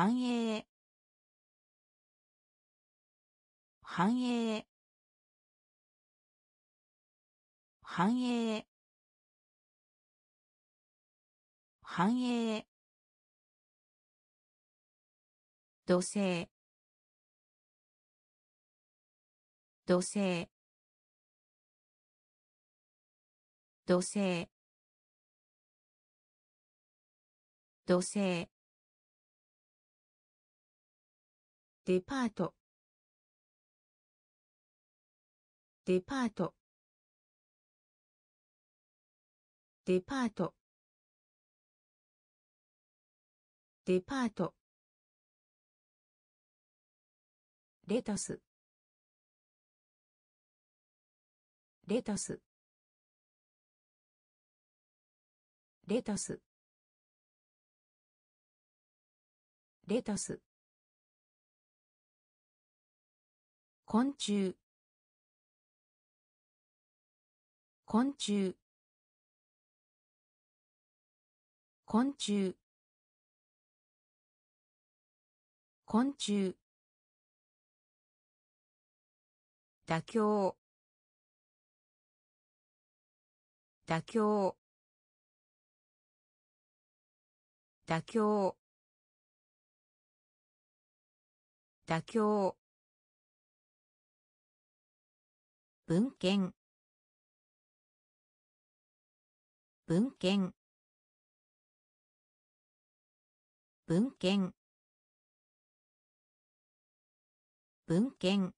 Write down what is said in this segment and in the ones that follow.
繁栄繁栄繁栄繁栄土星。土星。土星。土星。デパート。デパート。デパート。デパート。レタス。レタス。レタス。レタス。昆虫。昆虫。昆虫。昆虫。妥協。妥協。妥協。妥協。文献。文献。文献。文献。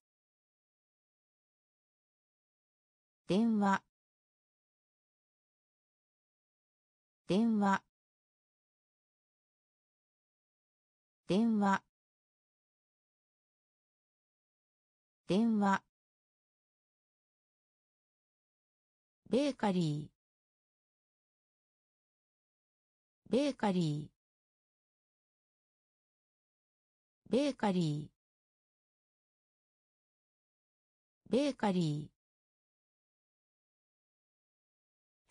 電話。電話。電話。電話。ベーカリー。ベーカリー。ベーカリー。ベーカリー。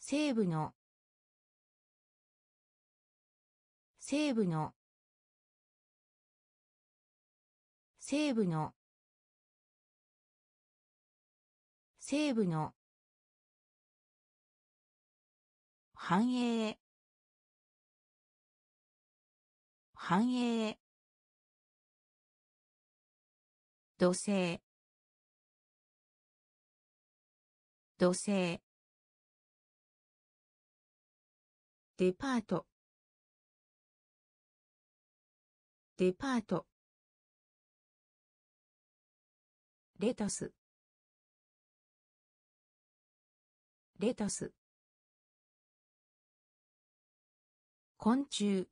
西部の。西部の。西部の。西部の繁栄繁栄土星。土星。デパート。デパート。レタス。レタス。昆虫。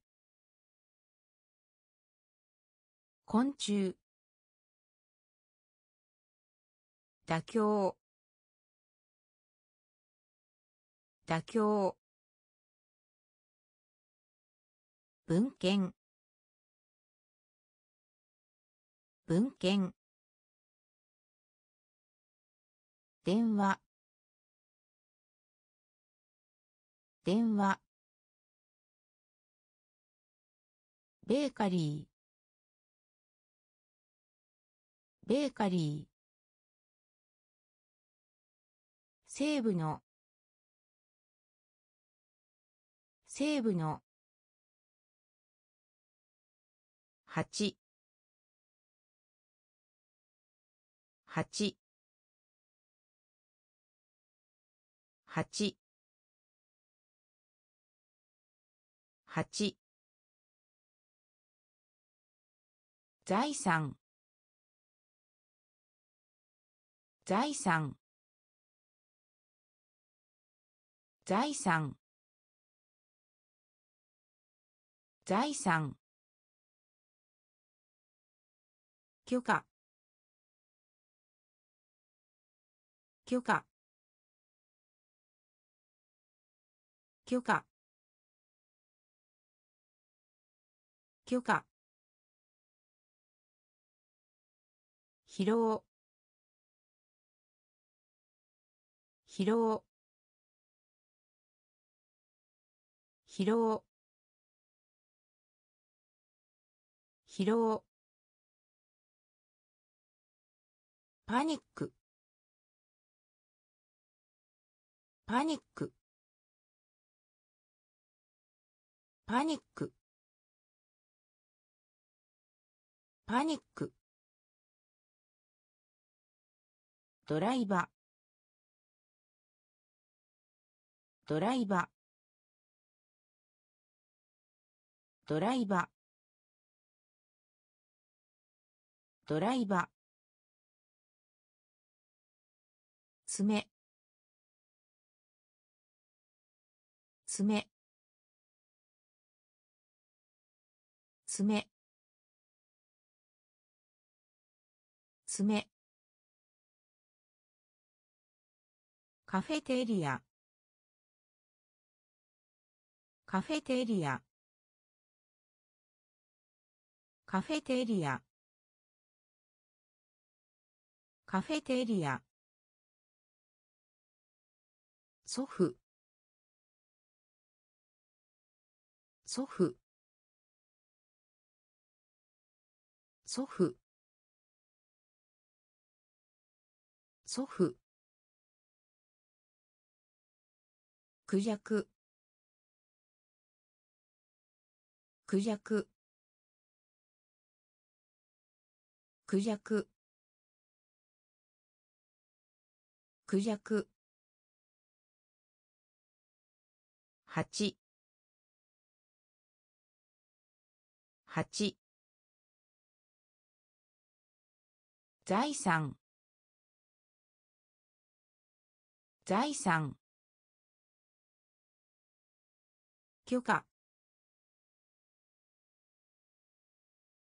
昆虫。妥協。妥協。文献。文献。電話。電話。ベーカリー。ベーカリー。西部の。西部の。八。八。八。八。財産。財産。財産。財産。許可。許可。許可。許可。疲労疲労疲労疲労パニック。パニック。パニック。パニック。ドライバー。ドライバー。ドライバー。ドライバー。爪爪爪爪カフェテリア。カフェテリア。カフェテリア。カフェテリア。祖父。祖父。祖父。祖父。クジャク。クジャク。クジャク。クジャク。八八財産。財産。許可。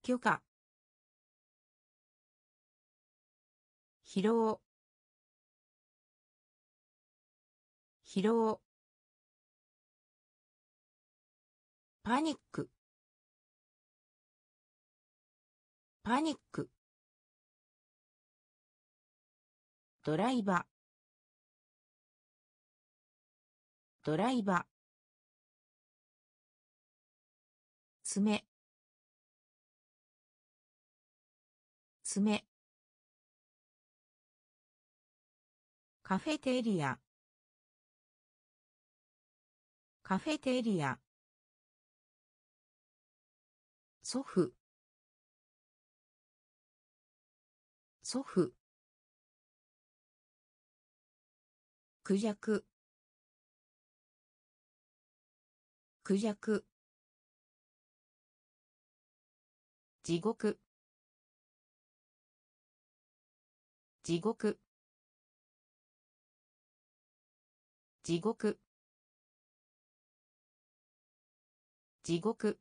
許可。疲労疲労パニック。パニック。ドライバー。ドライバ爪。爪。カフェテリア。カフェテリア。祖父。祖父。クジャク。クジャク。地獄。地獄。地獄。地獄。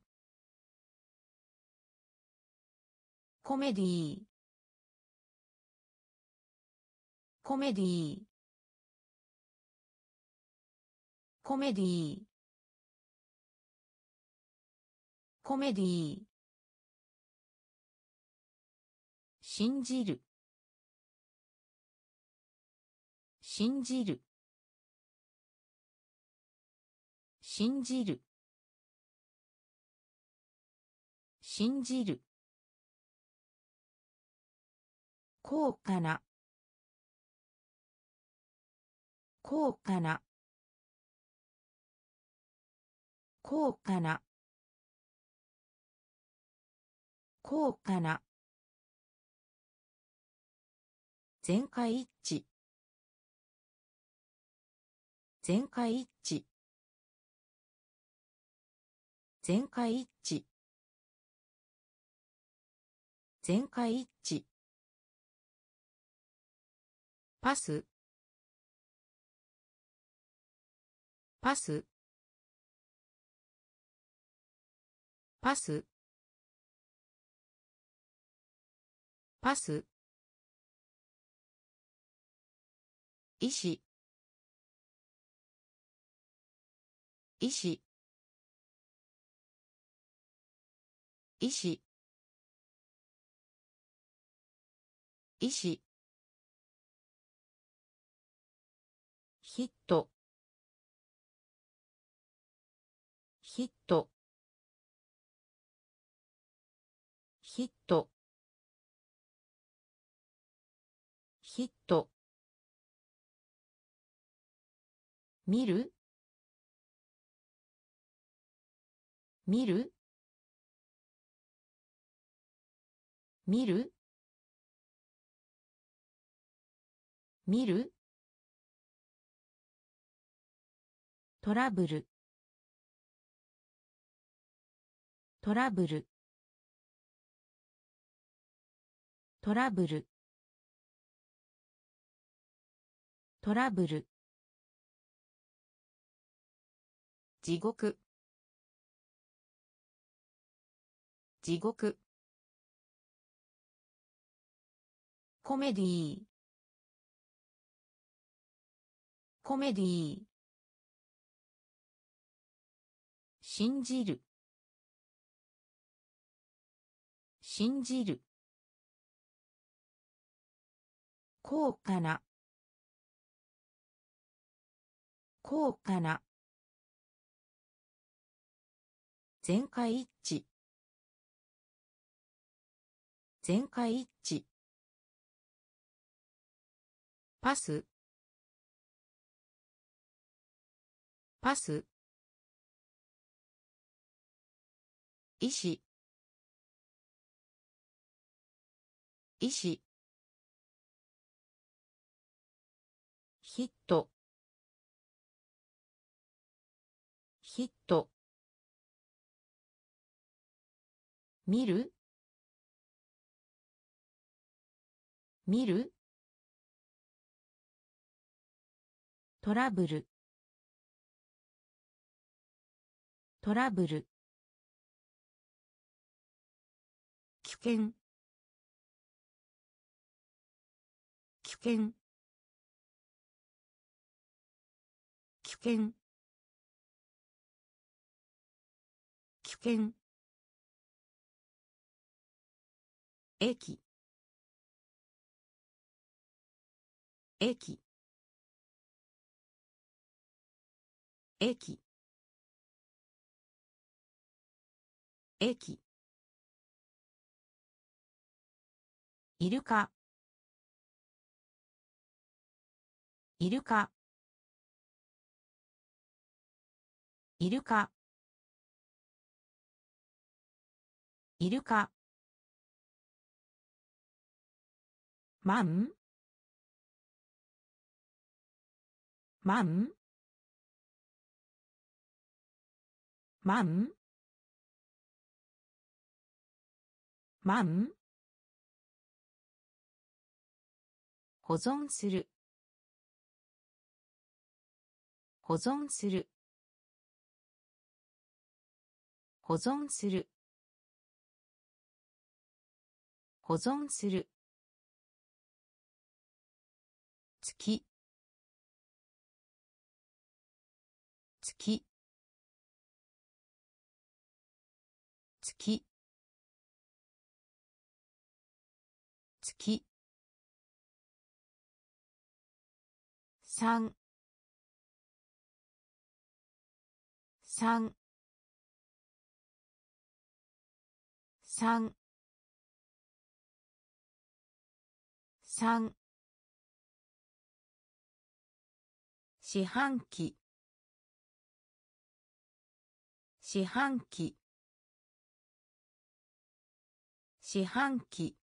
コメディー。コメディー。コメディコメディ信じる。信じる。信じる。信じる。高価な。高価な。高価な。高価な。全会一致。全会一致。全会一致。全会一致。パス。パス。パス。パス。医師医師医師医師ヒット。ヒット。ヒット。ヒット。見る？見る？見る？見る？トラブル。トラブル。トラブル。トラブル。地獄。地獄。コメディー。コメディー。信じる。信じる。高価な。高価な。全会一致。全会一致。パス。パス。医師医師ヒット。ヒット。見る？見る？トラブル。トラブル。危険。危険。危険。危険。駅。駅。駅。駅。イルカ。イルカ。イルカ。イルカ。マン？マン？マン？マン？保存する。保存する。保存する。保存する。月。月。月。月。三。三。三。三。四半期。四半期。四半期。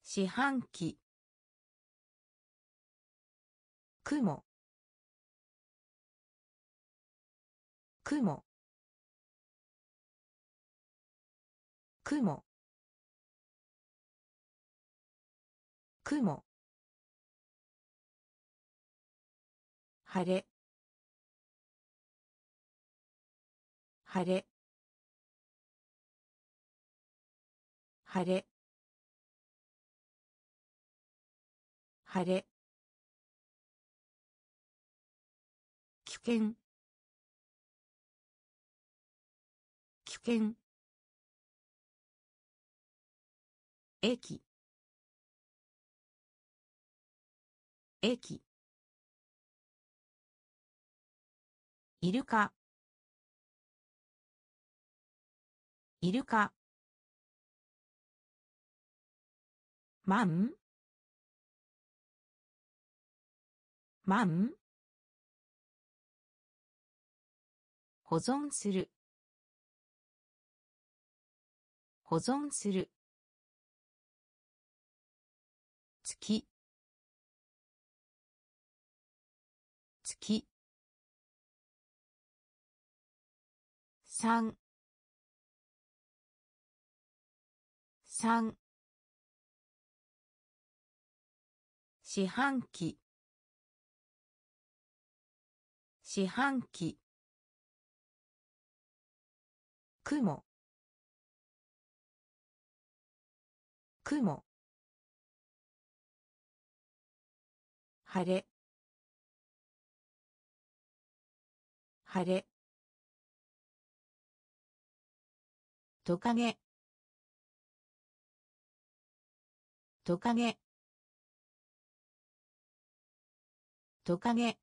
四半期。雲。雲。雲。雲。晴れ。晴れ。晴れ。晴れ。危険。危険。駅。駅。イルカイルカマンマン保存する。保存する。月。三。三。四半期。四半期。雲。雲。晴れ。晴れ。トカゲ。トカゲ。トカゲ。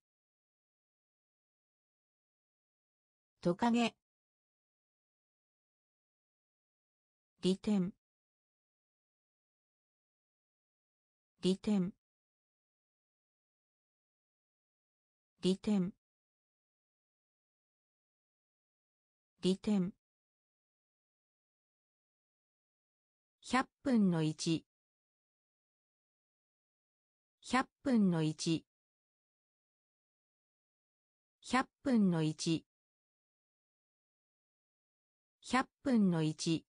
トカゲ。利点。利点。利点。利点。百分の一。百分の一。百分の一。百分の一。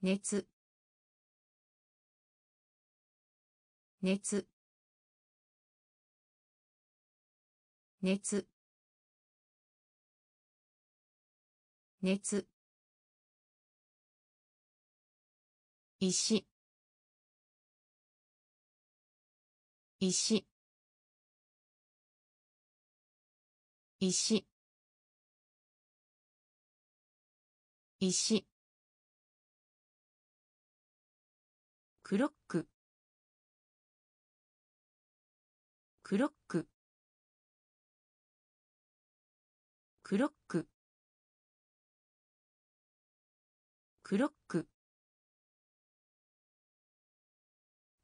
熱。熱。熱。熱。石。石。石。石。クロック。クロック。クロック。クロック。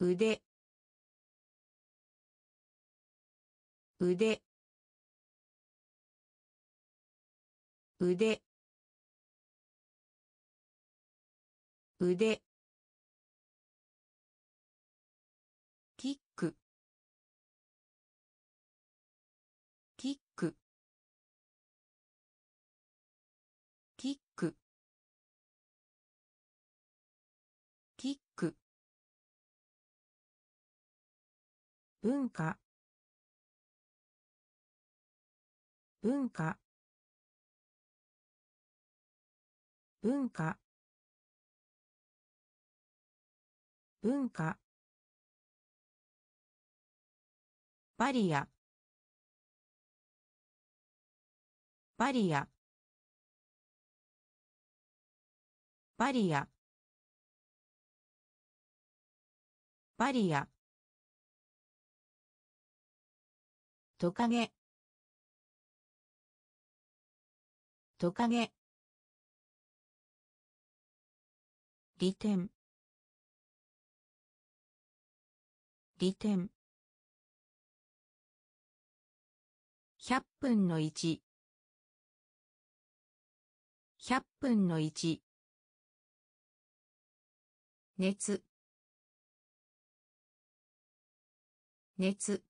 腕。腕。腕。腕。文化。文化。文化。文化。バリア。バリア。バリア。バリア。トカゲ。トカゲ。利点。利点。100分の1100分の1熱。熱。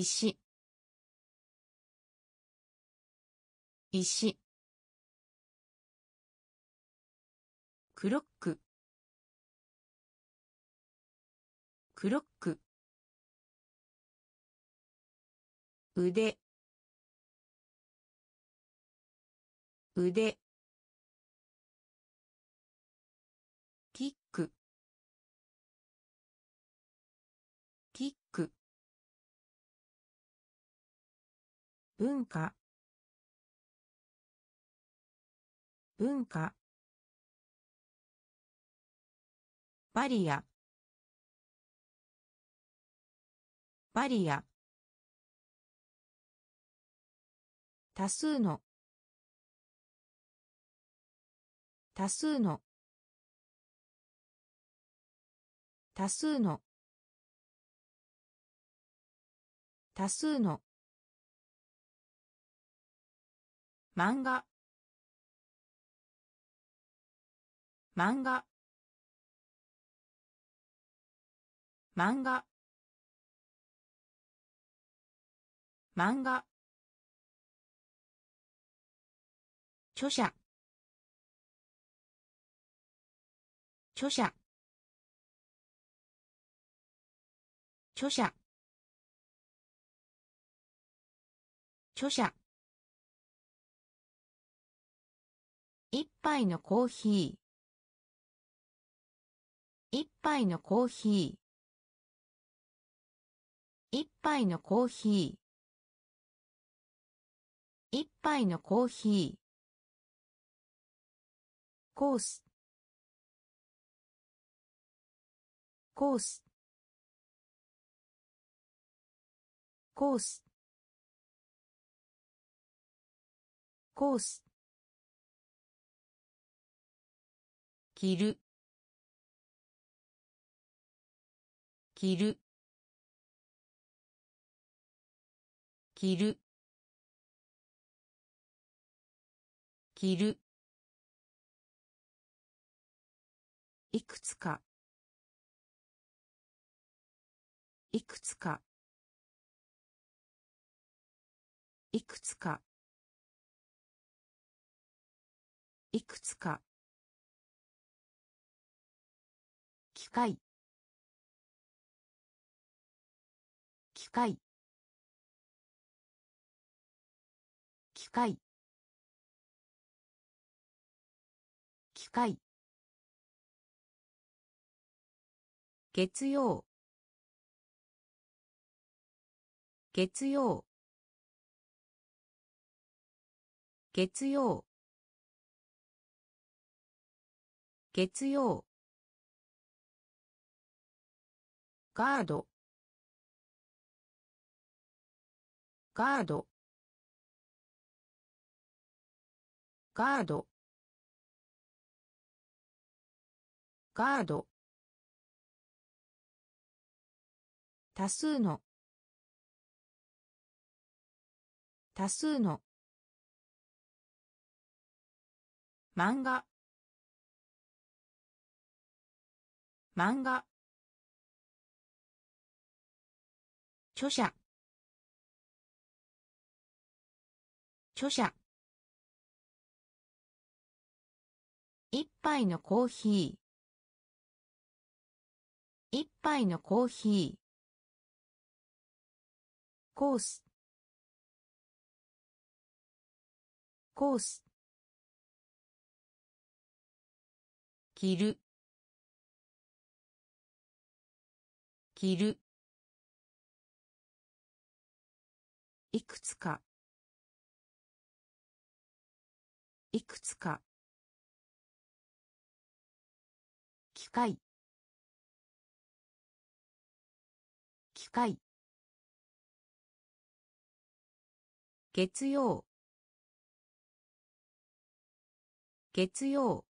石。石。クロック。クロック。腕。腕。文化。文化。バリア。バリア。多数の。多数の。多数の。多数の。漫画。漫画。漫画。漫画。著者。著者。著者。著者。一杯のコーヒー。一杯のコーヒー。一杯のコーヒー。一杯のコーヒー。コース。コース。コース。コース。着る。着る。着る。着る。いくつか。いくつか。いくつか。いくつか。機械。機械。機械。機械。月曜。月曜。月曜。月曜。ガード。ガード。ガード。ガード。多数の。多数の。漫画。漫画。著者。著者。一杯のコーヒー。一杯のコーヒー。コース。コース。着る。着る。いくつか。いくつか。機械。機械。月曜。月曜。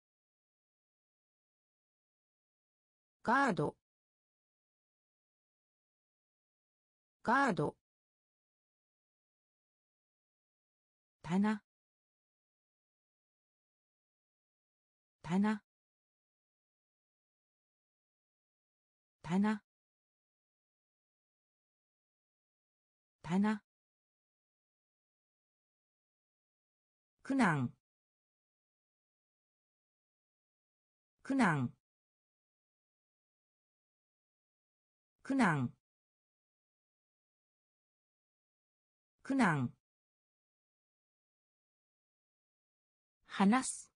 ガード。ガード。棚。棚。棚。棚。苦難。苦難。苦難。苦難。話す。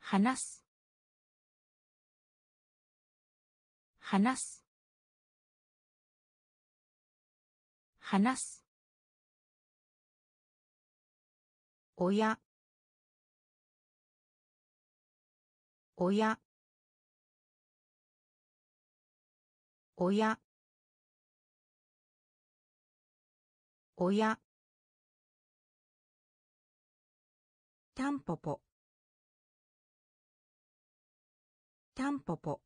話す。話す。話す。親。親。親。親。タンポポ。タンポポ。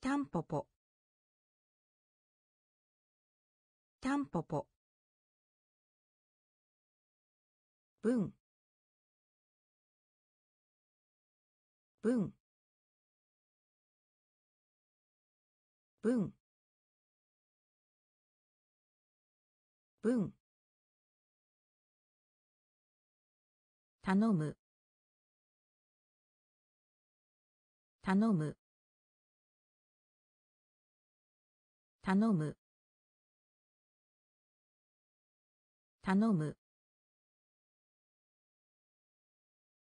タンポポ。タンポポ。文。文。文。文。頼む。頼む。頼む。頼む。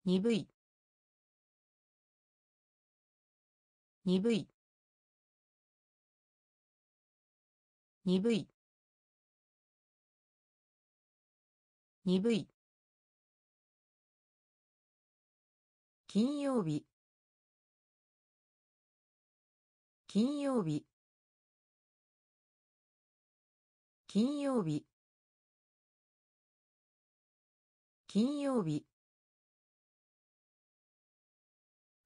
鈍い。鈍い。鈍い。鈍い。金曜日。金曜日。金曜日。金曜日。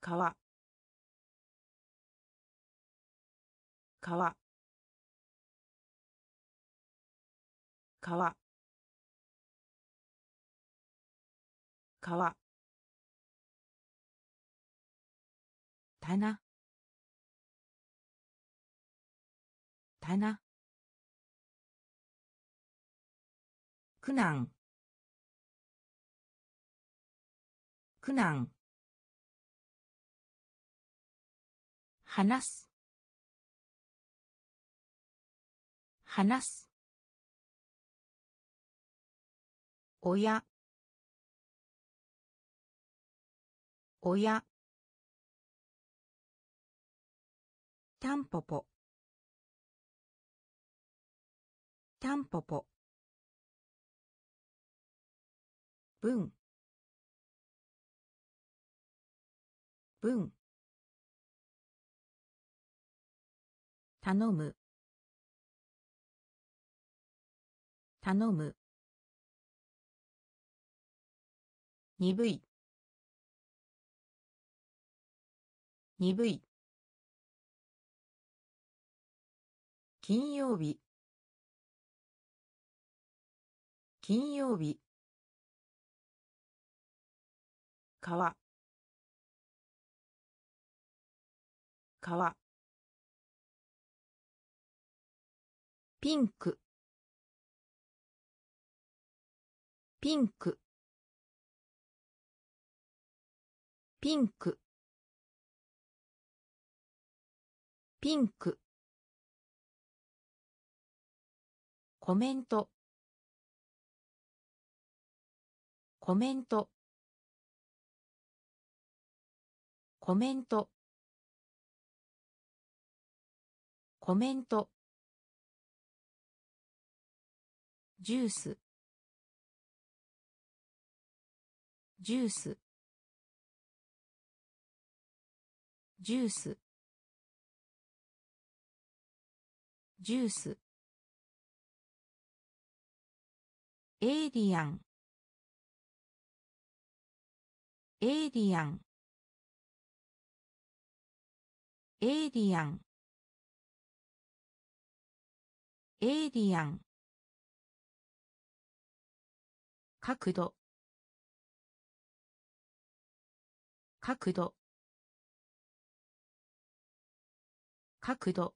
川。川。川。川。棚。棚。苦難。苦難。話す。話す。親。親。タンポポ。タンポポ。文。文。頼む。頼む。鈍い。鈍い。金曜日。金曜日。川。川。ピンク。ピンク。ピンク。ピンク。コメント。コメント。コメント。コメント。ジュース。ジュース。ジュース。ジュース。エイリアン。エイリアン。エイリアン。エイリアン。角度。角度。角度。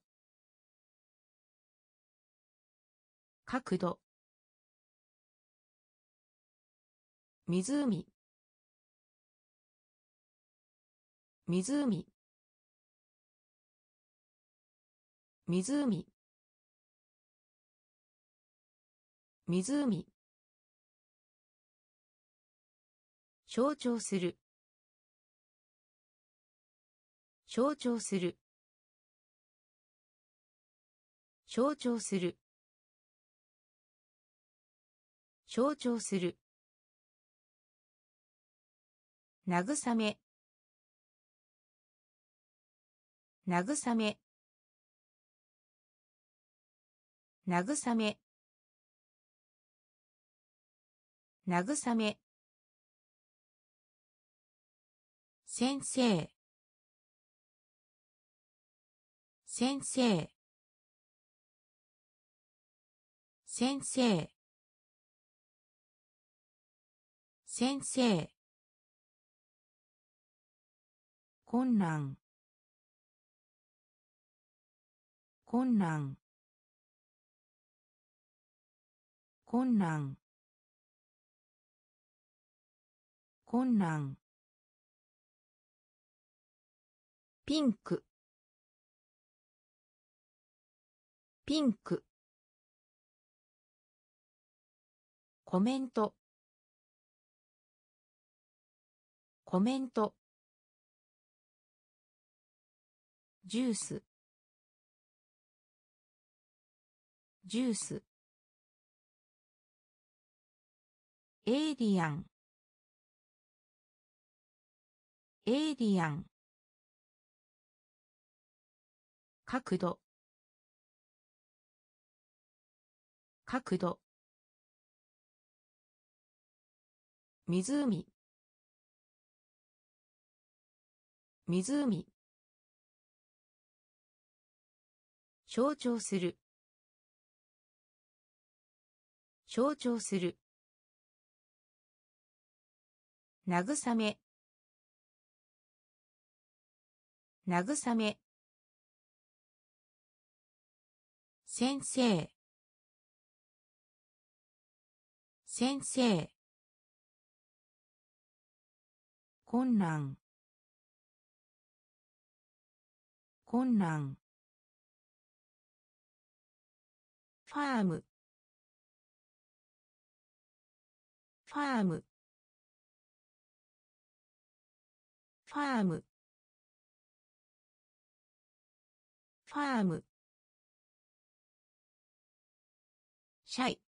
角度。湖。湖。湖。湖。象徴する。象徴する。象徴する。象徴する。慰め。慰め。慰め。慰め。先生。先生。先生。先生。困難。困難。困難。困難。ピンク。ピンク。コメント。コメント。ジュース。ジュース。エイリアン。エイリアン。角度。角度。湖。湖。象徴する。象徴する。慰め。慰め。先生。先生。困難。困難。ファーム。ファーム。ファーム。ファーム。シャイ。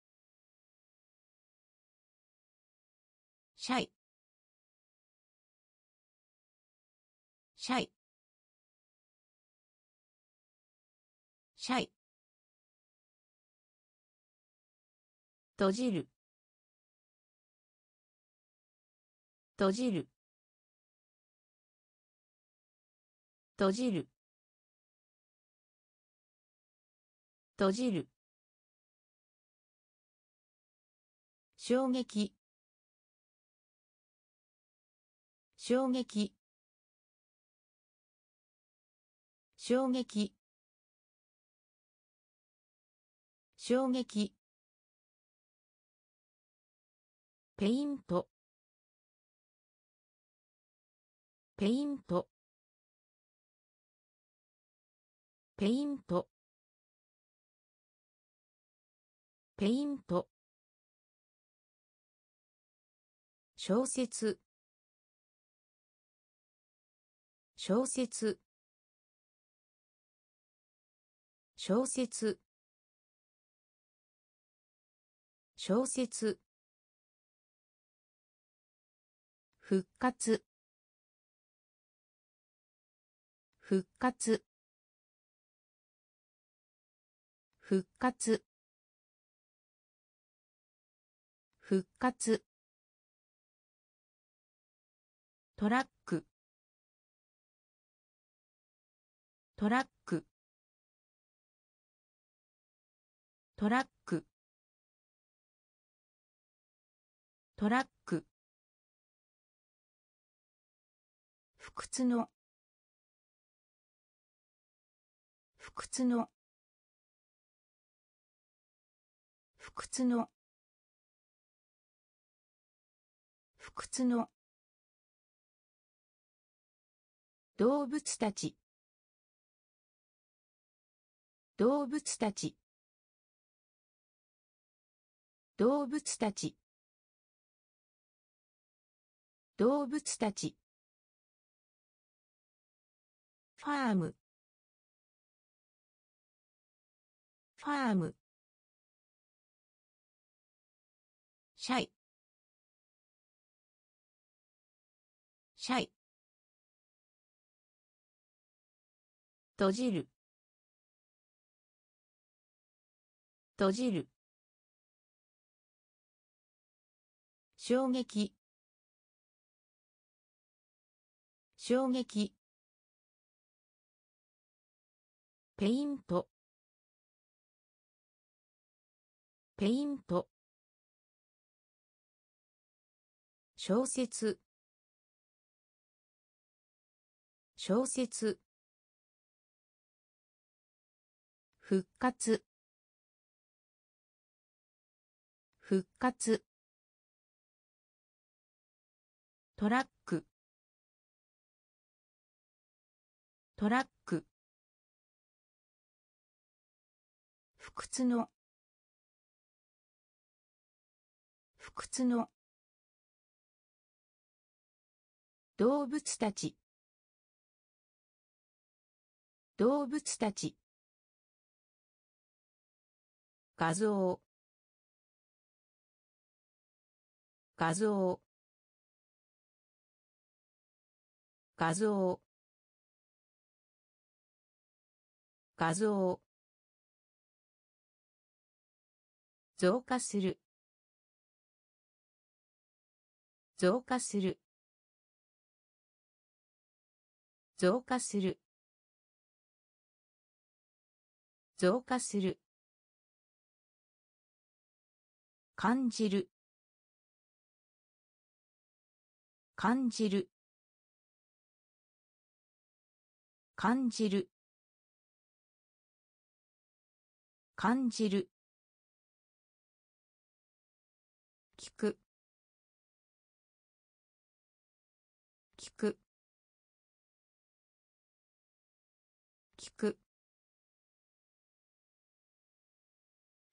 シャイ。シャイ。シャイ。閉じる。閉じる。閉じる。閉じる。衝撃。衝撃。衝撃。衝撃。ペイント。ペイント。ペイント。ペイント。小説。小説。小説。小説。復活。復活。復活。復活。トラック。トラック。トラック。トラック。不屈の。不屈の。不屈の。不屈の。動物たち。動物たち。動物たち。動物たち。ファーム。ファーム。シャイ。シャイ。閉じる。閉じる。衝撃。衝撃。ペイント。ペイント。小説。小説。復活。復活。トラック。トラッ不屈の。不屈の。動物たち。動物たち。画像。画像。画像。画像。増加する。増加する。増加する。増加する。感じる。感じる。感じる。感じる。聞く。聞く。聞く。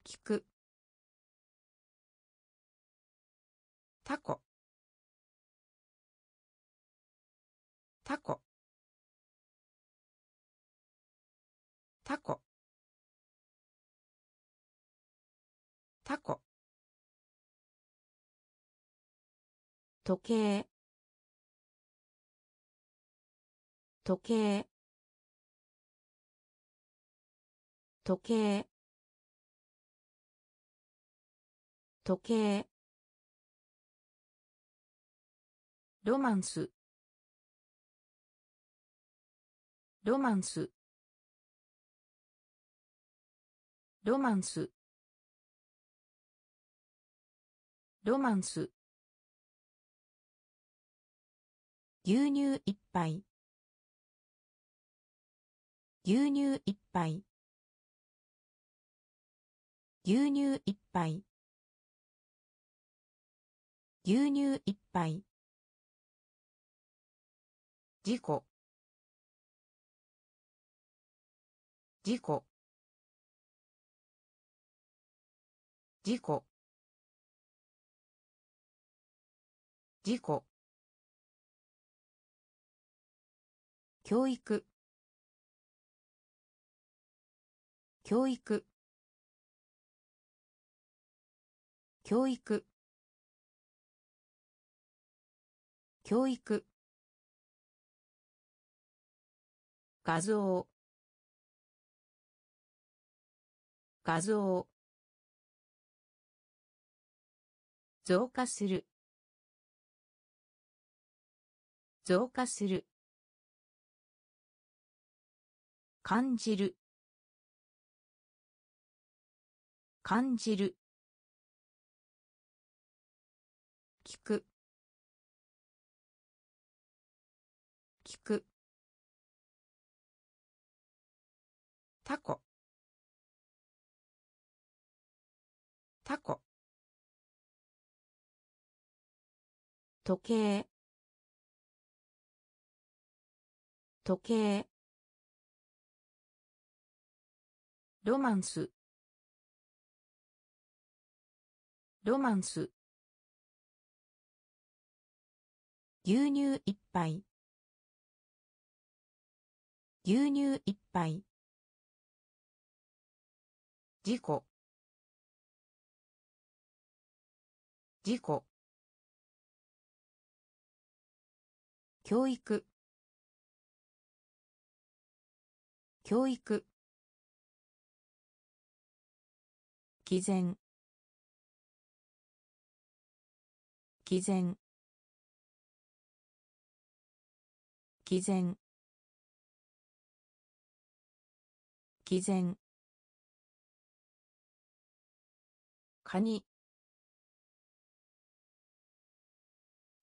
聞く。タコ。タコ。タコ。タコ。時計。時計。時計。時計。ロマンス。ロマンス。ロマンス。ロマンス。牛乳一杯。牛乳一杯。牛乳一杯。牛乳一杯。事故事故事故事故教育。教育。教育。教育。画像。画像。増加する。増加する。感じる。感じる。聞く。聞く。タコ。タコ。時計。時計。ロマンス。ロマンス。牛乳一杯。牛乳一杯。事故。事故。教育。教育。毅然。毅然。毅然。毅然。カニ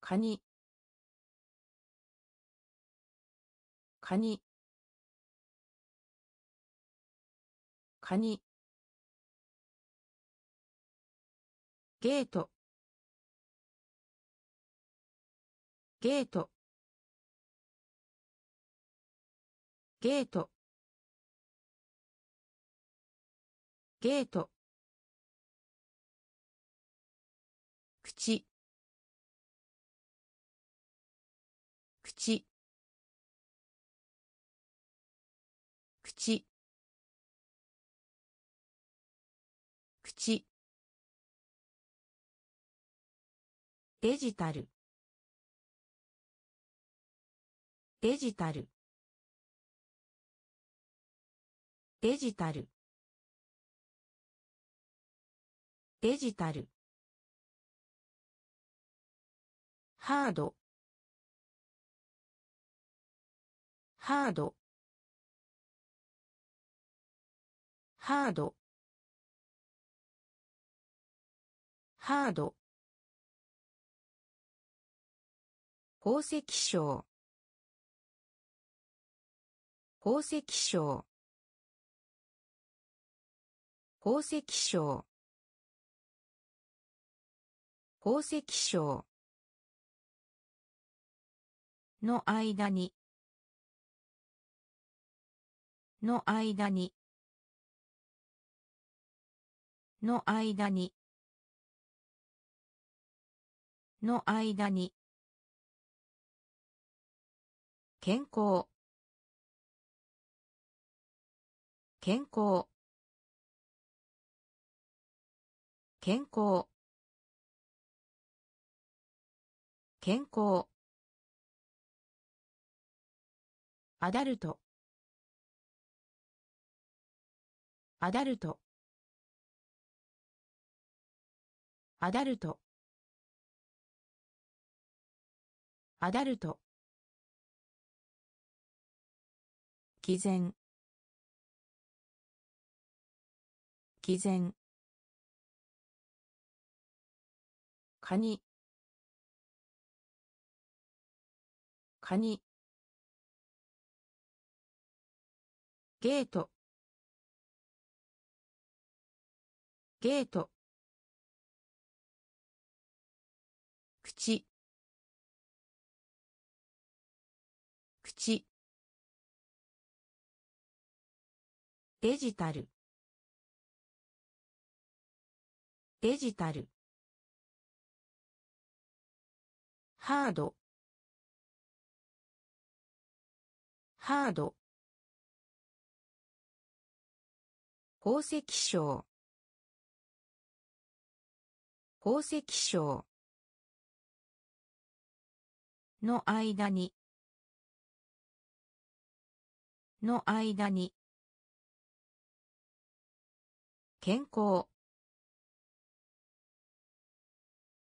カニカニカニゲート。ゲート。ゲート。ゲート。口。口。デジタル。デジタル。デジタル。デジタル。ハード。ハード。ハード。ハード。宝石商。宝石商。宝石商。宝石商。の間に。の間に。の間に。の間に。健康。健康。健康。健康。アダルト。アダルト。アダルト。アダルト。毅然。毅然。カニカニゲート。ゲート。口。口。デジタル。デジタル。ハード。ハード。宝石商宝石商の間に。の間に。健康。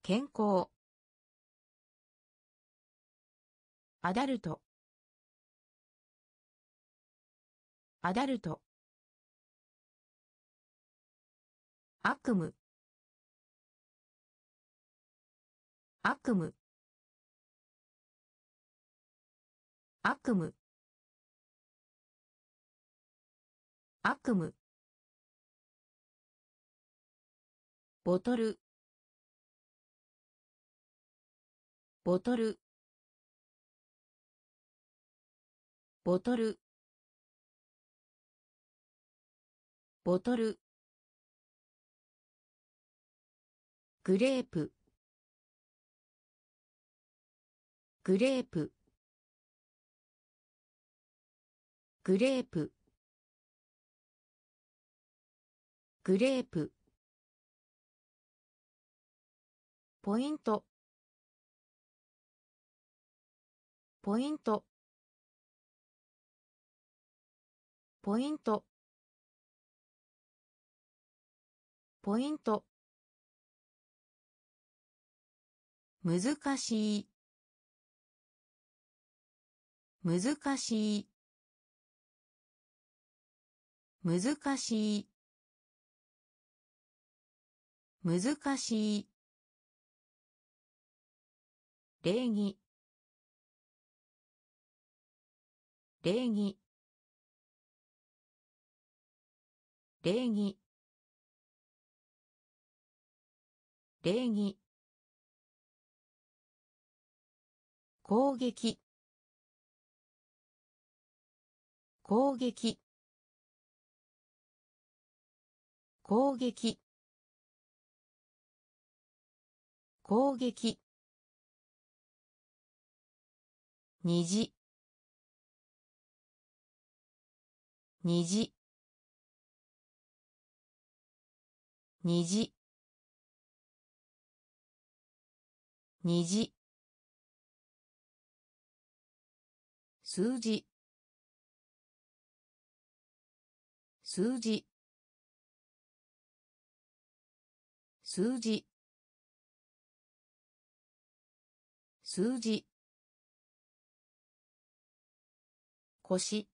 健康。アダルト。アダルト。悪夢。悪夢。悪夢。悪夢。ボトル。ボトル。ボトル。ボトル。グレープ。グレープ。グレープ。グレープ。ポイント。ポイント。ポイント。ポイント。難しい。難しい。難しい。難しい。礼儀。礼儀。礼儀。礼儀。攻撃。攻撃。攻撃。攻撃。虹。虹。虹。虹。数字。数字。数字。数字。腰。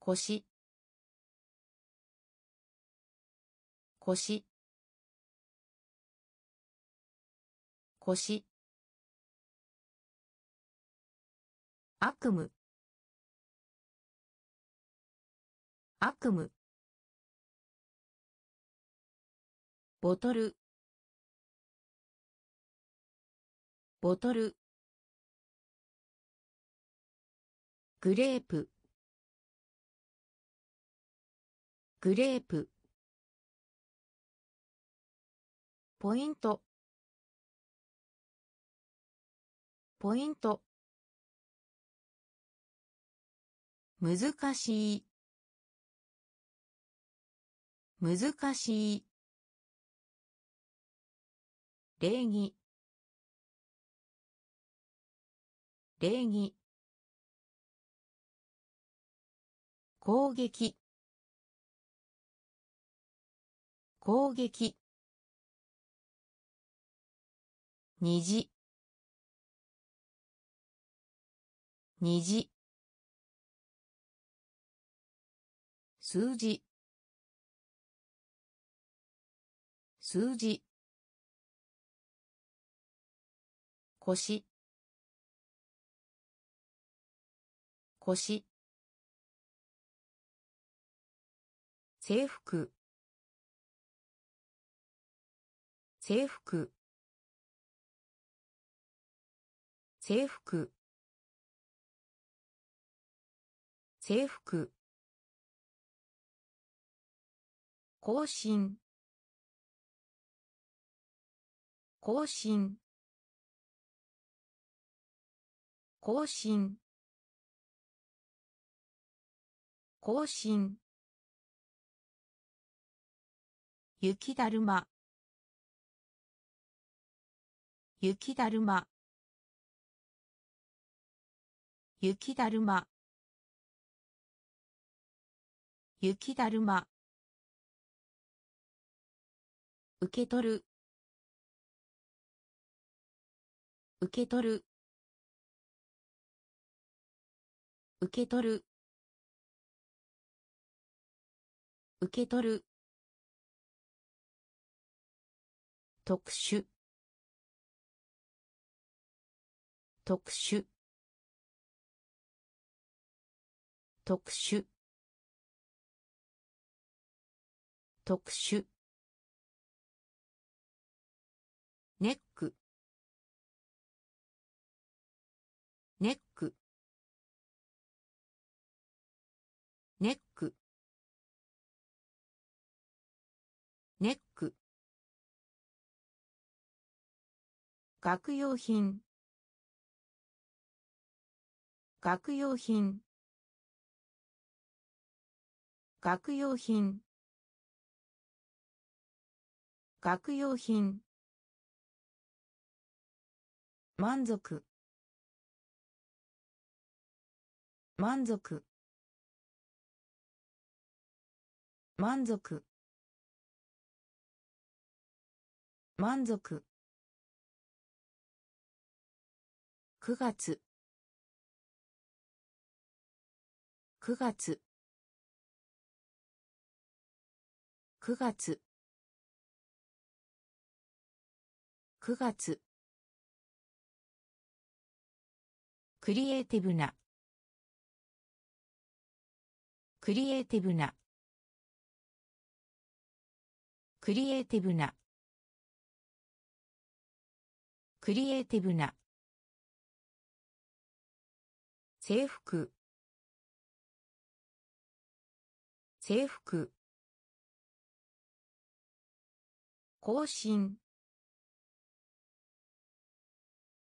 腰。腰。腰。悪夢。悪夢。ボトル。ボトル。グレープ。グレープ。ポイント。ポイント。難しい。難しい。礼儀。礼儀。攻撃。攻撃。虹。虹。数字。数字。腰腰制服。制服。制服。制服。更新。更新。更新。更新。雪だるま。雪だるま。雪だるま。雪だるま。受け取る。受け取る。受け取る。受け取る。特殊。特殊。特殊。特殊。学用品。学用品。学用品。学用品。満足。満足。満足。満足。9月。9月。9月。9月。クリエイティブな。クリエイティブな。クリエイティブな。クリエイティブな。制服。制服。更新。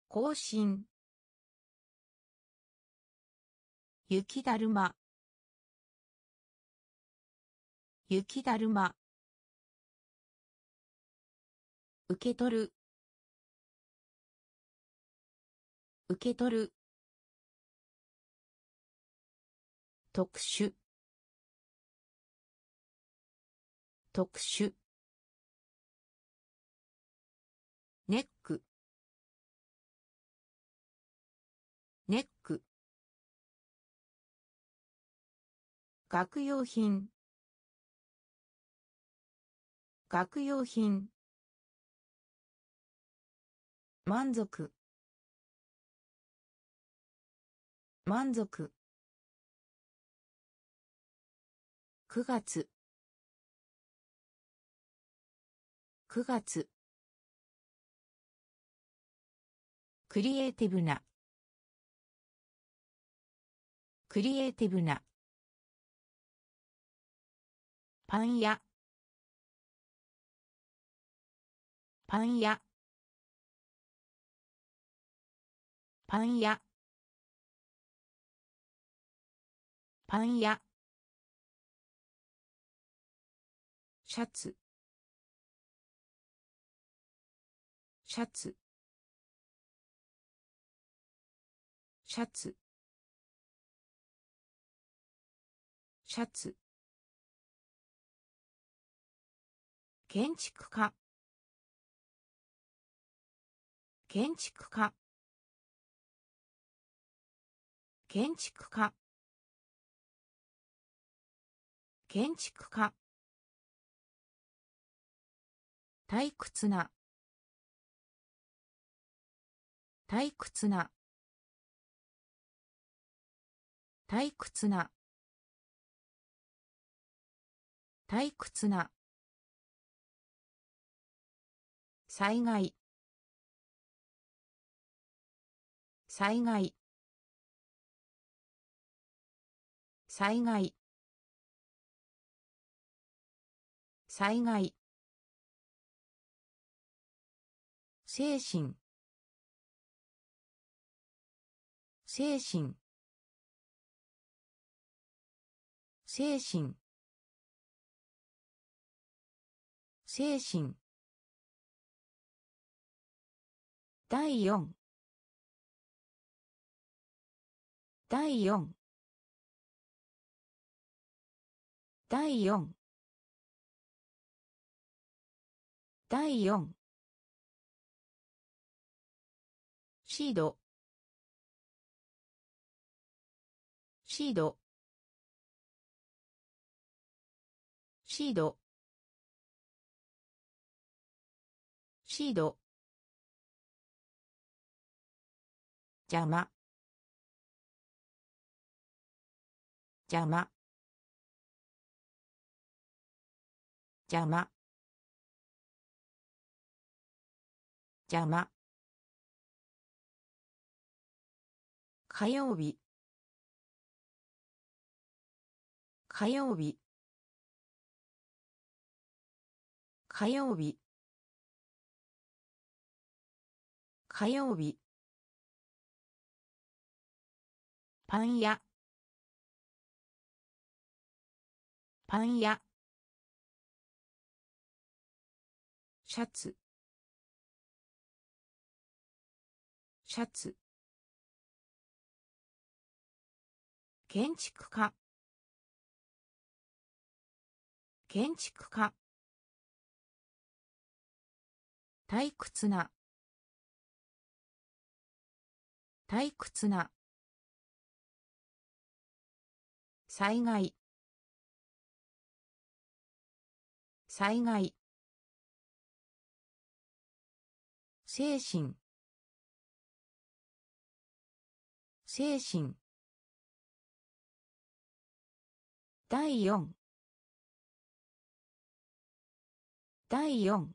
更新。雪だるま。雪だるま。受け取る。受け取る。特殊。特殊。ネック。ネック。学用品。学用品。満足。満足。9月。9月。クリエイティブな。クリエイティブな。パン屋。パン屋。パン屋。パン屋。シャツ。シャツ。シャツ。シャツ。建築家。建築家。建築家。建築家。退屈な。退屈な。退屈な。退屈な。災害。災害。災害。災害。精神。精神。精神。精神。第四。第四。第四。第四。シード。シード。シード。シード。邪魔。邪魔。邪魔。邪魔。火曜日。火曜日。火曜日。火曜日。パン屋。パン屋。シャツ。シャツ建築家。建築家。退屈な。退屈な。災害。災害。精神。精神。第四。第四。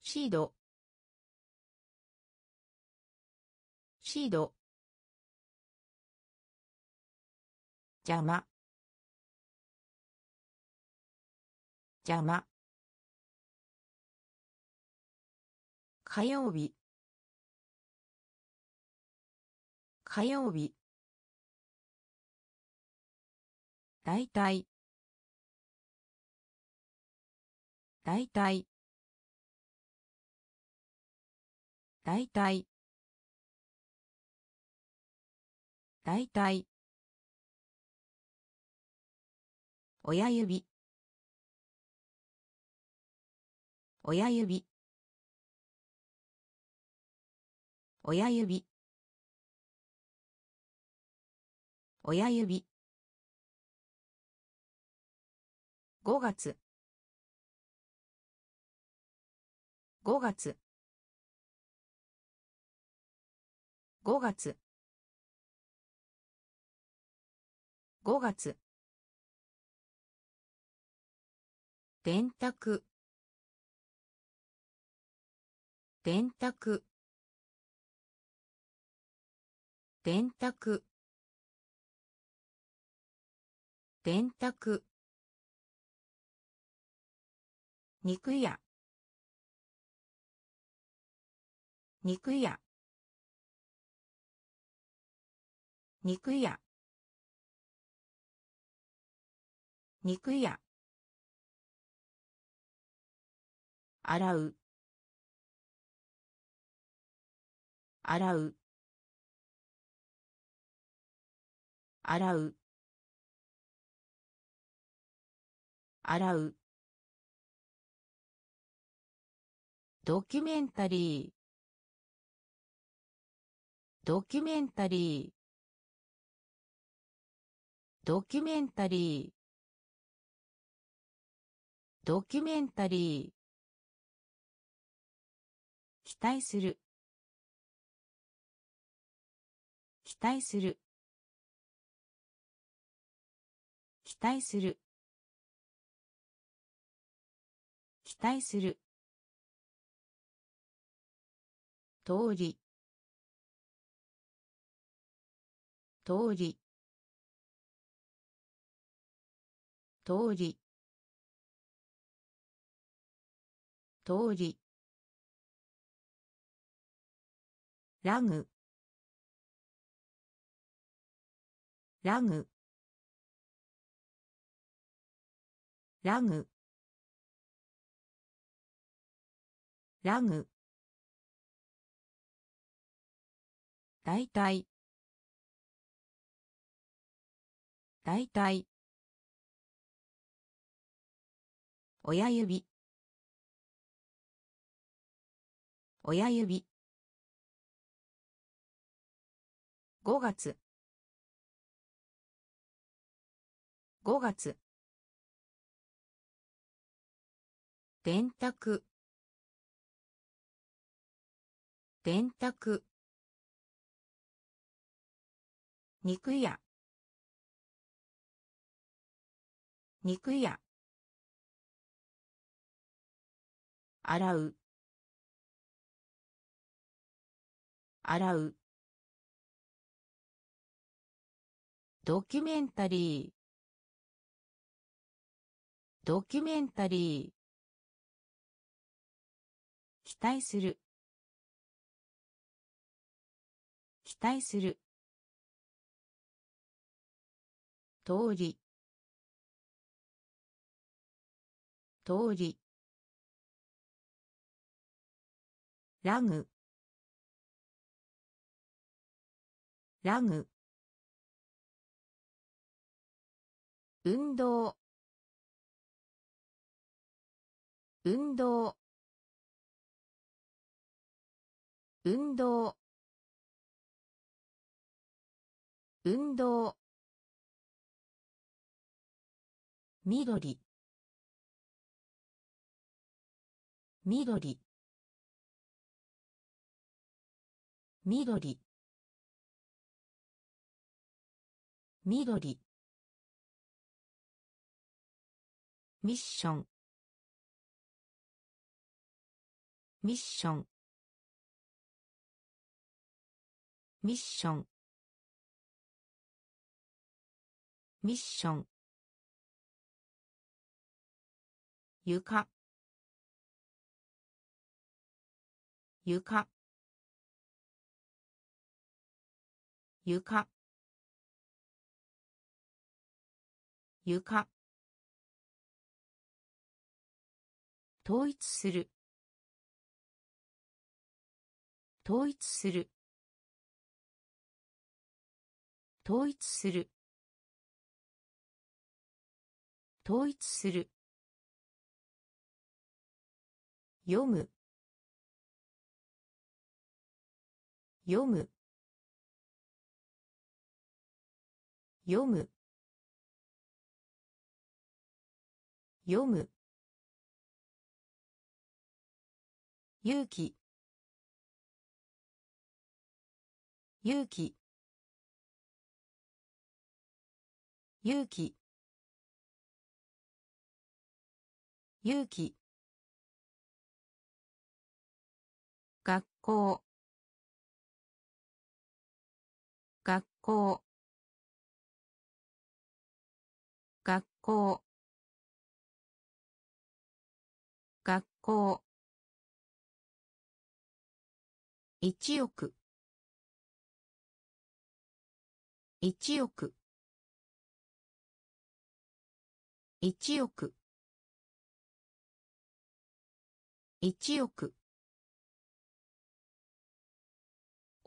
シード。シード。邪魔。邪魔。火曜日。火曜日。だいたいだいたいだいたい親指。親指。親指。親指。5月。5月。5月。5月。電卓。電卓。電卓。電卓。肉屋。肉屋。肉屋。肉屋。洗う。洗う。洗う。洗う。ドキュメンタリー。ドキュメンタリー。ドキュメンタリー。ドキュメンタリー。期待する。期待する。期待する。期待する。通り。通り。通り。通り。ラグ。ラグ。ラグ。ラグ。だいたい親指。親指。5月。5月。電卓。電卓。肉屋。肉屋。洗う。洗う。ドキュメンタリー。ドキュメンタリー。期待する。期待する。通り。通り。ラグ。ラグ。運動。運動。運動。運動。緑。緑。緑。緑。ミッション。ミッション。ミッション。ミッション。床。床。床。床。統一する。統一する。統一する。統一する。読む。読む。読む。読む。勇気。勇気。勇気。勇気。校。学校。学校。学校。一億。一億。一億。一億。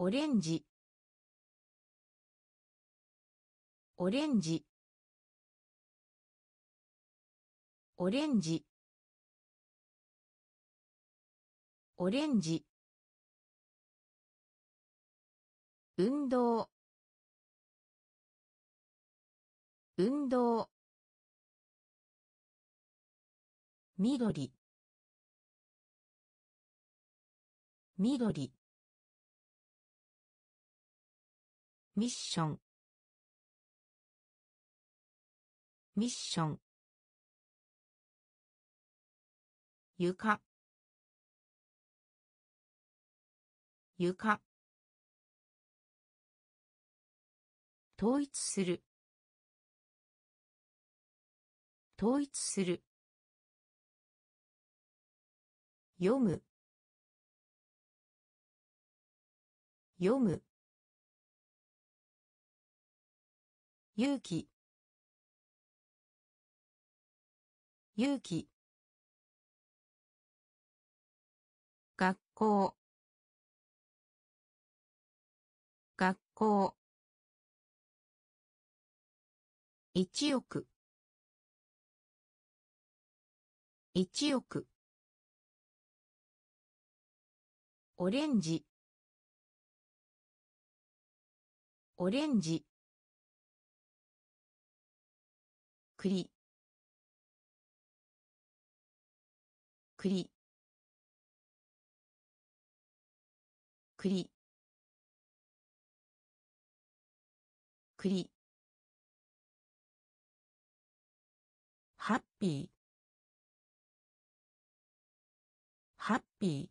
オレンジ。オレンジ。オレンジ。オレンジ。運動。運動。緑。緑。ミッション。ミッション。床。床。統一する。統一する。読む。読む。勇気。勇気。学校。学校。一億。一億。オレンジ。オレンジ。栗。栗。栗。栗。ハッピー。ハッピー。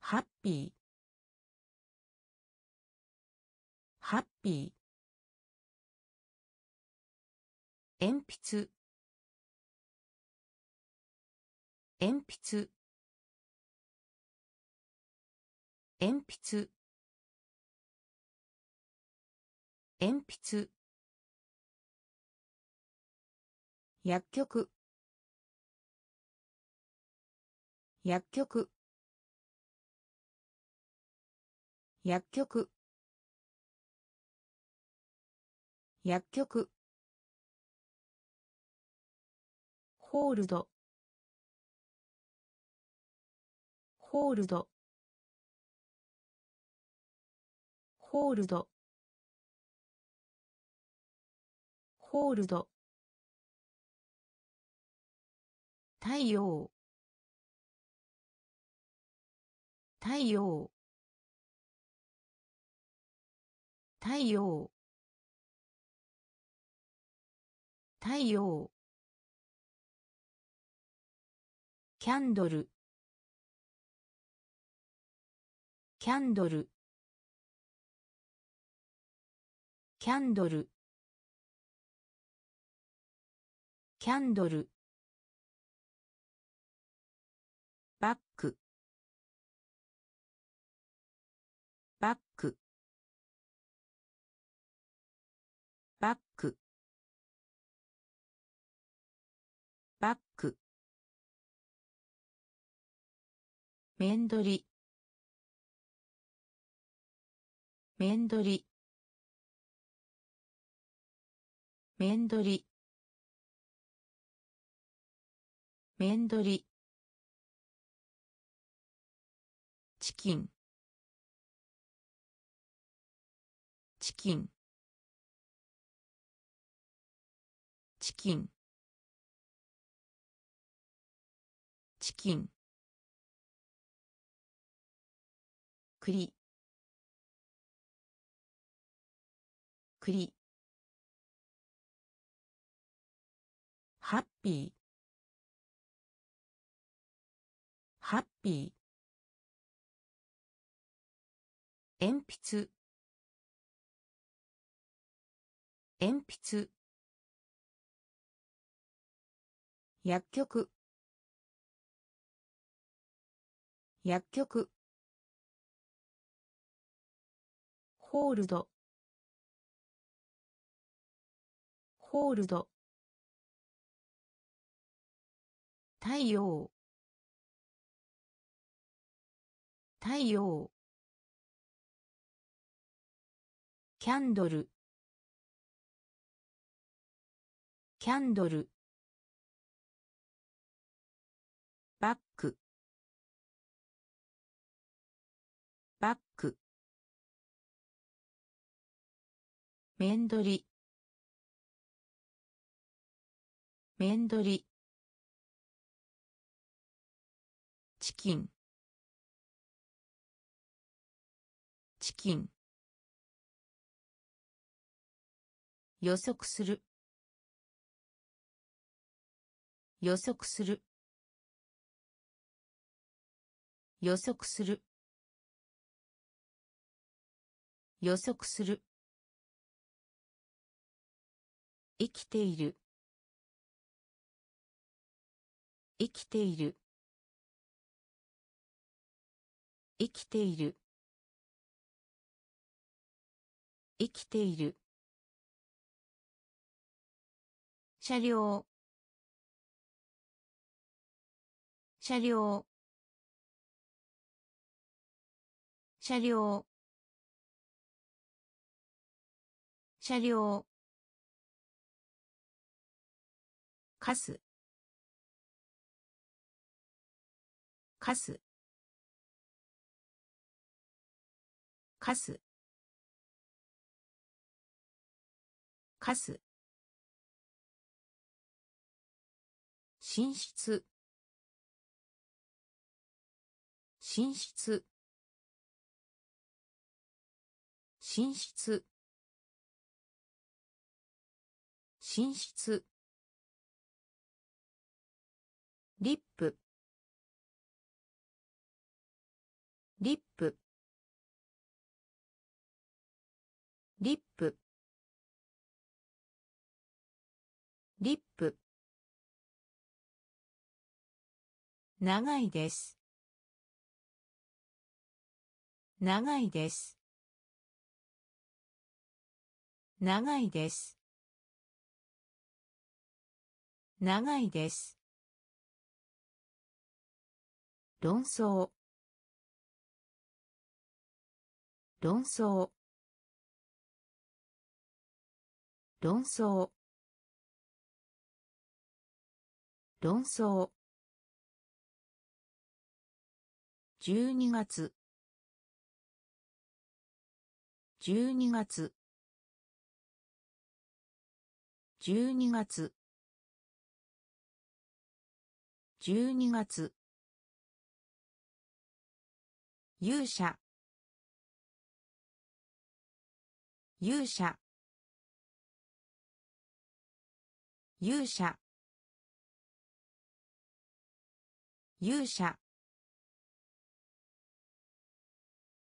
ハッピー。ハッピー。鉛筆。鉛筆。鉛筆。鉛筆。薬局。薬局。薬局。薬局。ホールド。ホールド。ホールド。ホールド。太陽。太陽。太陽。太陽。キャンドル。キャンドル。キャンドル。キャンドル。面取り。面取り。面取り。面取り。チキン。チキン。チキン。チキン。栗。栗。ハッピー。ハッピー。鉛筆。鉛筆。薬局。薬局。ホールド。ホールド。太陽。太陽。キャンドル。キャンドル。面取り。面取り。チキン。チキン。予測する。予測する。予測する。予測する。生きている。生きている。生きている。生きている。車両。車両。車両。車両。かす。かす。かす。かす。寝室寝室寝室寝室リップ。リップ。リップ。リップ。長いです。長いです。長いです。長いです。論争。論争。論争。論争。12月。12月。12月。12月。勇者。勇者。勇者。勇者。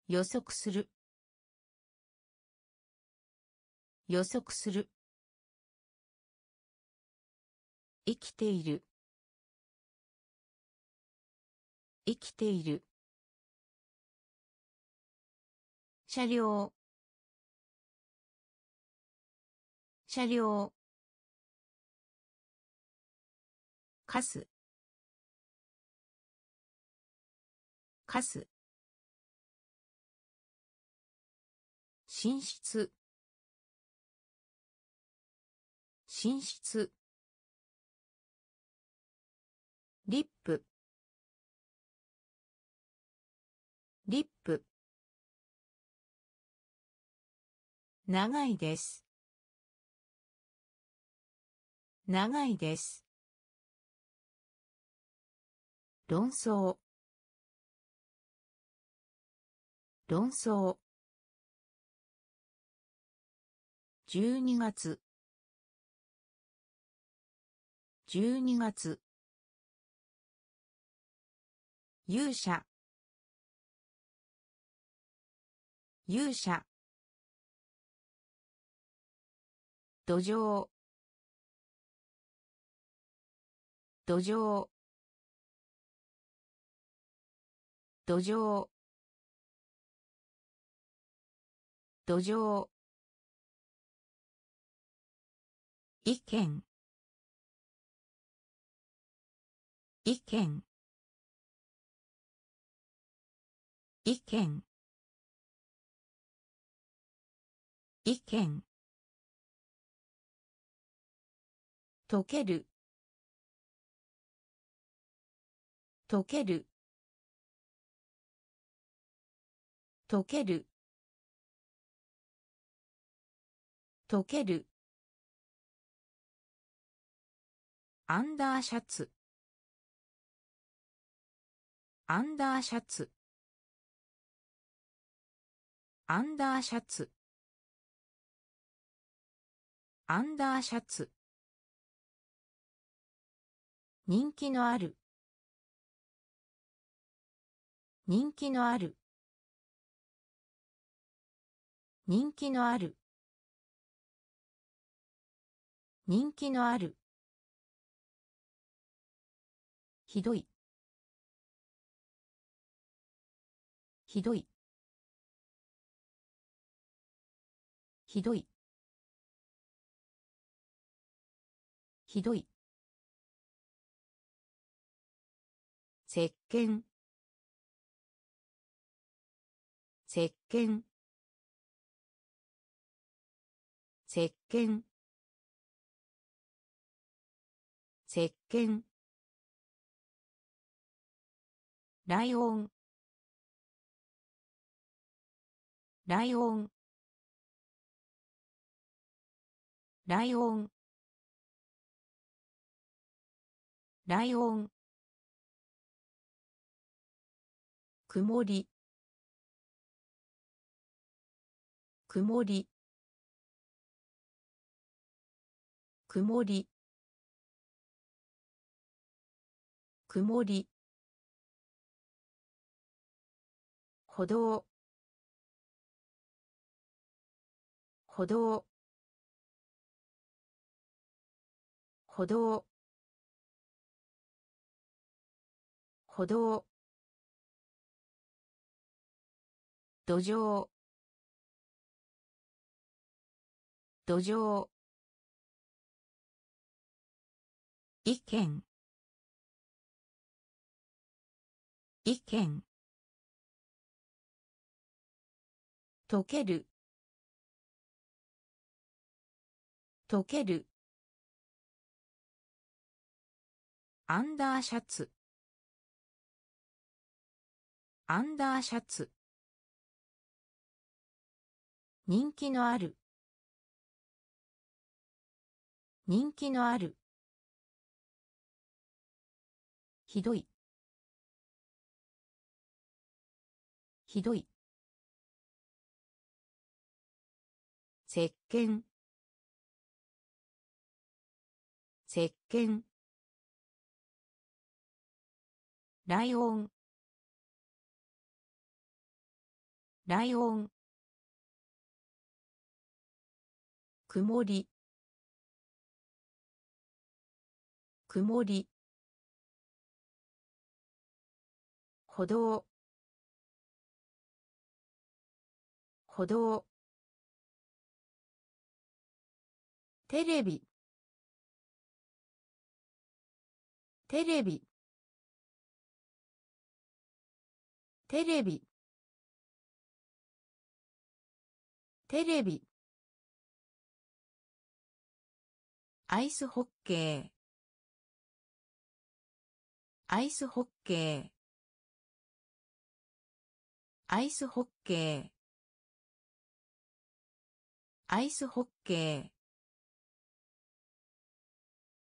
予測する。予測する。生きている。生きている。車両。車両。かすかす寝室。寝室。リップ。リップ。長いです。長いです。論争。論争。12月。12月。勇者。勇者。土壌。土壌。土壌。土壌。意見。意見。意見。意見。溶ける。溶ける。溶ける。溶ける。アンダーシャツ。アンダーシャツ。アンダーシャツ。アンダーシャツ。人気のある。人気のある。人気のある。人気のある。ひどい。ひどい。ひどい。ひどい。石鹸。石鹸。石鹸。石鹸。ライオン。ライオン。ライオン。ライオン。曇り。曇り。曇り。曇り。歩道。歩道。歩道。歩道。土壌。土壌。意見。意見。溶ける。溶ける。アンダーシャツ。アンダーシャツ。人気のある。人気のある。ひどい。ひどい。石鹸石鹸ライオンライオン曇り。曇り。歩道歩道テレビ。テレビ。テレビ。テレビ。アイスホッケー。アイスホッケー。アイスホッケー。アイスホッケー。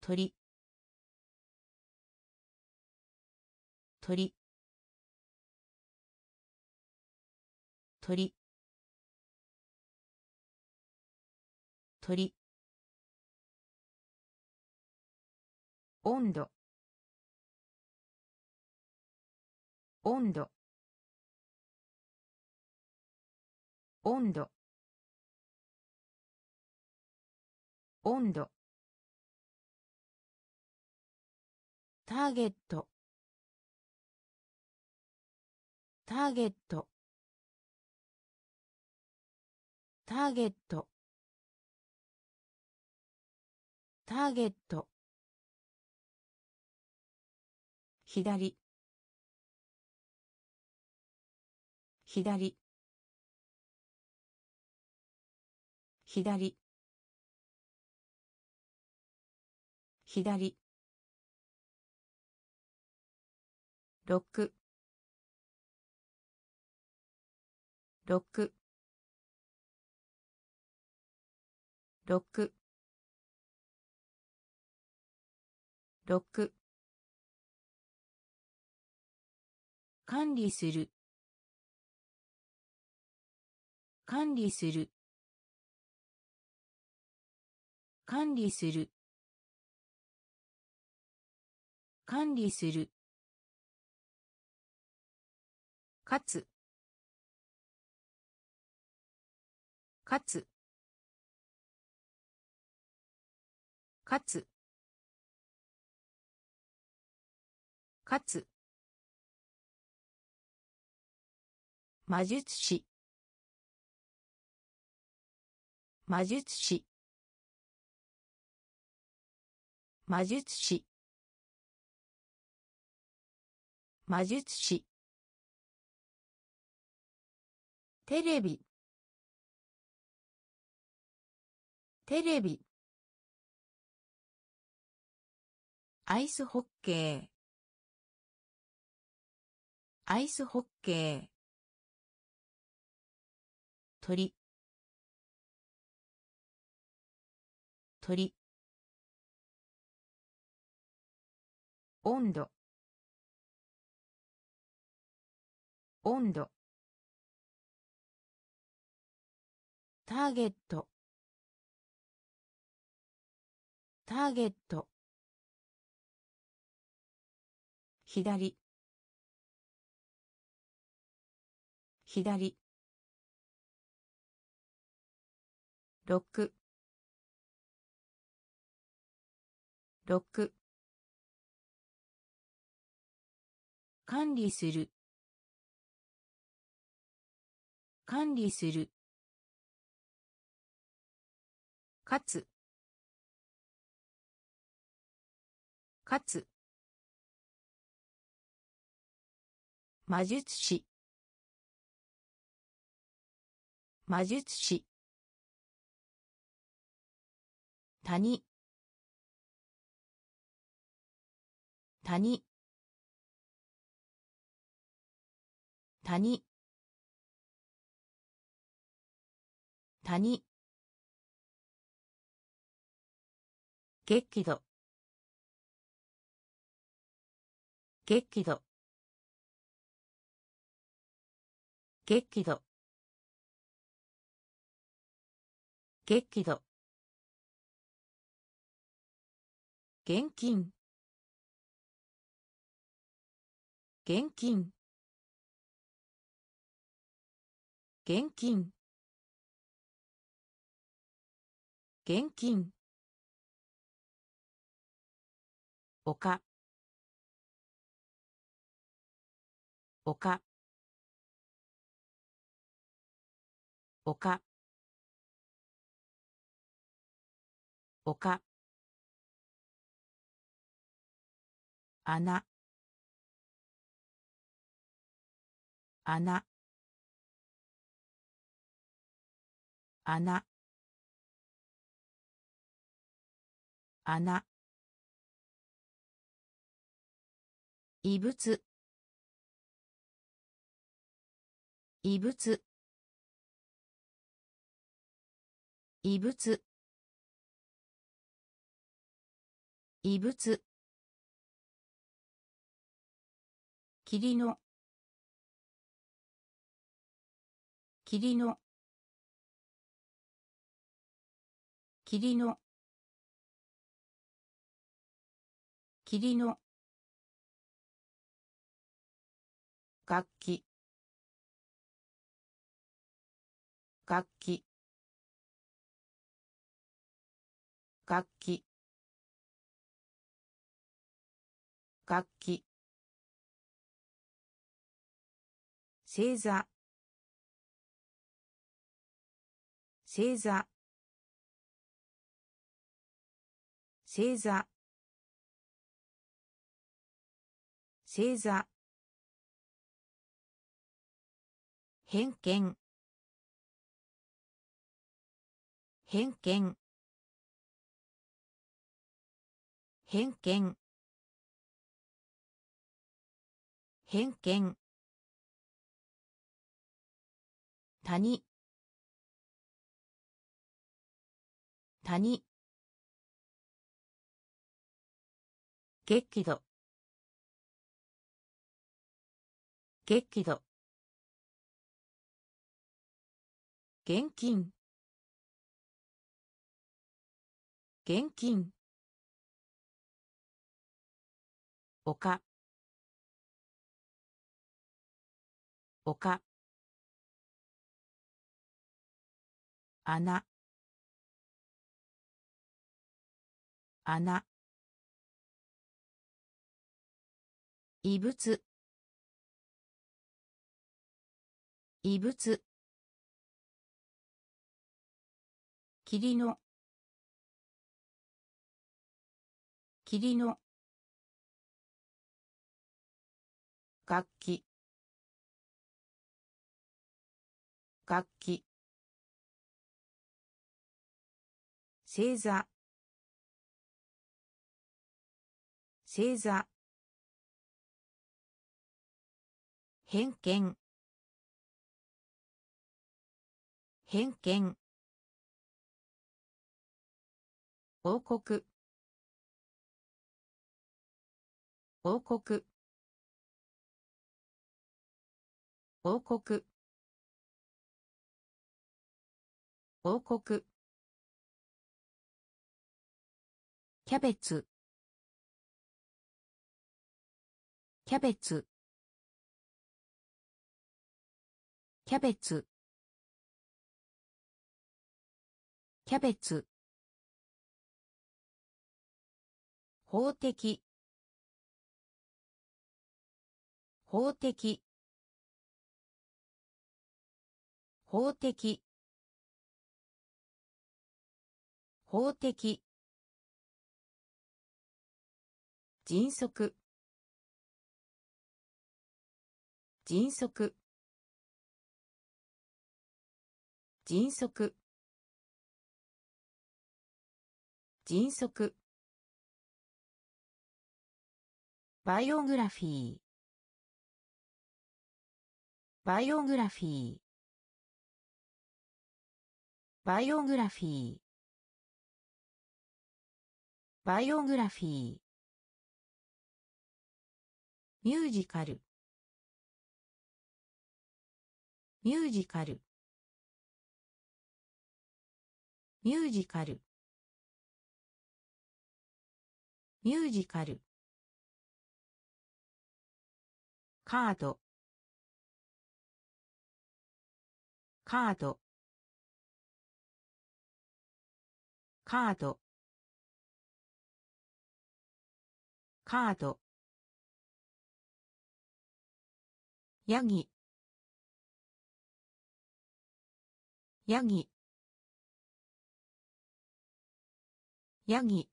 鳥。鳥。鳥。鳥。温度。温度。温度。温度。ターゲット。ターゲット。ターゲット。ターゲット。左。左。左。左。ロックロックロックロック管理する。管理する。管理する。管理する。かつ。かつ。かつ。かつ。魔術師。魔術師。魔術師。魔術師。テレビ。テレビ。アイスホッケー。アイスホッケー。鳥。鳥。温度。温度。ターゲット。ターゲット。左。左。ロックロック管理する。管理する。かつ。かつ。魔術師。魔術師。谷。谷。谷。谷。激怒激怒激怒激怒現金。現金。現金。現金。おか。おか。おか。おか。穴。穴。穴。穴。異物。異物。異物。異物。霧の。霧の。霧の。霧の。楽器。楽器。楽器。楽器。星座。星座。星座。星座。偏見。偏見。偏見。偏見。谷。谷。激怒激怒現金。現金。丘丘穴。穴。異物。異物。霧の。霧の。楽器。楽器。星座。星座。偏見。偏見。王国。王国。王国。王国。キャベツ。キャベツ。キャベツ。キャベツ。法的法的法的法的迅速迅速迅速迅速バイオグラフィー。バイオグラフィー。バイオグラフィー。バイオグラフィー。ミュージカル。ミュージカル。ミュージカル。ミュージカル。カード。カード。カード。カード。ヤギ。ヤギ。ヤギ。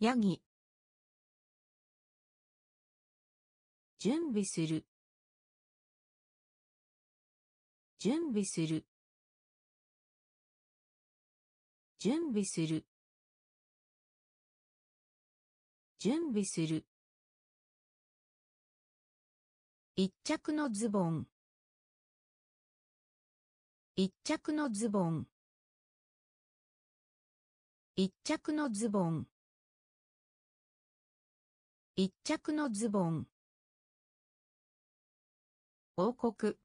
ヤギ。準備する。準備する。準備する。準備する。一着のズボン。一着のズボン。一着のズボン。一着のズボン。王国。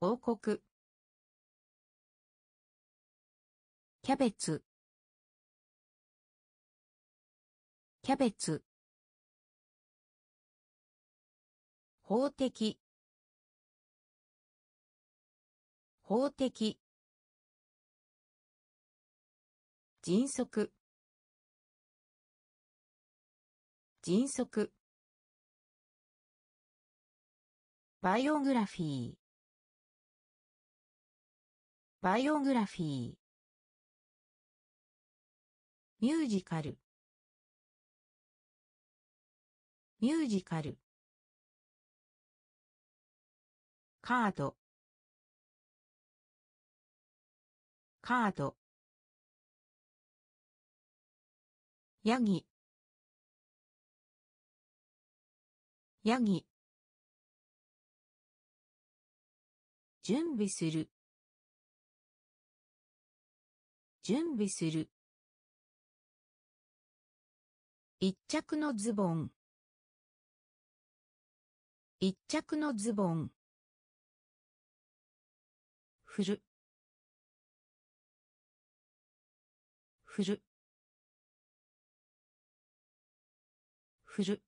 王国。キャベツ。キャベツ。法的。法的。迅速。迅速。バイオグラフィー。バイオグラフィー。ミュージカル。ミュージカル。カード。カード。ヤギ。ヤギ。準備する。準備する。一着のズボン。一着のズボン。振る。振る。振る。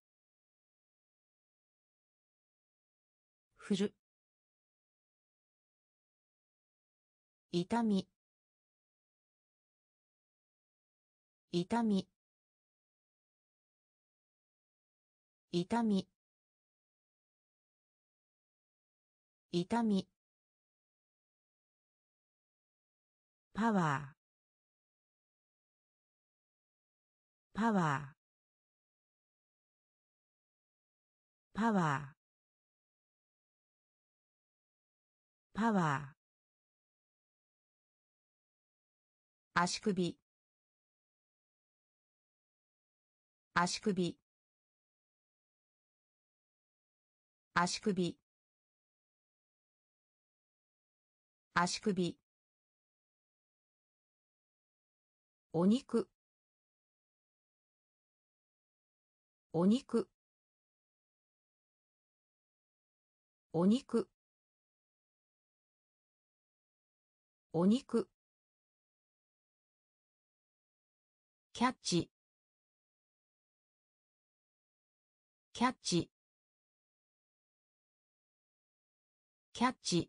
振る。痛み。痛み。痛み。痛み。パワー。パワー。パワー。パワー。足首。足首。足首。足首。お肉。お肉。お肉。お肉。キャッチ。キャッチ。キャッチ。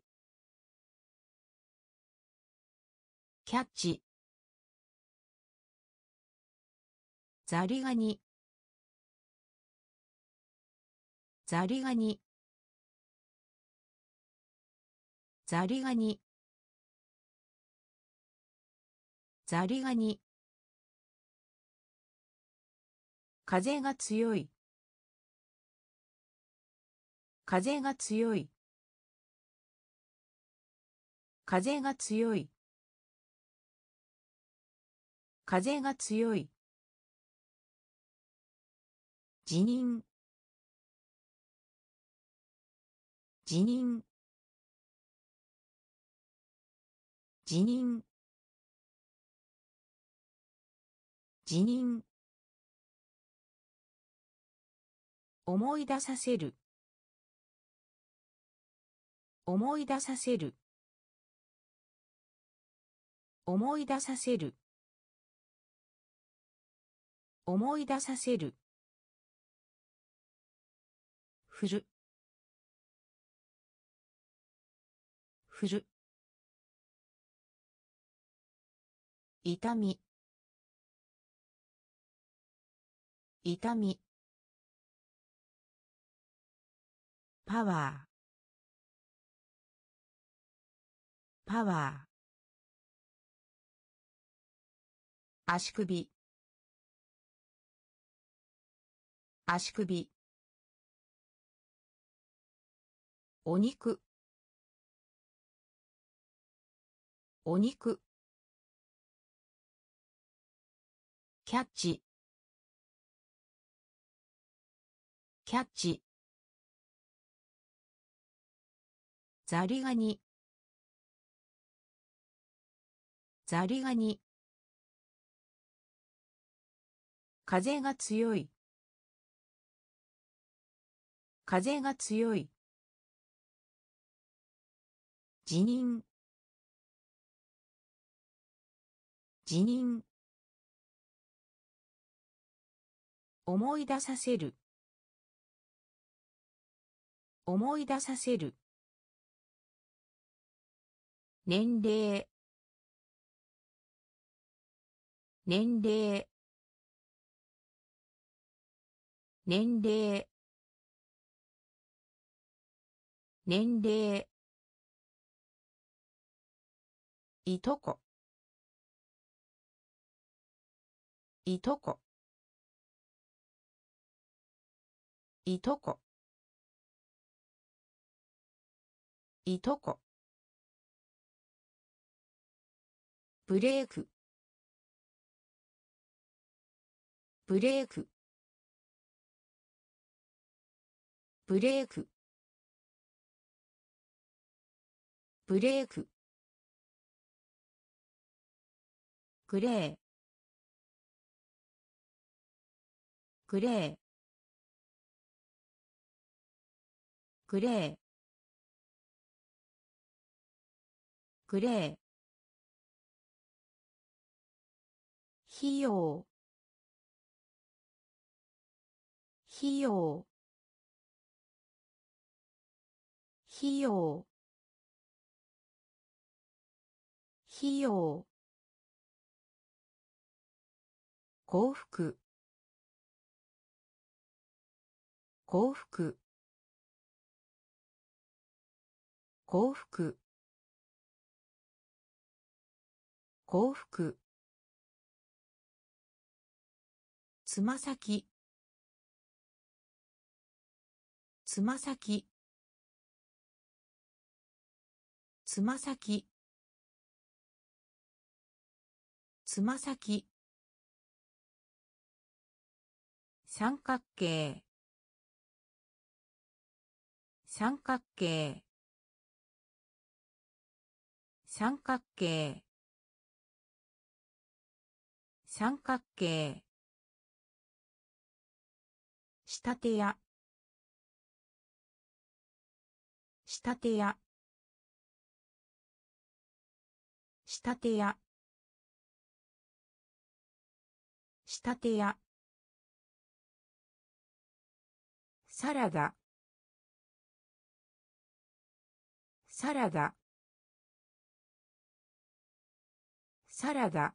キャッチ。ザリガニ。ザリガニ。ザリガニ。ザリガニ。風が強い。風が強い。風が強い。風が強い。辞任。辞任。辞任。辞任。思い出させる。思い出させる。思い出させる。思い出させる。振る。振る。痛み。痛み。パワー。パワー。足首。足首。お肉。お肉。キャッチ。キャッチ。ザリガニ。ザリガニ。風が強い。風が強い。辞任。辞任。思い出させる。思い出させる。年齢。年齢。年齢。年齢。いとこ。いとこ。いとこ。いとこ。ブレーク。ブレーク。ブレーク。ブレーク。グレーグレーグレーグレー費用。費用。費用。費用。幸福。幸福。幸福。幸福。つま先。つま先。つま先。つま先。三角形。三角形。三角形。三角形。仕立て屋。仕立て屋。仕立て屋。仕立て屋。サラダ。サラダ。サラダ。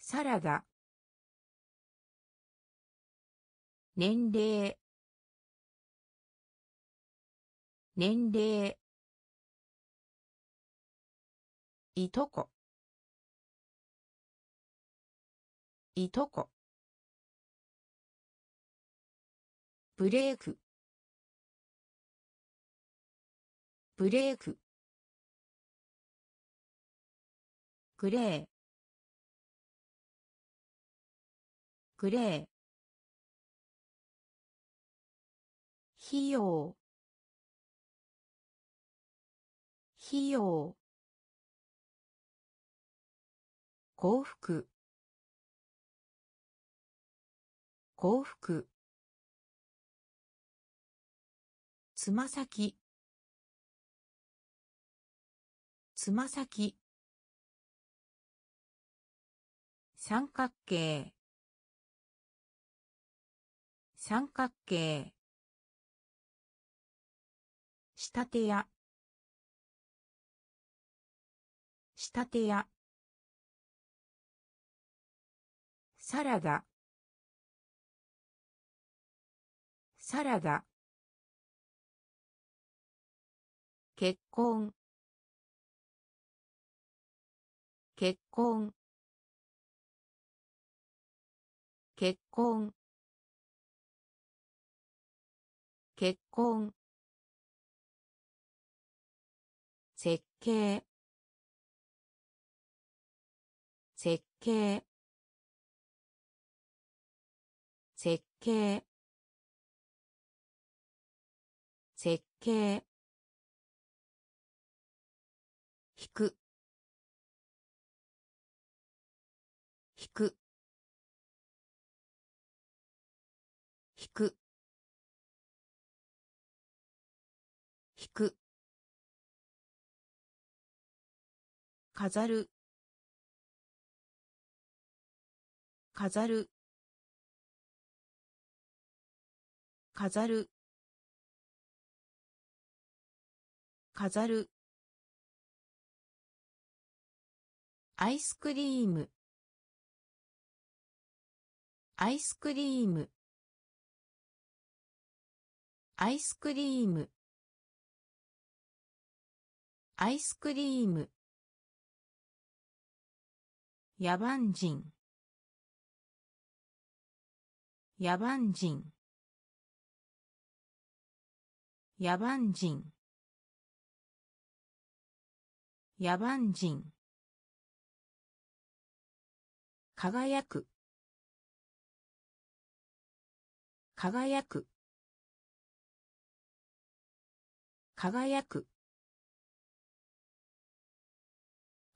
サラダ。年齢。年齢。いとこ。いとこ。ブレーク。ブレーク。グレー。グレー。費用。費用。幸福。幸福。つま先。つま先。三角形。三角形。仕立て屋仕立て屋サラダ。サラダ。結婚。結婚。結婚。結婚。設計。設計。設計。設計。引く。引く。引く。引く。飾る。飾る。飾る。飾る。アイスクリーム。アイスクリーム。アイスクリーム。アイスクリーム。野蛮人。野蛮人。野蛮人。野蛮人。輝く。輝く。輝く。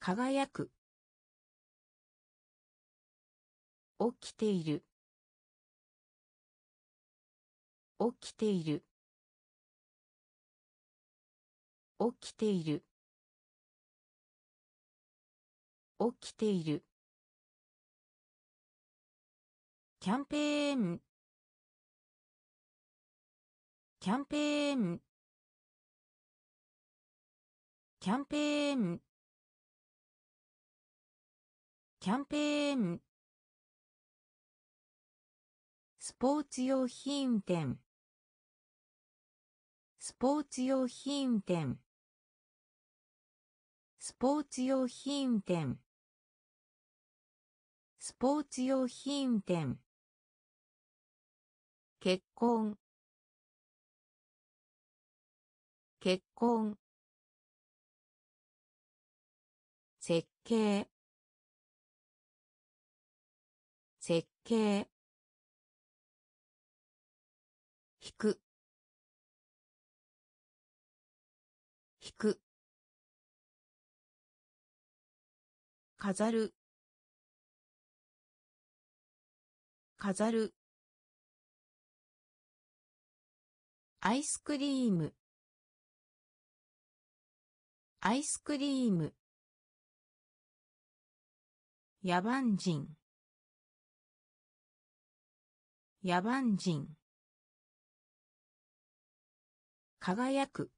輝く。起きている。起きている。起きている。起きている。キャンペーン。キャンペーン。キャンペーン。キャンペーン。スポーツ用品店。スポーツ用品店。スポーツ用品店。スポーツ用品店。結婚。結婚。設計。設計。引く。引く。飾る。飾る。アイスクリーム。アイスクリーム。野蛮人。野蛮人。輝く。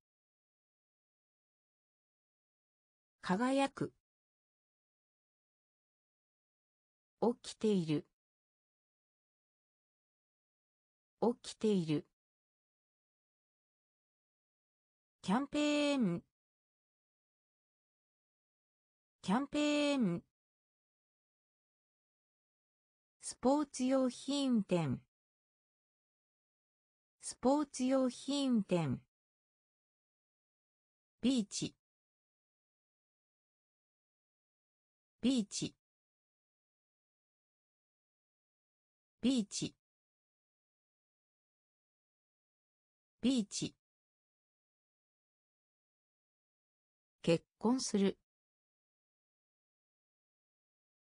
輝く。起きている。起きている。キャンペーン。キャンペーン。スポーツ用品店。スポーツ用品店。ビーチ。ビーチ。ビーチ。ビーチ。婚する。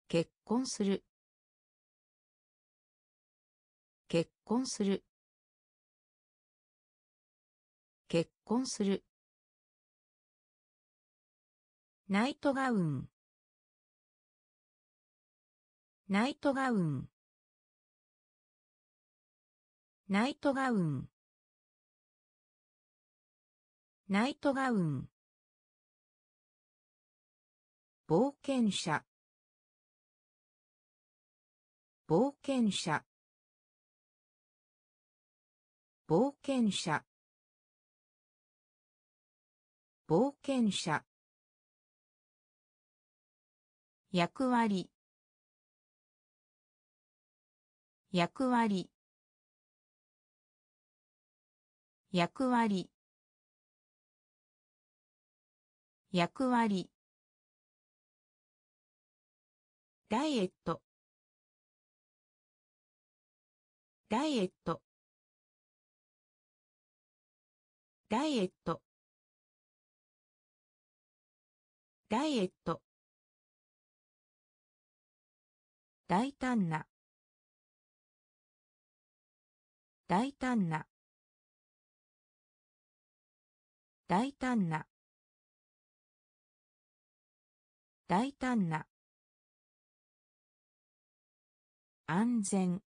結婚する。結婚する。結婚する。ナイトガウン。ナイトガウン。ナイトガウン。ナイトガウン。冒険者。冒険者。冒険者。冒険者。役割。役割。役割。役割。ダイエット。ダイエット。ダイエット。ダイエット。大胆な。大胆な。大胆な。大胆な。安全。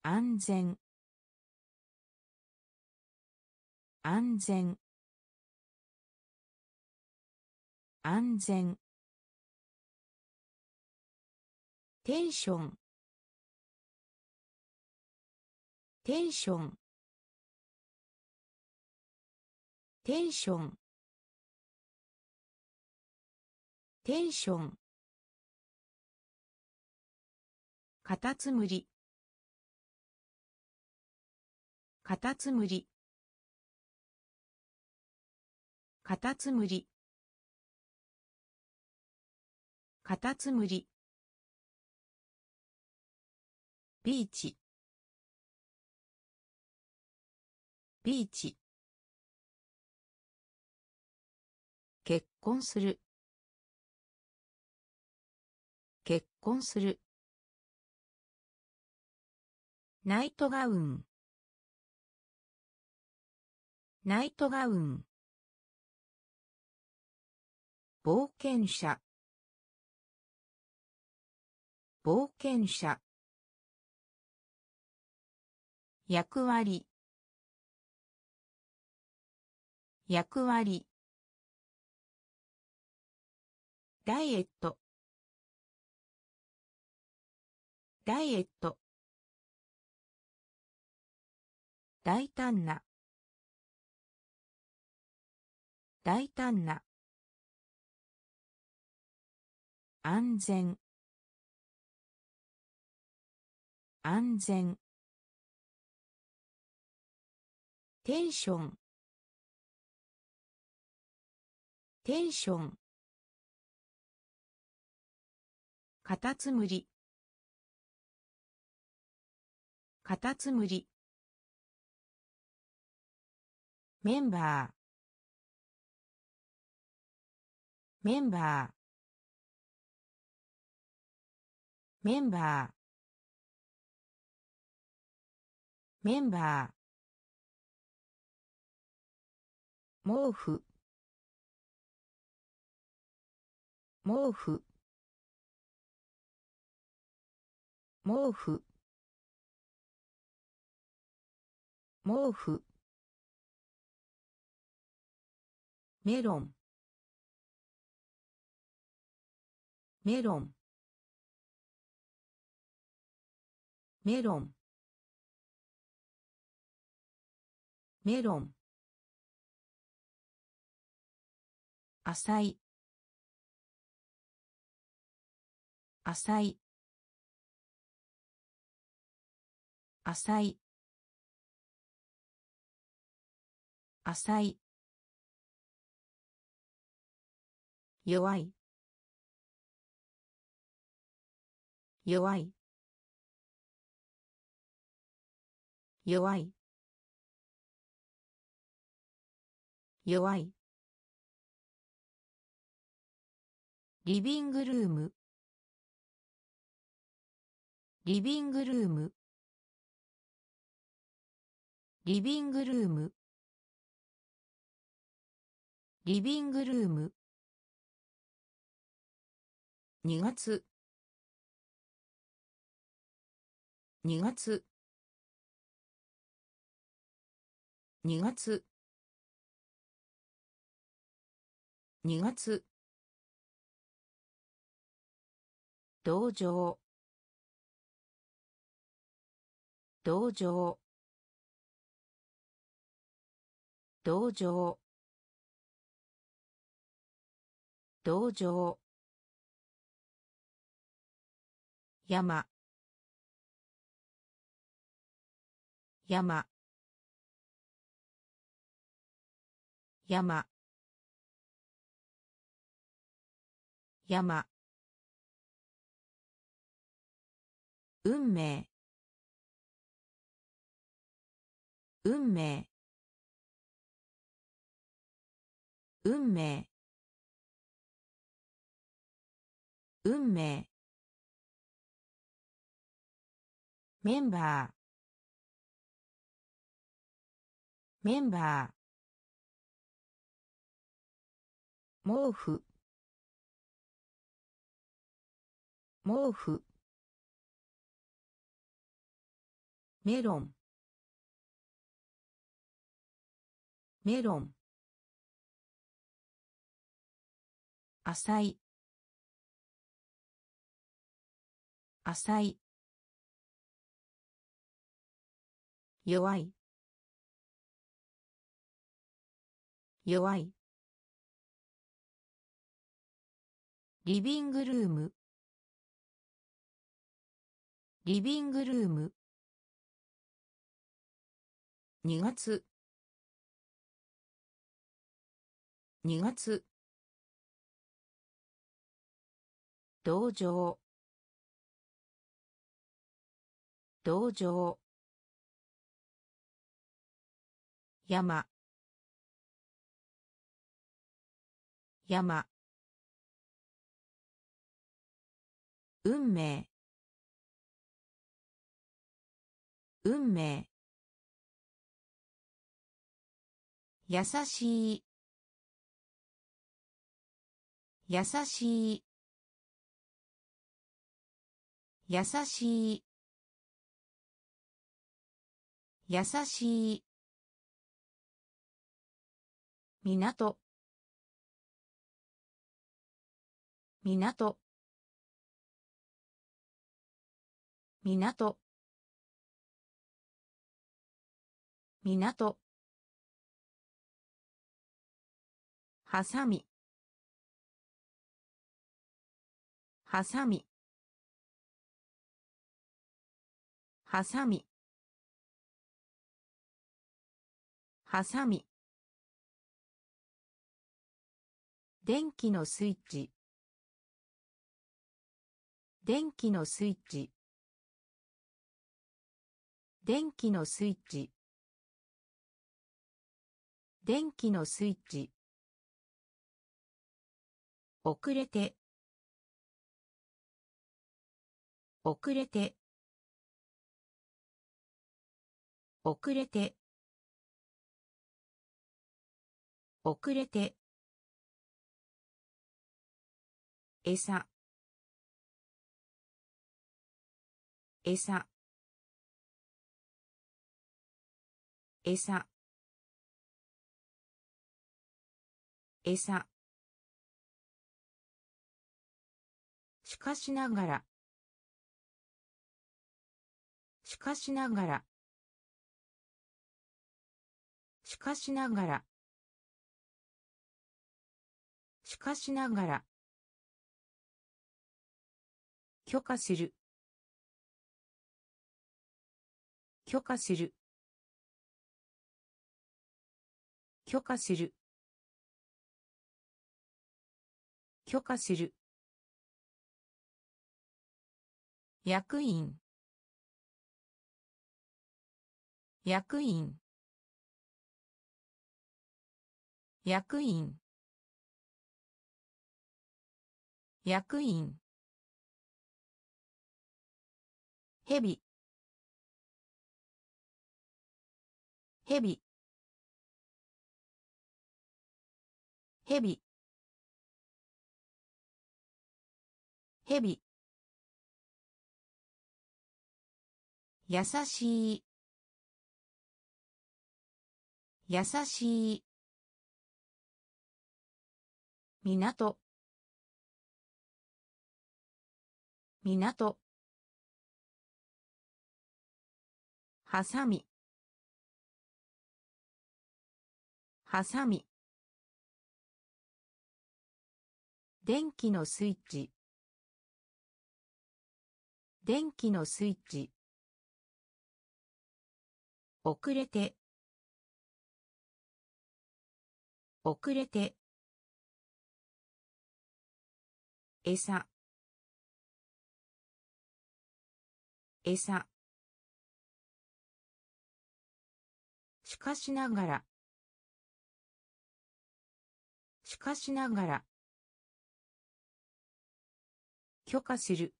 安全。安全。安全。テンション。テンション。テンション。テンション。カタツムリ。カタツムリ。カタツムリ。カタツムリ。ビーチ。ビーチ。結婚する。結婚する。ナイトガウン。ナイトガウン。冒険者。冒険者。役割。役割。ダイエット。ダイエット。大胆な。大胆な。安全。安全。テンション。テンション。カタツムリ。カタツムリ。メンバー。メンバー。メンバー。メンバー。毛布。毛布。毛布。毛布。メロン。メロン。メロン。メロン。浅い。浅い。浅い。浅い。弱い。弱い。弱い。弱い。リビングルーム。リビングルーム。リビングルーム。リビングルーム。2月。2月。2月。2月。同情。同情。同情。同情。山。山。山。山。運命。運命。運命。運命。メンバー。メンバー。毛布。毛布。メロン。メロン。浅い浅い弱い。弱い。リビングルーム。リビングルーム。2月。2月。同情。同情。山。山。運命。運命。優しい。優しい。優しい。優しい。港。港。港。港。はさみはさみはさみはさみ電気のスイッチ。電気のスイッチ。電気のスイッチ。電気のスイッチ。遅れて。遅れて。遅れて。遅れて。餌。餌。餌。餌。しかしながら。しかしながら。しかしながら。しかしながら。許可する。許可する。許可する。許可する。役員。役員。役員。役員。ヘビヘビヘビヘビ優しい。優しい。港。港。はさみはさみ電気のスイッチ。電気のスイッチ。遅れて。遅れて。餌。餌。しかしながら。しかしながら。許可する。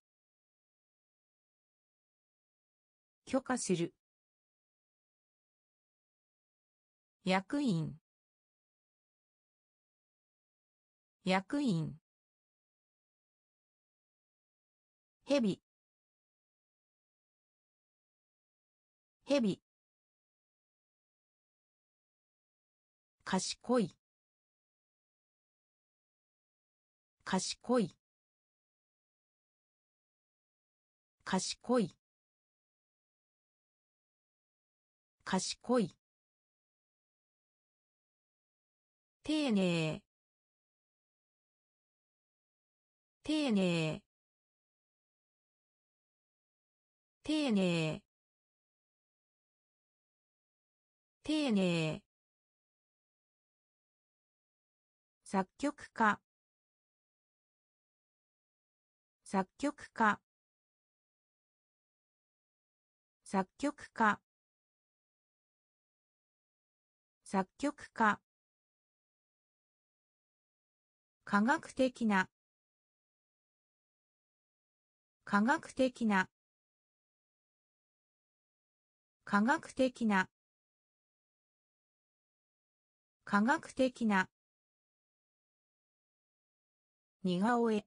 許可する。役員。役員。ヘビヘビ賢い。賢い。賢い。賢い。丁寧。丁寧。丁寧。丁寧。作曲家。作曲家。作曲家。作曲家。科学的な。科学的な。科学的な。科学的な。似顔絵。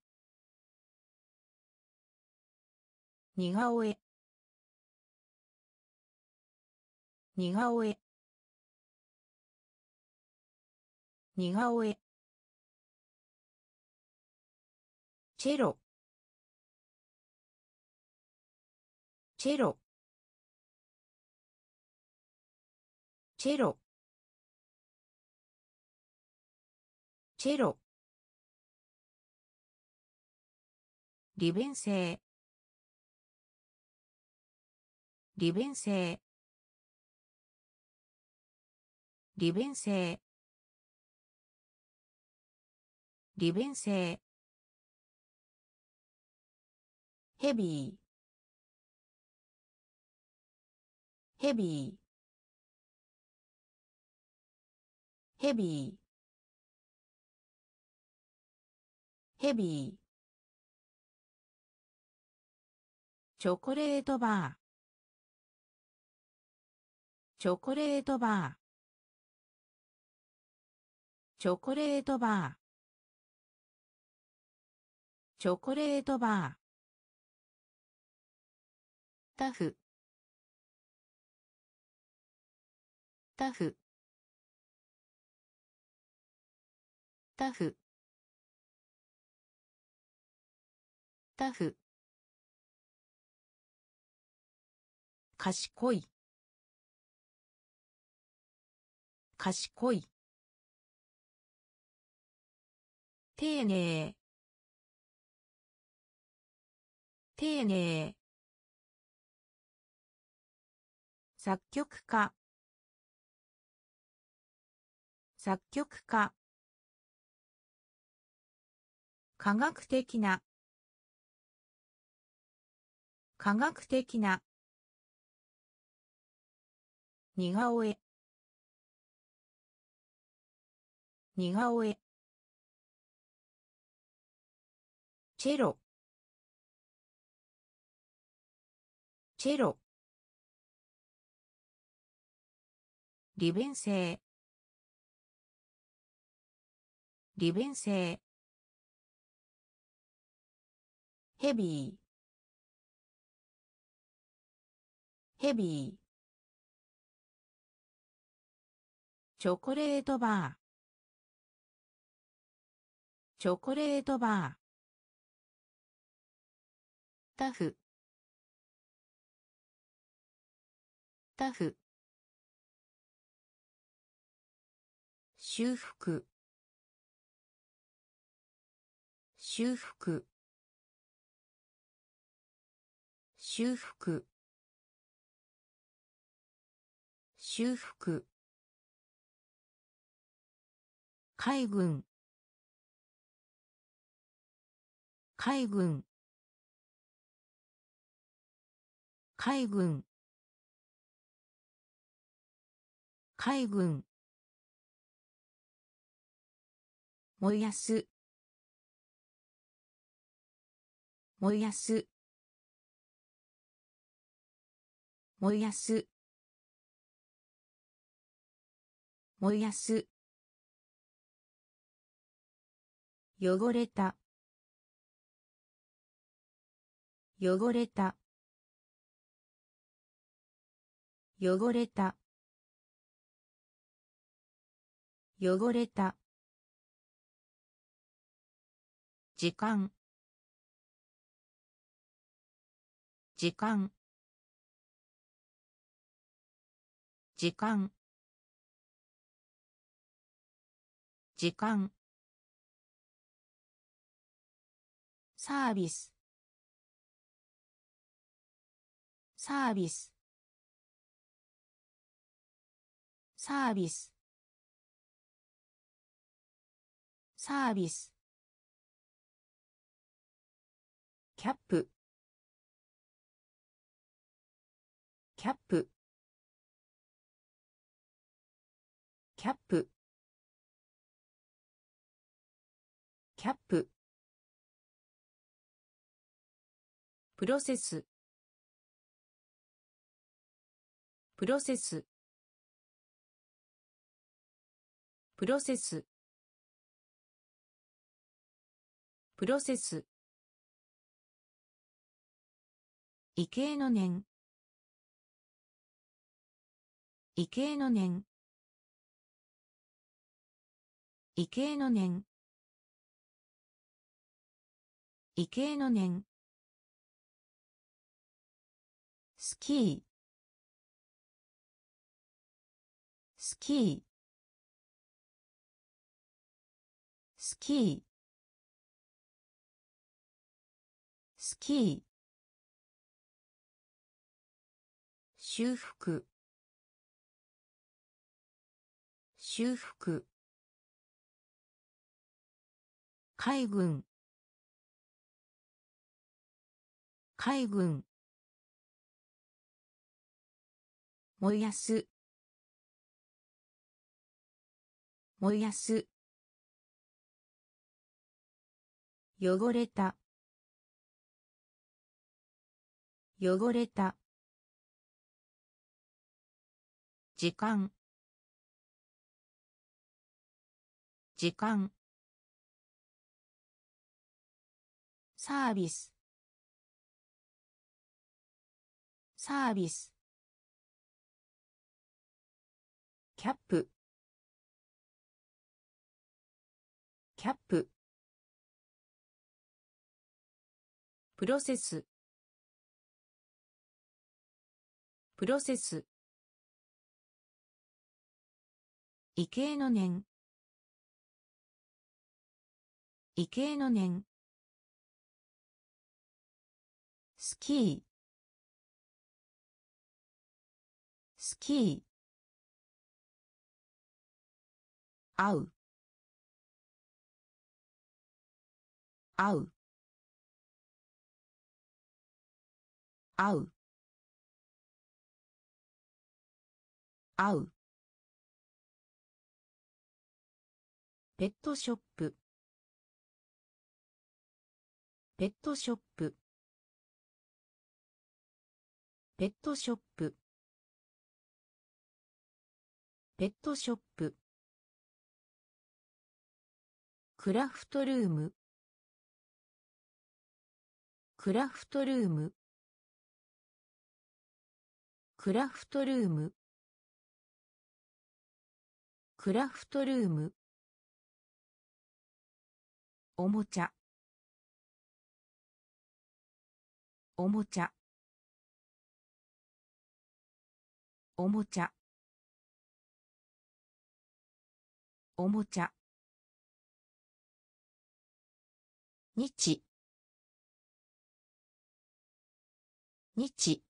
似顔絵。似顔絵。似顔絵。チェロ。チェロ。チェロ。チェロ。利便性。利便性。利便性。利便性。ヘビー。ヘビー。ヘビー。ヘビー。チョコレートバー。チョコレートバー。チョコレートバー。チョコレートバー。タフ。タフ。タフ。タフ。賢い。賢い。丁寧。丁寧。作曲家。作曲家。科学的な。科学的な。似顔絵。似顔絵。チェロ。チェロ。利便性。利便性。ヘビー。ヘビー。チョコレートバー。チョコレートバー。タフ。タフ。修復。修復。修復。修復。海軍。海軍。海軍。海軍。燃やす。燃やす。燃やす。燃やす。汚れた。汚れた。汚れた。汚れた。時間。時間。時間。時間。サービス。サービス。サービス。サービス。キャップ。キャップ。キャップ。キャップ。プロセス。プロセス。プロセス。プロセス。異形の念。異形の念。異形の念。異形の念。スキー。スキー。スキー。スキー。修復。修復。海軍。海軍。燃やす。燃やす。汚れた。汚れた。時間。時間。サービス。サービス。キャップ。キャップ。プロセス。プロセス。異形の念。異形の念。スキー。スキー。会う。会う。会う。会う。ペットショップ。ペットショップ。ペットショップ。ペットショップ。クラフトルーム。クラフトルーム。クラフトルーム。クラフトルーム。おもちゃ。おもちゃ。おもちゃ。おもちゃ。日。日。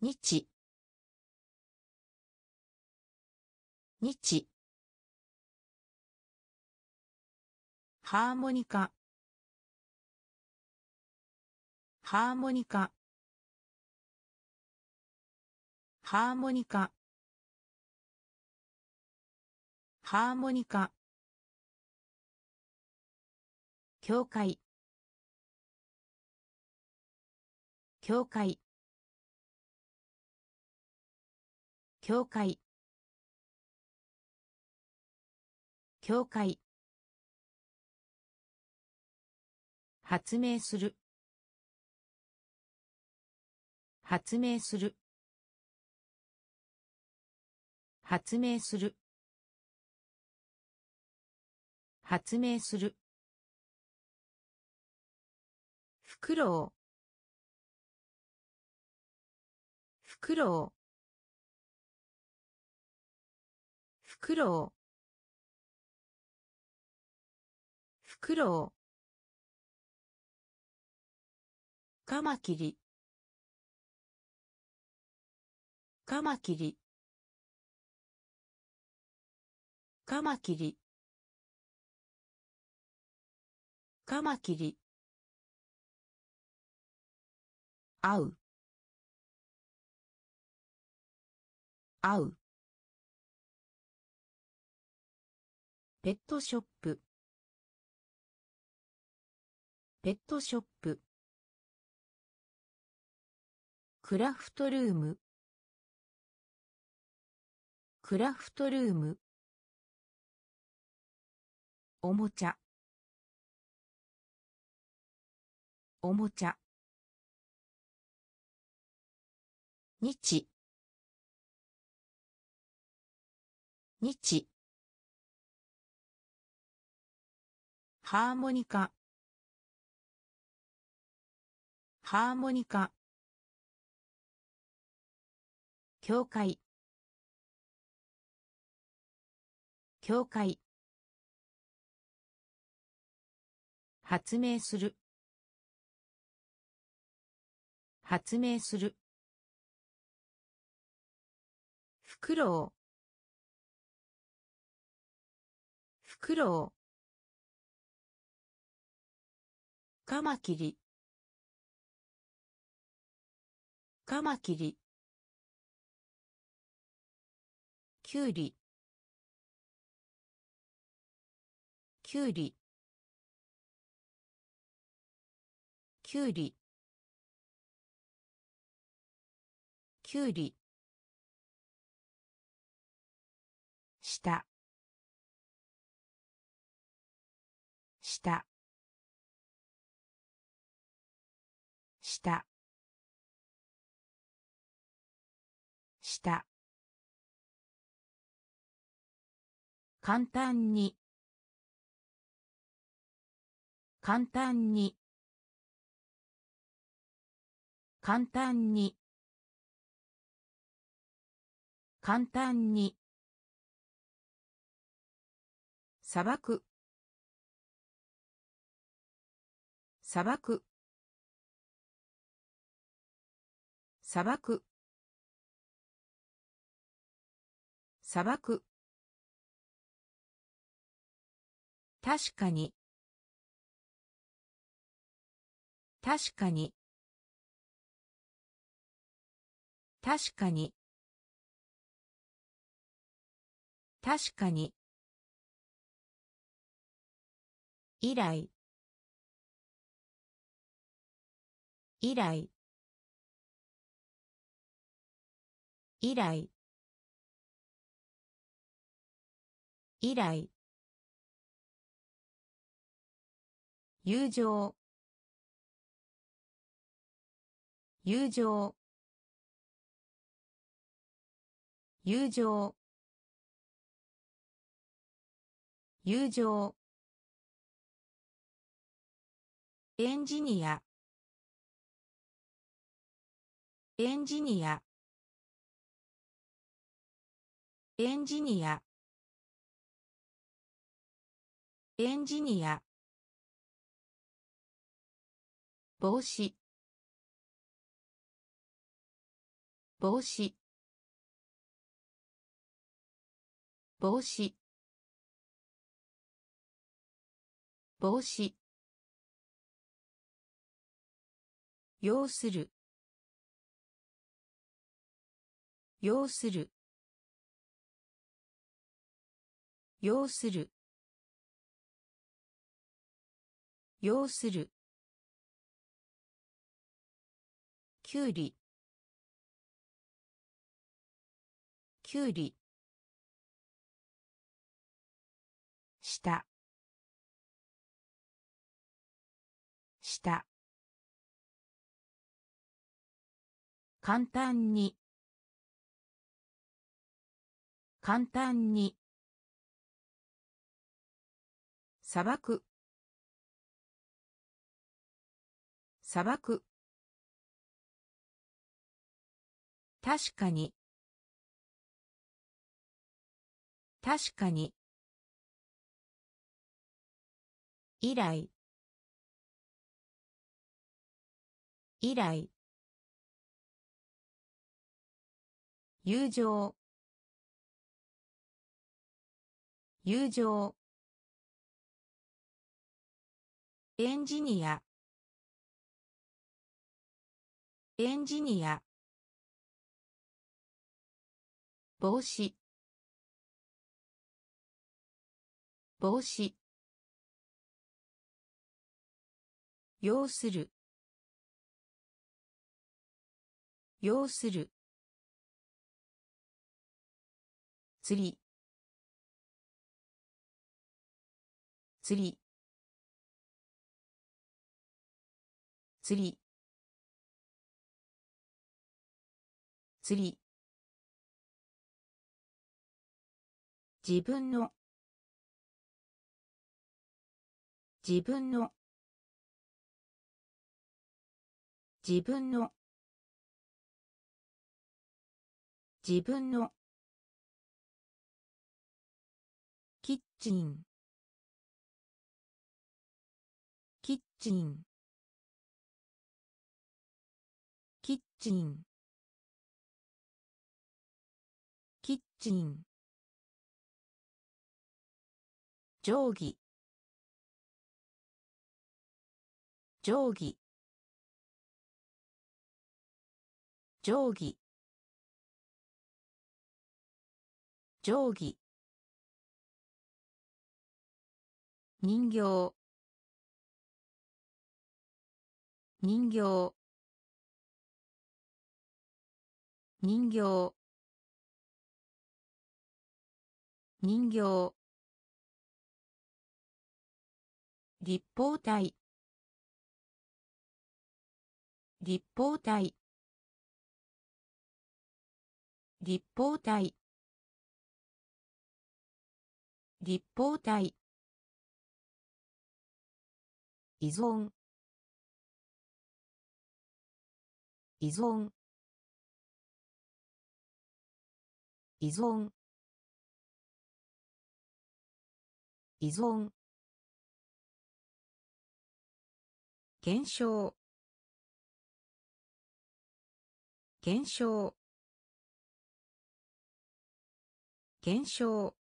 日。日。ハーモニカ。ハーモニカ。ハーモニカ。ハーモニカ。教会。教会。教会。教会。発明する。発明する。発明する。発明する。フクロウフクロウフクロウフクロウカマキリ。カマキリ。カマキリ。カマキリ。会う。会う。ペットショップ。ペットショップ。クラフトルーム。クラフトルーム。おもちゃ。おもちゃ。日。日。ハーモニカ。ハーモニカ。教会。教会。発明する。発明する。フクロウフクロウカマキリ。カマキリ。きゅうりきゅうりきゅうりきゅうり下下下下簡単に。簡単に。簡単に。簡単に。砂漠。砂漠。砂漠。砂漠。確かに。確かに。確かに。確かに。以来。以来。以来。以来。友情。友情。友情。友情。エンジニア。エンジニア。エンジニア。エンジニア。帽子。帽子。帽子。帽子。要する。要する。要する。要する。きゅうり。きゅうり。下下簡単に。簡単に。砂漠。砂漠。確かに。確かに。以来。以来。友情。友情。エンジニア。エンジニア。帽子。帽子。要する。要する。釣り。釣り。釣り。釣り。自分の。自分の。自分の。自分の。チン。キッチン。キッチン。キッチン。定規。定規。定規。定規。人形。人形。人形。人形。立方体。立方体。立方体。立方体。依存。依存。依存。依存。減少。減少。減少。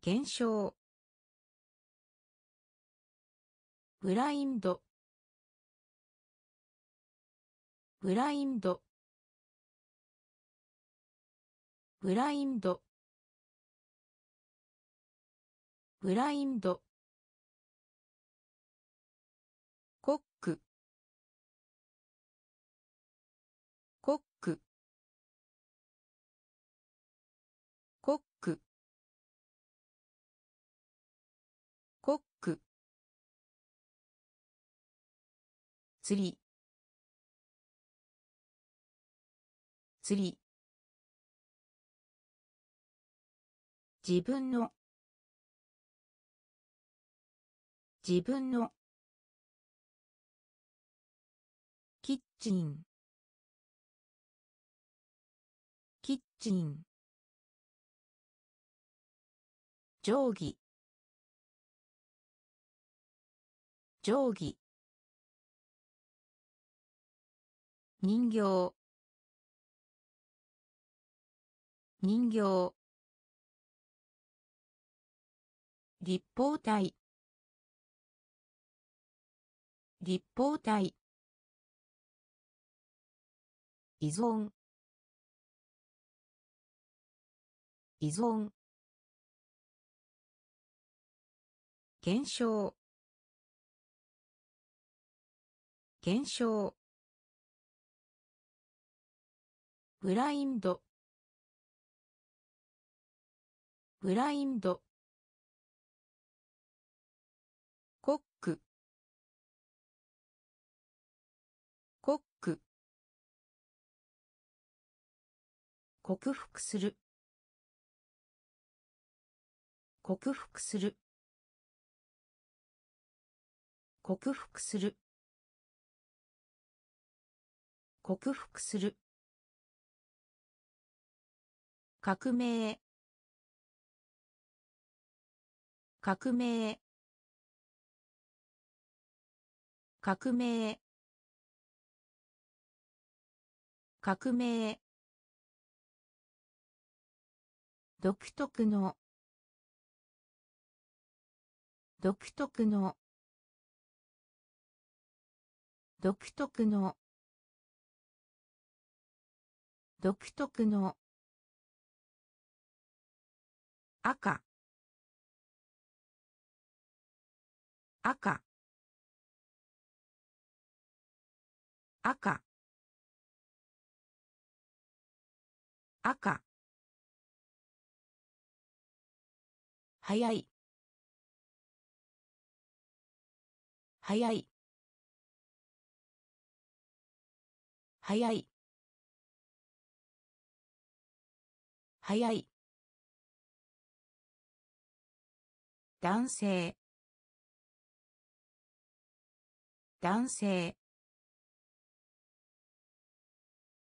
減少。ブラインド。ブラインド。ブラインド。ブラインド。釣り。釣り。自分の。自分の。キッチン。キッチン。定規。定規。人形。人形。立方体。立方体。依存。依存。減少。減少。ブラインド。ブラインド。コック。コック。克服する。克服する。克服する。克服する。革命。革命。革命。革命。独特の。独特の。独特の。独特の。赤。赤。赤。赤。早い。早い。早い。早い。男性。男性。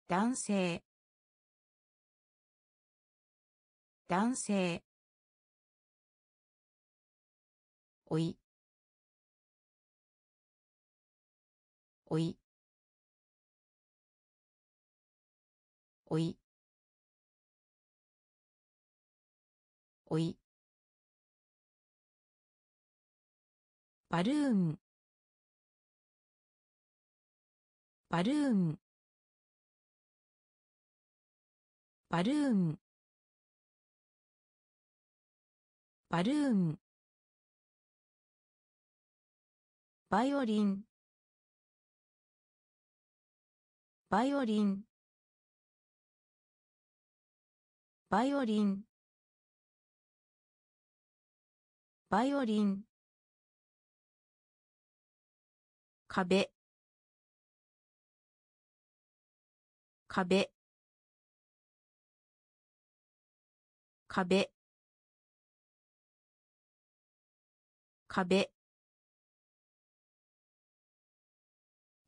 男性。男性。おい。おい。おい。おいバルーン。バルーン。バルーン。バルーン。バイオリン。バイオリン。バイオリン。バイオリン。壁。壁。壁。壁。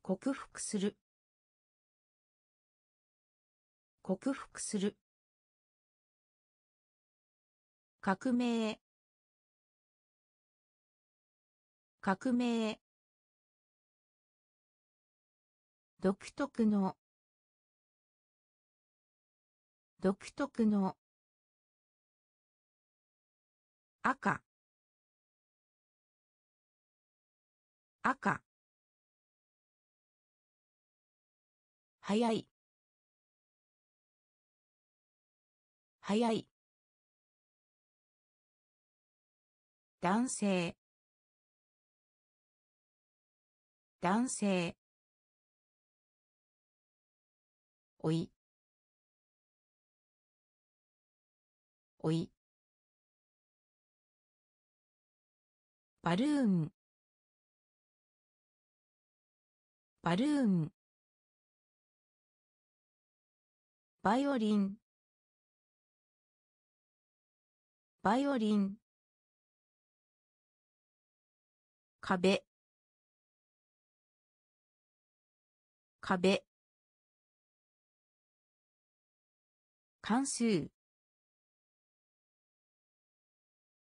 克服する。克服する。革命革命独特の。独特の。赤。赤。早い。早い。男性。男性。おい。おい。バルーン。バルーン。バイオリン。バイオリン。壁。壁。関数。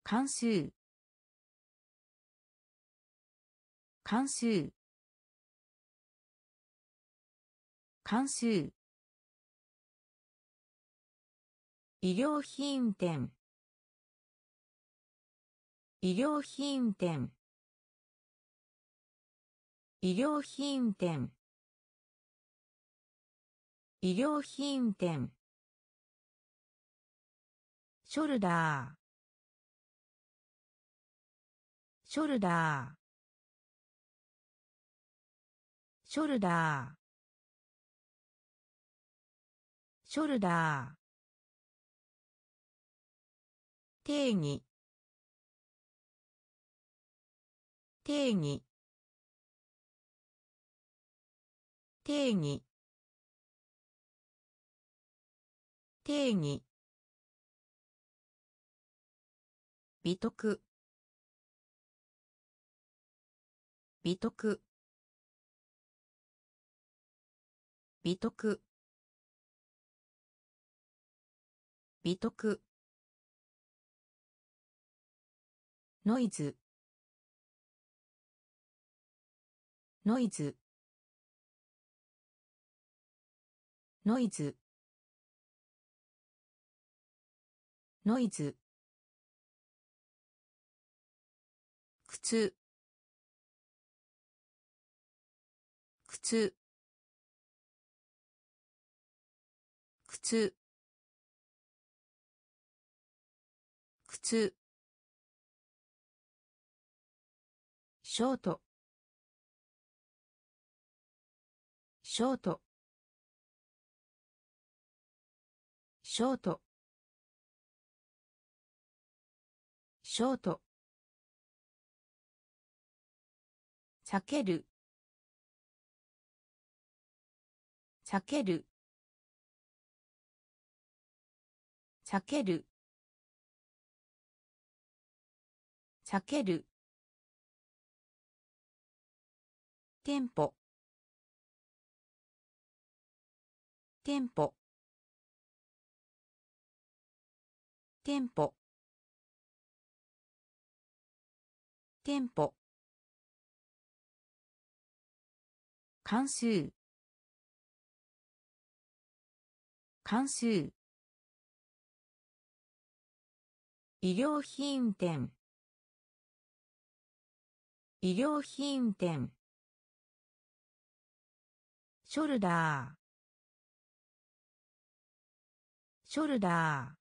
関数。関数。関数。医療費運転医療費運転医療費運転医療費運転ショルダー。ショルダー。ショルダー。ショルダー。定義。定義。定義。定義。美徳。美徳。美徳。美徳。ノイズ。ノイズ。ノイズ。ノイズ。靴。靴。靴。靴。ショート。ショート。ショート。ショート。避ける。避ける。避ける。避ける。店舗。店舗。店舗。店舗。関数。関数。医療費運転医療費運転ショルダー。ショルダー。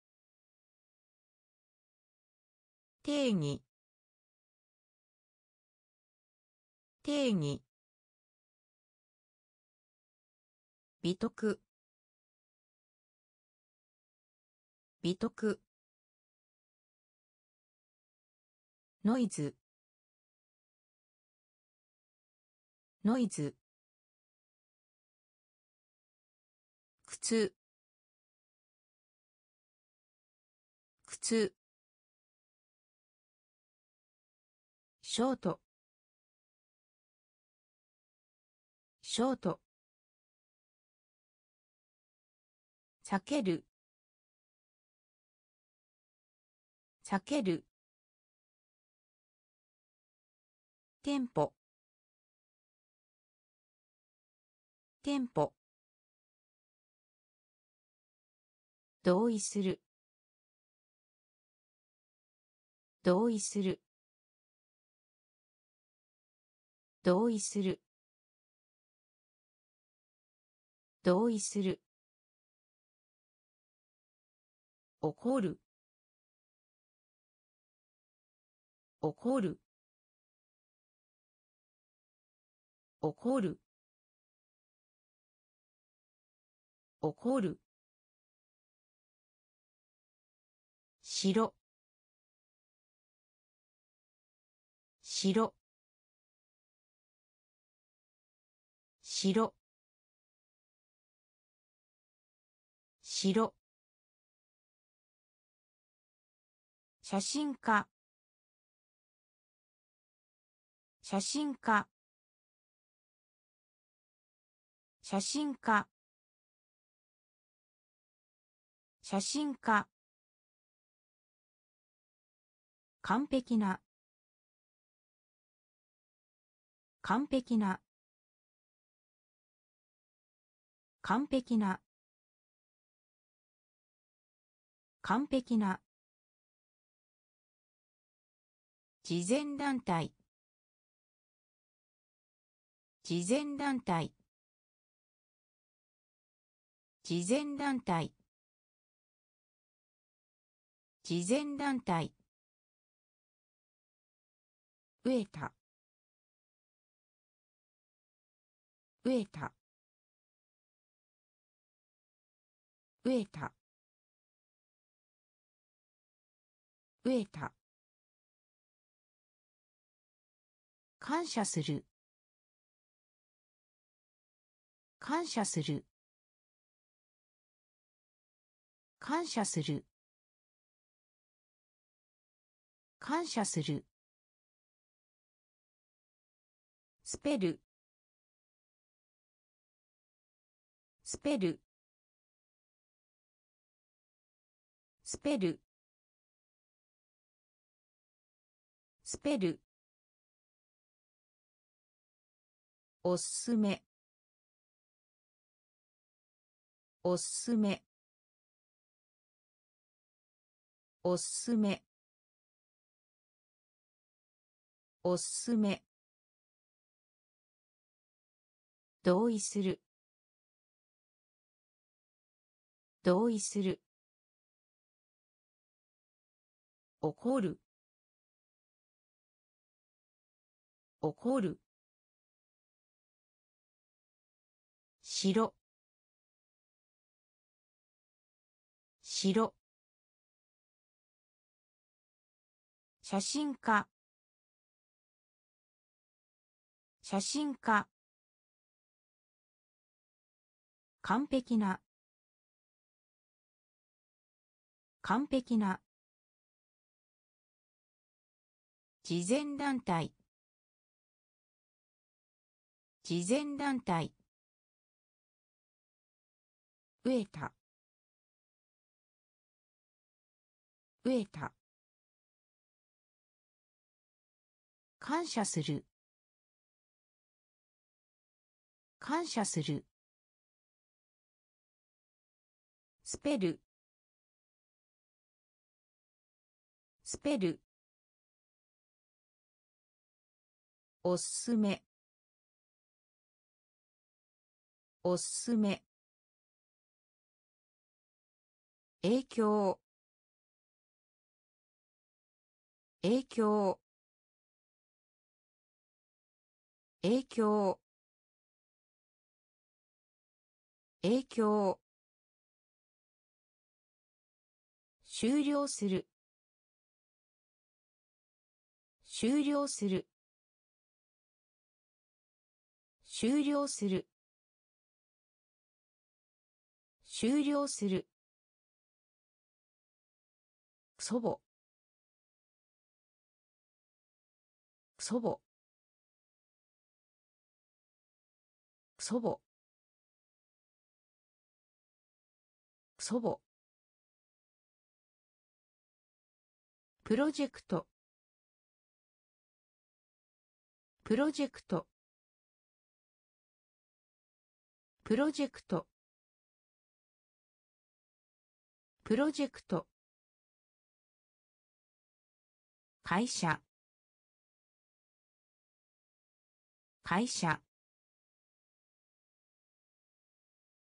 定義。定義。美徳。美徳。ノイズ。ノイズ。靴。靴。ショート。ショート。避ける。避ける。店舗。店舗。同意する。同意する。同意する。同意する。怒る。怒る。怒る。怒る。白白白白写真家。写真家。写真家。写真家。完璧な。完璧な。完璧な。完璧な。慈善団体。慈善団体。慈善団体。慈善団体植えた。植えた。植えた。植えた。感謝する。感謝する。感謝する。感謝する。スペルスペルスペルスペルおすすめ。おすすめ。おすすめ。おすすめ。同意する。同意する。怒る。怒る。白白写真家。写真家。完璧な。完璧な。慈善団体。慈善団体。植えた。植えた。感謝する。感謝する。スペル。スペル。おすすめ。おすすめ。影響。影響。影響。影響。終了する。終了する。終了する。終了する。祖母。祖母。祖母。祖母。プロジェクト。プロジェクト。プロジェクト。プロジェクト。会社。会社。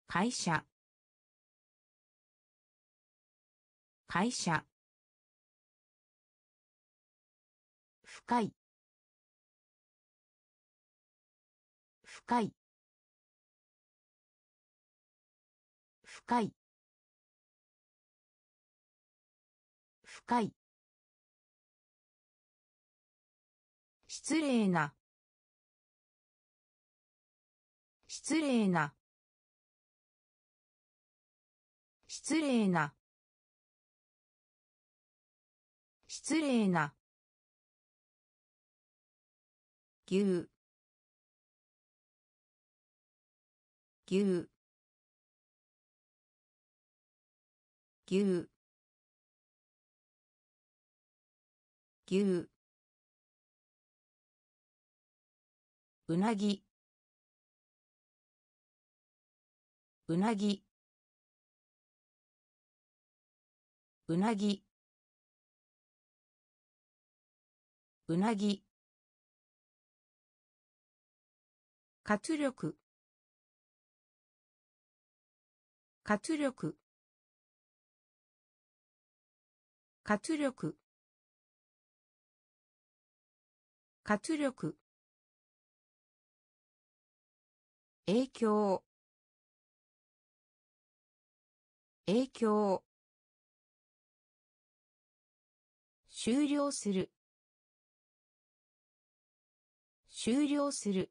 会社。会社。深い。深い。深い。深い。失礼な。失礼な。失礼な。失礼な。牛牛牛牛うなぎ。うなぎ。うなぎ。うなぎ。活力。活力。活力。活力。影響。影響。終了する。終了する。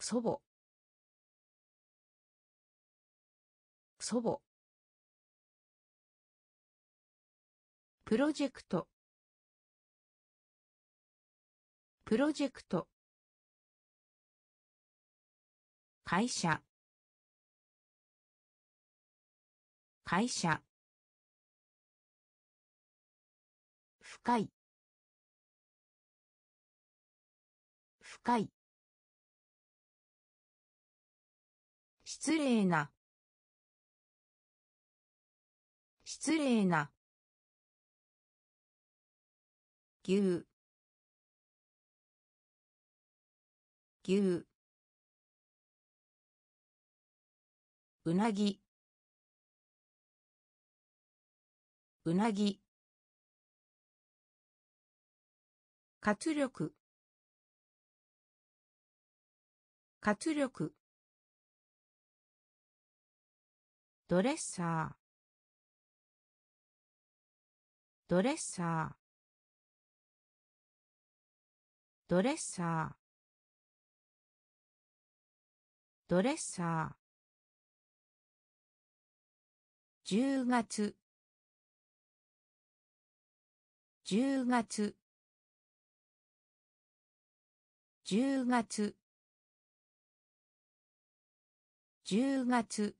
祖母。祖母。プロジェクト。プロジェクト。会社。会社。深い。深い。失礼な。失礼な。牛牛うなぎ。うなぎ。活力。活力。ドレッサー。ドレッサー。ドレッサー。ドレッサー。10月。10月。10月。10月。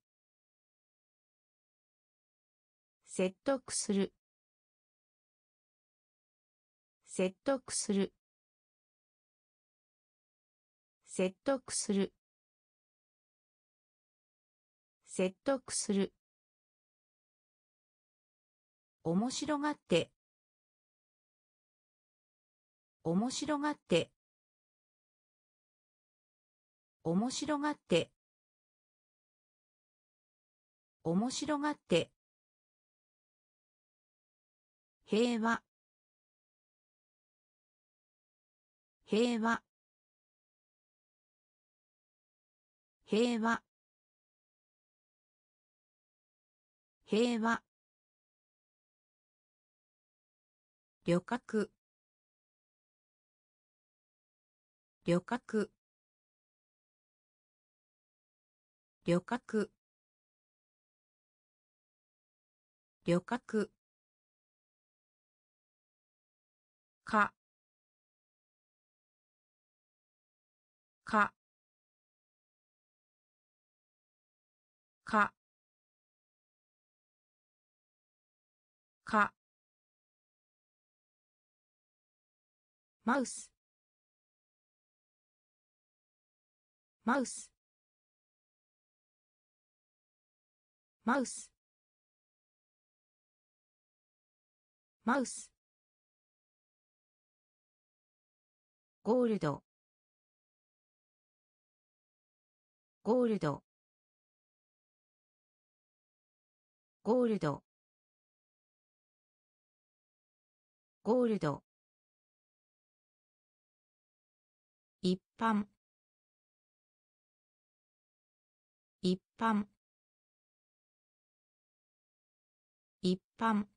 説得する。説得する。説得する。説得する。面白がって。面白がって。面白がって。面白がって。平和。平和。平和。平和。旅客。旅客。旅客。旅客。か。か。か。かマウスマウスマウスマウスゴールドゴールドゴールドゴールド般。一般。一般。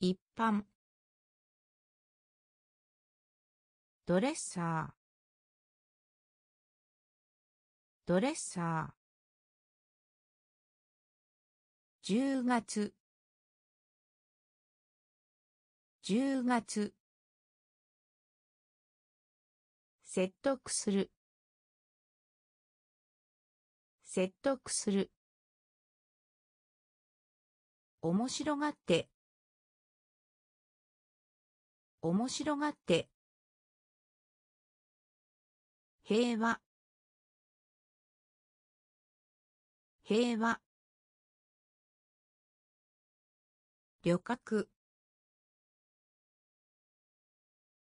一般。ドレッサー。ドレッサー。10月。10月。説得する。説得する。面白がって。面白がって。平和。平和。旅客。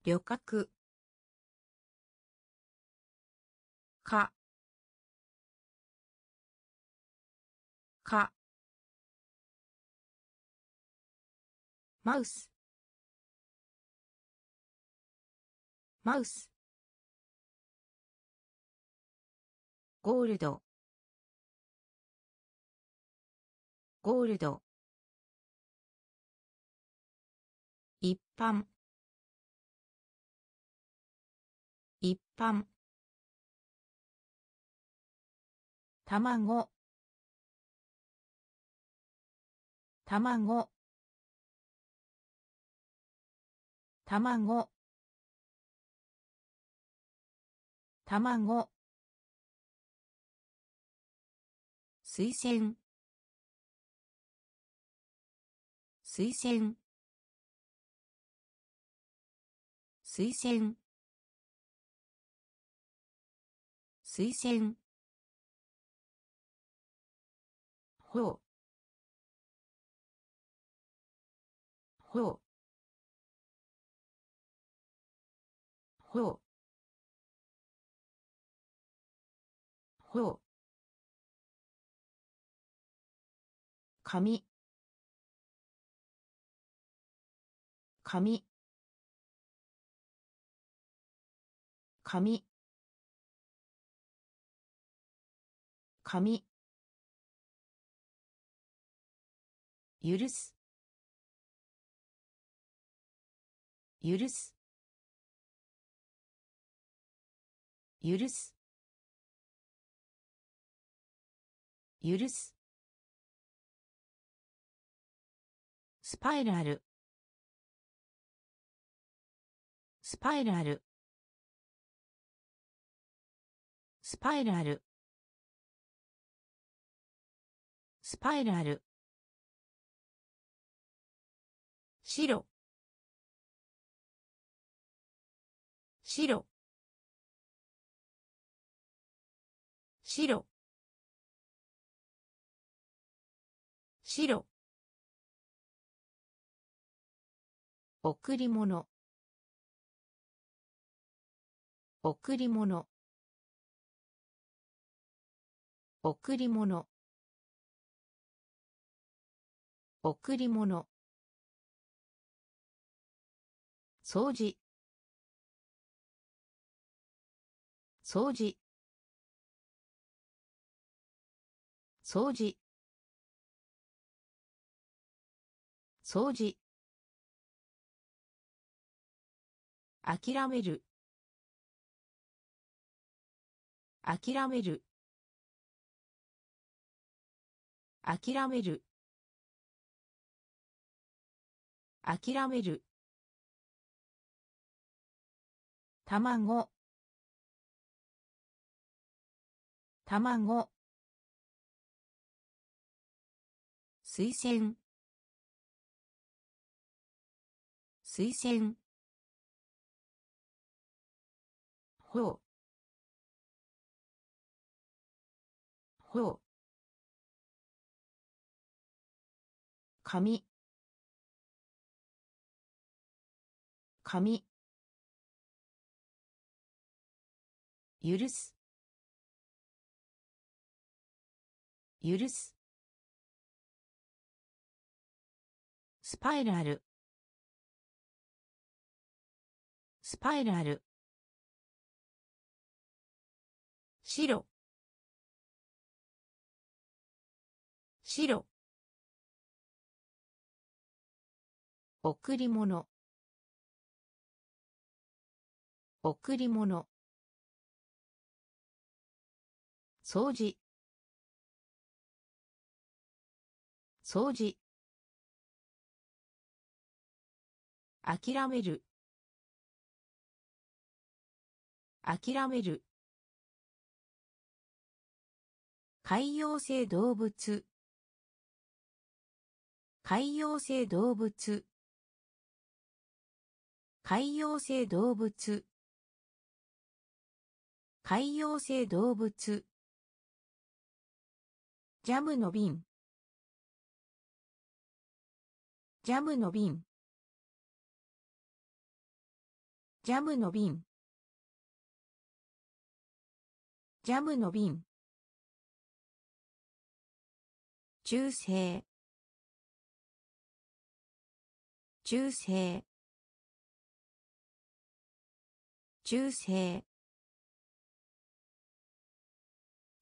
旅客。か。か。マウス。マウス。ゴールド。ゴールド。一般。一般。卵。卵。卵。卵。推薦推薦推薦推薦ほう。ほう。ほう。ほう。紙。紙。紙。紙。許す。許す。許す。許す。スパイラル。スパイラル。スパイラル。スパイラル。白。白。白。白。贈り物。贈り物。贈り物。贈り物。掃除。掃除。掃除。掃除。諦める。諦める。諦める。諦める。卵。卵。推薦推薦ほう。ほう。紙。紙。許す。許す。スパイラル。スパイラル。白。白。贈り物。贈り物。掃除。掃除。諦める。諦める。海洋性動物。海洋性動物。海洋性動物。海洋性動物。ジャムの瓶。ジャムの瓶。ジャムの瓶。ジャムの瓶。中性。中性。中性。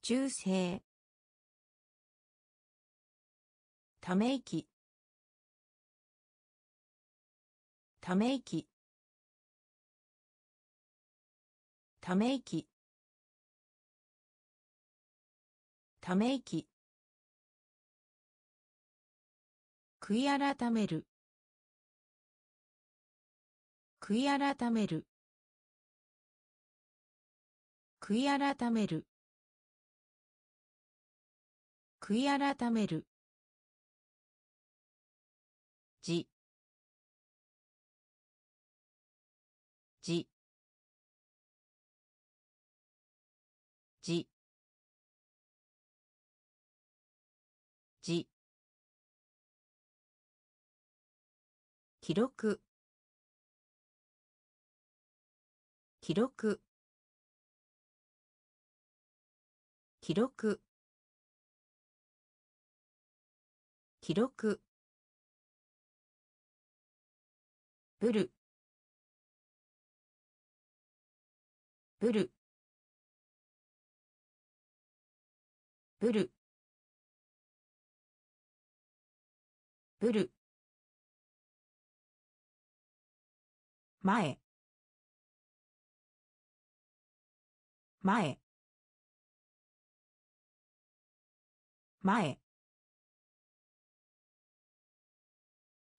中性。ため息。ため息。ため息。ため息。悔い改める。悔い改める。悔い改める。悔い改める。じ。じ。じ。じ。記録。記録。記録。記録。ブル。ブル。ブル。ブル。前。前。前。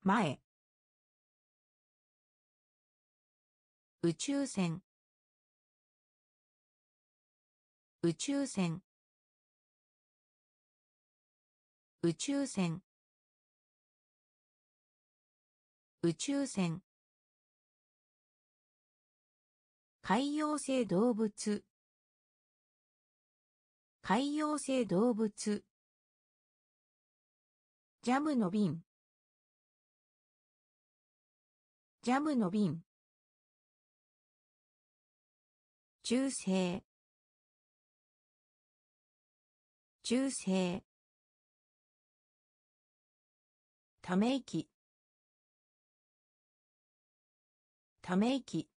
前。宇宙船。宇宙船。宇宙船。宇宙船。海洋性動物。海洋性動物。ジャムの瓶。ジャムの瓶。中性中性ため息。ため息。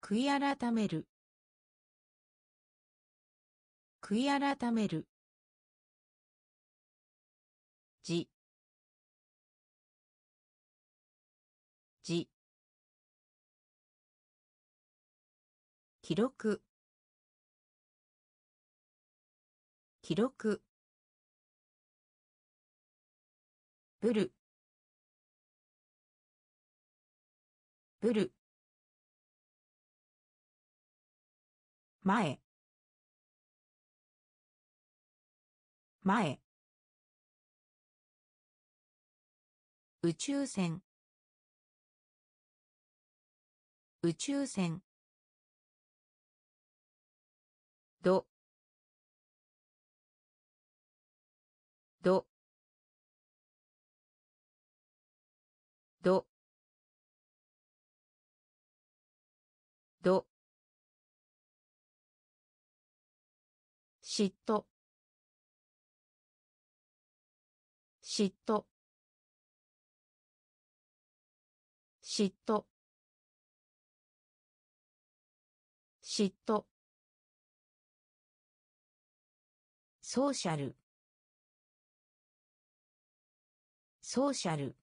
悔い改める。悔い改める。じ。じ。記録。記録。ブル。ブル。前。前。宇宙船。宇宙船。どどどど嫉妬。嫉妬。嫉妬。嫉妬。ソーシャル。ソーシャル。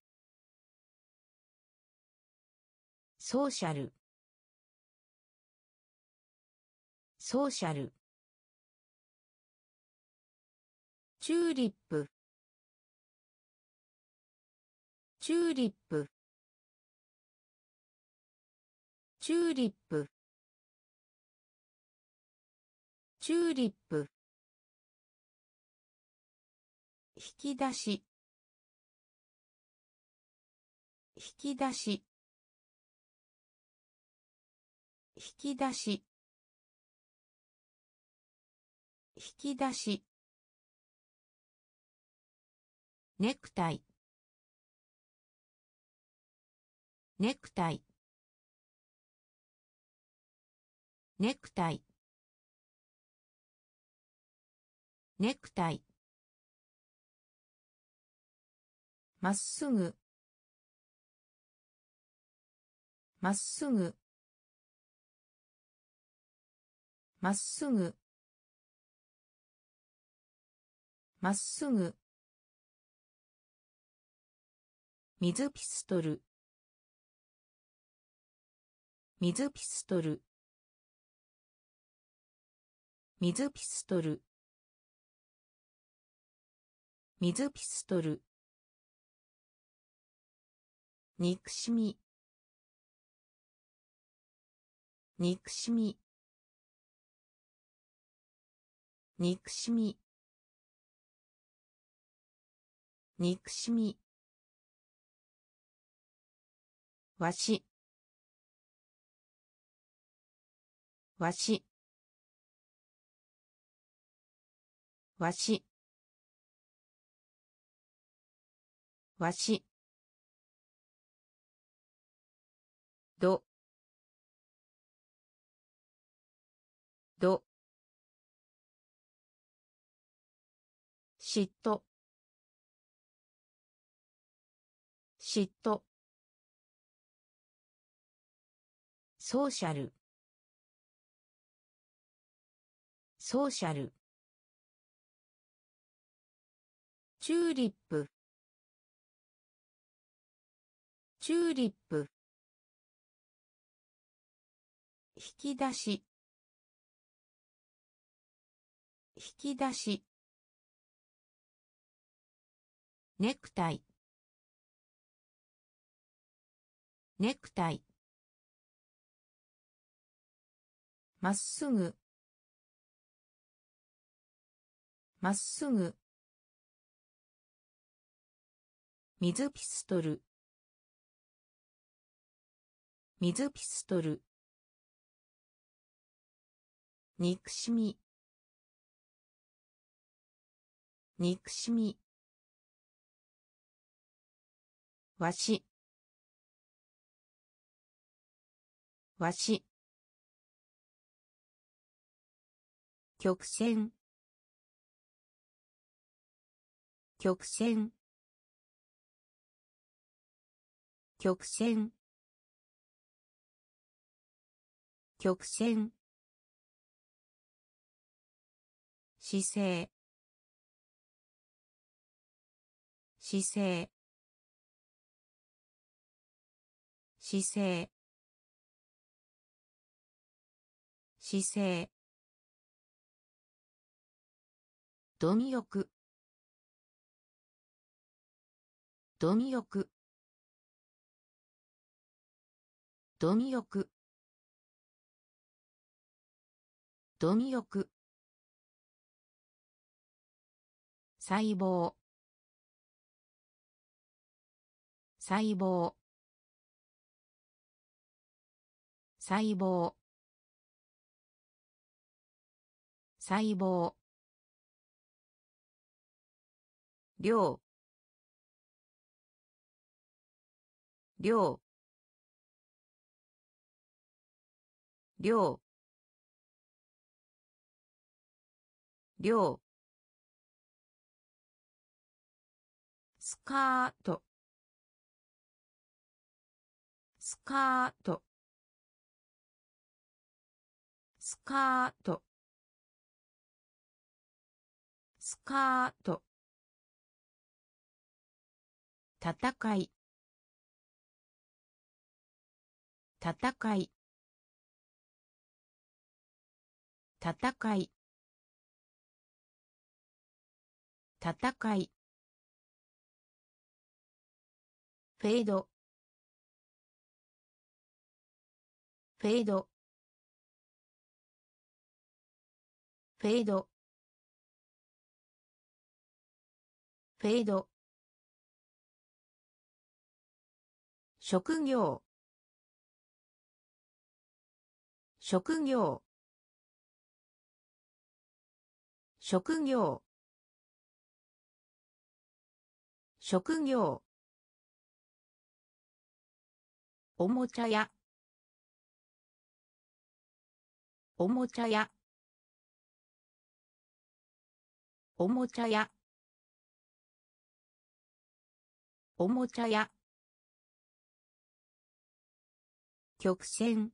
ソーシャル。ソーシャル。チューリップ。チューリップ。チューリップ。チューリップ。引き出し。引き出し。引き出し。引き出し。ネクタイ。ネクタイ。ネクタイ。ネクタイ。まっすぐ。まっすぐ。まっすぐ。まっすぐ。水ピストル。水ピストル。水ピストル。水ピストル。憎しみ。憎しみ。憎しみ。憎しみ。わし。わし。わし。わし。どど嫉妬。嫉妬。ソーシャル。ソーシャル。チューリップ。チューリップ。引き出し。引き出し。ネクタイ。ネクタイ。まっすぐ。まっすぐ。水ピストル。水ピストル。憎しみ。憎しみ。わし。わし。曲線。曲線。曲線。曲線。姿勢。姿勢。姿勢。姿勢。貪欲。貪欲。貪欲。貪欲細胞。細胞。細胞。細胞。量。量。量。量。カート。スカート。スカート。スカート。戦い。戦い。戦い。戦い。フェード。フェード。フェード。フェード。職業。職業。職業。職業。おもちゃや。おもちゃや。おもちゃや。おもちゃや。曲線。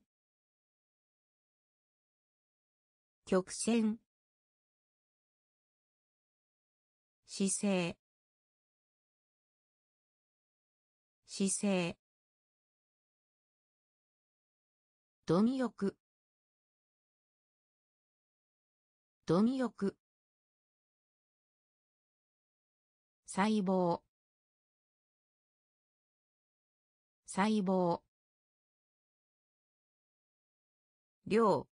曲線。姿勢。姿勢。貪欲。貪欲。細胞。細胞。量。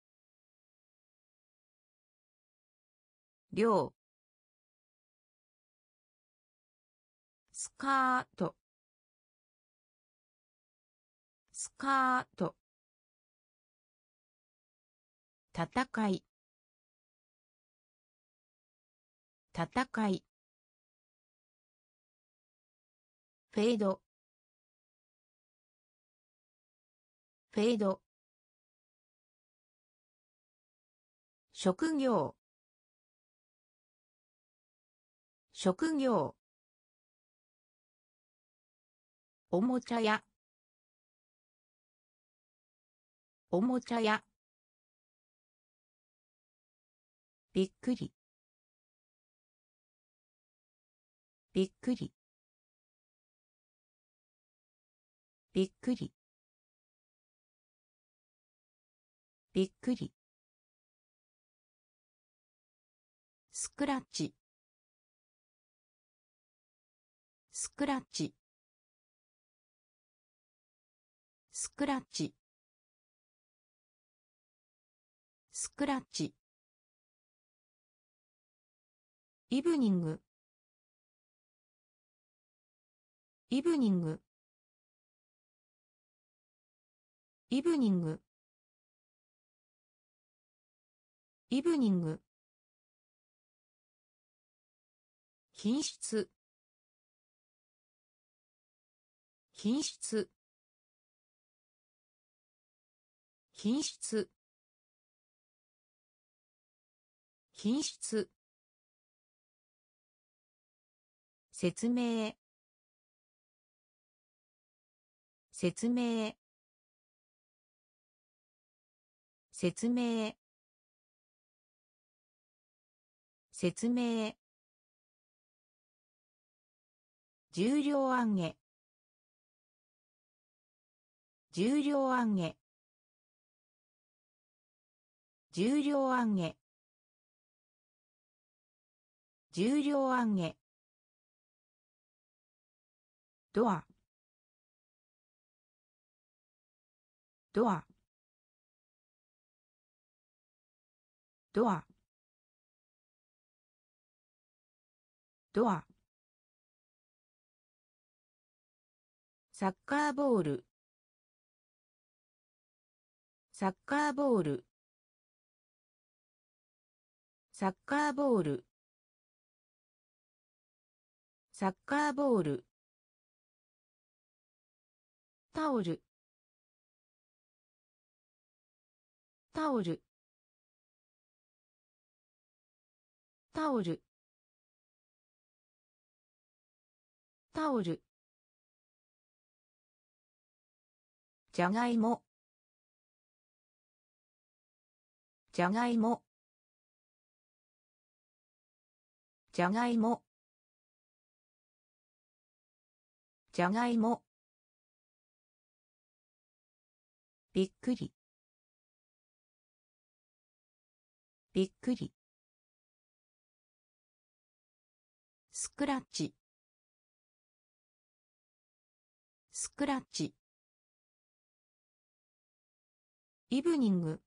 量。スカート。スカート。戦い。戦い。フェード。フェード。職業。職業。おもちゃやおもちゃやびっくり。びっくり。びっくり。びっくり。スクラッチ。スクラッチ。スクラッチ。スクラッチ。イブニング。イブニング。イブニング。イブニング。品質。品質。品質。品質。説明説明説明説明重量上げ。重量上げ。重量上げ。重量上げ。ドア。ドア。ドア。ドア。サッカーボール。サッカーボール。サッカーボール。サッカーボール。タオル。タオル。タオル。タオル。じゃがいも。じゃがいも。じゃがいも。じゃがいも。びっくり。びっくり。スクラッチ。スクラッチ。イブニング。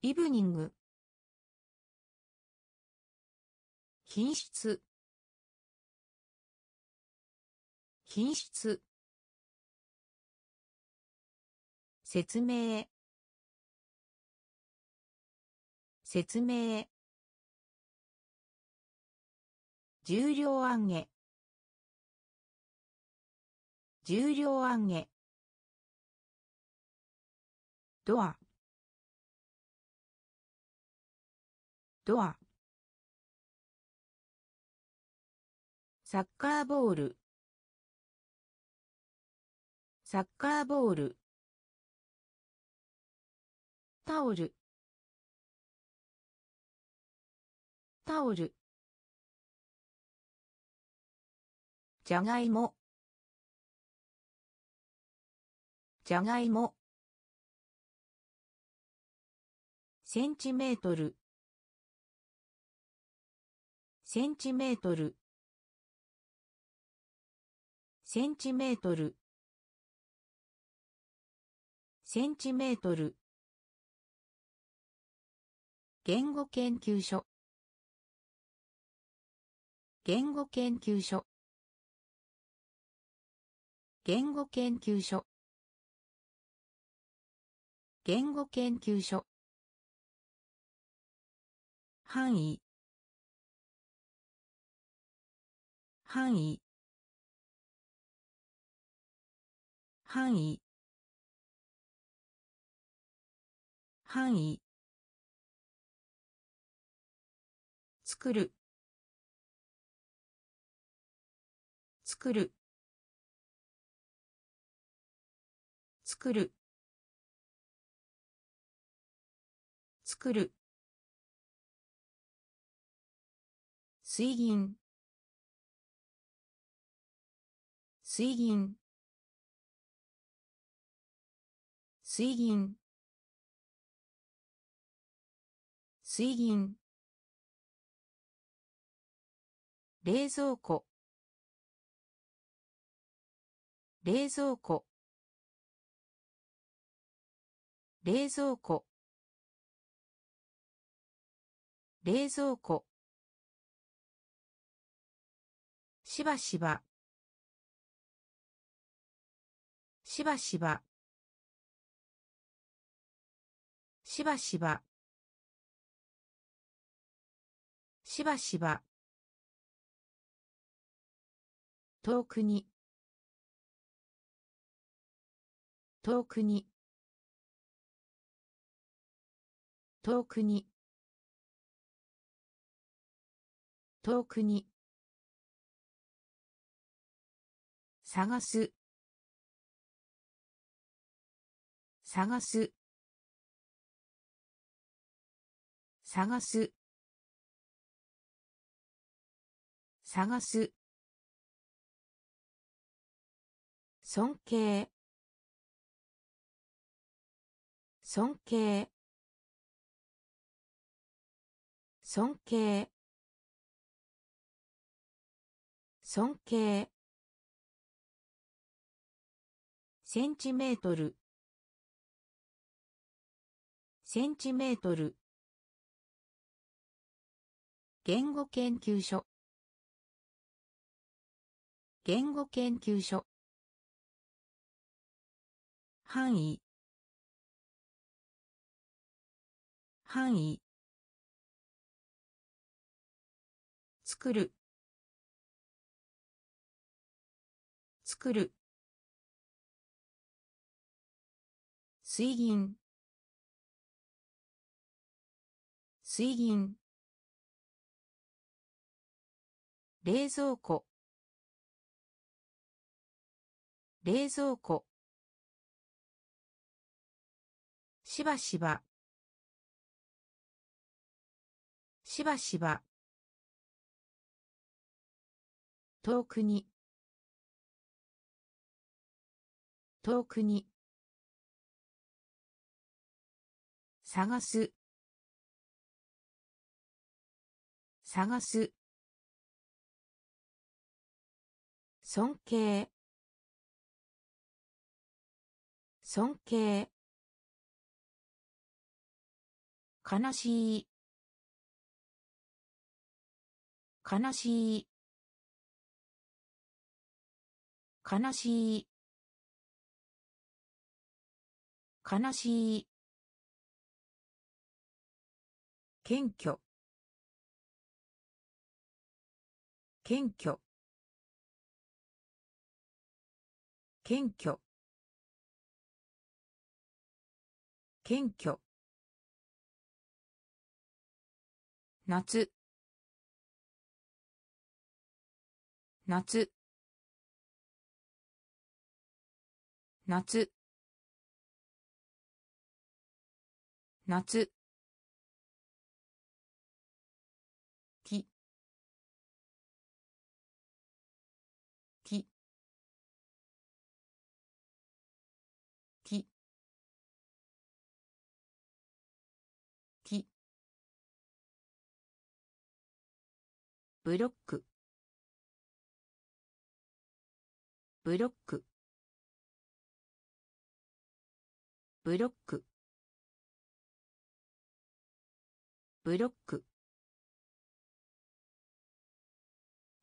イブニング。品質。品質。説明説明重量上げ。重量上げ。ドア。ドア。サッカーボール。サッカーボール。タオル。タオル。じゃがいも。じゃがいも。センチメートル。センチメートル。センチメートル。センチメートル。言語研究所。言語研究所。言語研究所。言語研究所。範囲。範囲。範囲。範囲。作る。作る。作る。作る。水銀。水銀。水銀。水銀。冷蔵庫。冷蔵庫。冷蔵庫。冷蔵庫。しばしば。しばしば。しばしば。しばしば。遠くに。遠くに。遠くに。遠くに。探す。探す。探す。探す。尊敬。尊敬。尊敬。尊敬。センチメートル。センチメートル。言語研究所。言語研究所。範囲。範囲。作る。作る。水銀。水銀。冷蔵庫。冷蔵庫。しばしば。しばしば。遠くに。遠くに。探す。探す。尊敬。尊敬。悲しい。悲しい。悲しい。悲しい。謙虚。謙虚。謙虚。謙虚。夏。夏。夏。夏。ブロック。ブロック。ブロック。ブロック。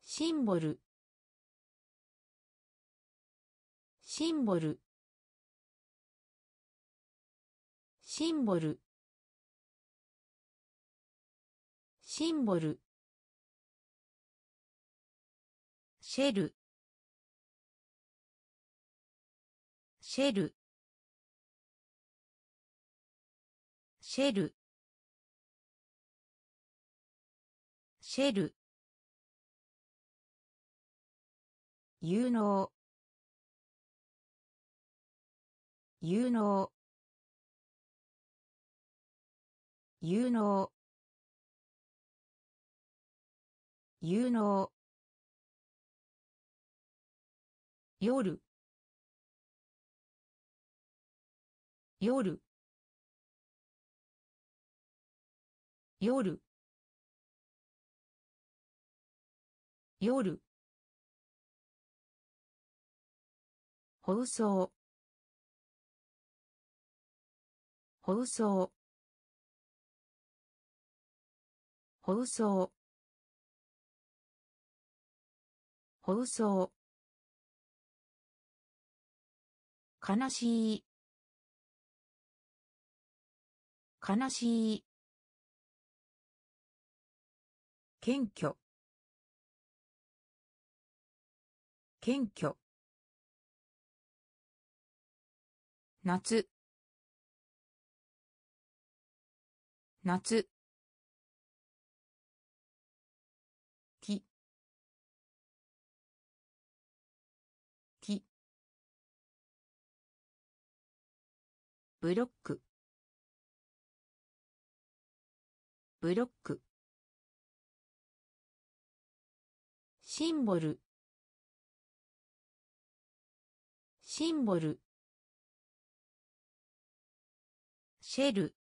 シンボル。シンボル。シンボル。シンボル。シェル。シェル。シェル。シェル。有能。有能。有能。有能。夜。夜。夜。夜。放送。放送。放送。放送。悲しい。悲しい。謙虚。謙虚。夏。夏。ブロック。ブロック。シンボル。シンボル。シェル。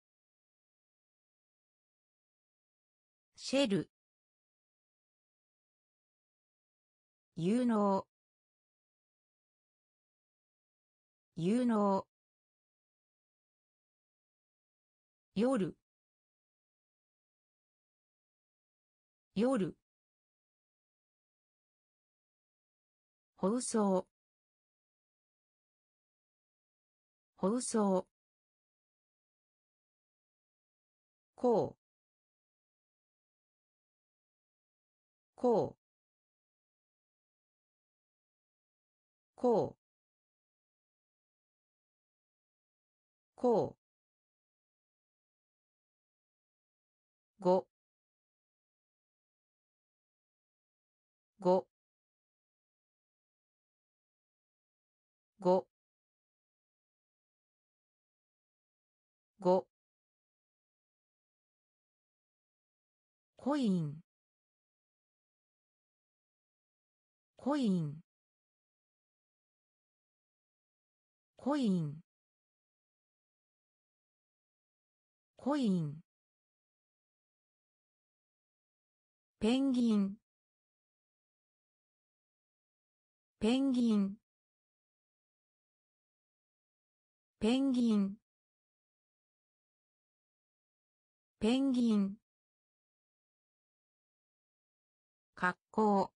シェル。有能。有能。夜。夜。放送。放送。こう。こう。こう。こう。ごごごごコイン。コイン。コイン。コイン。ペンギン。ペンギン。ペンギン。ペンギン。格好。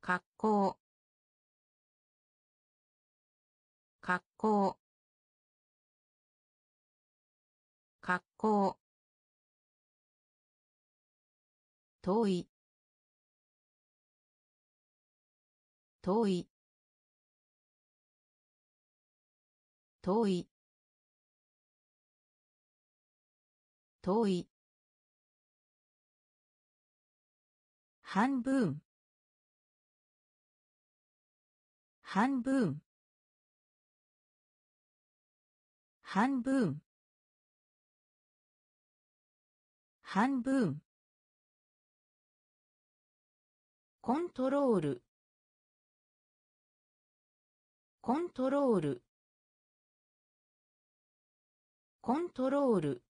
格好。格好。格好。遠い。遠い。遠い。遠い。半分。半分。半分。半分。コントロール。コントロール。コントロール。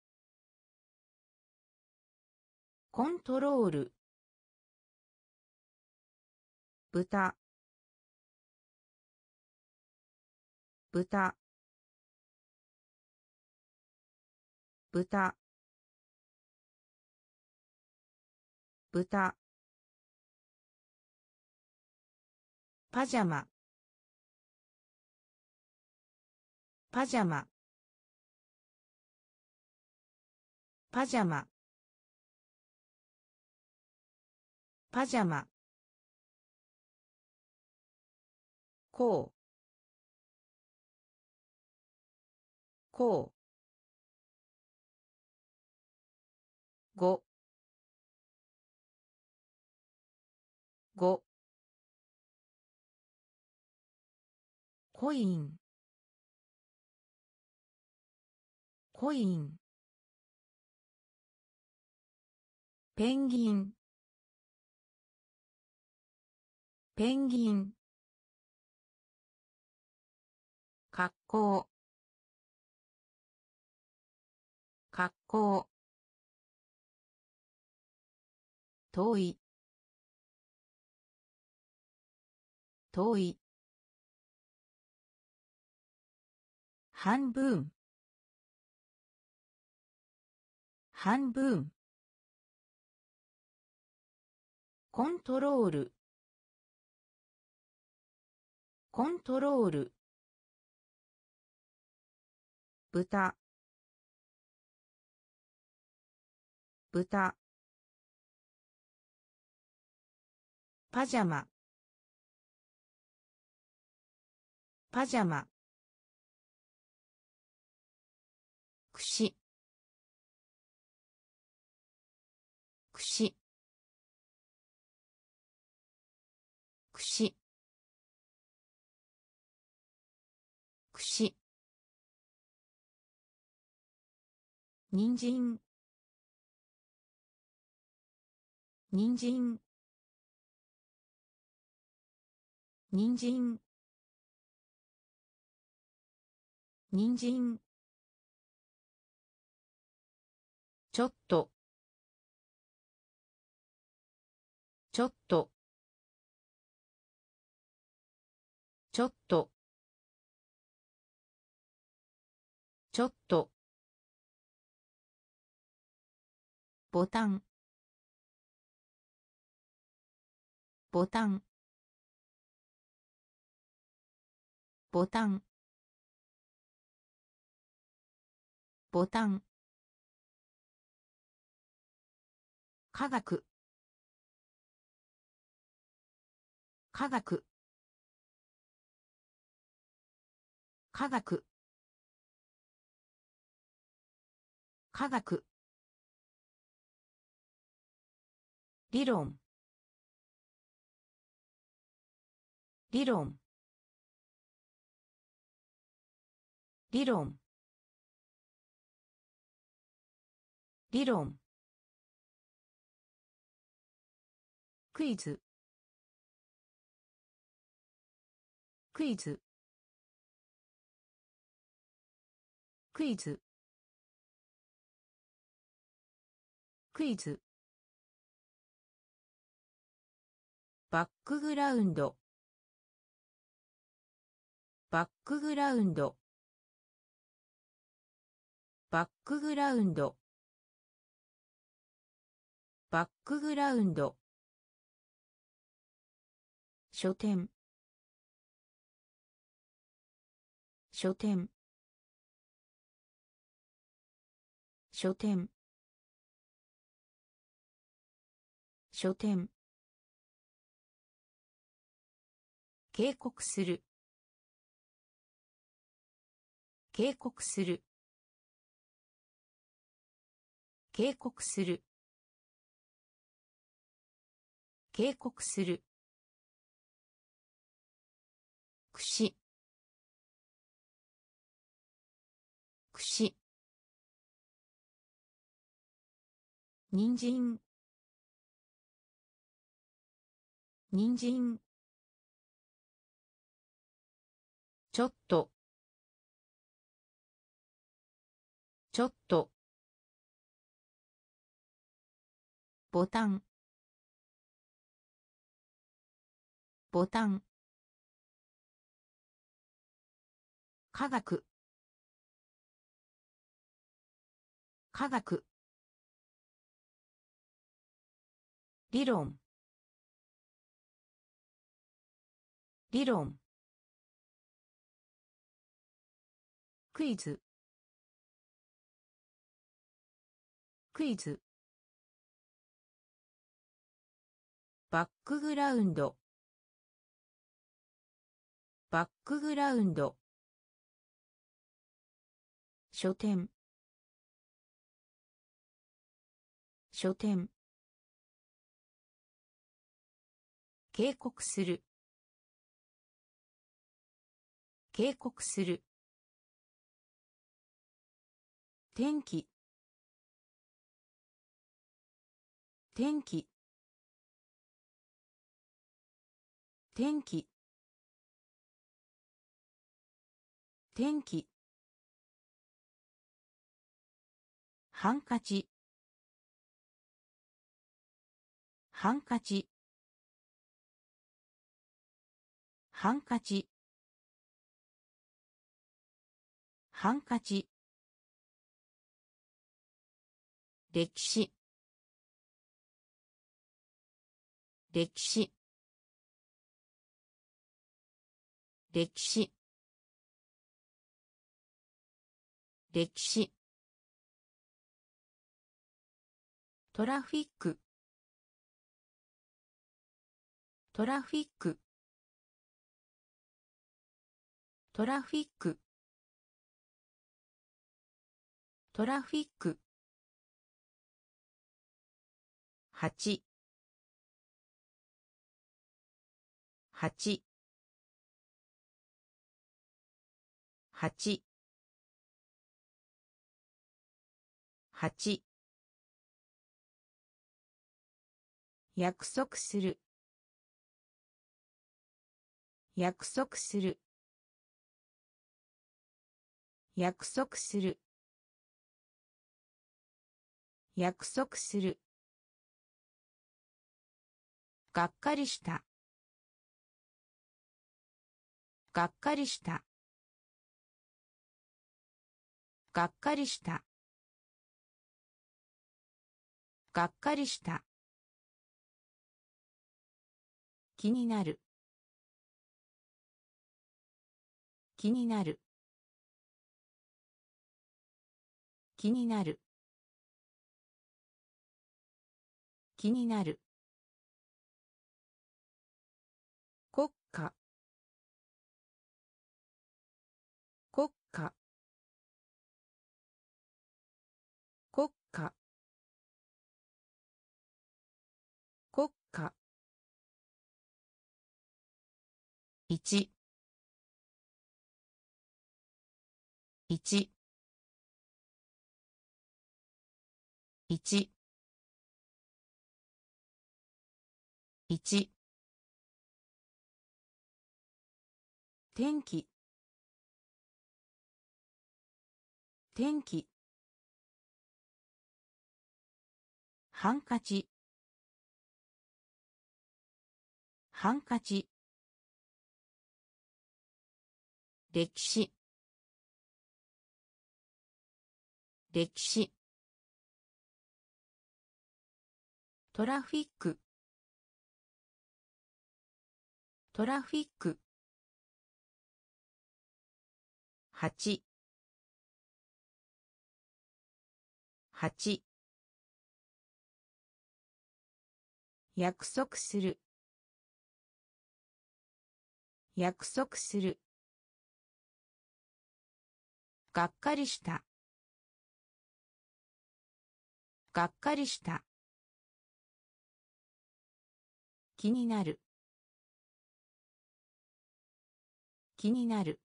コントロール。豚。豚。豚。豚。パジャマ。パジャマ。パジャマ。パジャマ。こう。こう。ご。ご。コイン。コイン。ペンギン。ペンギン。格好。格好。遠い。遠い。半分。半分。コントロール。コントロール。豚。豚。パジャマ。パジャマ。くしくしくし,にんじんにんじんにんじんにんじんちょっと。ちょっと。ちょっと。ちょっと。ボタン。ボタン。ボタン。ボタン。科学。科学。科学。科学。理論。理論。理論。理論。クイズ。クイズ。クイズ。クイズ。バックグラウンド。バックグラウンド。バックグラウンド。バックグラウンド。書店。書店。書店。書店。警告する。警告する。警告する。警告する。くしくし人参。人参。ちょっと。ちょっと。ボタン。ボタン。科学。科学。理論。理論。クイズ。クイズ。バックグラウンド。バックグラウンド。書店。書店。警告する。警告する。天気。天気。天気。天気。ハンカチ。ハンカチ。ハンカチ。ハンカチ。歴史。歴史。歴史。歴史。トラフィック。トラフィック。トラフィック。トラフィック。八八八八約束する。約束する。約束する。約束する。がっかりした。がっかりした。がっかりした。がっかりした。気になる。気になる。気になる。気になる。一。一。一。一。天気。天気。ハンカチ。ハンカチ。歴史。歴史。トラフィック。トラフィック。八八約束する。約束する。がっかりした。がっかりした。気になる。気になる。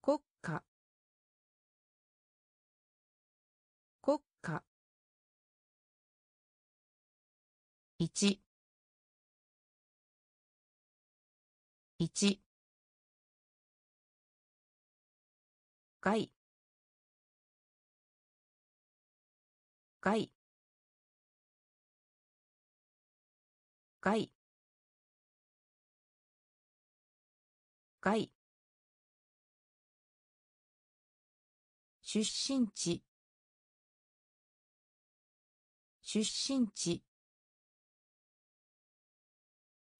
国家。国家。一。一。外外外外出身地。出身地。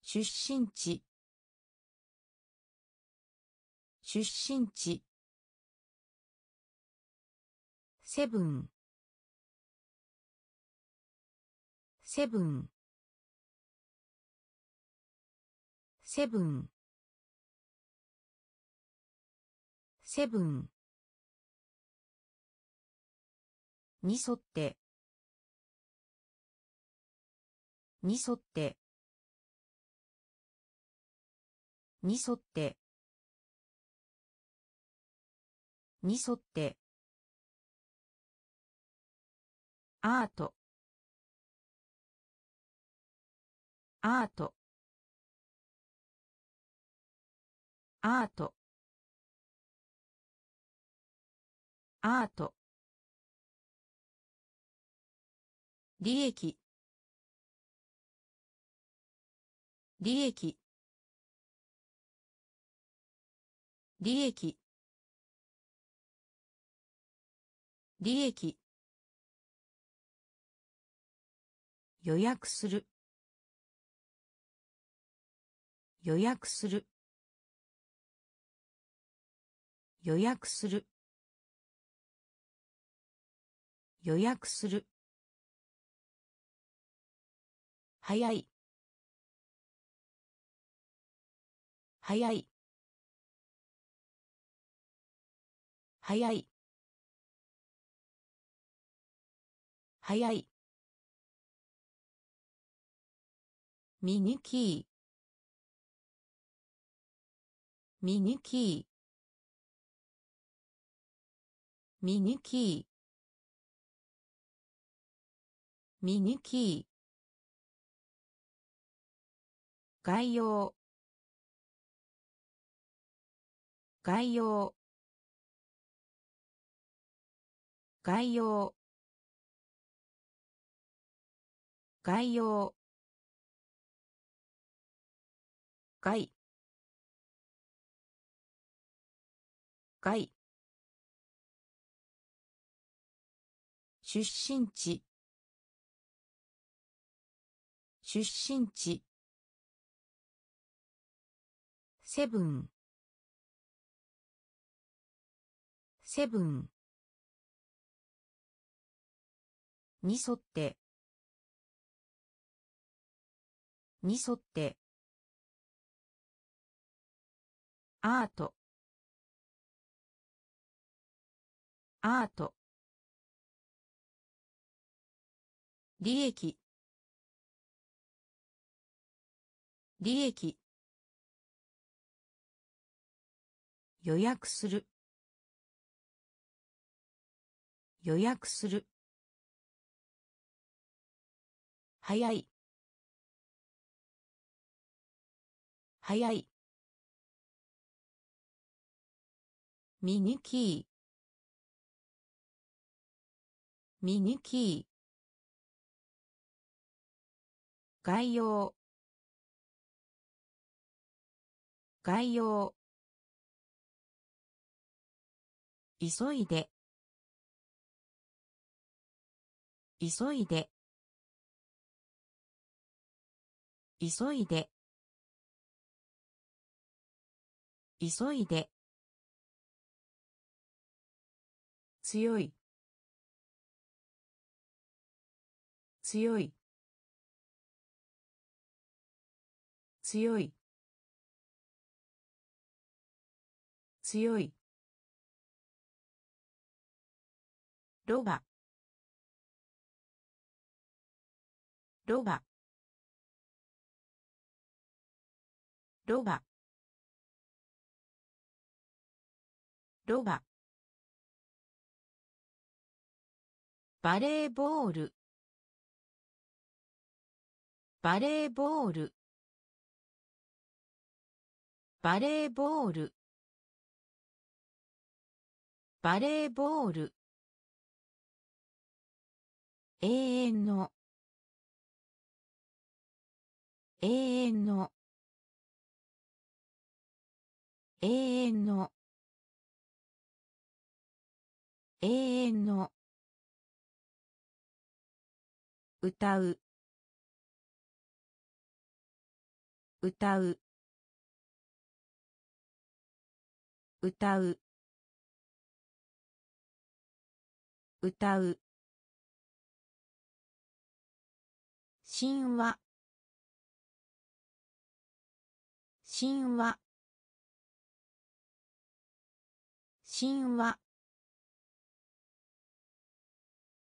出身地。出身地。セブン。セブン。セブン。セブン。に沿って。に沿って。に沿って。に沿って。アート。アート。アート。アート。利益。利益。利益。利益。予約する。予約する。予約する。予約する。早い。早い。早い。早い。ミニキーミニキーミニキーミニキー概要。概要。概要。概要。外外出身地。出身地。セブン。セブン。に沿って。に沿って。アート。アート。利益。利益。予約する。予約する。早い。早い。ミニキーミニキー概要概要急いで急いで急いで急いで強い。強い。強い。強い。ロバ。ロバ。ロバ。ロバ。バレーボール。バレーボール。バレーボール。バレーボール。永遠の。永遠の。永遠の。永遠の。歌う。歌う。歌う。歌う。神話。神話。神話。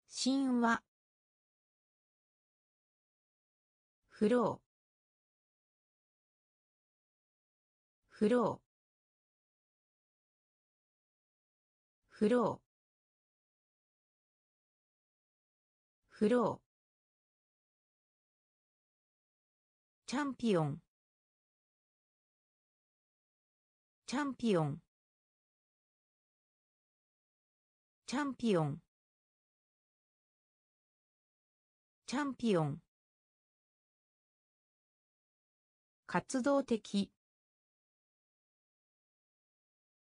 神話。フロー。フロー。フロー。フロー。チャンピオン。チャンピオン。チャンピオン。チャンピオン。活動的。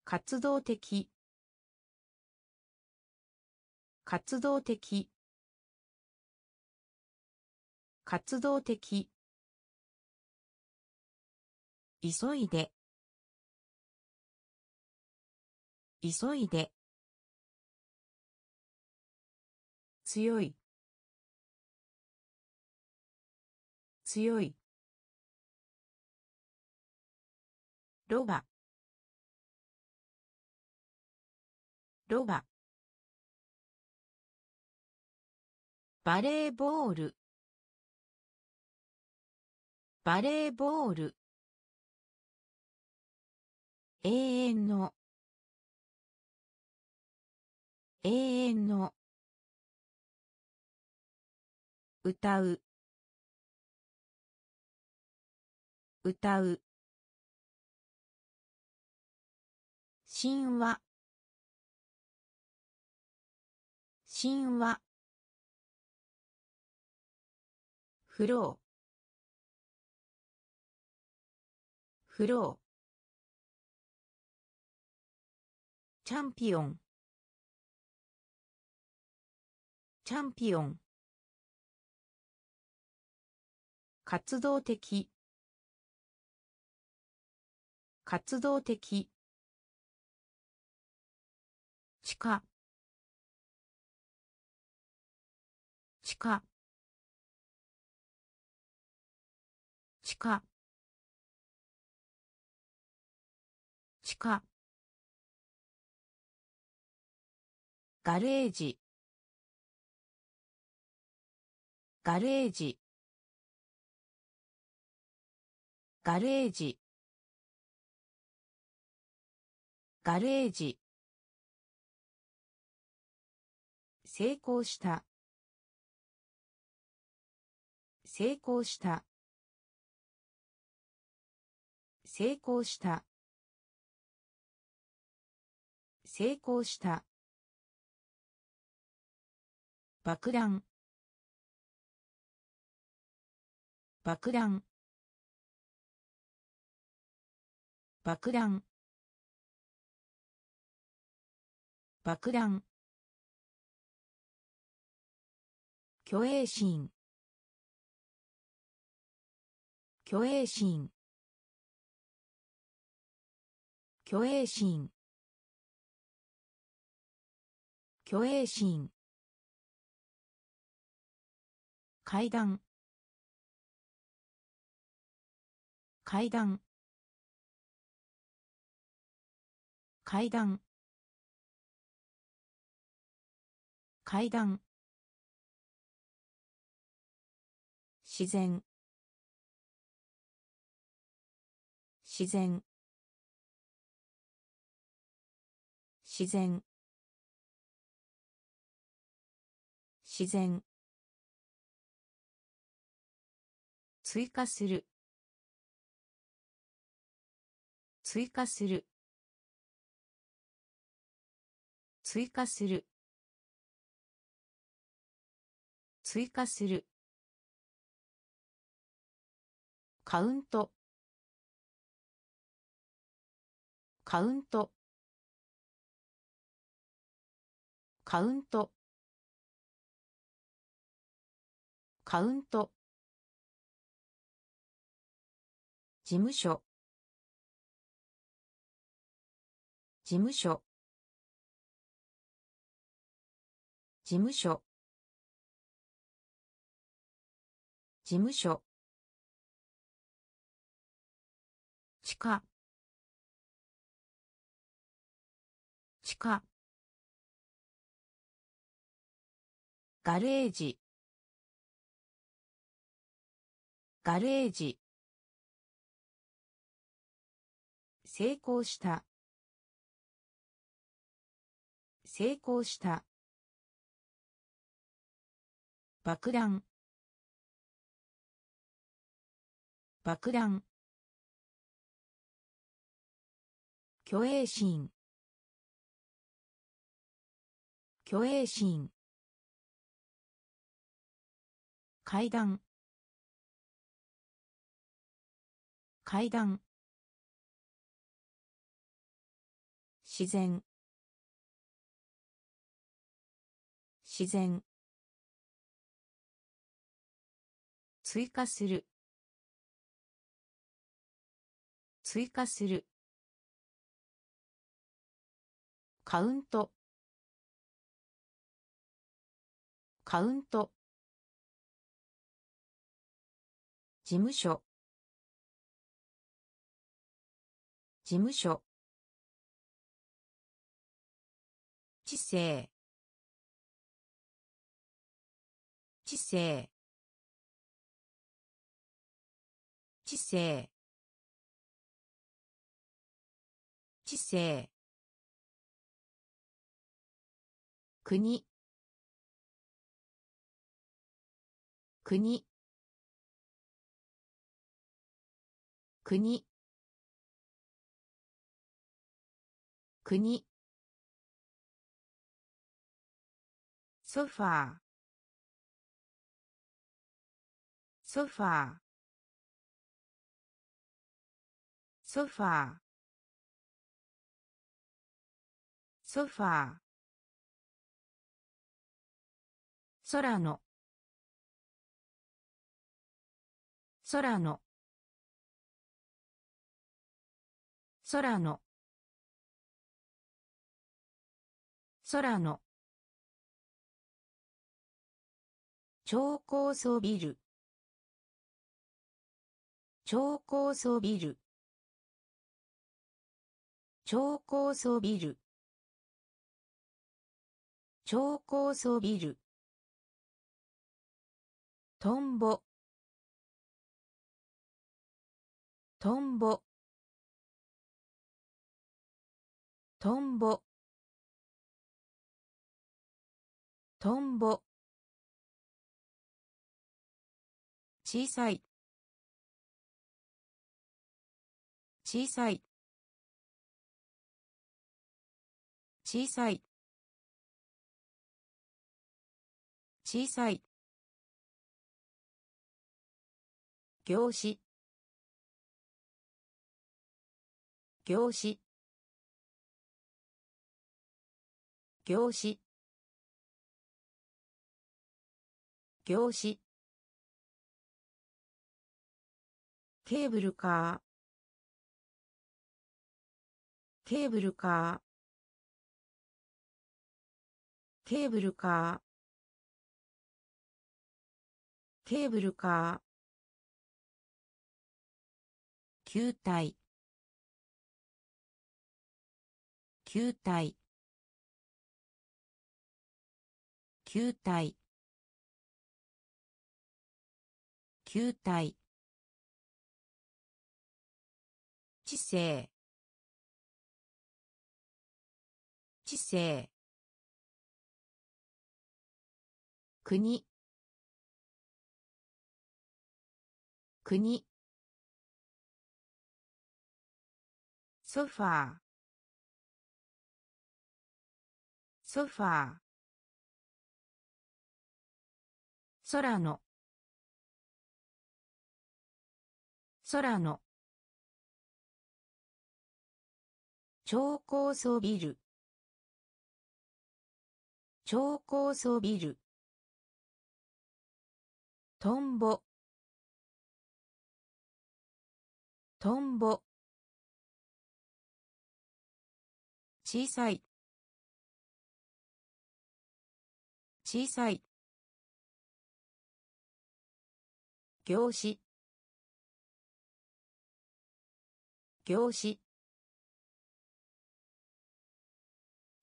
活動的。活動的。活動的。急いで。急いで。強い。強い。ロバ。ロバ。バレーボール。バレーボール。永遠の。永遠の。歌う。歌う。神話。神話。フローフローチャンピオン。チャンピオン。活動的。活動的。地下地下地下地下ガレージ。ガレージ。ガレージ。ガレージ。成功した。成功した。成功した。成功した。爆弾。爆弾。爆弾。爆弾。虚栄心。虚栄心。虚栄心。虚栄心。階段。階段。階段。階段。自然。自然。自然。自然。追加する。追加する。追加する。追加する。カウント。カウント。カウント。カウント。事務所。事務所。事務所。事務所。地下地下ガレージ。ガレージ。成功した。成功した。爆弾。爆弾。虚栄心。虚栄心。階段。階段。自然。自然。追加する。追加する。カウント。カウント。事務所。事務所。知性。知性。知性。知性。国。国。国。国。ソファー。ソファー。ソファー。ソファー。空の。空の。空の。空の。超高層ビル。超高層ビル。超高層ビル。超高層ビル。トンボ。トンボ。トンボ。トンボ。小さい。小さい。小さい。小さい。業種。業種。業種。業種。ケーブルカー。ケーブルカー。ケーブルカー。ケーブルカー。球体。球体。球体。球体。知性。知性。国。国。ソファー。ソファー。空の。空の。超高層ビル。超高層ビル。トンボ。トンボ。小さい。小さい。業種。業種。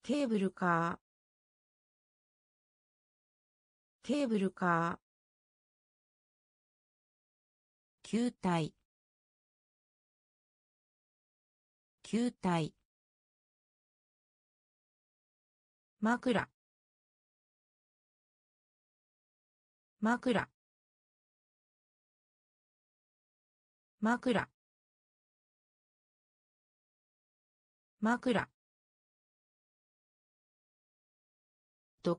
ケーブルカー。ケーブルカー。球体。球体。枕。枕。枕。枕。毒。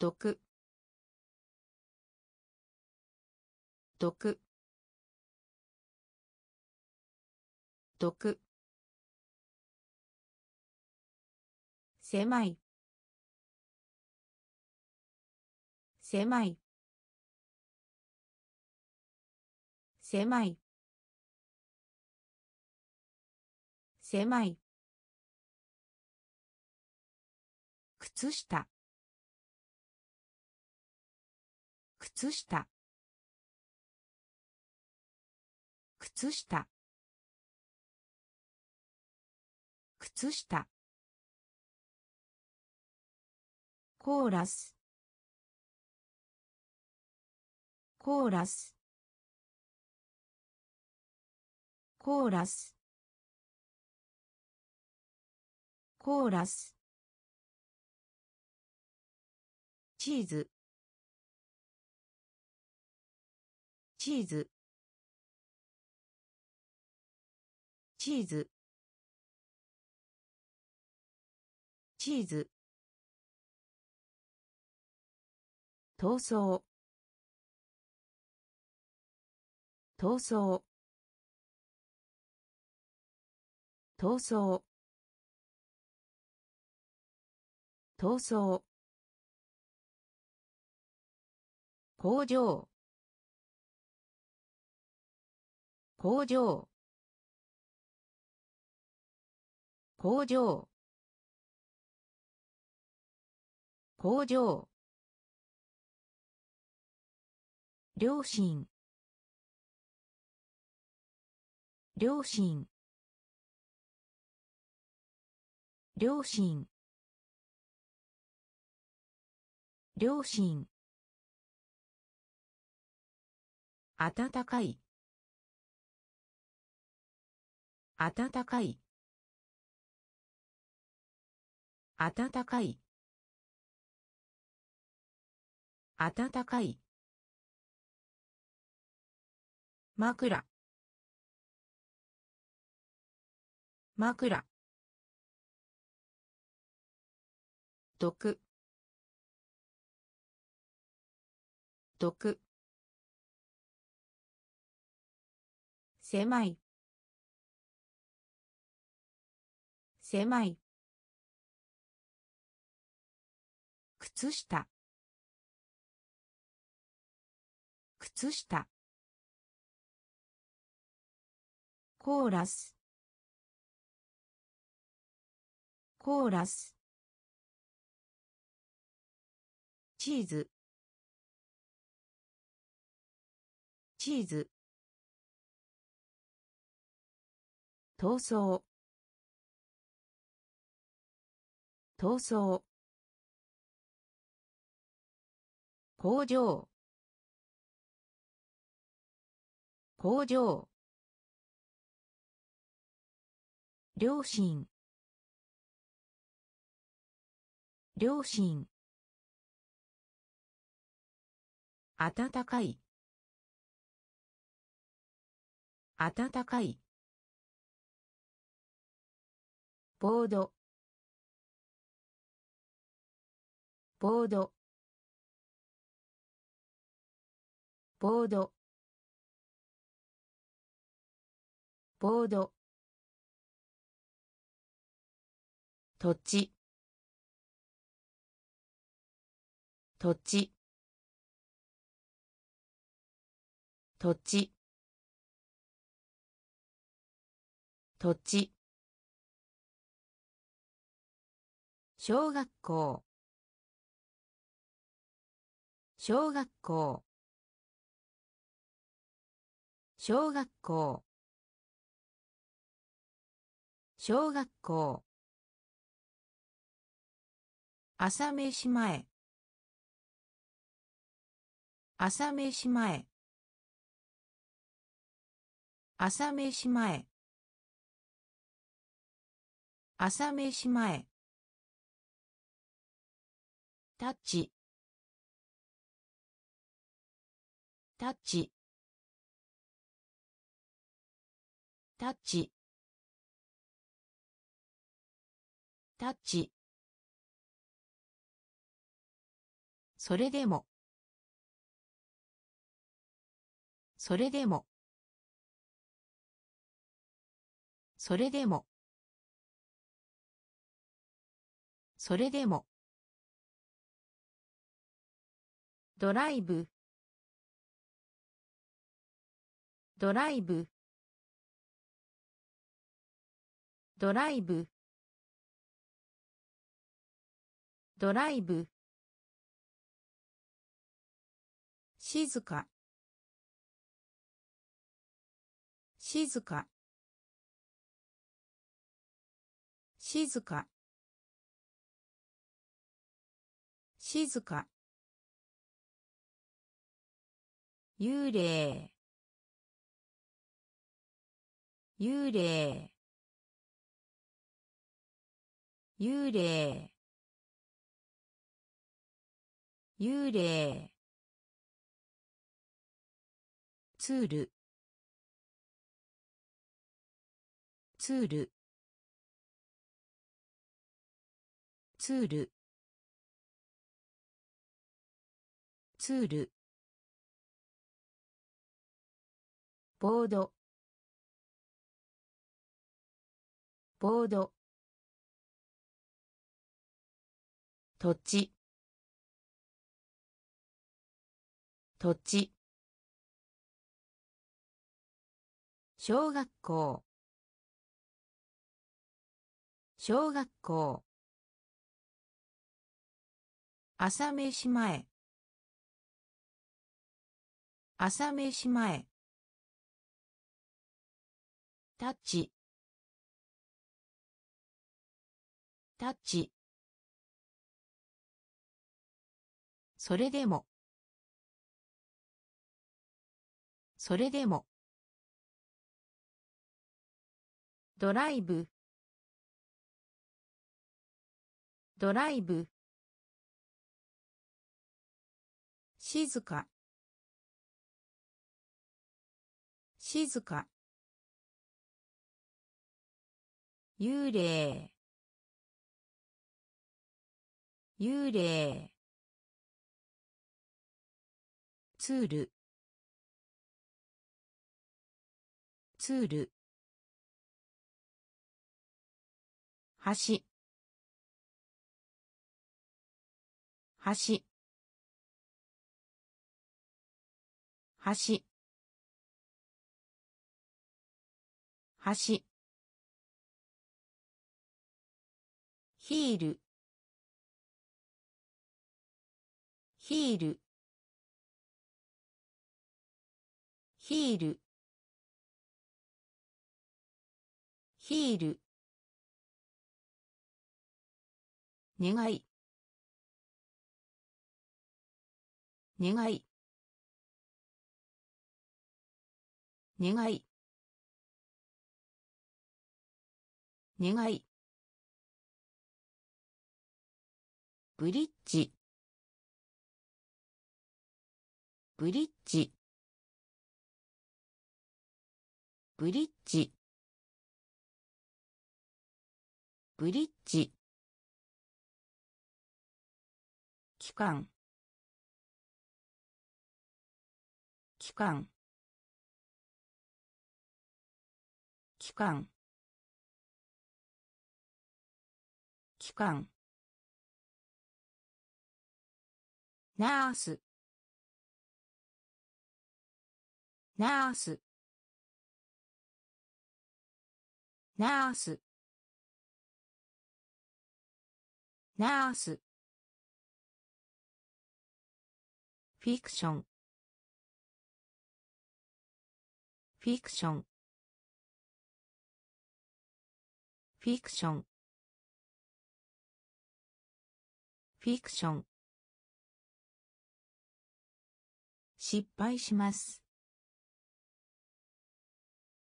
毒。毒。毒。狭い。狭い。狭い。狭い。靴下。靴下。靴下。靴下。コーラス。コーラス。コーラス。コーラス。チーズ。チーズ。チーズ。チーズ。闘争。闘争。闘争。闘争。工場。工場。工場。工場。両親両親両親両親暖かい。暖かい。暖かい。暖かい。枕。枕。毒。毒。狭い。狭い。靴下。靴下。コーラス。コーラス。チーズ。チーズ。闘争闘争工場。工場。両親両親暖かい。暖かい。ボードボードボードボード土地。土地。土地。土地。小学校。小学校。小学校。小学校。朝飯前。朝飯前。朝飯前。朝飯前。タッチ。タッチ。タッチ。タッチ。それでも。それでも。それでも。それでも。ドライブ。ドライブ。ドライブ。ドライブ。静か。静か。静か。静か。幽霊。幽霊。幽霊。幽霊。ツール。ツール。ツール。ツール。ボード。ボード。土地。土地。小学校。小学校。朝飯前。朝飯前。タッチ。タッチ。それでも。それでも。ドライブ。ドライブ。静か。静か。幽霊。幽霊。ツール。ツール橋。橋。橋。橋。ヒール。ヒール。ヒール。ヒール。願い。願い。願い。願い。ブリッジ。ブリッジ。ブリッジ。ブリッジ。期間。期間。期間。期間。ナースナースナースナースフィクションフィクションフィクションフィクション失敗します。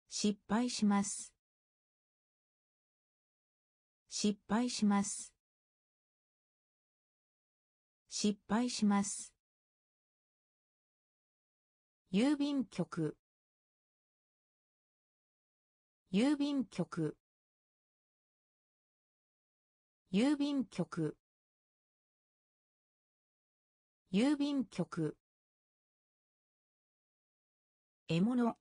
失敗します。失敗します。失敗します。郵便局。郵便局。郵便局。郵便局。獲物。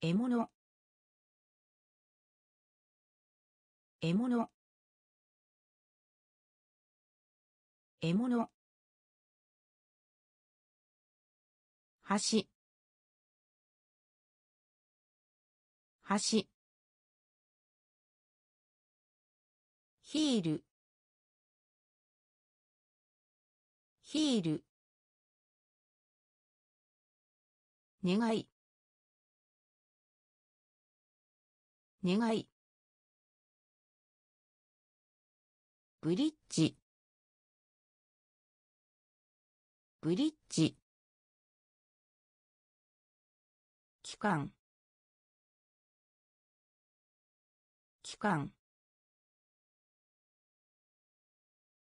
獲物。獲物。獲物。橋。橋。ヒール。ヒール。願い。願い。ブリッジ。ブリッジ。期間。期間。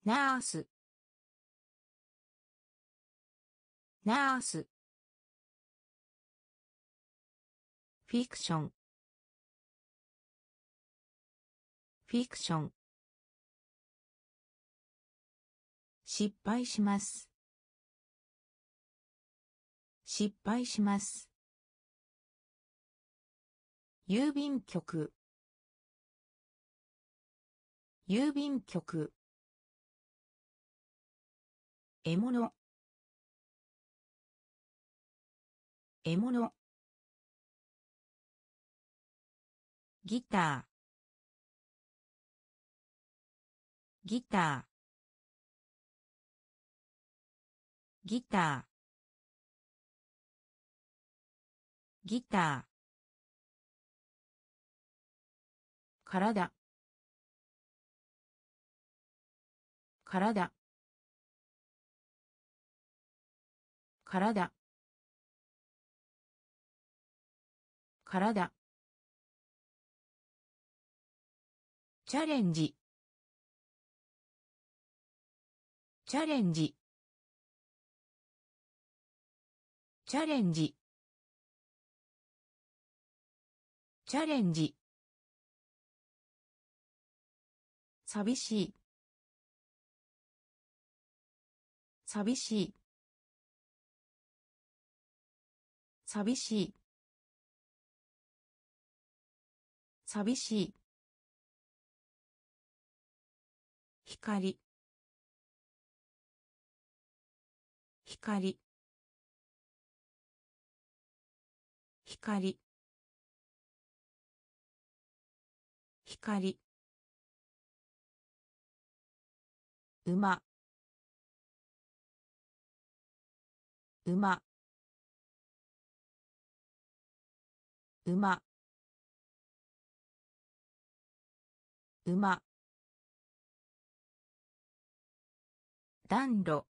ナース。ナース。フィクション。フィクション。失敗します。失敗します。郵便局。郵便局。獲物。獲物。ギター。ギター。ギター。ギター。体。体。体。体。チャレンジ。チャレンジ。チャレンジ。チャレンジ。寂しい。寂しい。寂しい。寂しい。光。光。光。光。馬。馬。馬。馬。暖炉。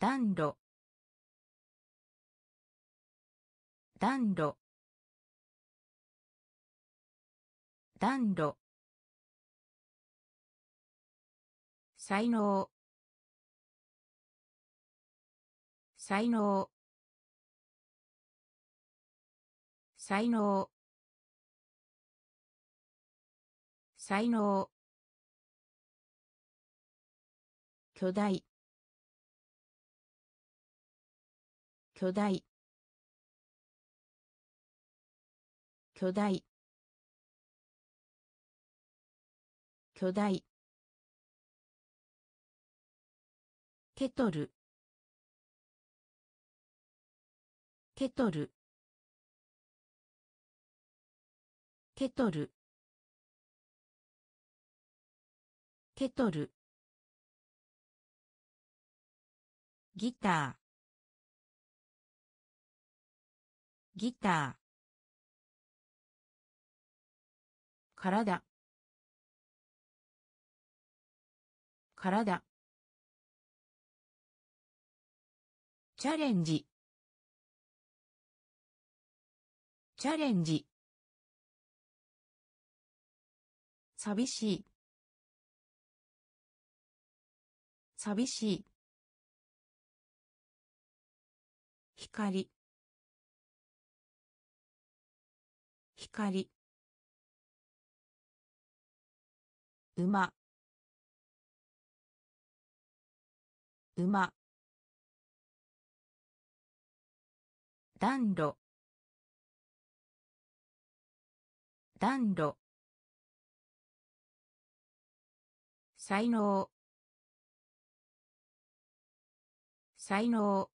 暖炉。暖炉。暖炉。才能。才能。才能。才能。巨大。巨大。巨大。巨大。ケトル。ケトル。ケトル。ケトル。ギター。ギター。体。体。チャレンジ。チャレンジ。寂しい。寂しい。光。光。馬。馬。暖炉。暖炉。才能。才能。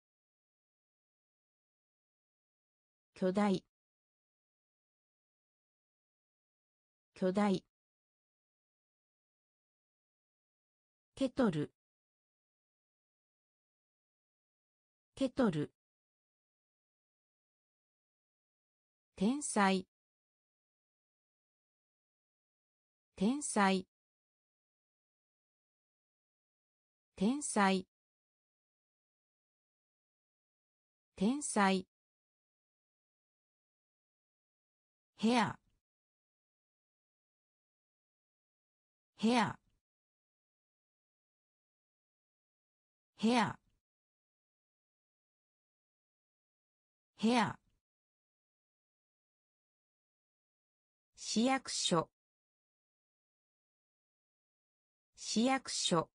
巨大。巨大。ケトル。ケトル。天才。天才。天才。天才。部屋。部屋。部屋。部屋。市役所。市役所。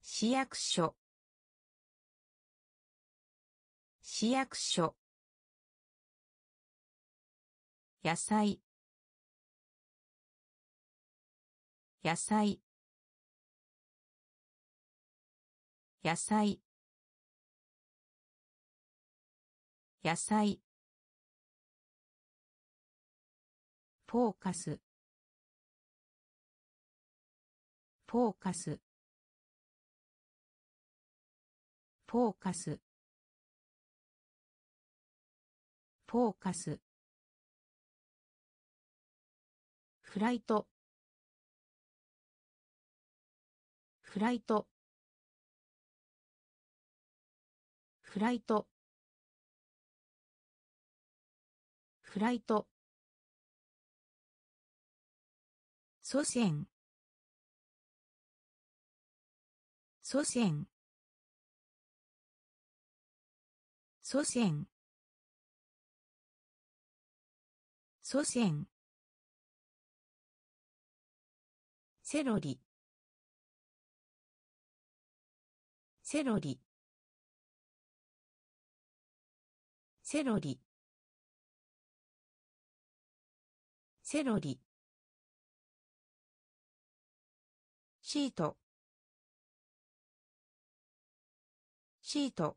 市役所。市役所。野菜。野菜。野菜。野菜。フォーカス。フォーカス。フォーカス。フォーカス。フライト。フライト。フライト。フライト。祖先。祖先。祖先。祖先。セロリ。セロリ。セロリ。セロリ。シート。シート。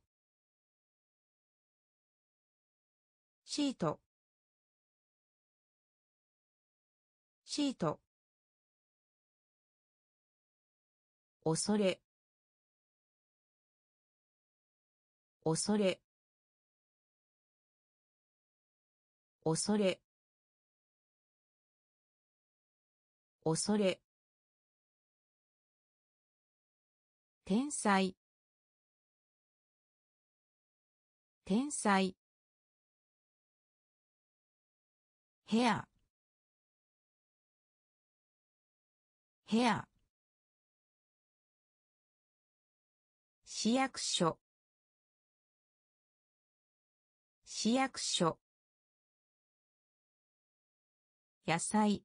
シート。シート。恐れ。恐れ。恐れ。恐れ。天才。天才。部屋。部屋。市役所。市役所。野菜。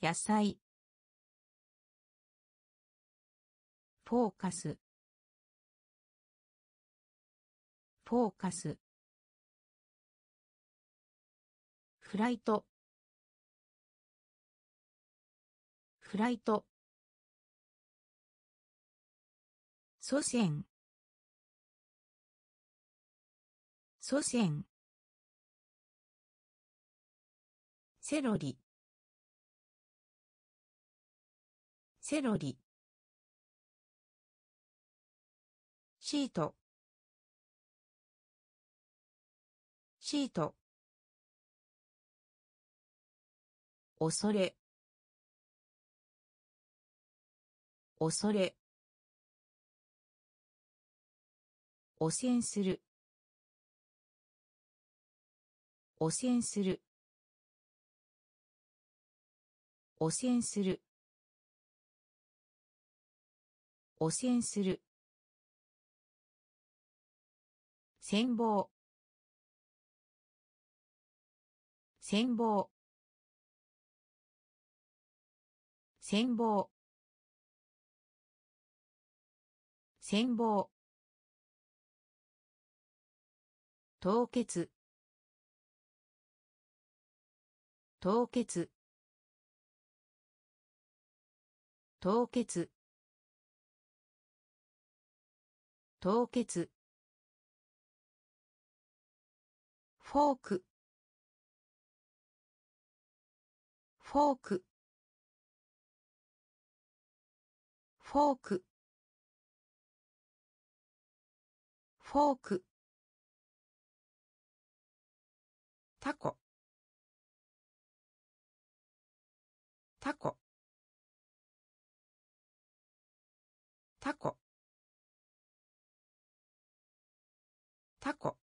野菜。フォーカス。フォーカス。フライト。フライト。祖先。祖先。セロリ。セロリ。シート。シート。恐れ。恐れ。汚染する。汚染する。汚染する。汚染する戦望。戦望。戦望。戦望。凍結。凍結。凍結。凍結。フォーク。フォーク。フォーク。フォーク。タコ。タコ。タコ。タコ。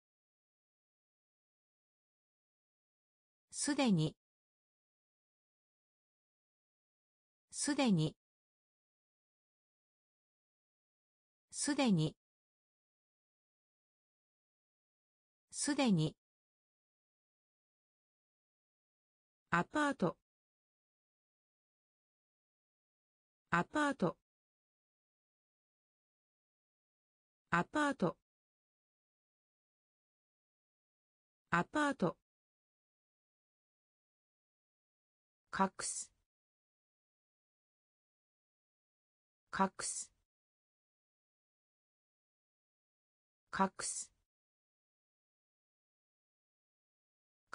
すでに。すでに。すでに。すでに。アパート。アパート。アパート。アパート。隠す。隠す。隠す。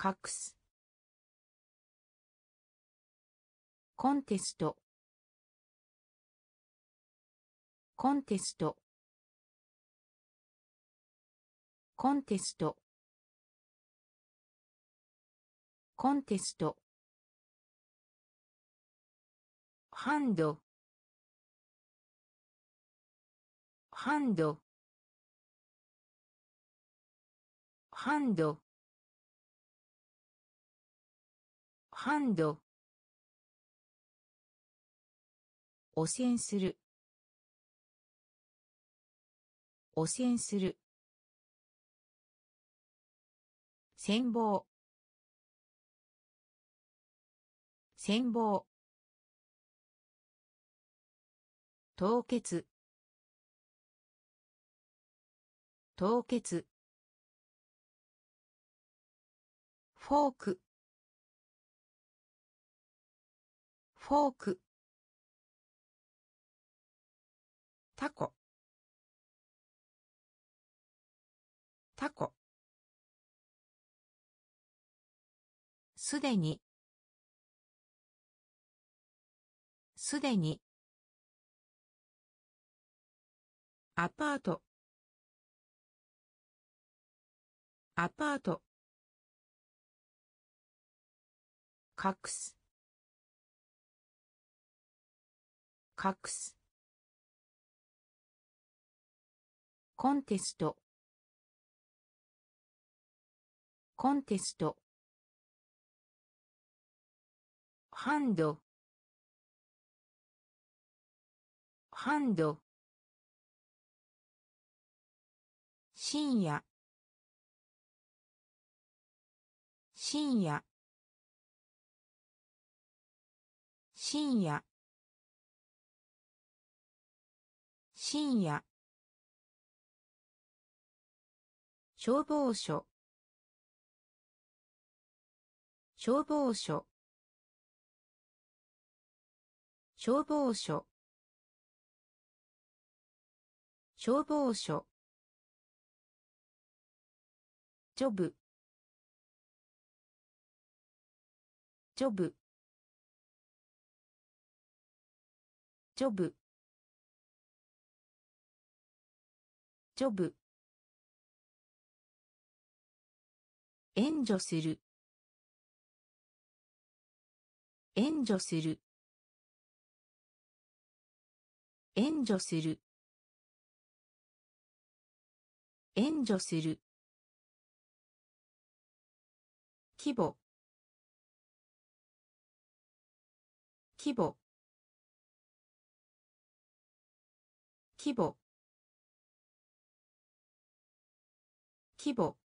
隠す。コンテスト。コンテスト。コンテスト。コンテスト。ハンド。ハンド。ハンド。ハンド。汚染する。汚染する。戦望戦望凍結。凍結。フォーク。フォーク。タコ。タコ。すでに。すでに。アパート。アパート。隠す。隠す。コンテスト。コンテスト。ハンド。ハンド。深夜。深夜。深夜。深夜。消防署。消防署。消防署。消防署。ジョブ。ジョブ。ジョブ。ジョブ。援助する。援助する。援助する。援助する。規模。規模。規模。規模。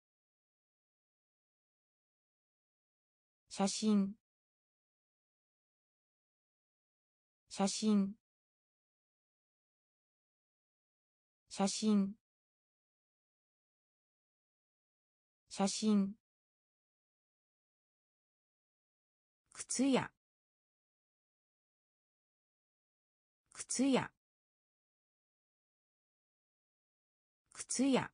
写真。写真。写真。写真。靴屋靴屋靴屋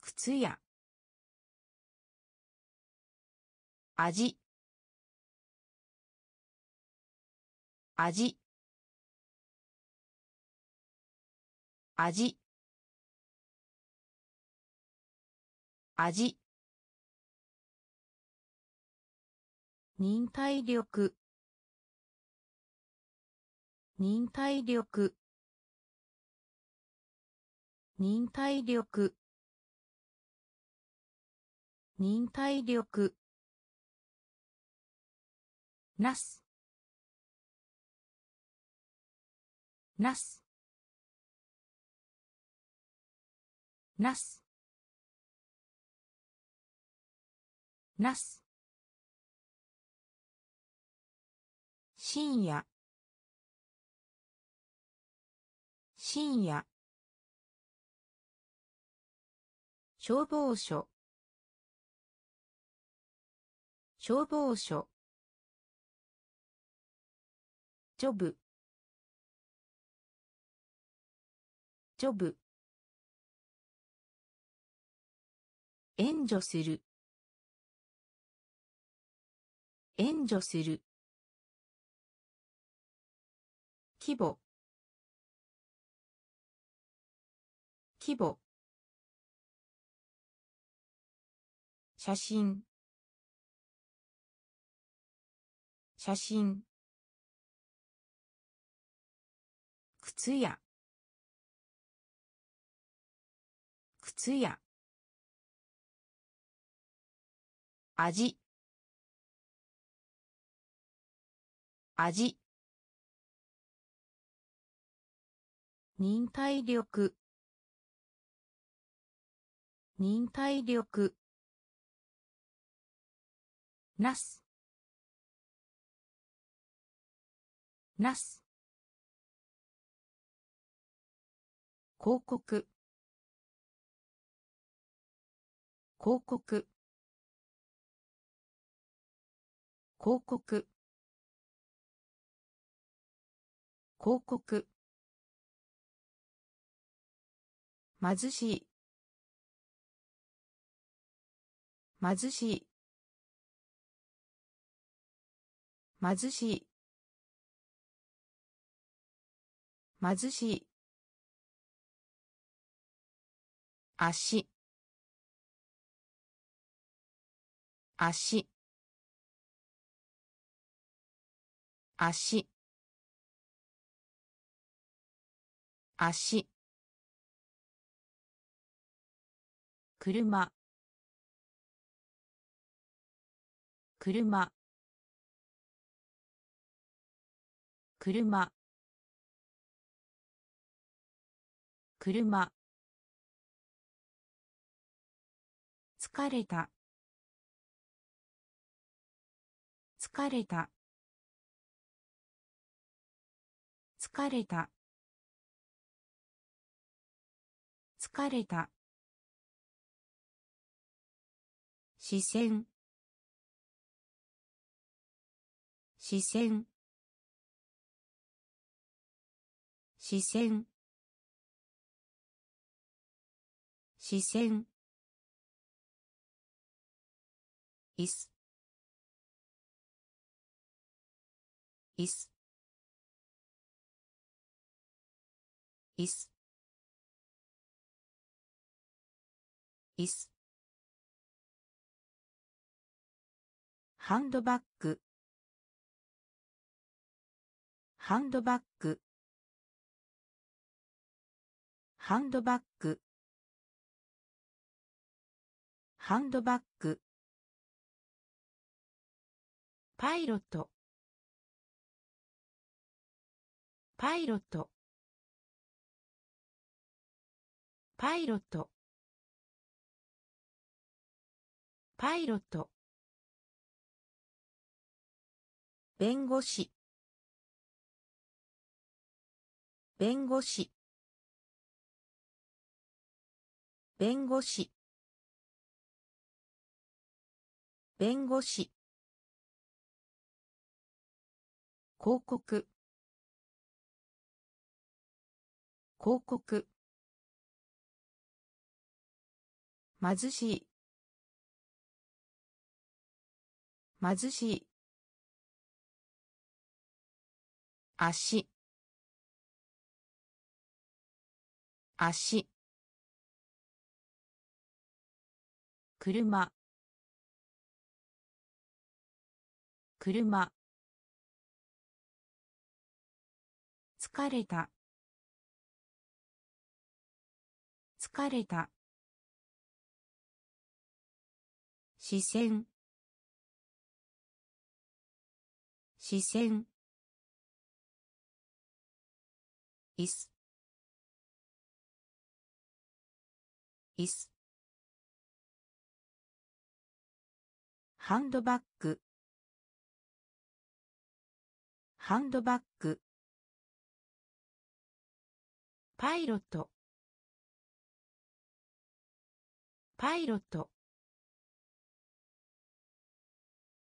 靴屋味。味。味。味。忍耐力。忍耐力。忍耐力。忍耐力。なす。なす。なす。なす。深夜。深夜。消防署。消防署。ジョブ。ジョブ。援助する。援助する。規模。規模。写真。写真。靴屋。靴屋。味。味。忍耐力。忍耐力。なす。なす。広告。広告。広告。広告貧しい。貧しい。貧しい。貧しい。足。足。足。足。車。車。車。車。疲れた。疲れた。疲れた。疲れた。視線。視線。視線。視線。椅子。椅子。椅子。椅子。ハンドバッグ。ハンドバッグ。ハンドバッグ。ハンドバッグ。パイロット。パイロット。パイロット。パイロット。弁護士。弁護士。弁護士。弁護士。広告。広告。貧しい。貧しい。足。足。車。車。疲れた。疲れた。視線。視線。いすいすハンドバッグ。ハンドバッグ。パイロット。パイロット。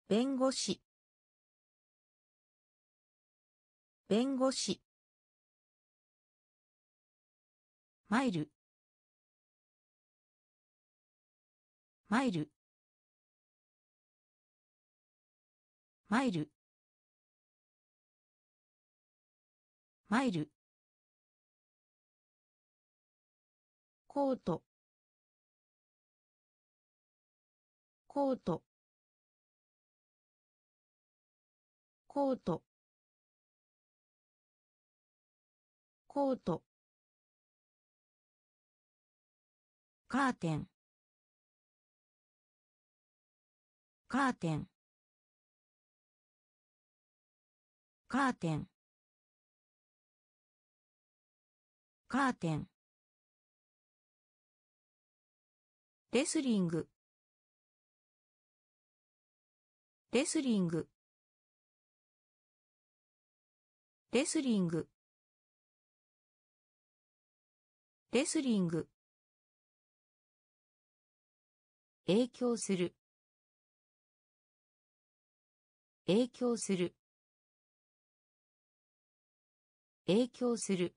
弁護士。弁護士。マイル。マイル。マイル。マイル。コート。コート。コート。コート。カーテン。カーテン。カーテン。カーテン。レスリング。レスリング。レスリング。レスリング。影響する。影響する。影響する。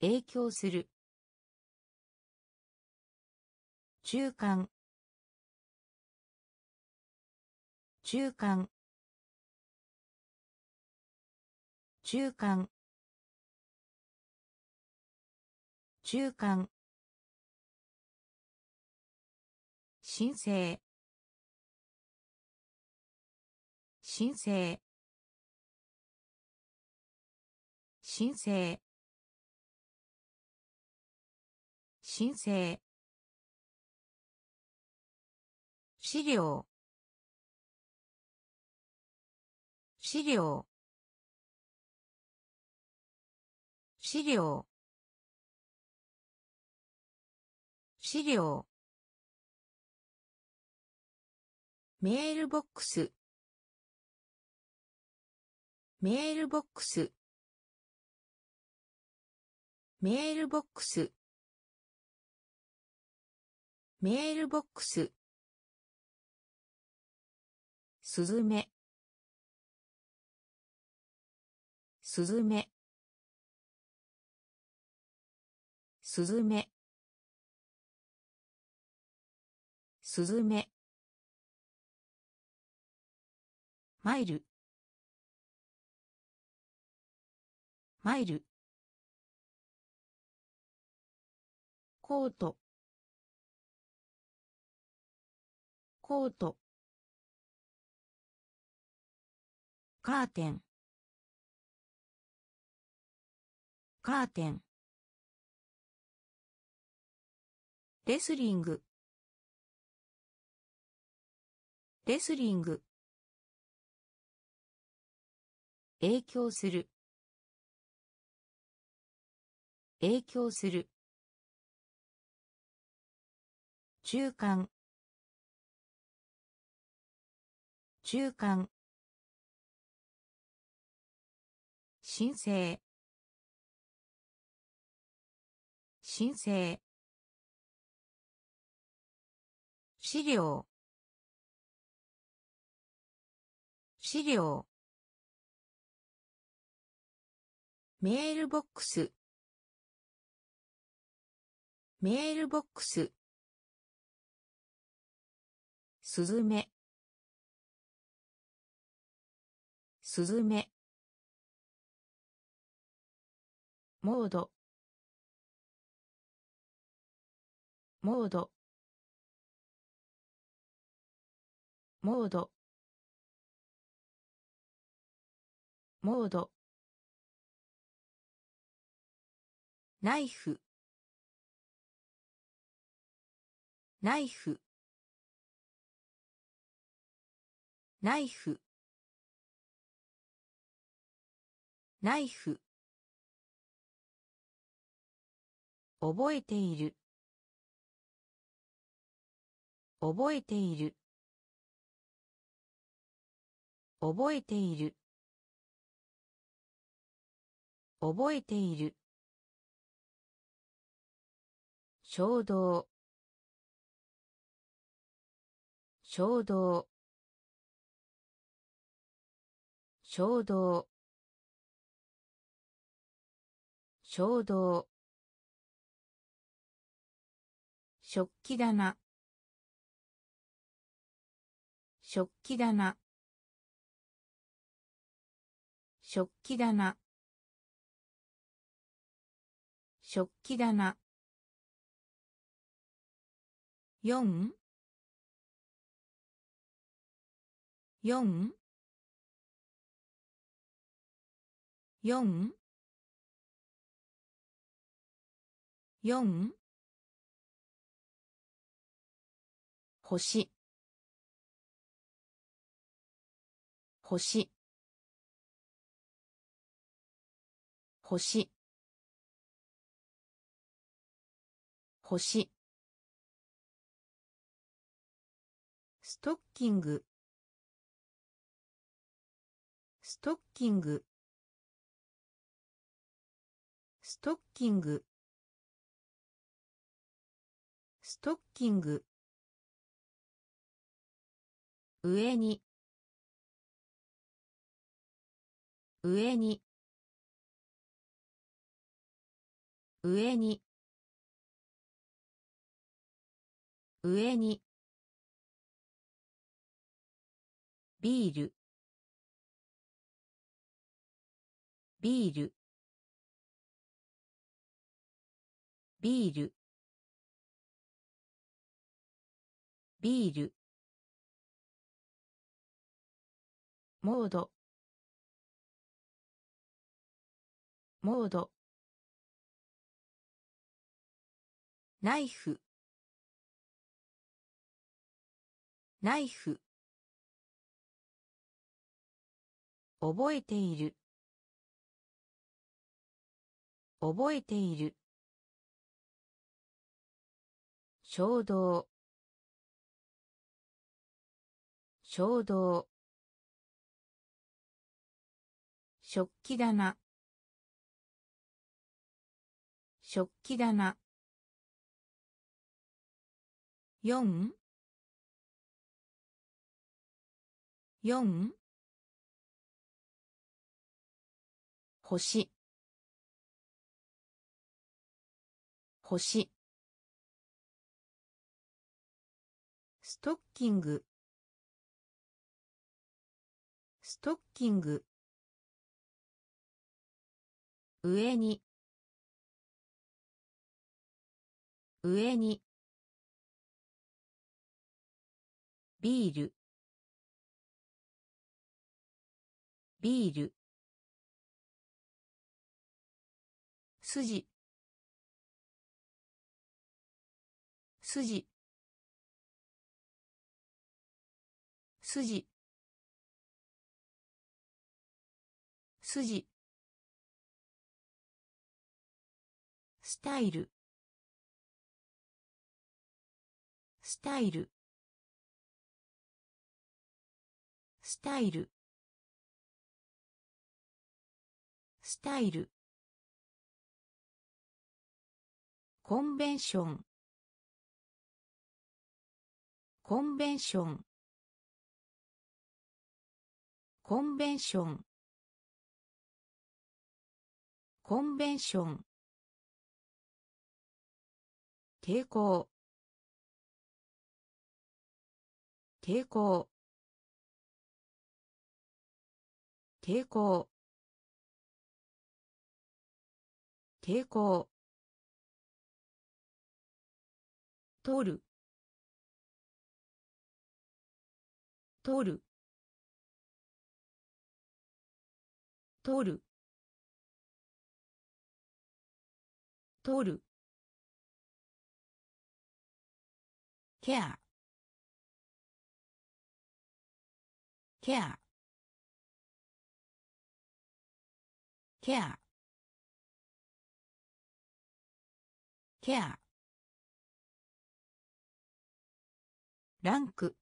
影響する。中間。中間。中間。中間。申請。申請。申請。申請。資料。資料。資料。資料。メールボックス。メールボックス。メールボックス。メールボックス。すずめすずめすずめすずめマイル。マイル。コート。コート。カーテン。カーテン。レスリング。レスリング。影響する。影響する。中間。中間。申請。申請。資料。資料。メールボックス。メールボックス。すずめすずめモード。モード。モード。モード。ナイフ。ナイフ。ナイフ。ナイフ。覚えている。覚えている。覚えている。覚えている。衝動。衝動。衝動。衝動。食器棚。食器棚。食器棚。食器棚。四。四。四。四。星。星。星。星。ストッキング。ストッキング。ストッキング。ストッキング。上に。上に。上に。上に。ビール。ビール。ビール。ビール。モード。モード。ナイフ。ナイフ。覚えている。覚えている。衝動。衝動。食器棚。食器棚。四。四。星。星。ストッキング。ストッキング。上に。上に。ビール。ビール。筋。筋。筋。筋。スタイル。スタイル。スタイル。スタイル。コンベンション。コンベンション。コンベンション。コンベンション。抵抗。抵抗。抵抗。抵抗。取る。取る。取る。取る。ケアケアケアケアランク。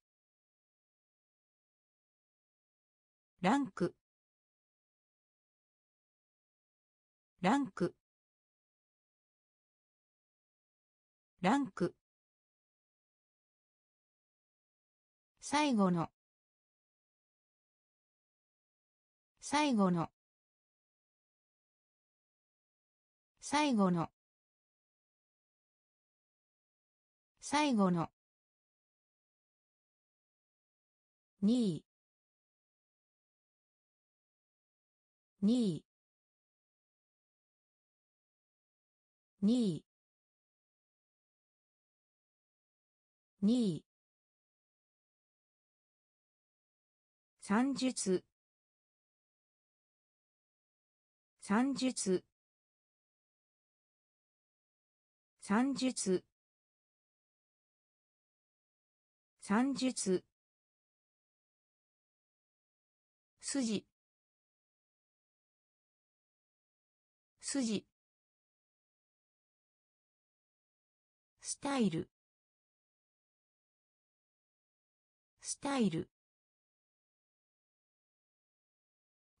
ランク。ランク。ランク。最後の。最後の。最後の。最後の。2位2位2位2位算術算術算術算術筋。筋。スタイル。スタイル。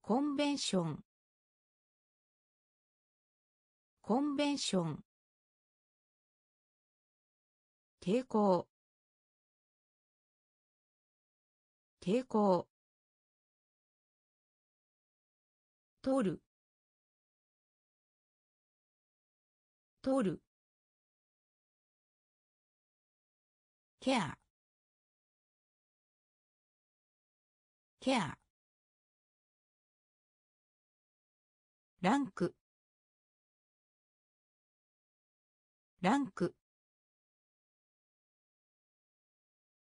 コンベンション。コンベンション。抵抗。抵抗。取る。取る。ケアケアランク。ランク。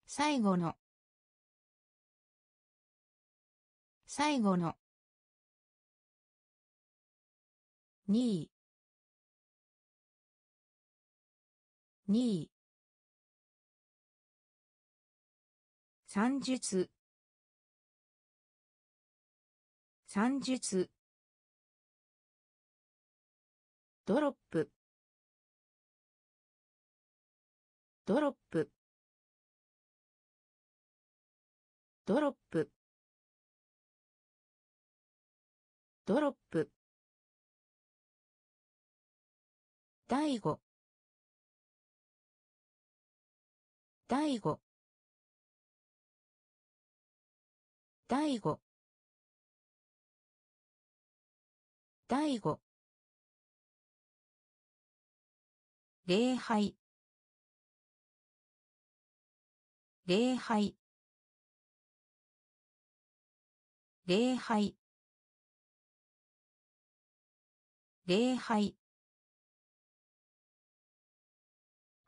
最後の。最後の。2位2位算術算術ドロップドロップドロップドロップ。第五。第五。第五。第五。礼拝。礼拝。礼拝。礼拝。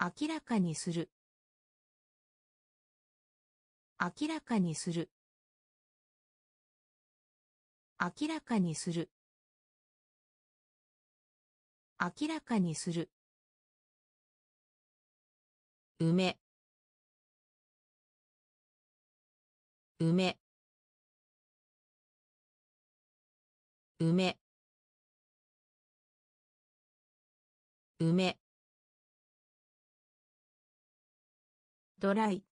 明らかにする。明らかにする。明らかにする。明らかにする。梅梅梅梅ドライ。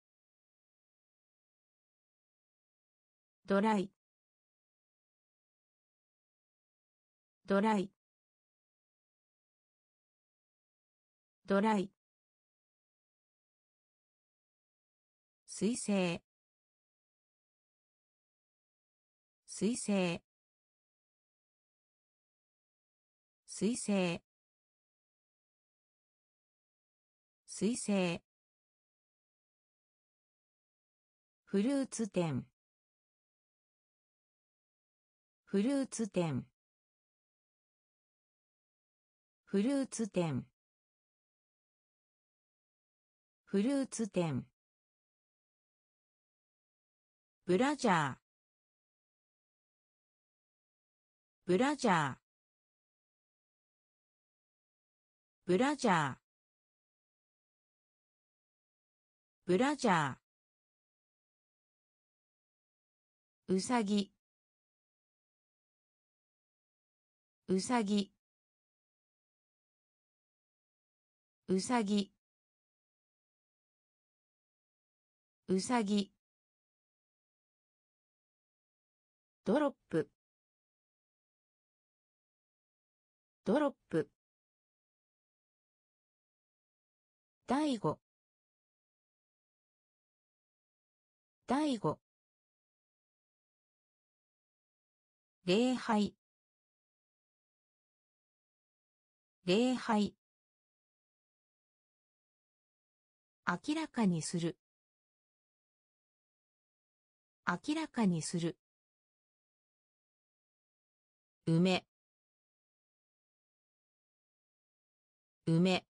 ドライ。ドライ。ドライ。水星水星水星水星フルーツ店。フルーツ店。フルーツ店。フルーツ店。ブラジャー。ブラジャー。ブラジャー。ブラジャー。うさぎ。うさぎ。うさぎ。うさぎ。ドロップ。ドロップ。第五第五礼拝。礼拝。明らかにする。明らかにする。梅梅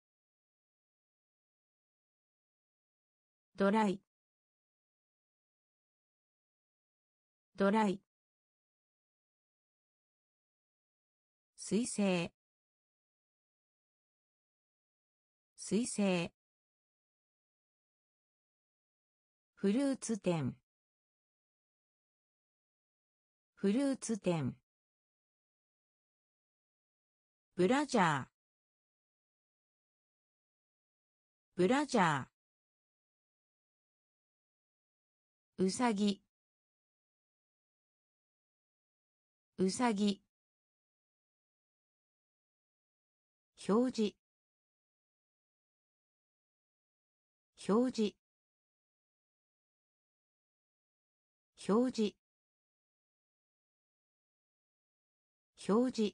ドライ。ドライ。水星水星フルーツ店。フルーツ店。ブラジャー。ブラジャー。うさぎうさぎ表示。表示。表示。表示。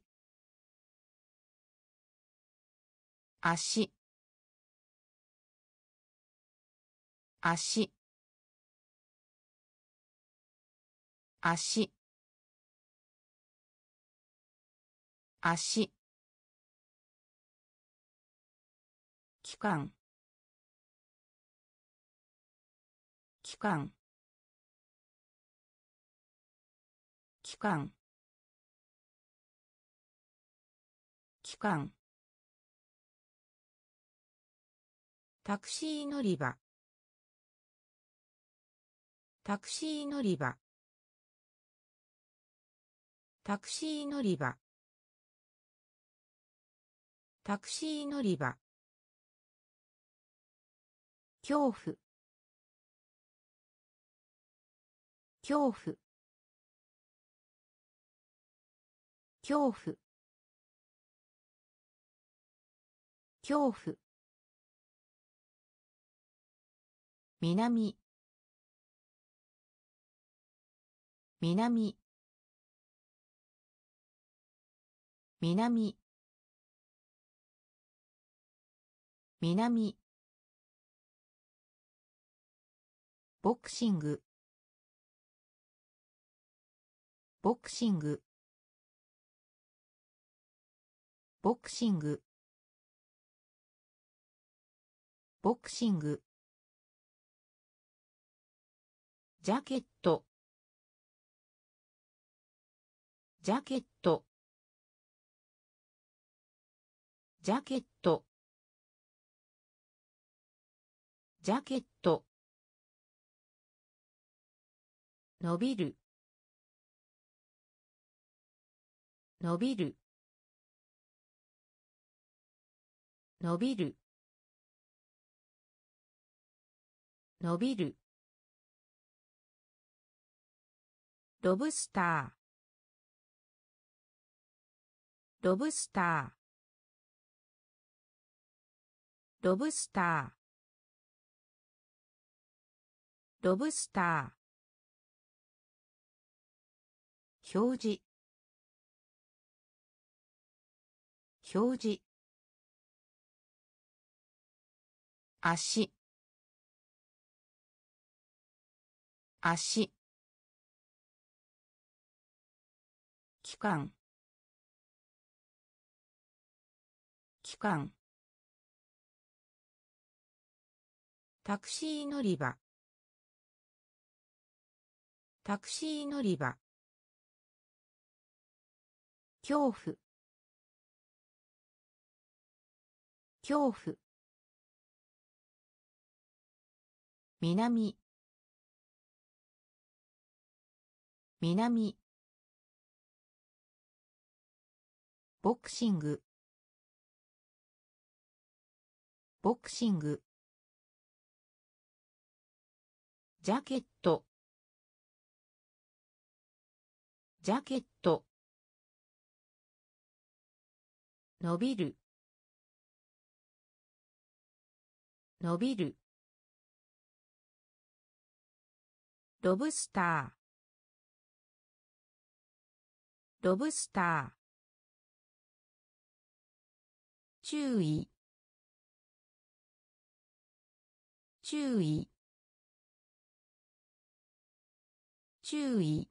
足。足。足。足。期間。期間。期間。期間。タクシー乗り場。タクシー乗り場。タクシー乗り場。タクシー乗り場。恐怖。恐怖。恐怖。恐怖。南。南。南。南。ボクシング。ボクシング。ボクシング。ボクシング。ジャケット。ジャケット。ジャケット。ジャケット。伸びる。伸びる。伸びる。伸びる。ロブスター。ロブスター。ロブスター。ロブスター。表示。表示。足。足。期間期間タクシー乗り場。タクシー乗り場。恐怖。恐怖。南。南。ボクシング。ボクシング。ジャケット。ジャケット。伸びる。伸びる。ロブスター。ロブスター。注意。注意。注意。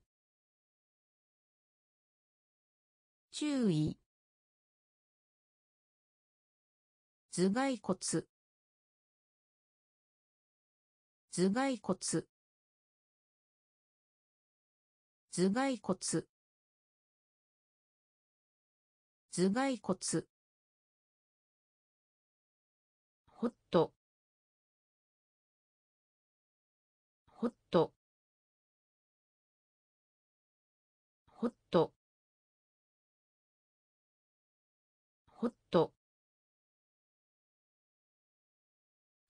注意。頭蓋骨。頭蓋骨。頭蓋骨。頭蓋骨。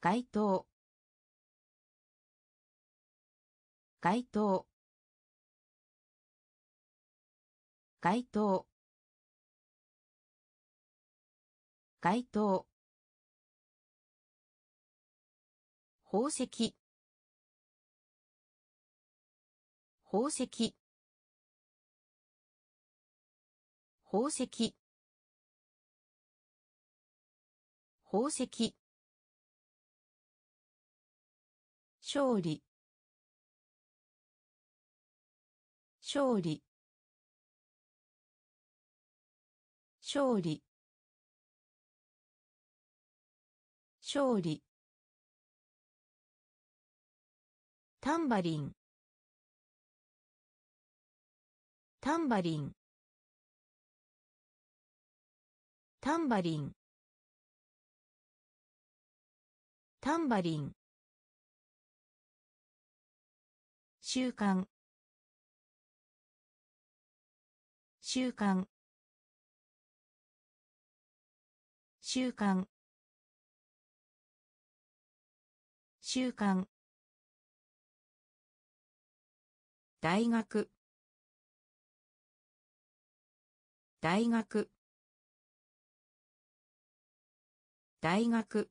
街灯。街灯。街灯。街灯。宝石。宝石。宝石。宝石。勝利。勝利。勝利。勝利。タンバリン。タンバリン。タンバリン。タンバリン。習慣習慣習慣習慣大学。大学。大学。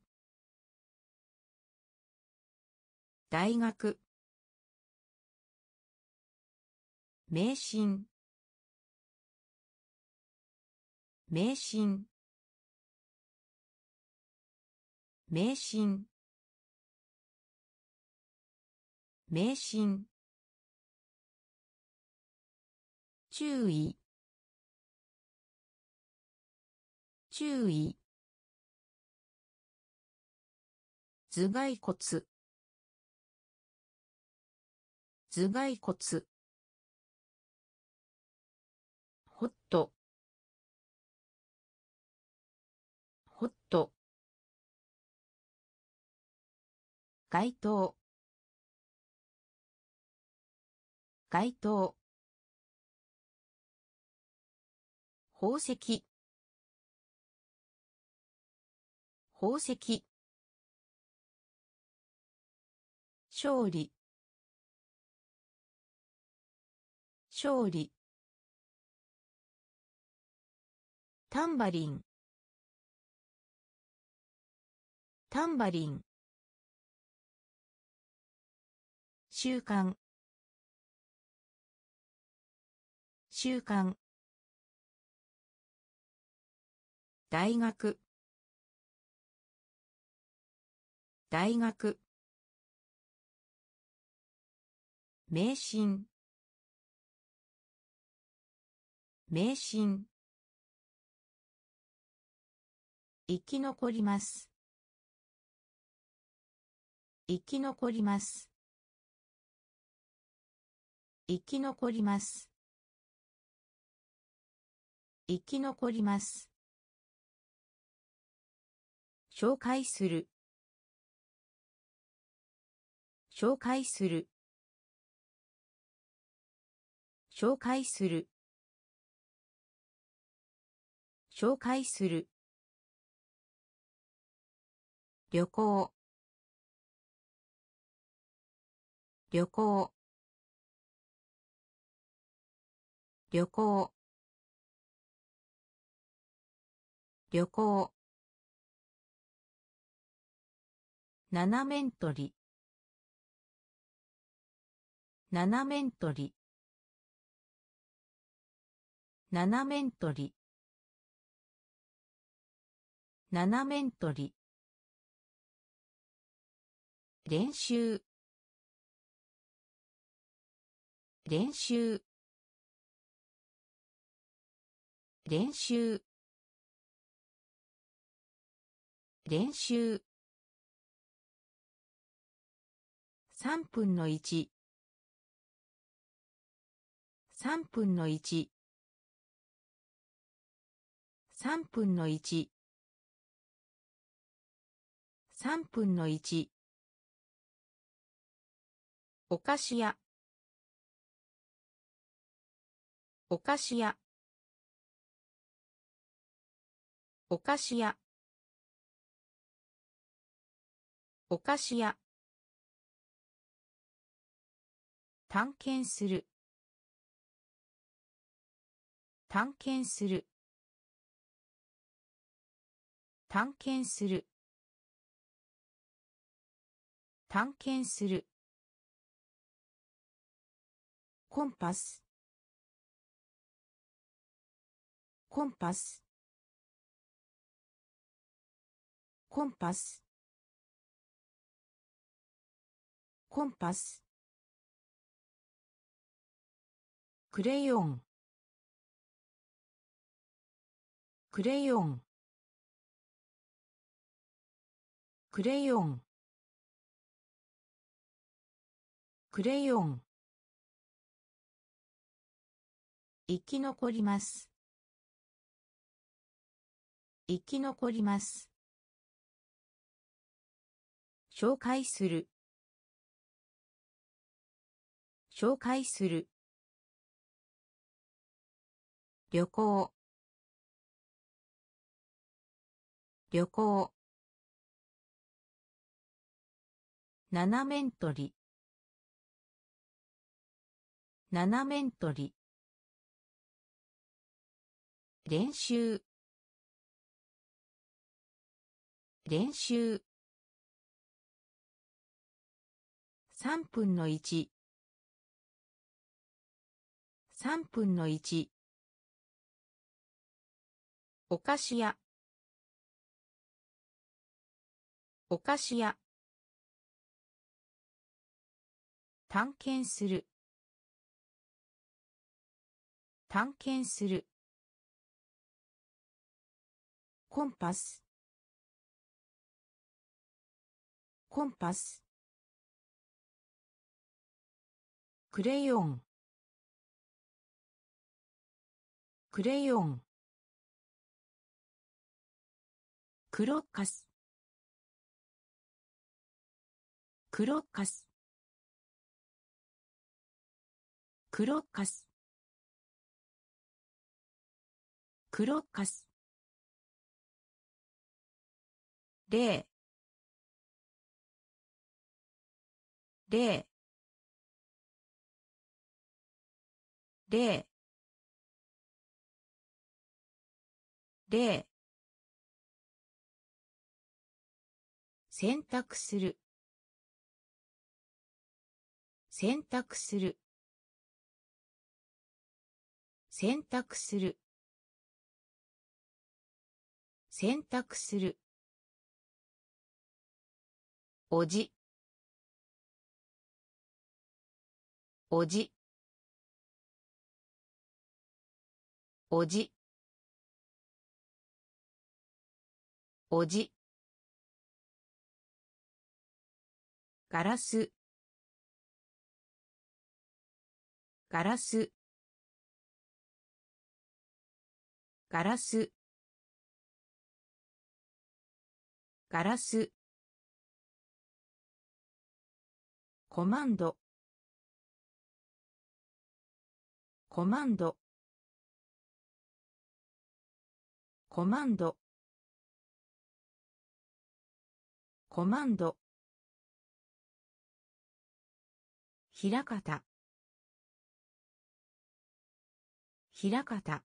大学。迷信。迷信。迷信。迷信。注意。注意。頭蓋骨。頭蓋骨。街灯。街灯。宝石。宝石。勝利。勝利。タンバリン。タンバリン。習慣習慣大学。大学。迷信迷信生き残ります。生き残ります。生き残ります。生き残ります。紹介する。紹介する。紹介する。紹介する。旅行。旅行。旅行。旅行。七面取り。七面取り。七面取り。七面取り。練習。練習。練習。練習。三分の一。三分の一。三分の一。三分の一。お菓子屋。お菓子屋。お菓子屋。お菓子屋。探検する。探検する。探検する。探検する。コンパス。コンパス。コンパスコンパスクレヨンクレヨンクレヨンクレヨン生き残ります生き残ります紹介する。紹介する。旅行。旅行。七面取り。七面取り。練習。練習。三分の一三分の一お菓子屋。お菓子屋。探検する。探検する。コンパス。コンパス。クレヨン。クレヨン。クロッカス。クロッカス。クロッカス。クロッカス。例例例例選択する。選択する。選択する。選択する。おじ。おじ。おじおじガラス。ガラス。ガラス。ガラス。コマンド。コマンド。コマンド。コマンド。ひらかた。ひらかた。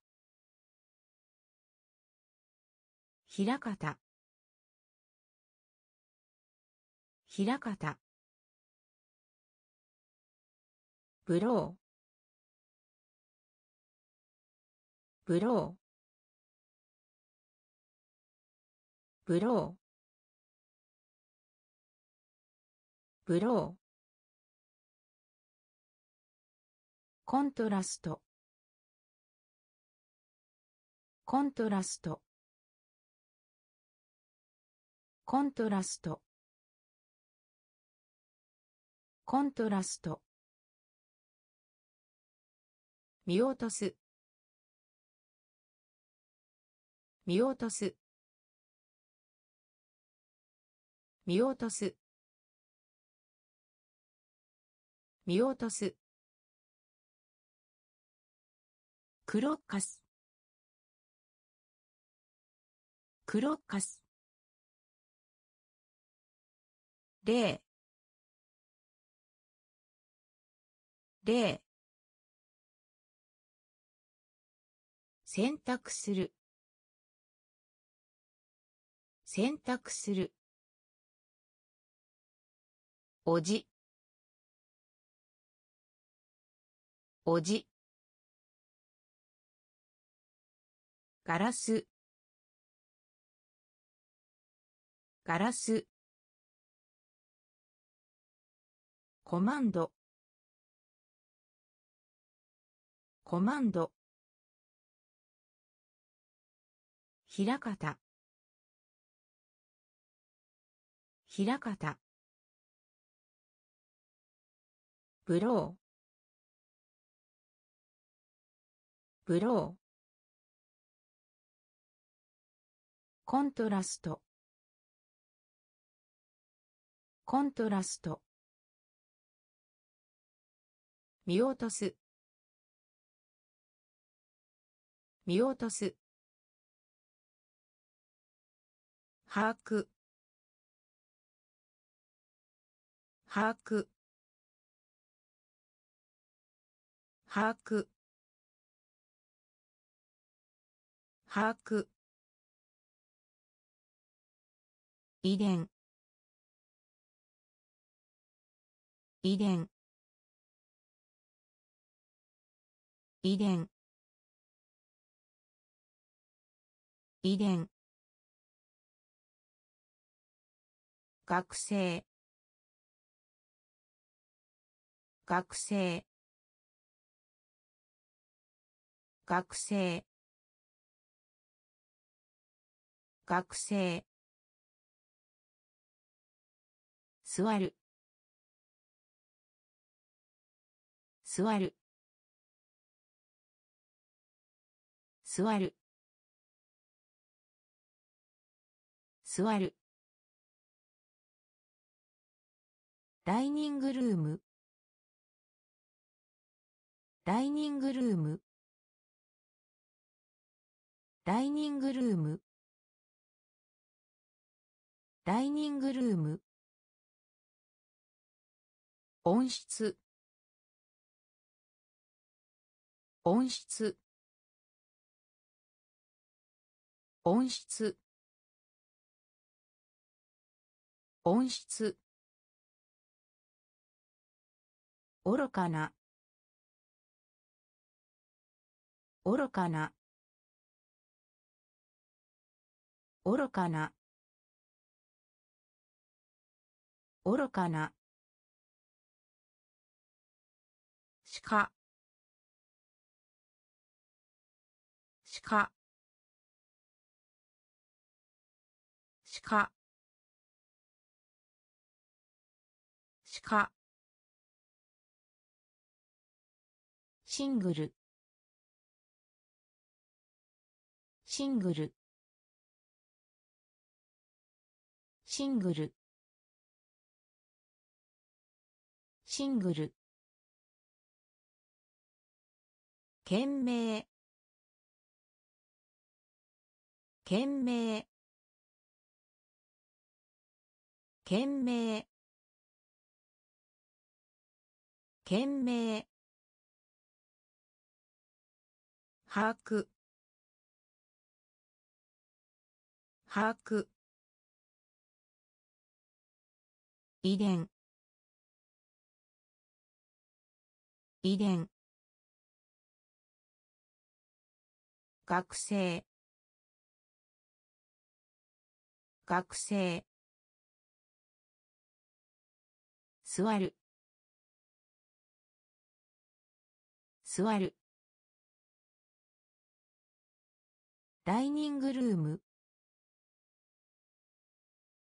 ひらかた。ひらかた。ブロー。ブロー。ブロー。ブロー。コントラスト。コントラスト。コントラスト。コントラスト。見落とす。見落とす。見落とす。見落とす。クロッカスクロッカス例例選択する。選択する。おじおじガラス。ガラス。コマンド。コマンド。ひらかた。ひらかた。ブロー。ブロー。コントラスト。コントラスト。見落とす。見落とす。把握。把握。把握。把握。遺伝。遺伝。遺伝。遺伝。学生。学生。学生。学生。座る。座る。座る。座る。ダイニングルーム。ダイニングルーム。ダイニングルーム。ダイニングルーム。音質音質音質音質愚かな。愚かな。愚かな。愚かな。しかしかしかしかシングル。シングル。シングル。シングル。懸命懸命懸命懸命把握。把握。遺伝。遺伝。学生。学生。座る。座る。ダイニングルーム。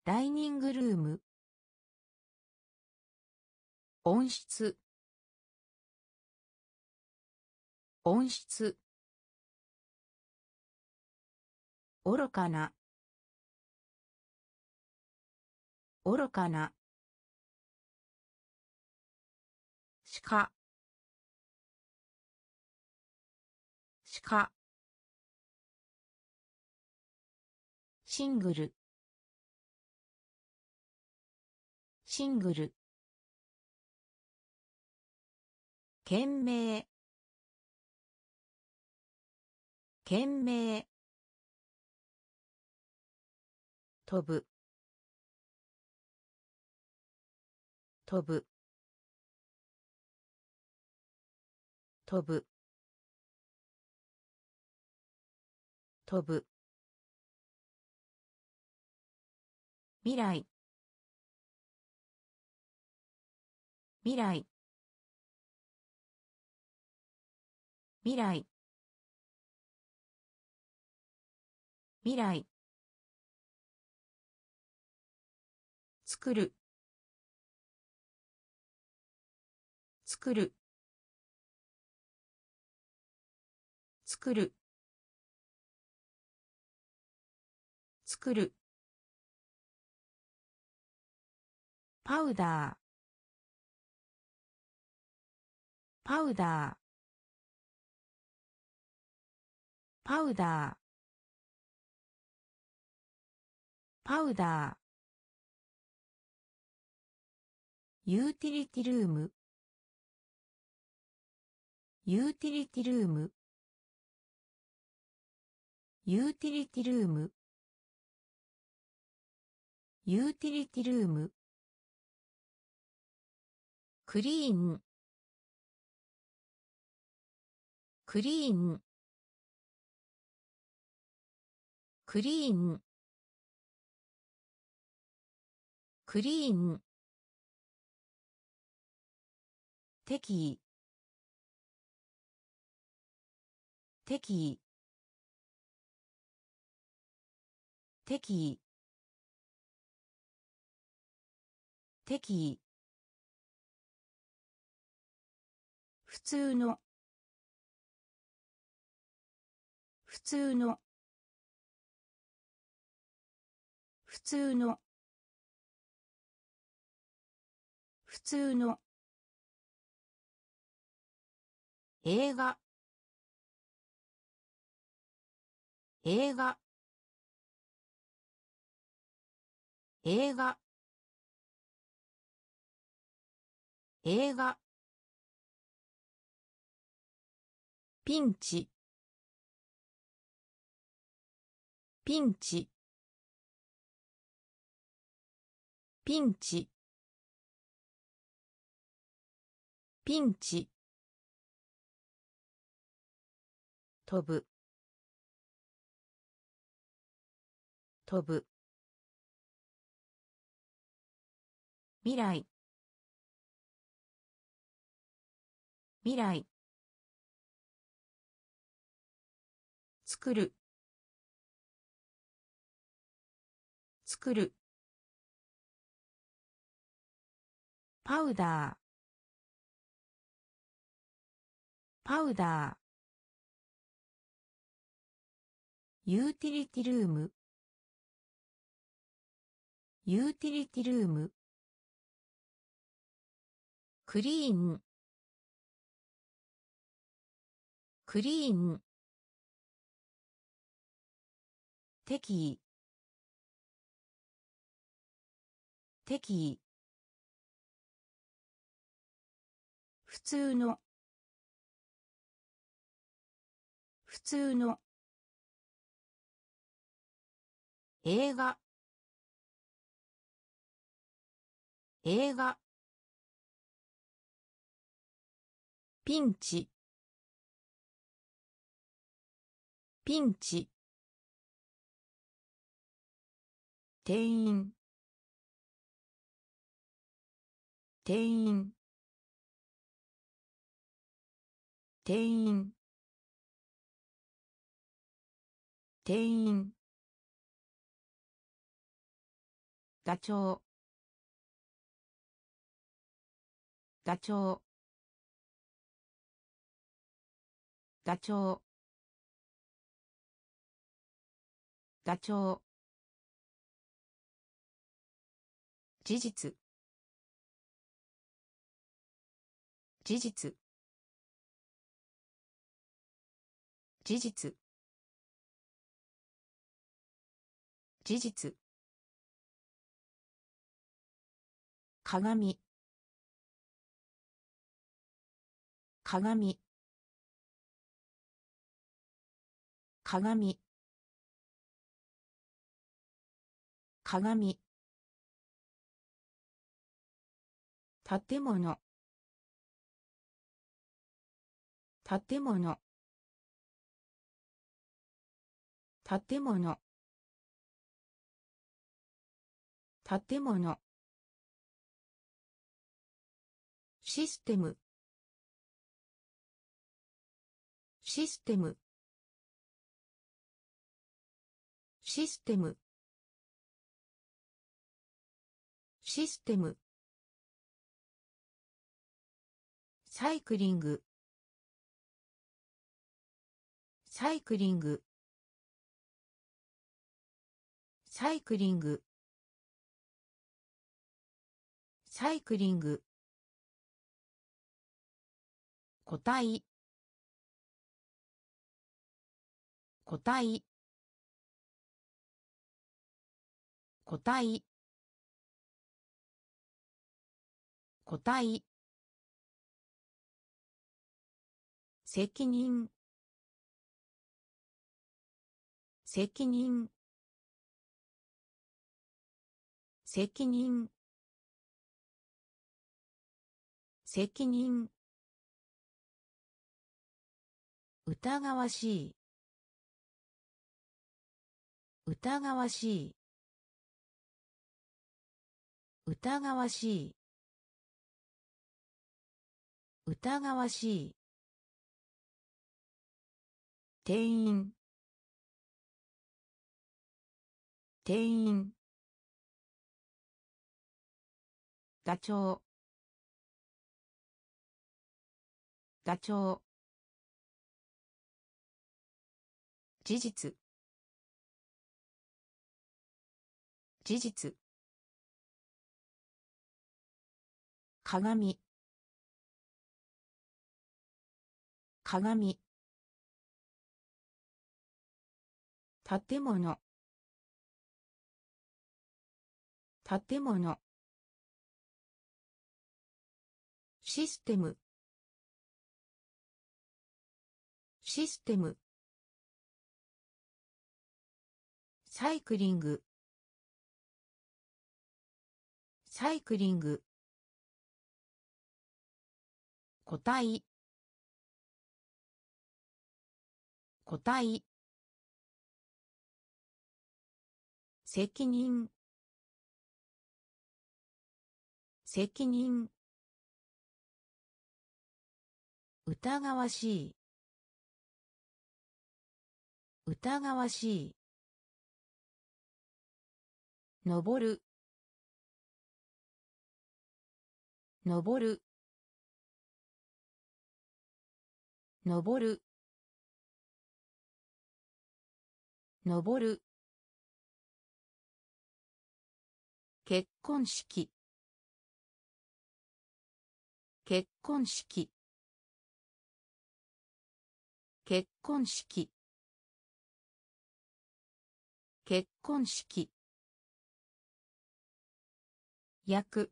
ダイニングルーム。音質。音質。愚かな。愚かな。鹿。鹿。シングル。シングル。懸命懸命飛ぶ。飛ぶ。飛ぶ。飛ぶ。未来。未来。未来。未来。作る。作る。作る。作る。パウダー。パウダー。パウダー。パウダー。ユーティリティルーム。ユーティリティルーム。ユーティリティルーム。ユーティリティルーム。クリーン。クリーン。クリーン。クリーン。適宜適宜適宜適宜普通の。普通の。通の。普通の。映画。映画。映画。映画。ピンチ。ピンチ。ピンチ。ピンチ。飛ぶ。飛ぶ。未来。未来。作る。作る。パウダー。パウダー。ユーティリティルーム。ユーティリティルーム。クリーンクリーン適宜適宜通の。普通の。映画。映画。ピンチ。ピンチ。店員。店員。店員。店員。ダチョウダチョウダチョウダチョウ事実。事実。事実。事実。鏡。鏡。鏡。鏡。建物。建物。建物。建物。システム。システム。システム。システム。サイクリング。サイクリング。サイクリング。サイクリング。個体。個体。個体。個体。責任。責任。責任。責任。疑わしい。疑わしい。疑わしい。疑わしい。店員。店員。ダチョウダチョウ事実。事実。鏡。鏡。建物。建物。システム。システム。サイクリング。サイクリング。個体。個体。責任。責任。疑わしい。疑わしい。登る。登る。登る。登る。結婚式。結婚式。結婚式。結婚式。焼く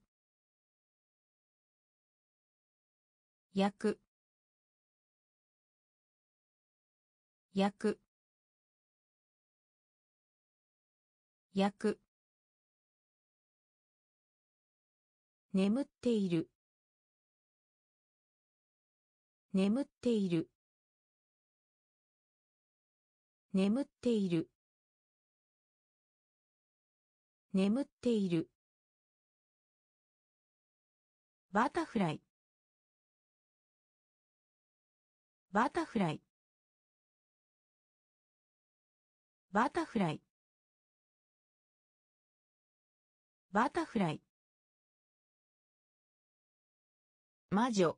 焼く焼く焼く眠っている。眠っている。眠っている。眠っている。バタフライ。バタフライ。バタフライ。バタフライ。魔女。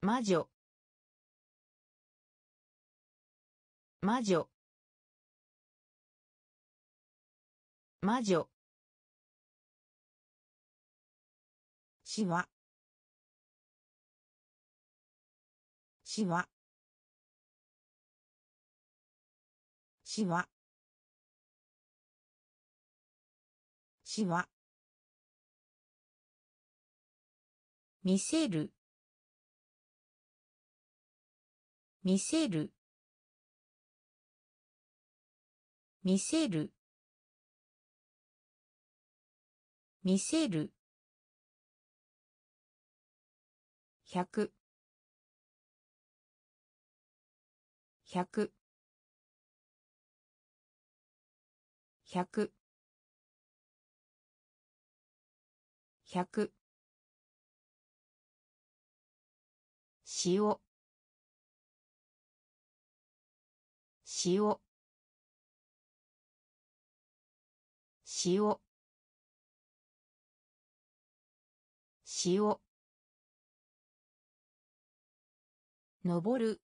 魔女。魔女。魔女。しわしわしわしわ見せる。見せる。見せる。見せる。百百百百塩。塩。塩。塩。登る。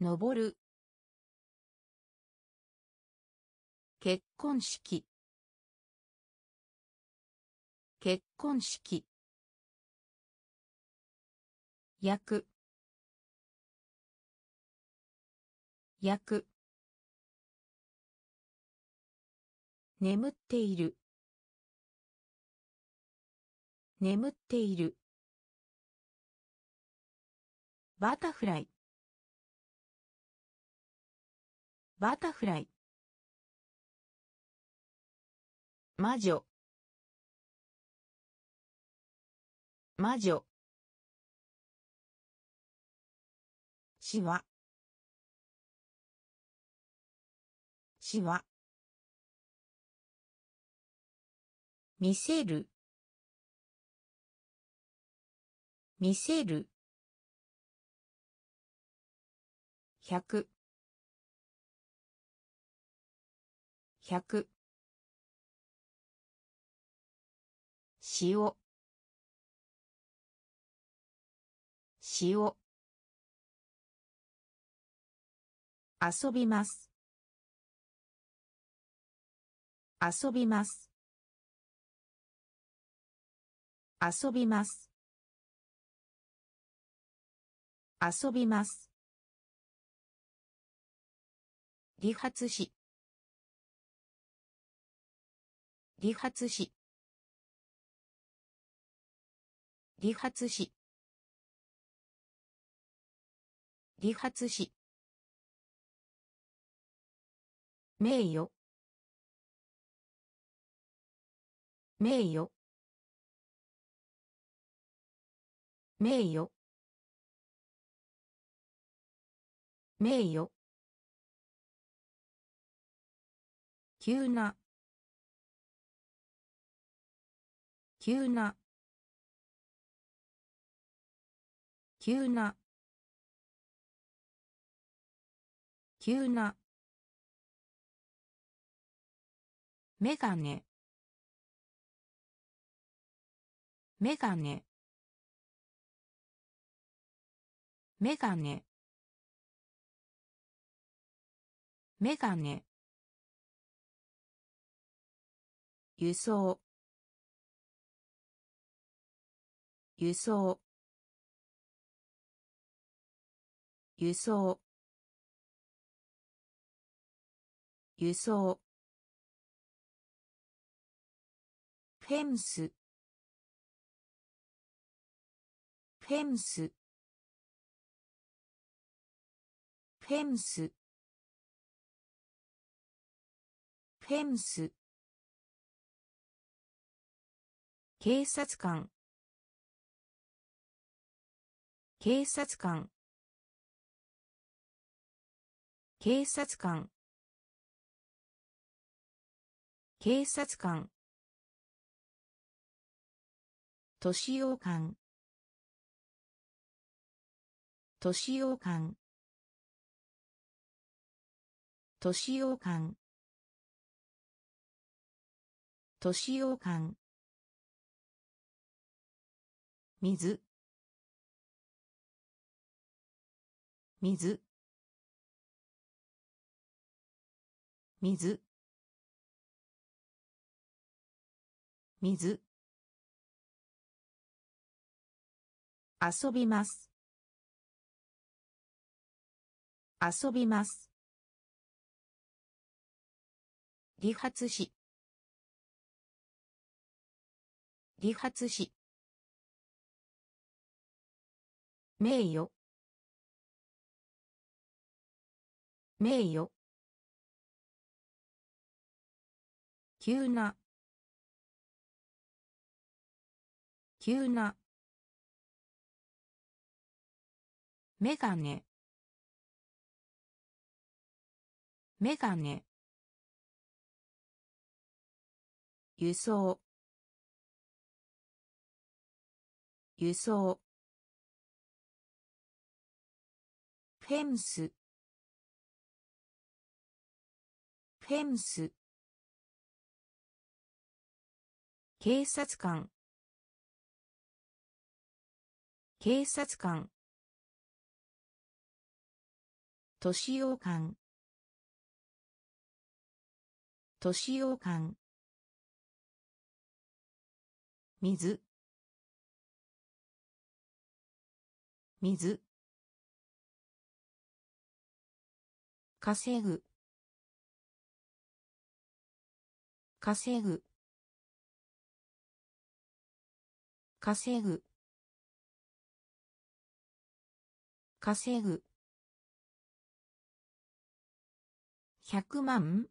登る。結婚式。結婚式。焼く焼く眠っている。眠っている。バタフライ。バタフライ。魔女。魔女。しわしわ見せる。見せる。百百塩塩遊びます。遊びます。遊びます。遊びます。理髪師。理髪師。理髪師。理髪師。名誉。名誉。名誉。名誉。急な。急な。急な。急な。メガネ。メガネ。メガネ。メガネ。輸送。輸送。輸送。輸送。フェンス。フェンス。フェンス。フェンス。警察官。警察官。警察官。警察官。年用館。年用館。年用館年用館水。水。水。水。遊びます。遊びます。理髪師。理髪師。名誉。名誉。急な。急な。メガネメガネ輸送。輸送。フェンス。フェンス。警察官。警察官。年用館。年用館。水。水。稼ぐ。稼ぐ。稼ぐ。稼ぐ。百万。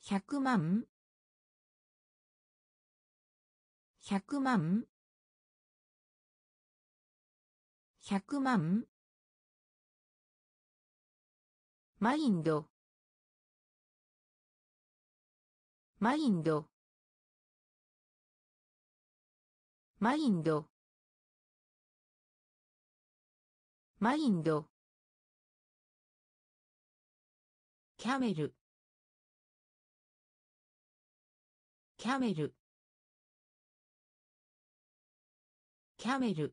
百万。百万。百万。マインド。マインド。マインド。マインド。キャメル。キャメル。キャメル。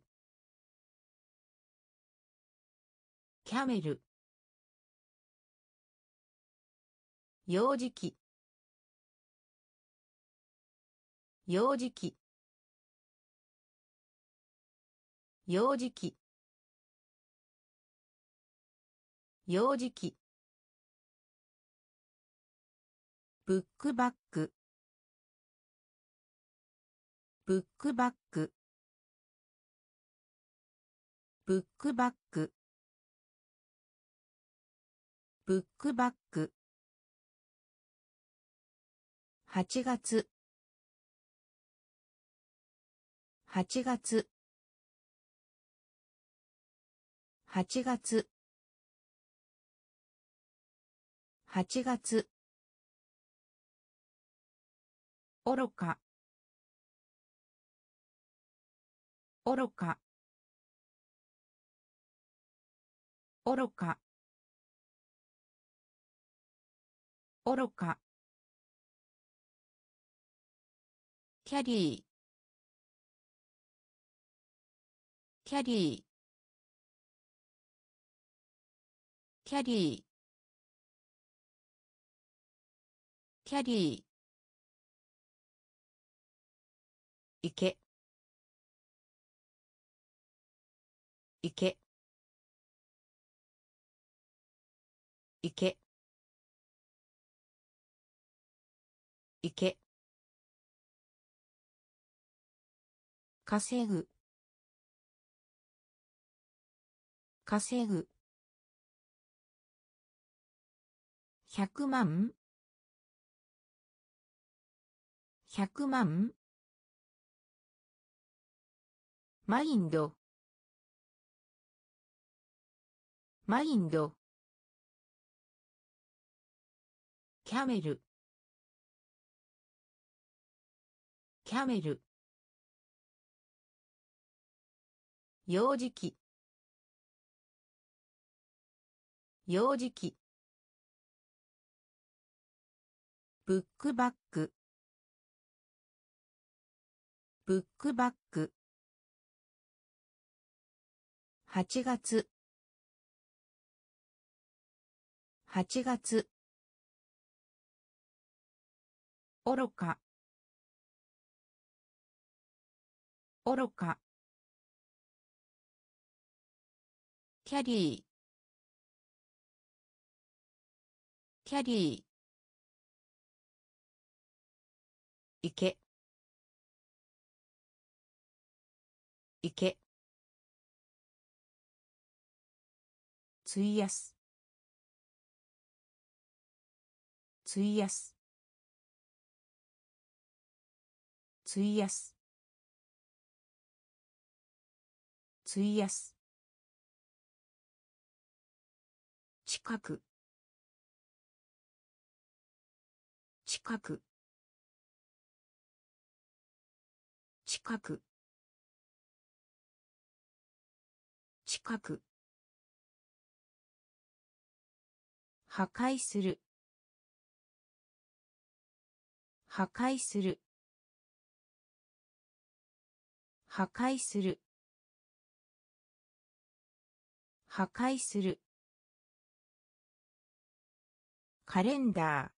キャメル。幼児期。幼児期。幼児期。幼児期。ブックバック。ブックバック。ブックバック。ブックバック。8月。8月。8月。8月。愚か。愚か。愚か。愚か。キャリー。キャリー。キャリー。キャリー。いけ。いけ。いけいけ。稼ぐ。稼ぐ。百万。百万。マインド。マインド。キャメル。キャメル。幼児期。幼児期。ブックバック。ブックバック。8月。8月。愚か。愚か。キャリーキャリー池池費やす。費やす費やす。費やす。近く。近く。近く。近く。破壊する。破壊する。破壊する。破壊する。カレンダー。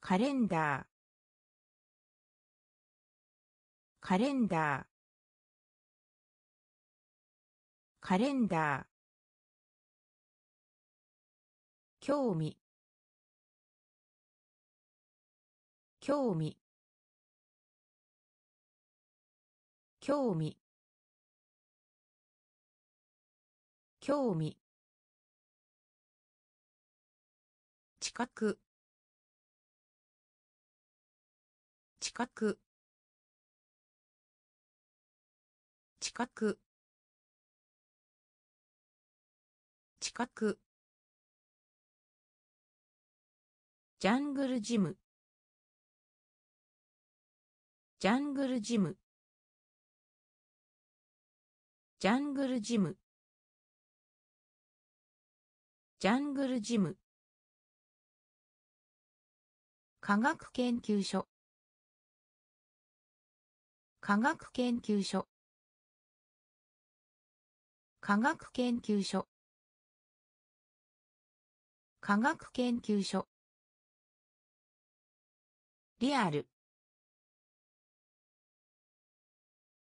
カレンダー。カレンダー。カレンダー。興味。興味。興味。興味。近く。近く。近く。近く。ジャングルジム。ジャングルジム。ジャングルジム。ジャングルジム。科学研究所。科学研究所。科学研究所。科学研究所。リアル。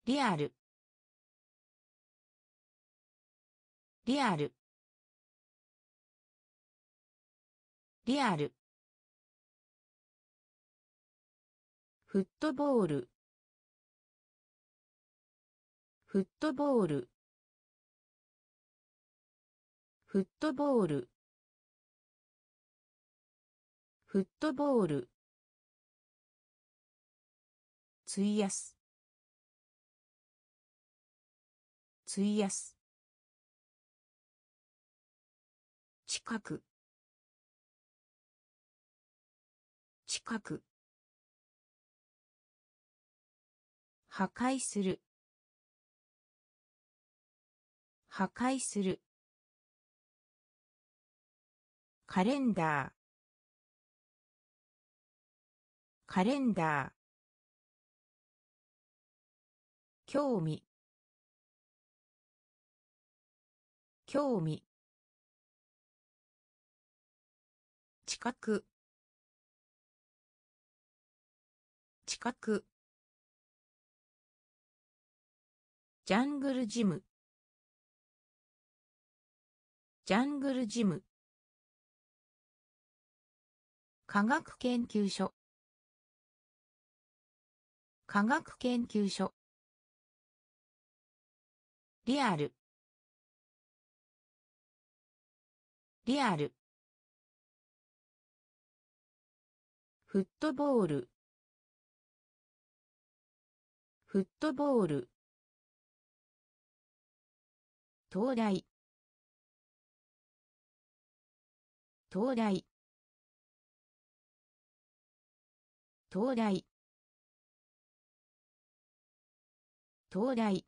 リアル。リアル。リアル。フットボール。フットボール。フットボール。フットボール。費やす。費やす。近く。近く。破壊する。破壊する。カレンダー。カレンダー。興味。興味。近く。近く。ジャングルジム。ジャングルジム。科学研究所。科学研究所。リアル。リアル。フットボール。フットボール。到来到来到来到来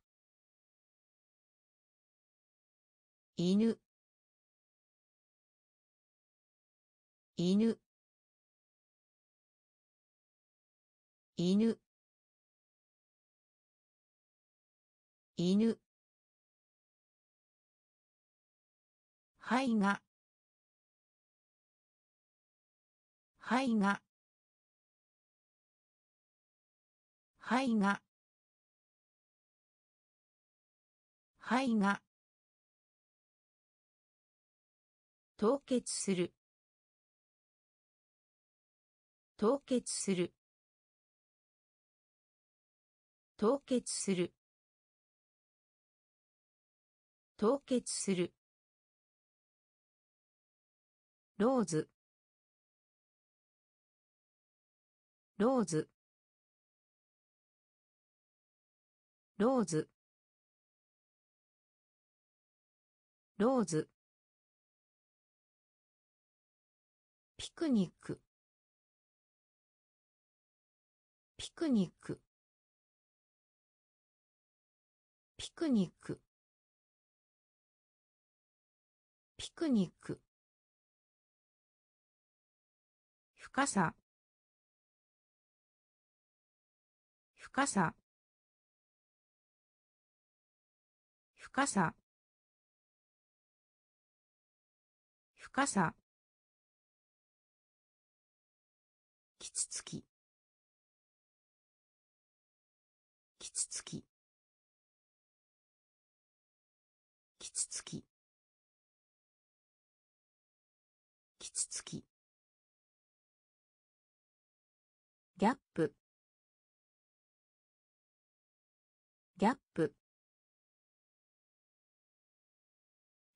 犬。犬。犬。犬。肺が肺が肺が肺が凍結する。凍結する。凍結する。凍結する。ローズ。ローズ。ローズ。ローズ。ピクニック。ピクニック。ピクニック。ピクニック。深さ。深さ。深さ。深さ。キツツキ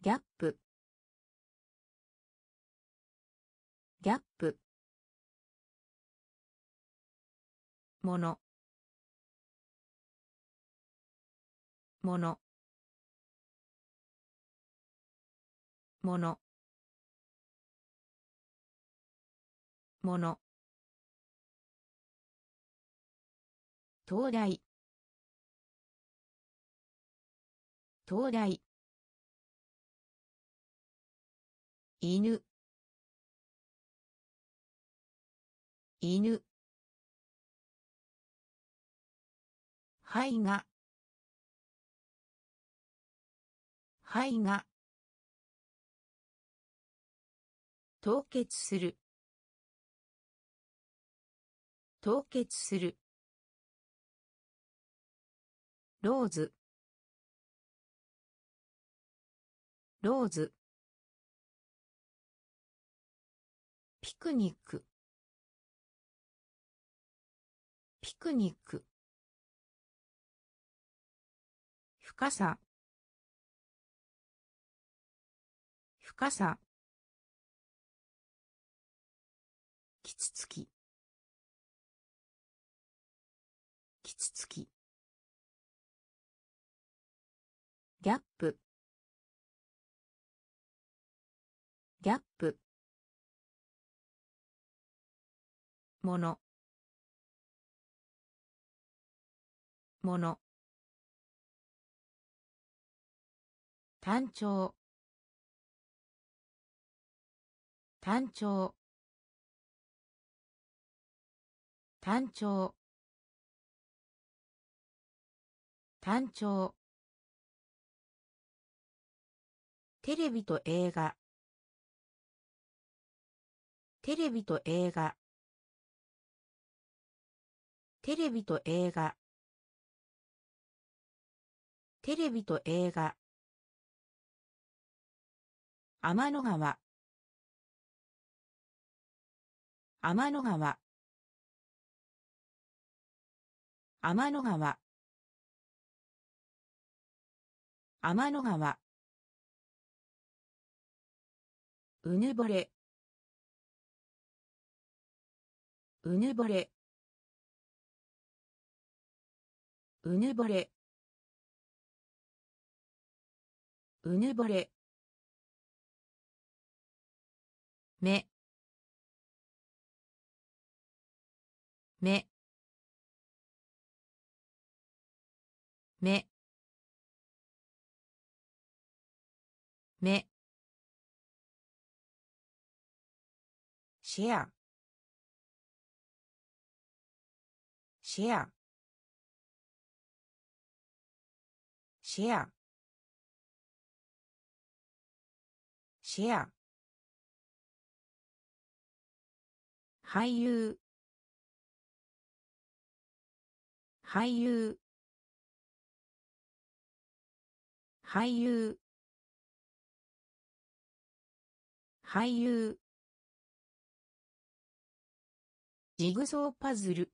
ギャップ。ギャップ。もの。もの。もの。もの。到来到来犬。犬。肺が。肺が。凍結する。凍結する。ローズ。ローズ。ピクニック。ピクニック。深さ。深さ。キツツキキツツキギャップ。ギャップ。ものもの単調。単調。単調。単調。テレビと映画。テレビと映画。テレビと映画。テレビと映画。天の川。天の川。天の川。天の川。うぬぼれ。うぬぼれ。うぬぼれ。うぬぼれ。目目目目シェア。シェア。シェアシェア俳優俳優俳優俳優ジグソーパズル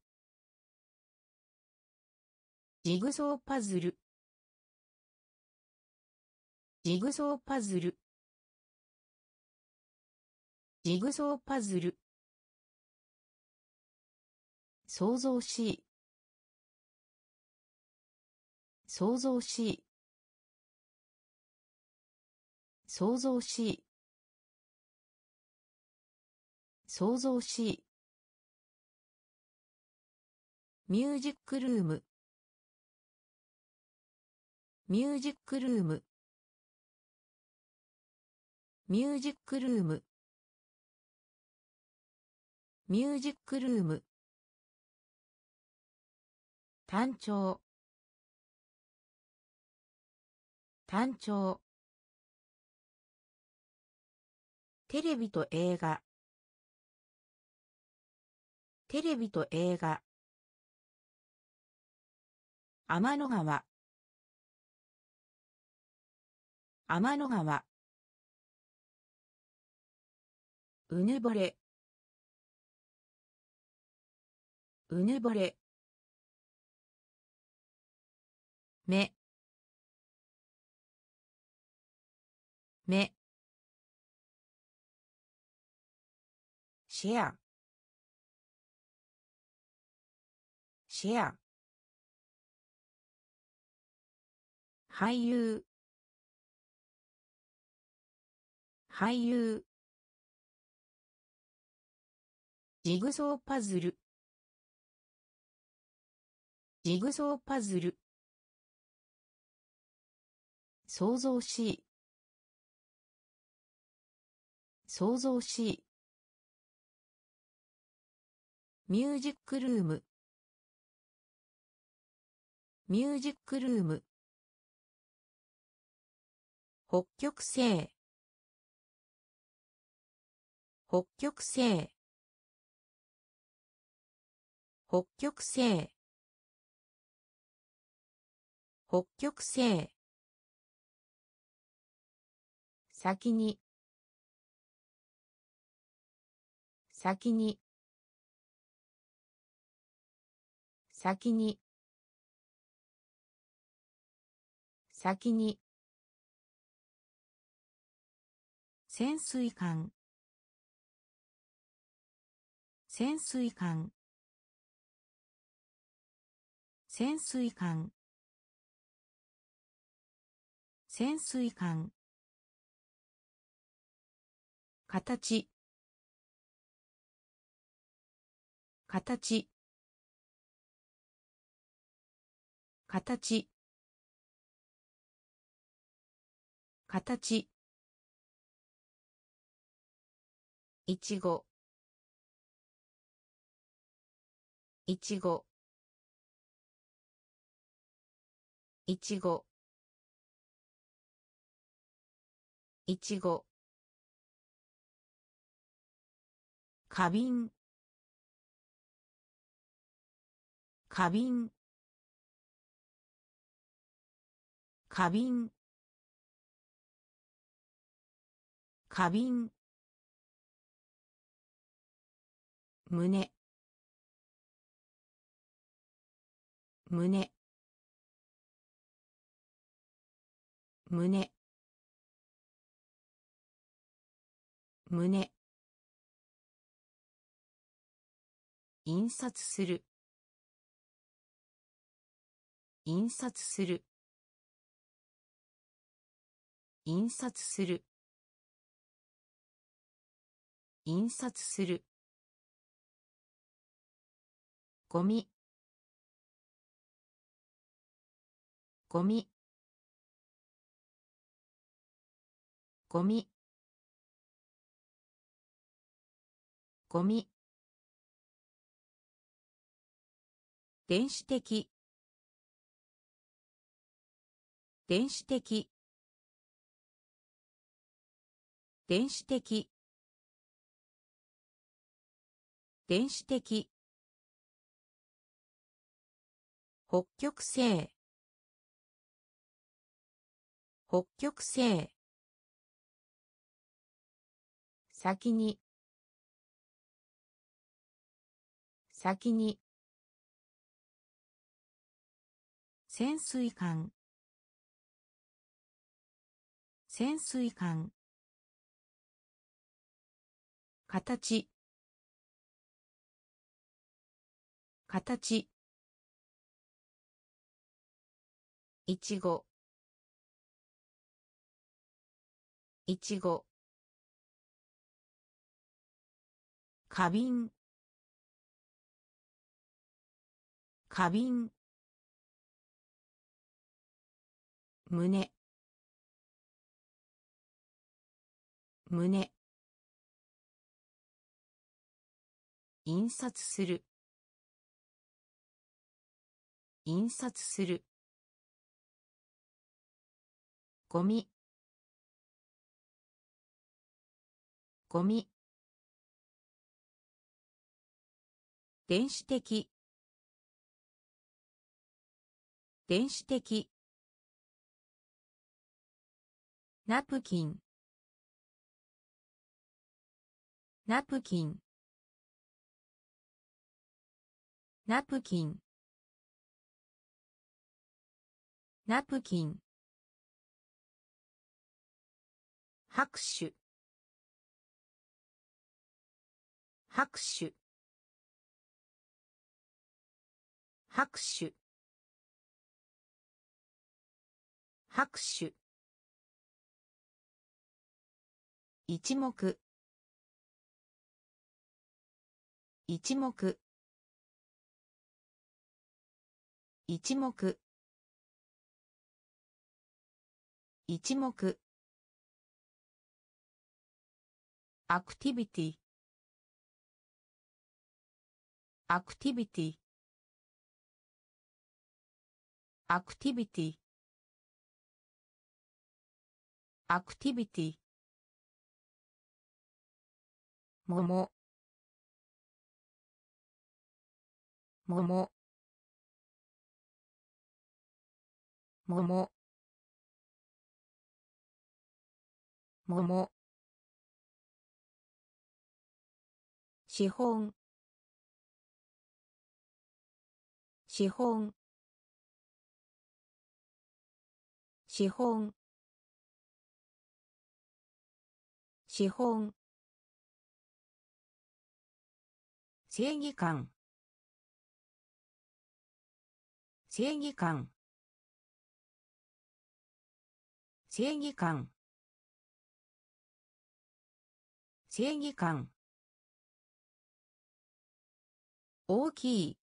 ジグソーパズルジグソーパズル。ジグソーパズル。想像し想像し想像し想像しミュージックルーム。ミュージックルーム。ミュージックルーム。ミュージックルーム。単調。単調。テレビと映画。テレビと映画。天の川。天の川。うぬぼれ。うぬぼれ。目目シェア。シェア。俳優。俳優。ジグソーパズル。ジグソーパズル。想像し想像しミュージックルーム。ミュージックルーム。北極星。北極星。北極星。北極星。先に。先に。先に。先に。潜水艦。潜水艦。潜水艦。潜水艦。形。形。形。形。いちごいちごいちご。いちご。花瓶。花瓶。花瓶。花瓶。胸。胸。胸。胸。印刷する。印刷する。印刷する。印刷する。ゴミ。ゴミ。ゴミ。ゴミ。電子的。電子的。電子的。電子的。北極星。北極星。先に。先に。潜水艦。潜水艦。形。形。いちご。いちご。花瓶。花瓶。胸。胸。印刷する。印刷する。ゴミ。ゴミ。電子的。電子的。ナプキン。ナプキン。ナプキン。ナプキン。拍手。拍手。拍手。拍手。一目。一目。一目。一目。アクティビティ。アクティビティ。アクティビティアクティビティもももももももも資本。資本。資本資本正義感正義感正義感正義感大きい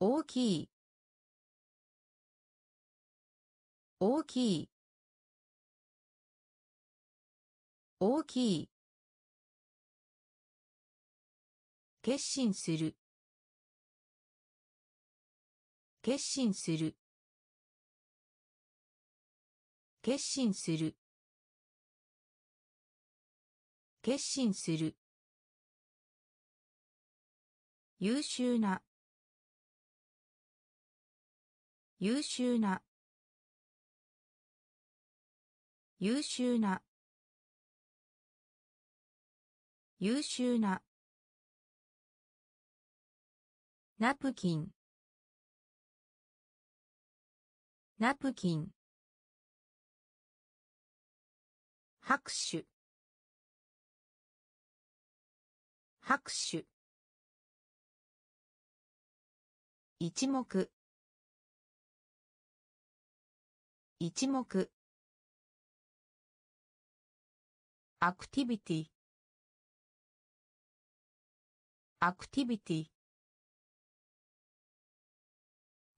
大きい大きい。大きい。決心する。決心する。決心する。決心する。優秀な。優秀な。優秀な。優秀な。ナプキン。ナプキン。拍手。拍手。一目。一目。アクティビティアクティビティ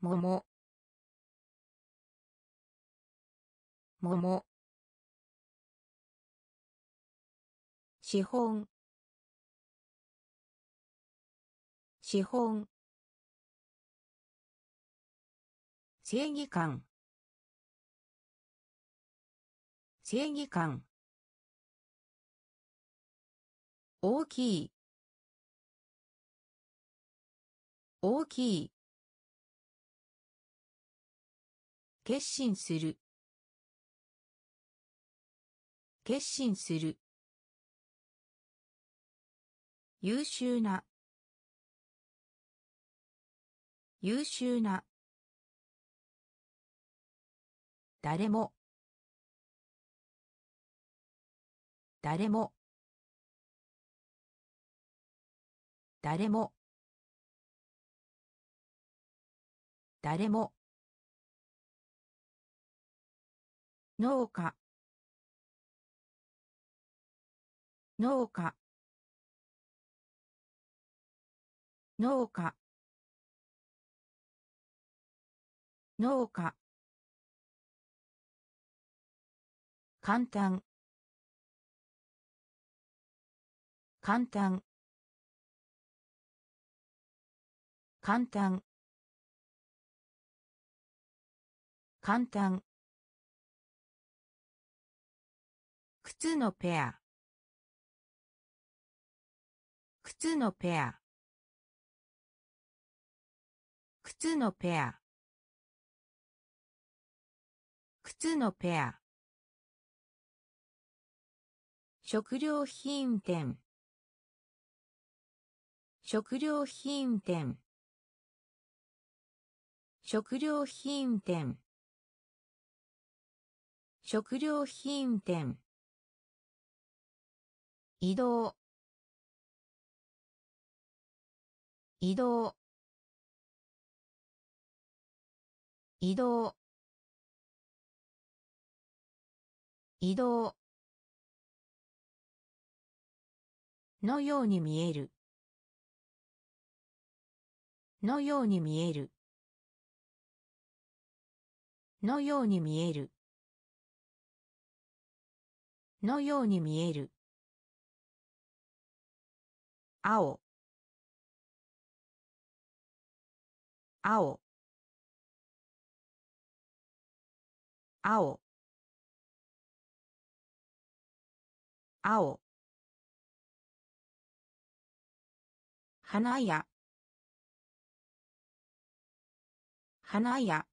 桃桃資本資本正義感正義感大きい。大きい。決心する。決心する。優秀な。優秀な。誰も。誰も。誰も。誰も。農家。農家。農家。農家。簡単。簡単。簡単。簡単。靴のペア。靴のペア。靴のペア。靴のペア。食料品店。食料品店。食料品店。食料品店。移動。移動。移動。移動。のように見える。のように見える。のように見える。のように見える。青。青。青。青。花屋花屋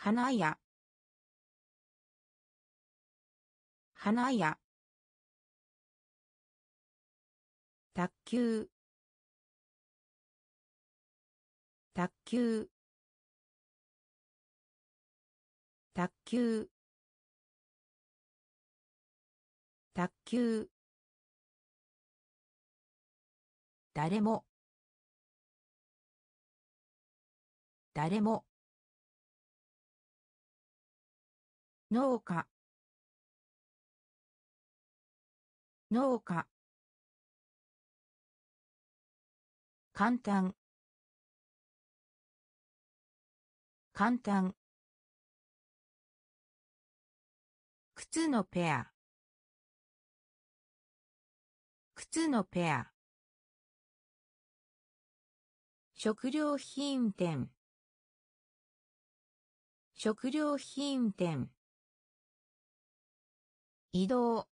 花屋。花屋。卓球。卓球。卓球。卓球。誰も。誰も。農家。農家。簡単。簡単。靴のペア。靴のペア。食料品店。食料品店。移動。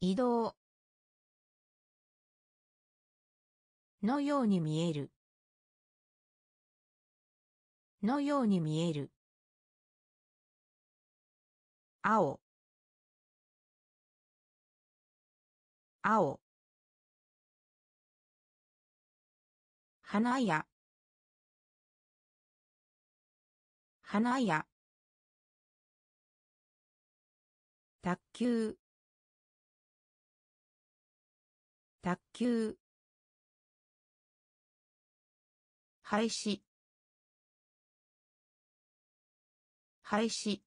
移動。のように見える。のように見える。青。青。花屋花屋卓球。卓球。廃止。廃止。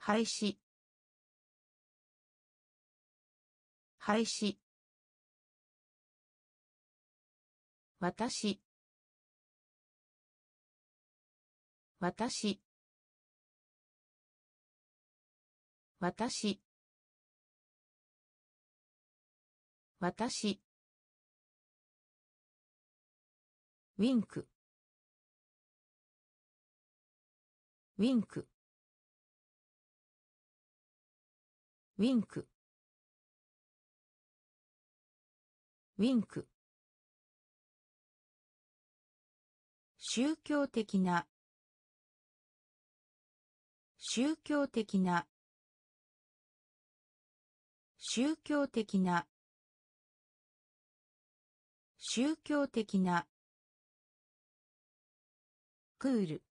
廃止。廃止。私。私。私。私。ウィンク。ウィンク。ウィンク。ウィンク。宗教的な。宗教的な。宗教的な。宗教的な。クール。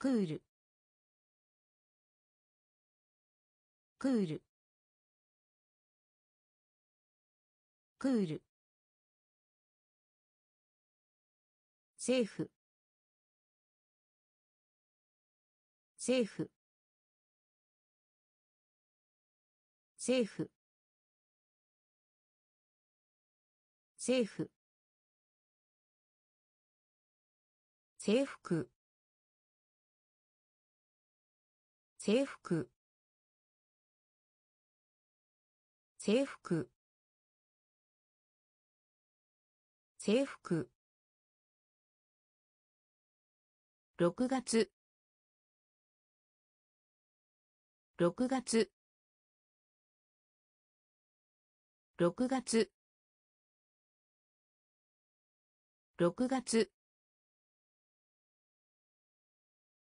クール。クール。クール。政府政府政府。政府。制服制服制服制服6月。6月。6月。6月。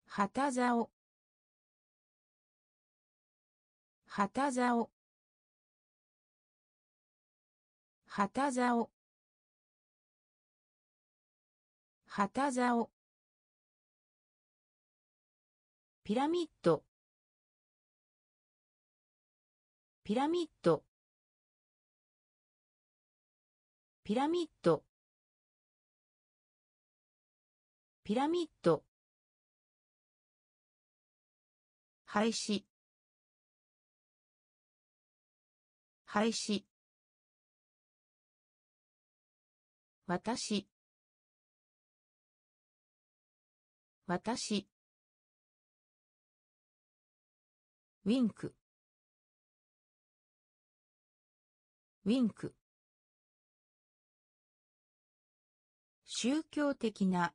旗竿。旗竿。旗竿。旗竿。ピラミッド。ピラミッド。ピラミッド。ピラミッド。廃止。廃止。私私ウィンク。ウィンク。宗教的な。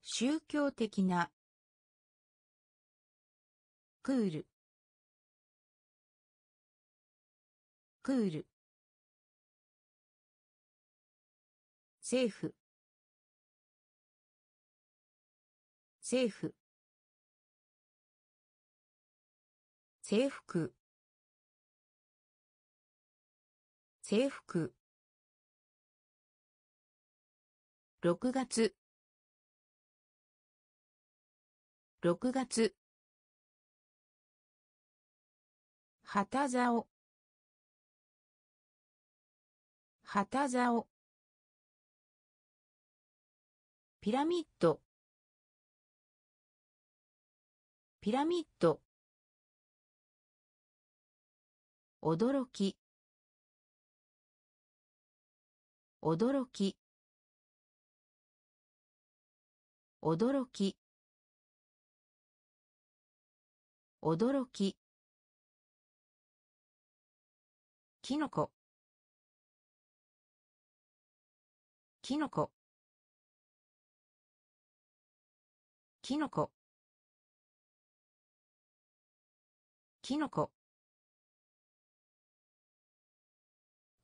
宗教的な。クール。クール。政府政府制服。制服。6月。6月。旗竿。旗竿。ピラミッド。ピラミッド。驚き。驚き。驚き。驚き。きのこきのこきのこきのこ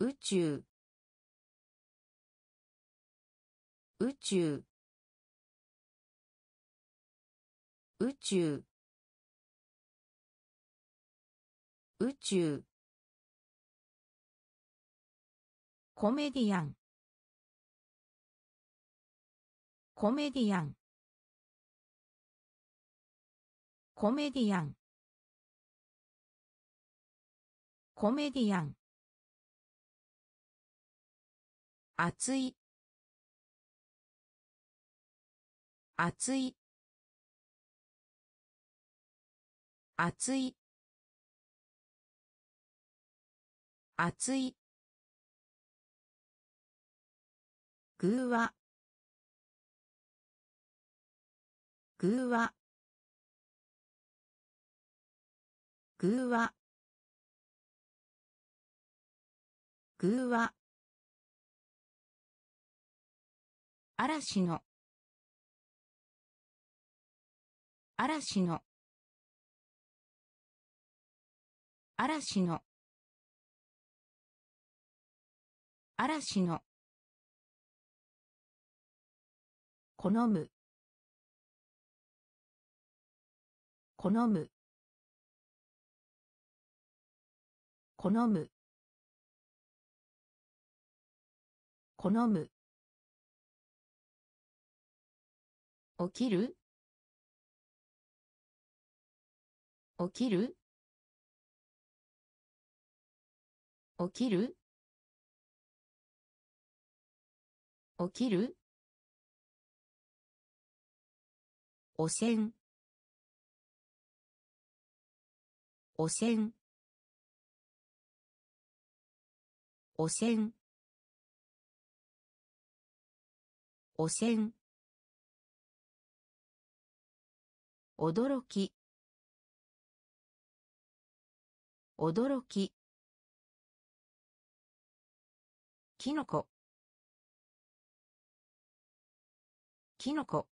宇宙。宇宙。宇宙。宇宙。コメディアン。コメディアン。コメディアン。コメディアン。熱い。熱い。熱い。熱い。ぐわぐわぐわぐわ嵐の。嵐の。嵐の。嵐の。好む。好む。好む。好む。起きる？起きる？起きる？起きる？汚染？汚染？汚染？汚染？驚き。驚き。きのこきのこ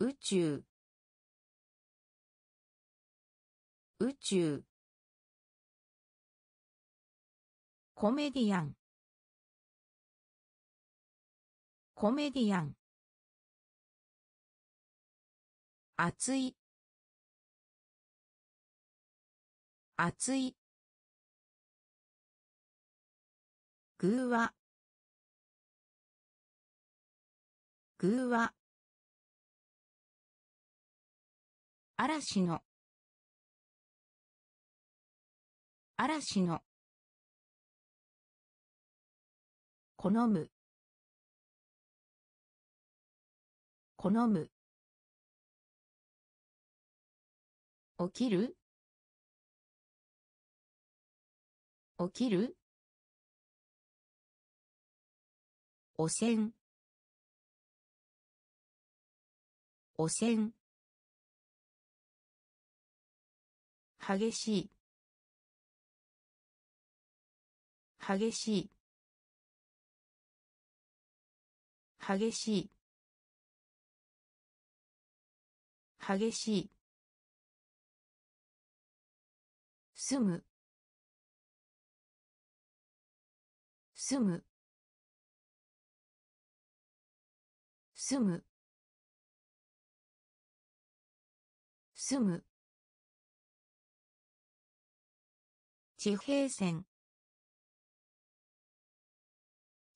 宇宙。宇宙。コメディアン。コメディアン。熱い。熱い。ぐわぐわ嵐の。嵐の。好む。好む。起きる？起きる？汚染。汚染。激しい。激しい。激しい。激しい。住む。住む。住む。住む。地平線。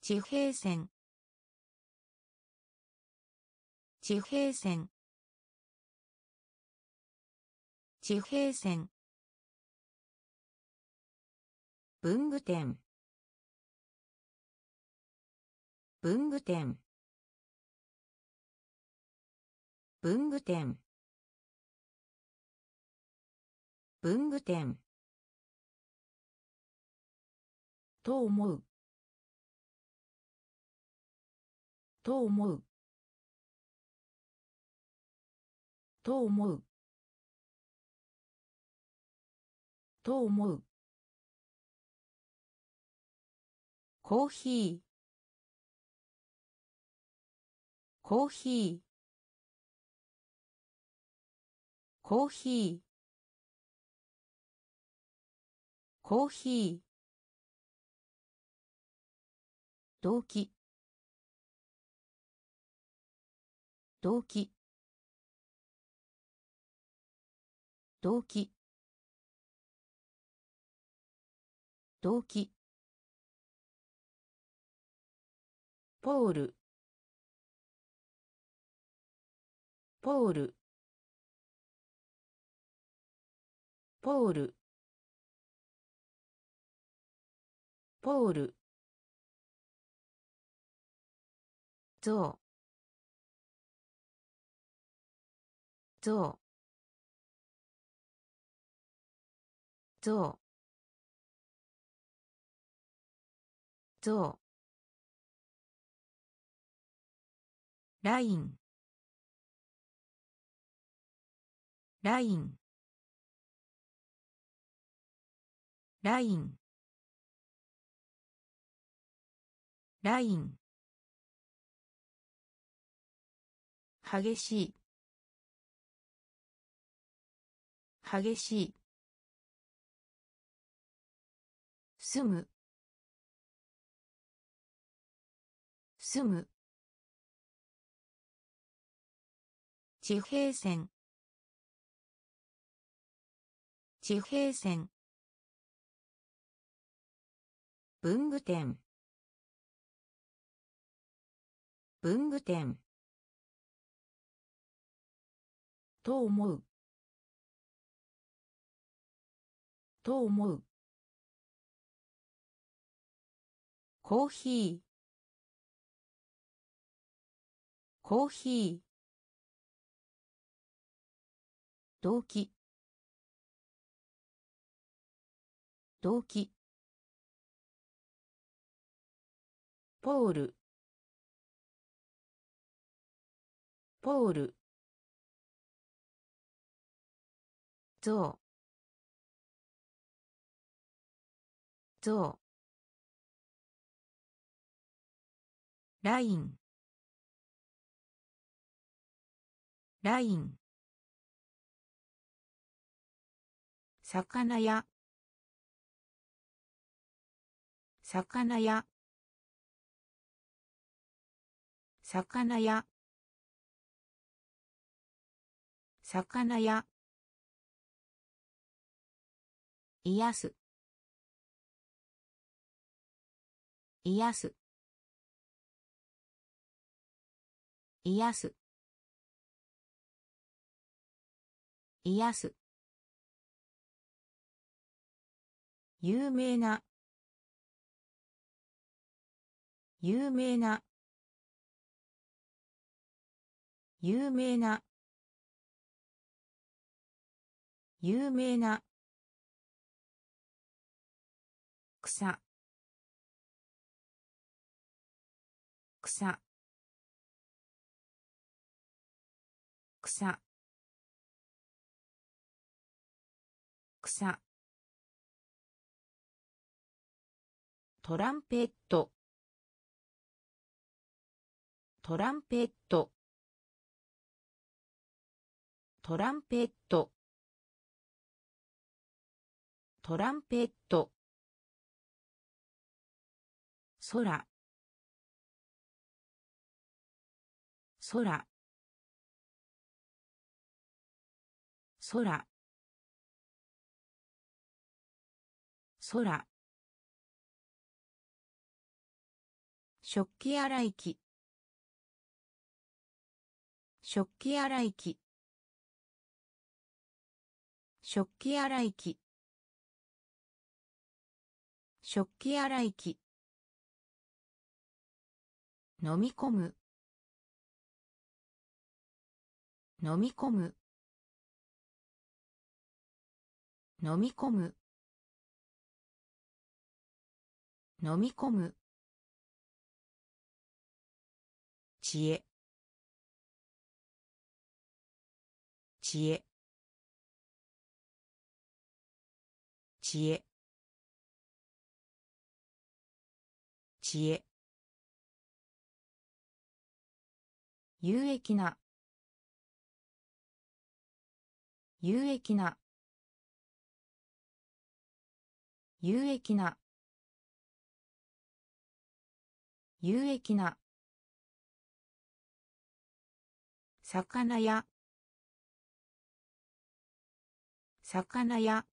地平線。地平線。地平線。文具店。文具店。文具店。文具店。と思う。と思う。と思う。と思う。コーヒー。コーヒー。コーヒー。コーヒー。動機。動機。動機。動機。ポール。ポール。ポール。ポール。ゾウ。ゾウ。ゾウ。ゾウ。ライン。ライン。ライン。ライン。激しい。激しい。住む。住む。地平線。地平線。文具店。文具店。と思う。と思う。コーヒー。コーヒー。動機。動機。ポール。ポール。ゾウ。ゾウ。ライン。ライン。魚屋。魚屋。魚屋魚屋癒す。癒す。癒す。癒す。有名な。有名な。有名な。有名な。草。草。草。草。トランペット。トランペット。トランペット。トランペット。空。空。空。空。食器洗い機。食器洗い機。食器洗い機。食器洗い機。飲み込む。飲み込む。飲み込む。飲み込む。知恵。知恵。知恵。知恵。有益な。有益な。有益な。有益な。魚屋魚屋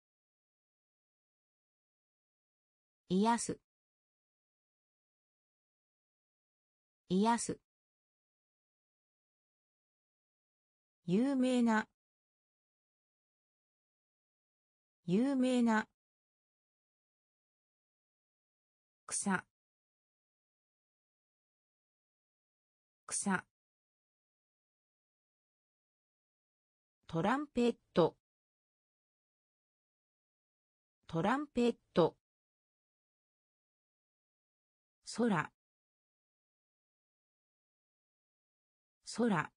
癒す。癒す。有名な。有名な。草。草。トランペット。トランペット。空。空。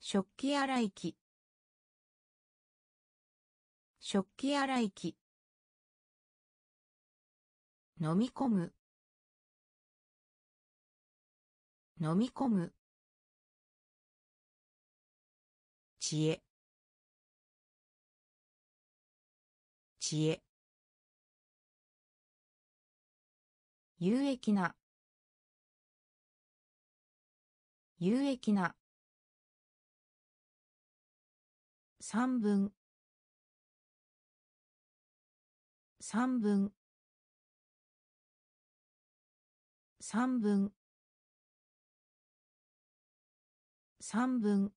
食器洗い機。食器洗い機。飲み込む。飲み込む。知恵。知恵。有益な。有益な。三分。三分。三分。三分。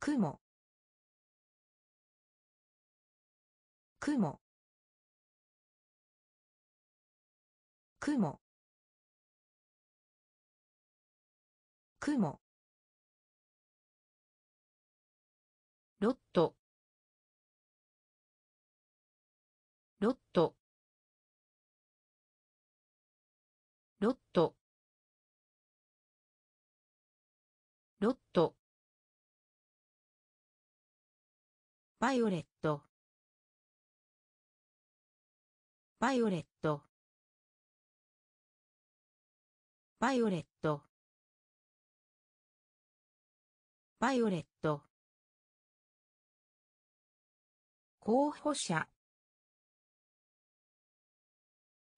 雲。雲。雲。雲。ロット。ロット。ロット。ロット。バイオレット。バイオレットバイオレットバイオレット候補者。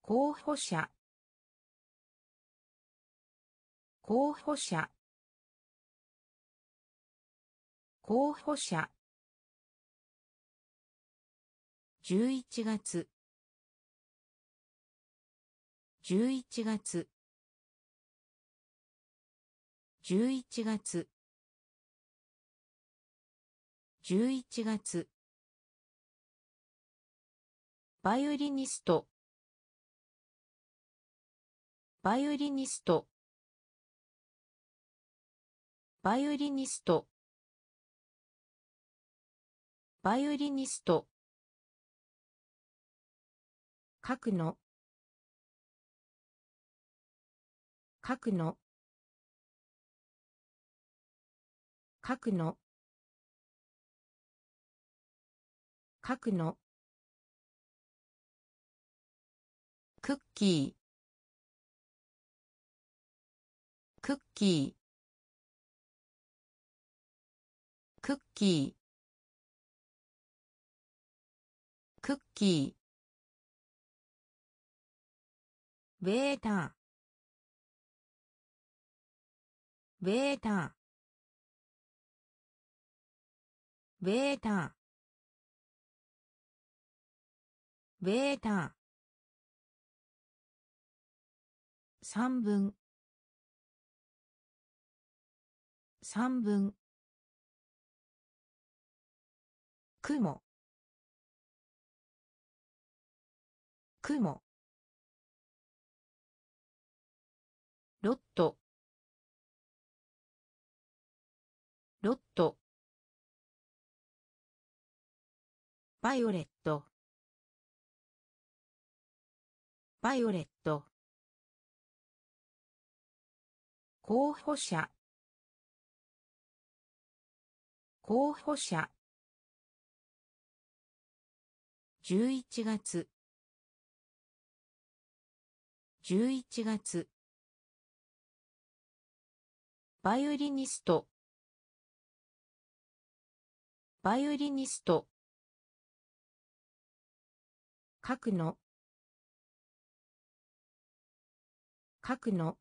候補者。候補者。候補者。11月。11月。11月。11月。バイオリニスト。バイオリニスト。バイオリニスト。バイオリニスト。書くの。書くの。書くの書くのクッキー。クッキー。クッキー。クッキー。ベータ。ベータ。ベータベータ三分。三分。雲。雲。ロット。ロット。バイオレットバイオレット候補者。候補者。11月。11月。バイオリニスト。バイオリニスト。書くの書くの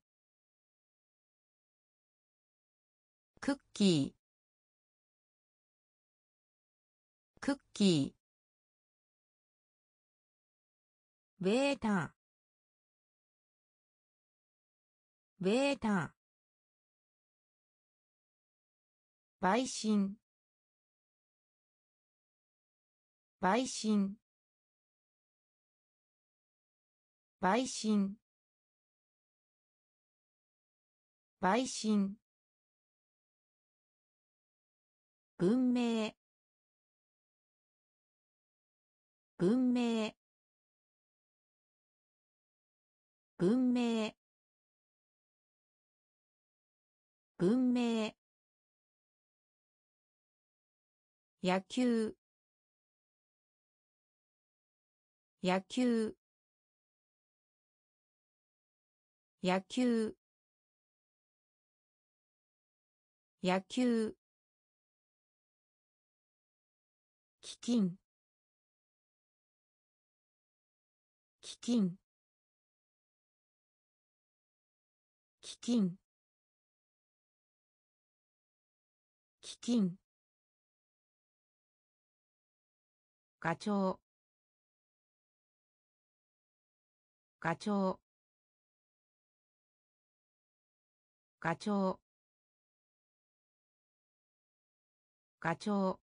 クッキー。クッキー。ベータ。ベータ。陪審。陪審。陪審。陪審。文明。文明。文明。文明。野球。野球。野球。野球。基金。基金。基金。基金。課長。課長。課長。課長。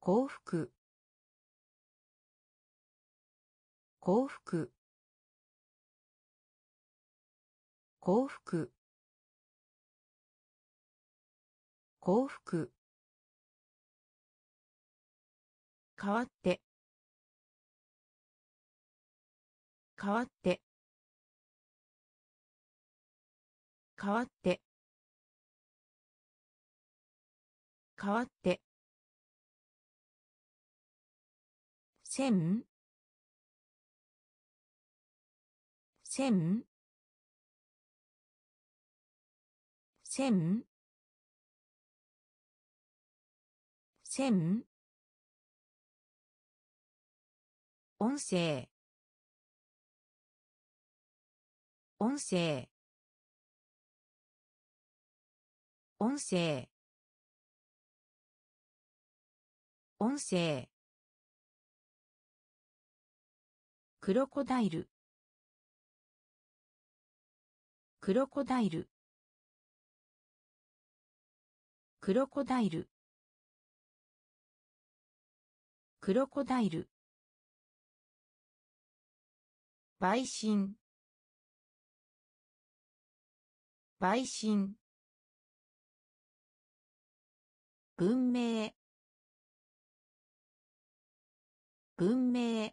幸福。幸福。幸福。幸福。変わって。変わって。変わって。変わって。千。千。千。千。音声。音声。音声。音声。クロコダイル。クロコダイル。クロコダイル。クロコダイル。陪審。陪審。文明。文明。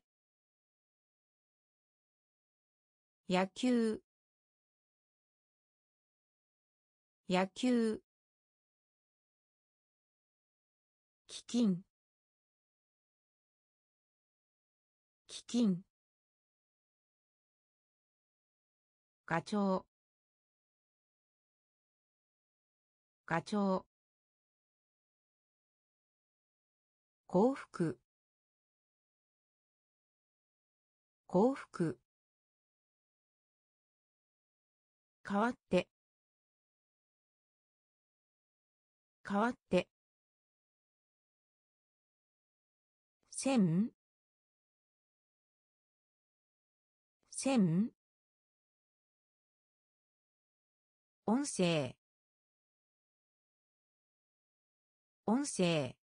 野球。野球。基金。基金。課長。課長。幸福。幸福。変わって。変わって。千。千。音声。音声。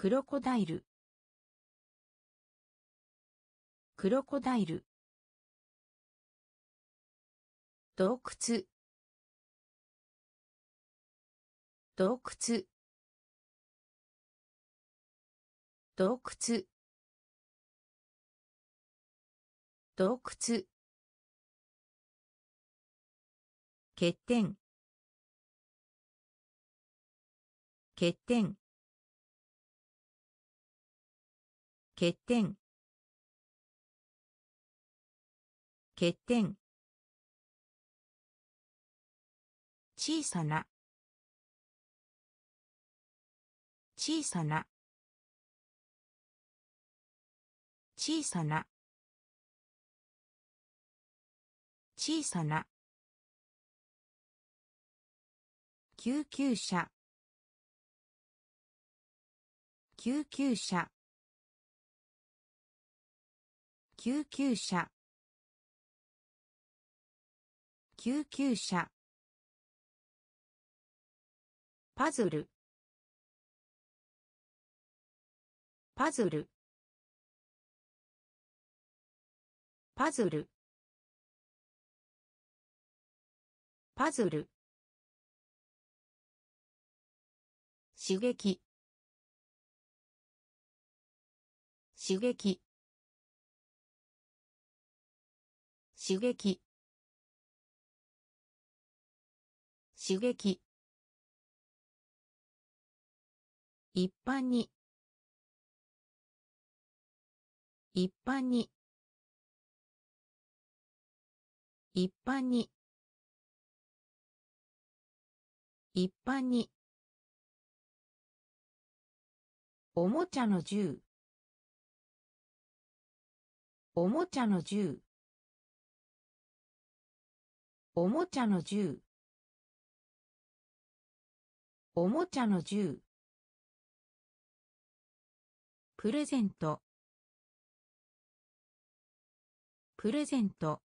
クロコダイル。クロコダイル。洞窟。洞窟。洞窟。洞窟。欠点。欠点。欠点。欠点。小さな。小さな。小さな。小さな。救急車。救急車。救急車。救急車。パズル。パズル。パズル。パズル。刺激。刺激。刺激。刺激。一般に。一般に。一般に。一般に。おもちゃの銃。おもちゃの銃。おもちゃの銃。おもちゃの銃。プレゼント。プレゼント。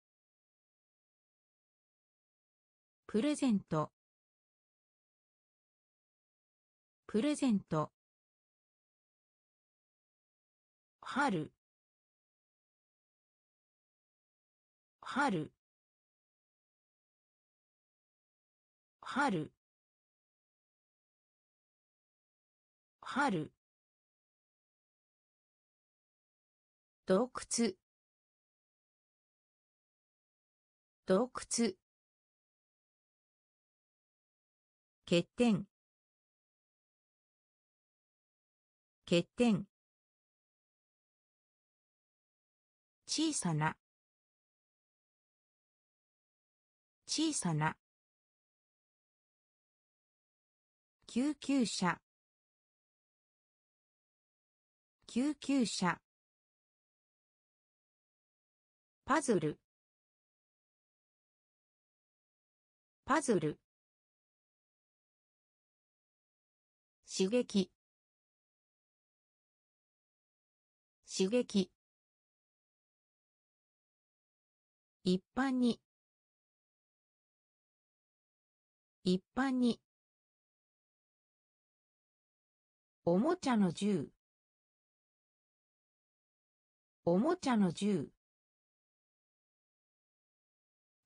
プレゼント。プレゼント。春。春。春。春。洞窟。洞窟。欠点。欠点。小さな。小さな。救急車。救急車。パズル。パズル。刺激。刺激。一般に。一般に。おもちゃの銃。おもちゃの銃。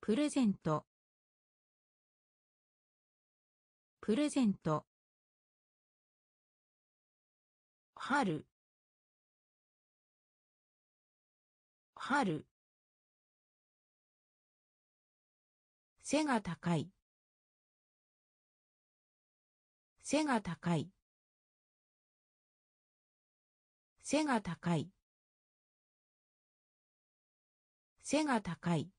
プレゼント。プレゼント。春。春。背が高い。背が高い。背が高い。背が高い。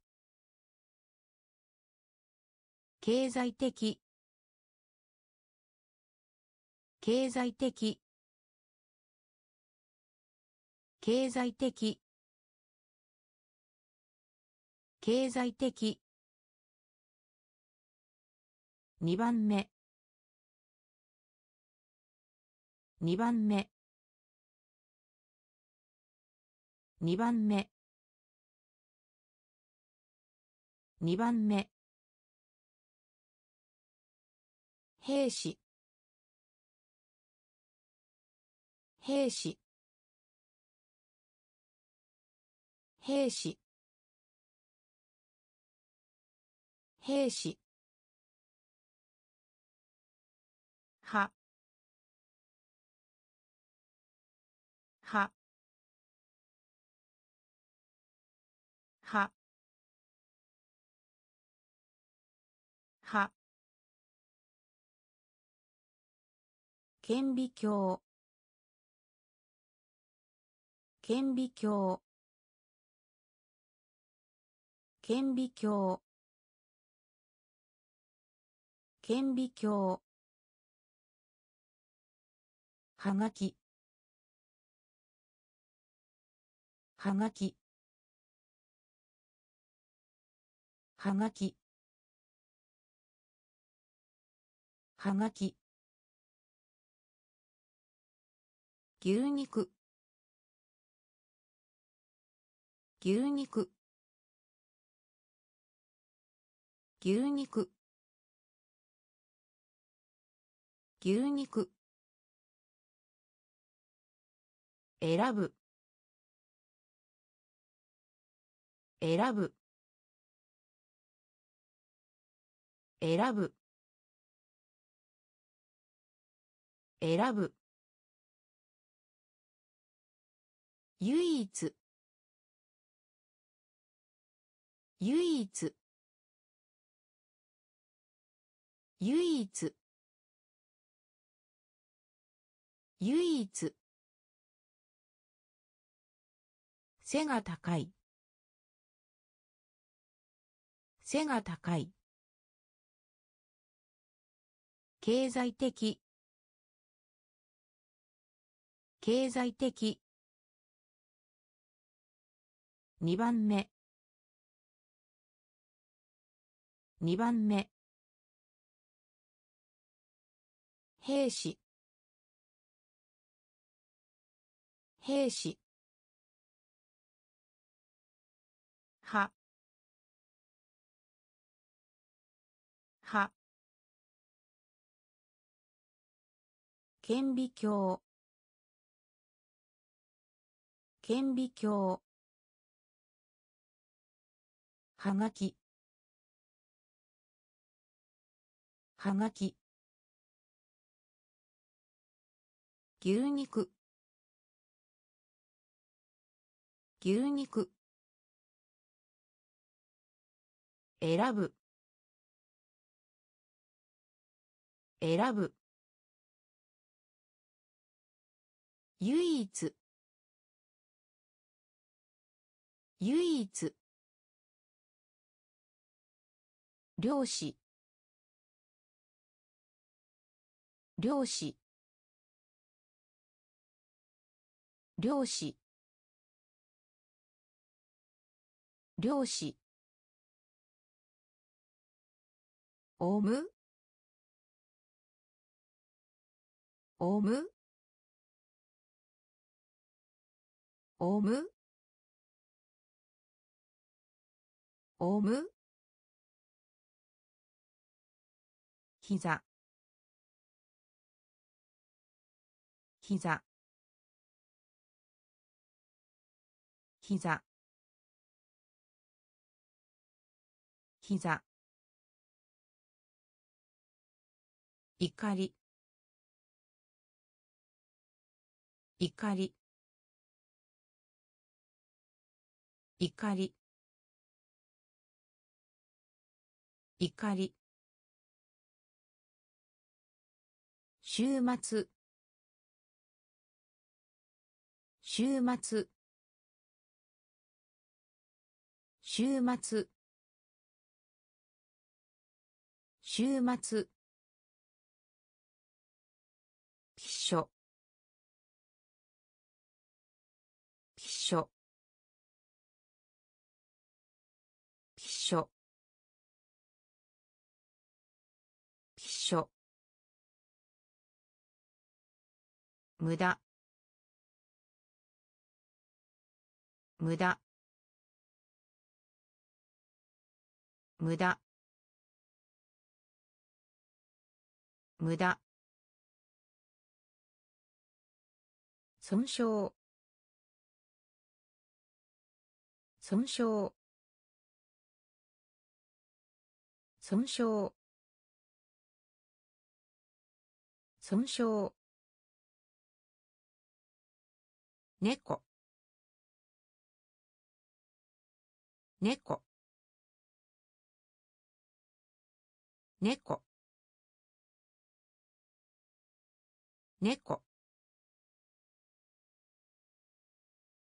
経済的。経済的。経済的。経済的。2番目。2番目。2番目。2番目。兵士。兵士。兵士。兵士。顕微鏡。顕微鏡。顕微鏡。顕微鏡。はがきはがきはがきはがき牛肉。牛肉。牛肉。牛肉。選ぶ。選ぶ。選ぶ。選ぶ。唯一。唯一。唯一。唯一。背が高い。背が高い。経済的。経済的。2番目。2番目。兵士。兵士。は。は。顕微鏡。顕微鏡。はがき。はがき。牛肉。牛肉。選ぶ。選ぶ。唯一。唯一。漁師。漁師。漁師。漁師。オム。オム。オム。オム。膝。膝。膝。膝。怒り。怒り。怒り。怒り。週末。週末。週末。週末。ピッショピッショピッショ無駄。無駄。無駄。無駄。損傷。損傷。損傷。損傷。猫。猫。猫。猫。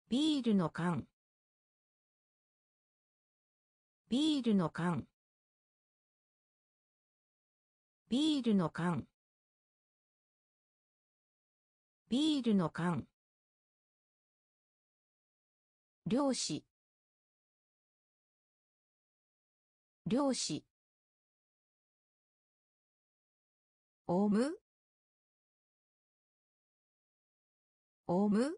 ビールの缶。ビールの缶。ビールの缶。ビールの缶。漁師。漁師。オウム。オウム。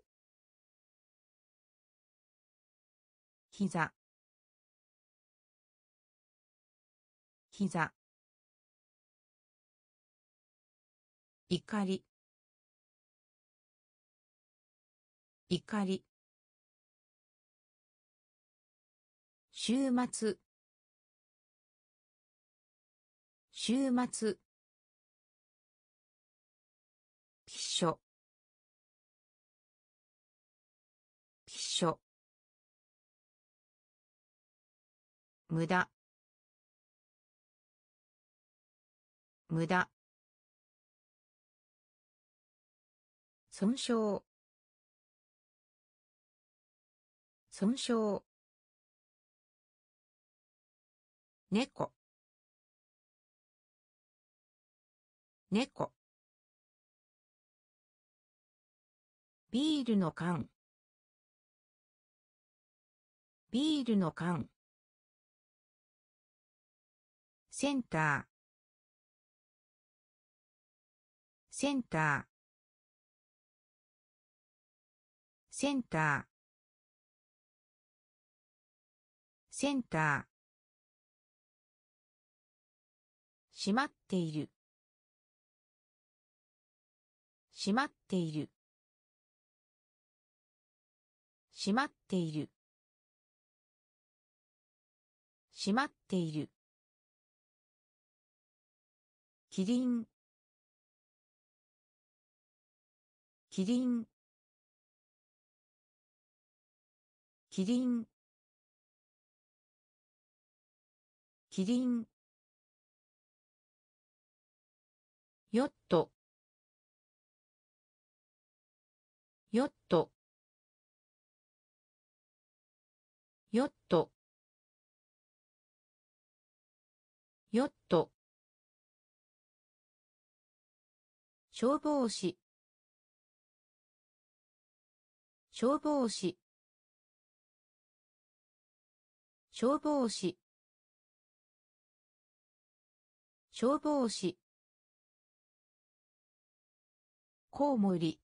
膝。膝。怒り。怒り。週末。週末。ピショピショ無駄。無駄。損傷。損傷。猫。猫。ビールの缶。ビールの缶。センター。センター。センター。センター。閉まっている。閉まっている。閉まっている。閉まっている。キリン。キリン。キリン。キリン。ヨット。ヨット。ヨット。ヨット。消防士。消防士。消防士。消防士。コウモリ。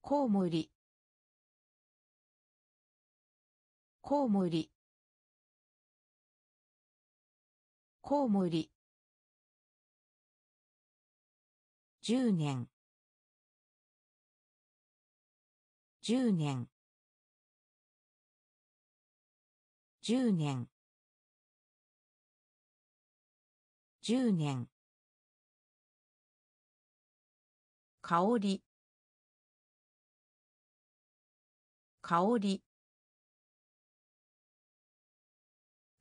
コウモリ。コウモリ。コウモリ。10年。10年。10年。10年。香り。香り。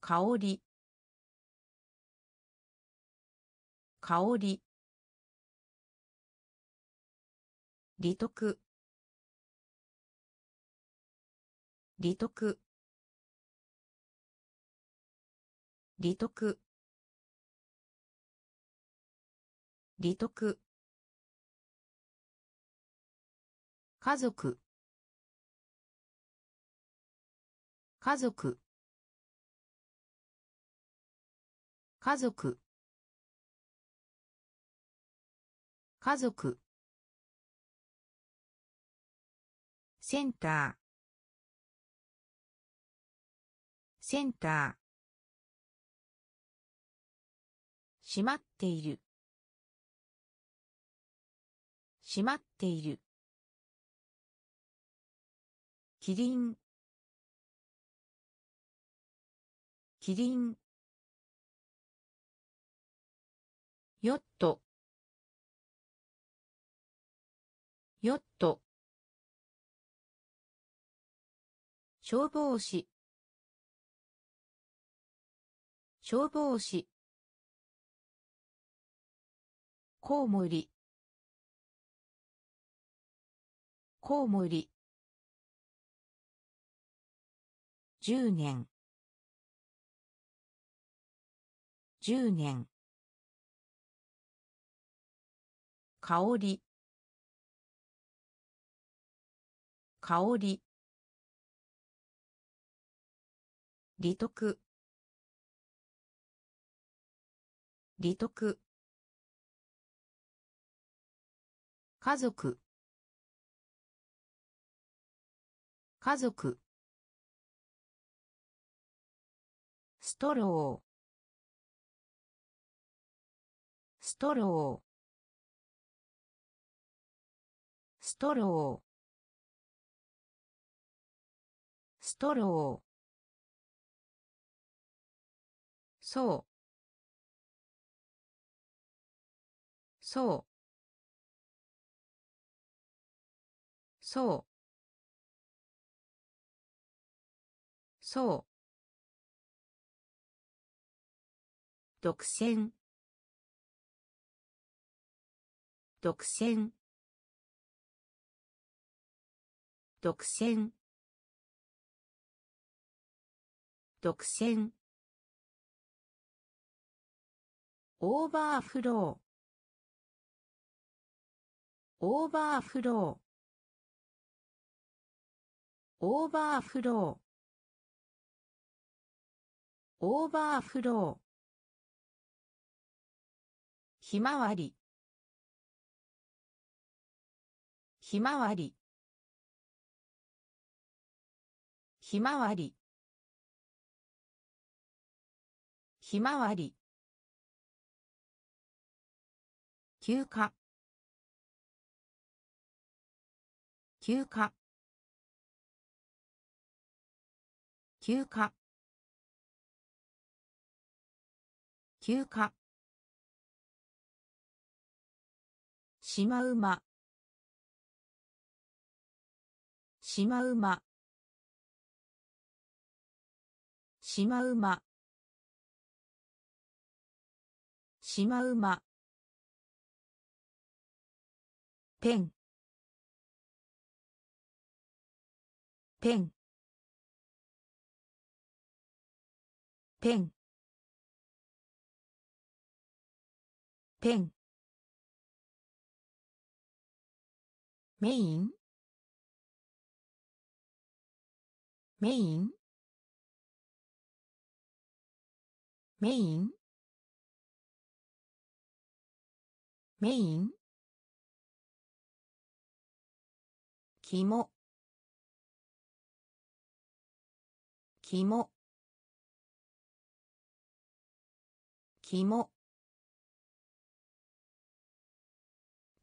香り。香り。利得。利得。利得。利得。家族。家族。家族。家族。センター。センター。閉まっている。閉まっている。キリン。キリン。ヨット。ヨット。消防士。消防士。コウモリ。コウモリ。10年。10年。香り。香り。利得。利得。家族。家族。ストロー。ストロー。ストロー。ストロー。そう。そう。そう。そう。独占。独占。独占。独占。オーバーフロー。オーバーフロー。オーバーフロー。オーバーフロー。ひまわり。ひまわり。ひまわり。ひまわり。休暇。休暇。休暇。休暇。しまうましまうましまうましまうまペン。ペン。ペン。ペン。メイン？メイン？メイン？メイン？きも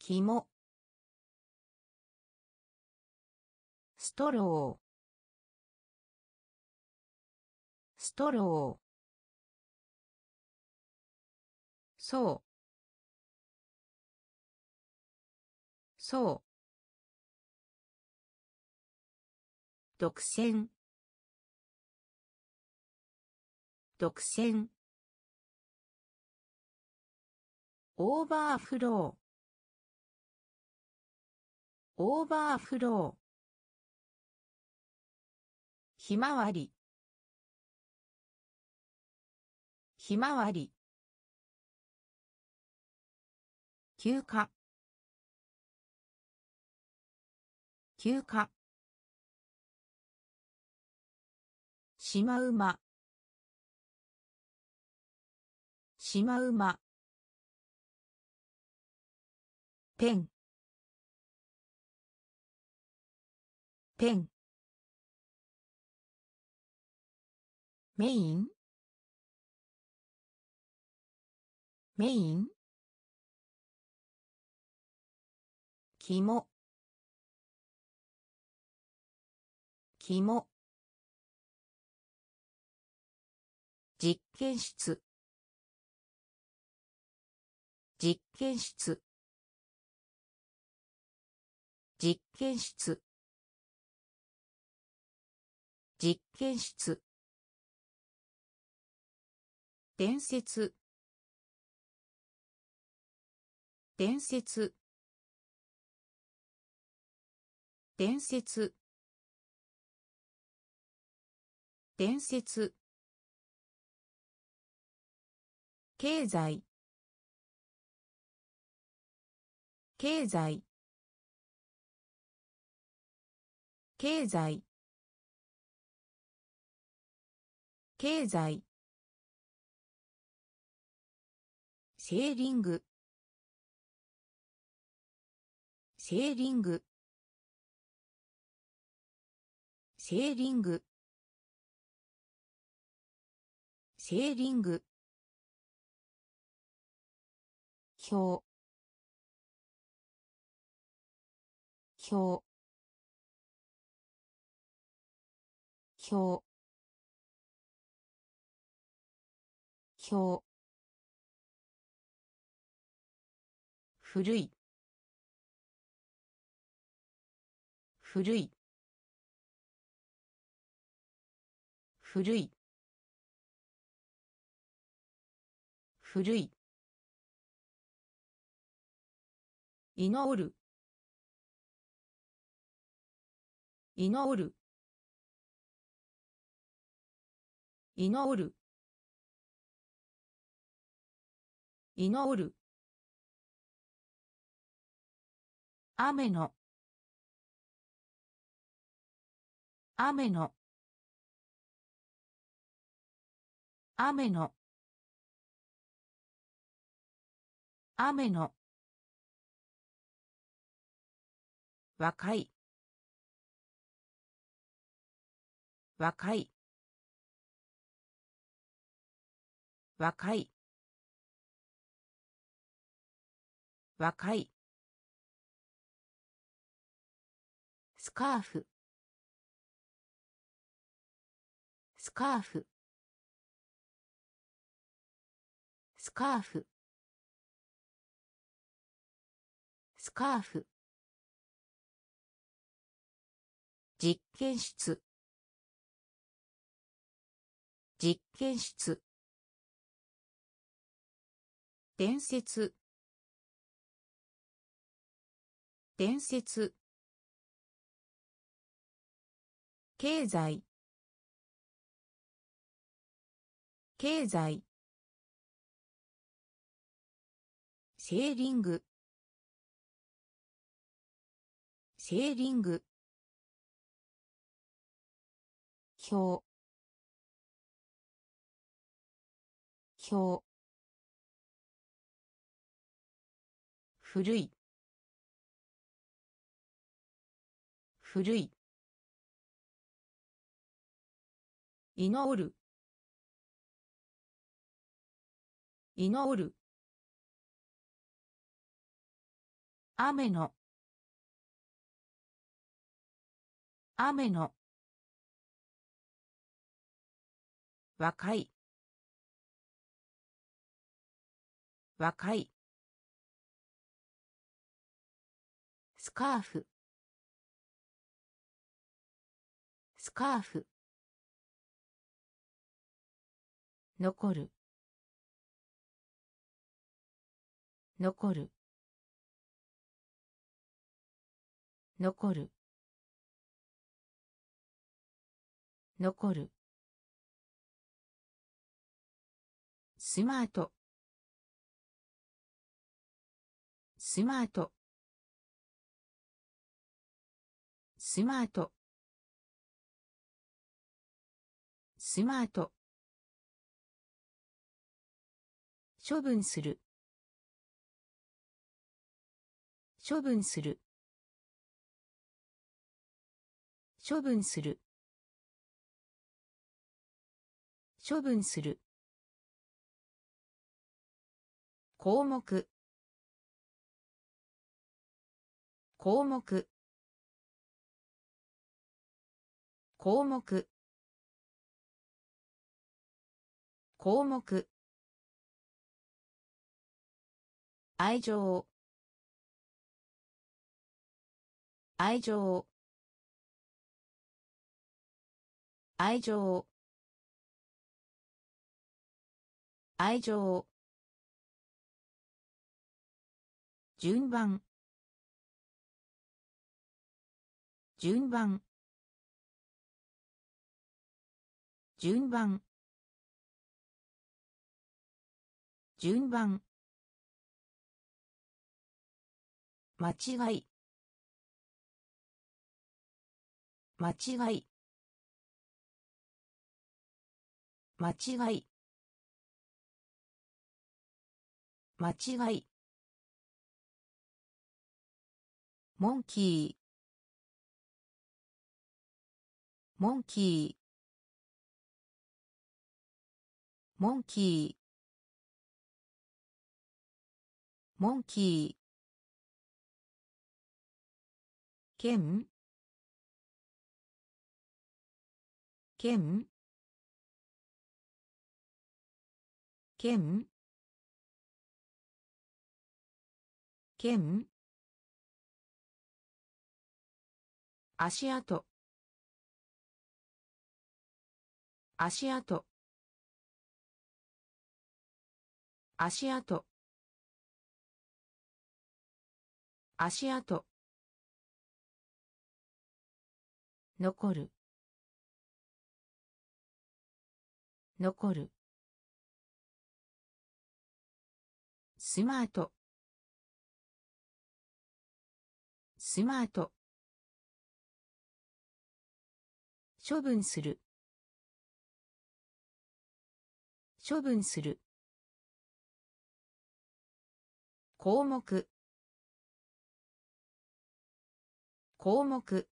きもストロー。ストロー。そう。そう。独占。独占。オーバーフロー。オーバーフロー。ひまわり。ひまわり。休暇。休暇。しまうま。しまうま。ペン。ペン。メイン？メイン？きもきも実験室。実験室。実験室。実験室。伝説。伝説。伝説。伝説。経済。経済。経済。経済。セーリング。セーリング。セーリング。セーリング。表。表。表。表。古い。古い。古い。古い。祈る。祈る。祈る。祈る。雨の。雨の。雨の。雨の。若い。若い。若い。若い。スカーフ。スカーフ。スカーフ。スカーフ。実験室。実験室。伝説。伝説。経済。経済。セーリング。セーリング。表表古い。古い。祈る。祈る。雨の。雨の。若い。若い。スカーフ。スカーフ。残る。残る。残る。残る。スマート。スマート。スマート。スマート。処分する。処分する。処分する。処分する。項目。項目。項目。項目。愛情。愛情。愛情。愛情。順番。順番。順番。順番。間違い。間違い。間違い。間違い。モンキー。モンキー。モンキー。モンキー。剣？剣？剣？剣？足跡。足跡。足跡。足跡。残る。残る。スマート。スマート。処分する。処分する。項目。項目。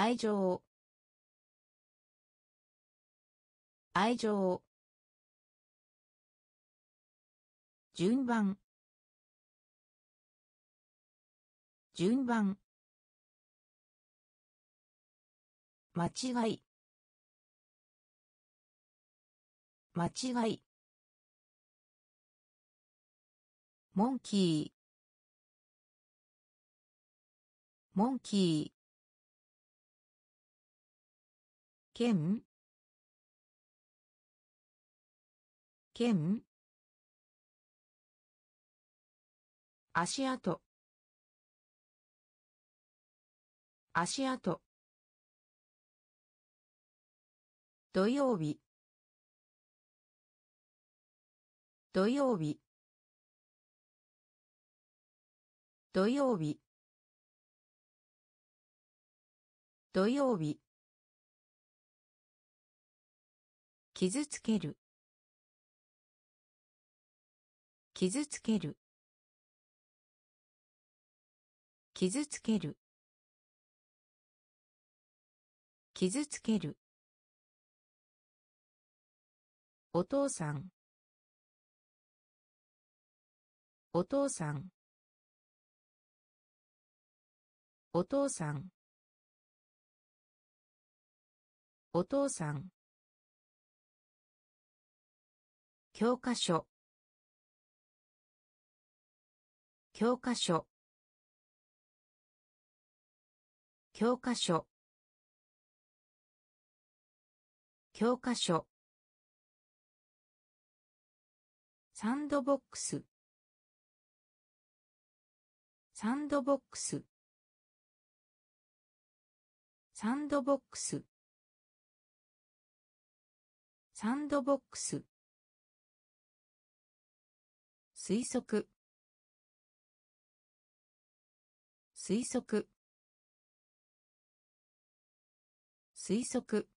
愛情。愛情。順番。順番。間違い。間違い。モンキー。モンキ剣？剣？足跡。足跡。土曜日。土曜日。土曜日。土曜日。傷つける。傷つける。傷つける。傷つける。お父さん。お父さん。お父さん。お父さん。教科書。教科書。教科書。教科書。サンドボックス。サンドボックス。サンドボックス。サンドボックス。推測。推測。推測。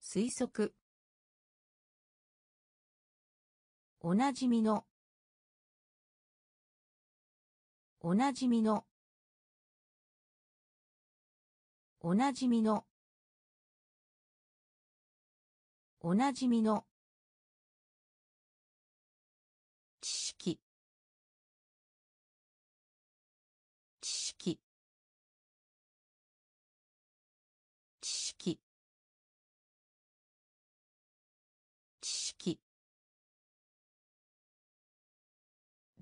推測。おなじみの。おなじみの。おなじみの。おなじみの。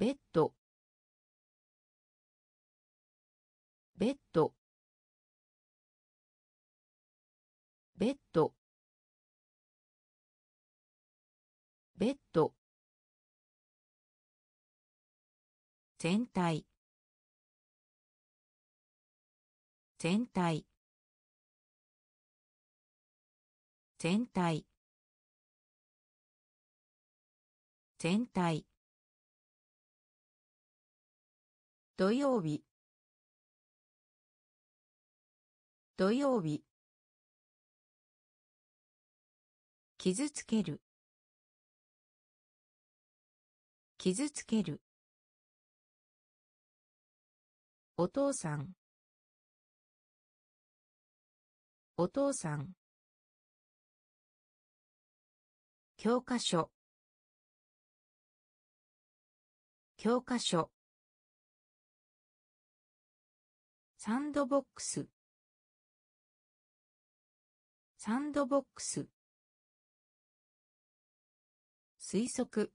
ベッド。ベッド。ベッド。ベッド。全体。全体。全体。全体。土曜日。土曜日。傷つける。傷つける。お父さん。お父さん。教科書。教科書。サンドボックス。サンドボックス。推測。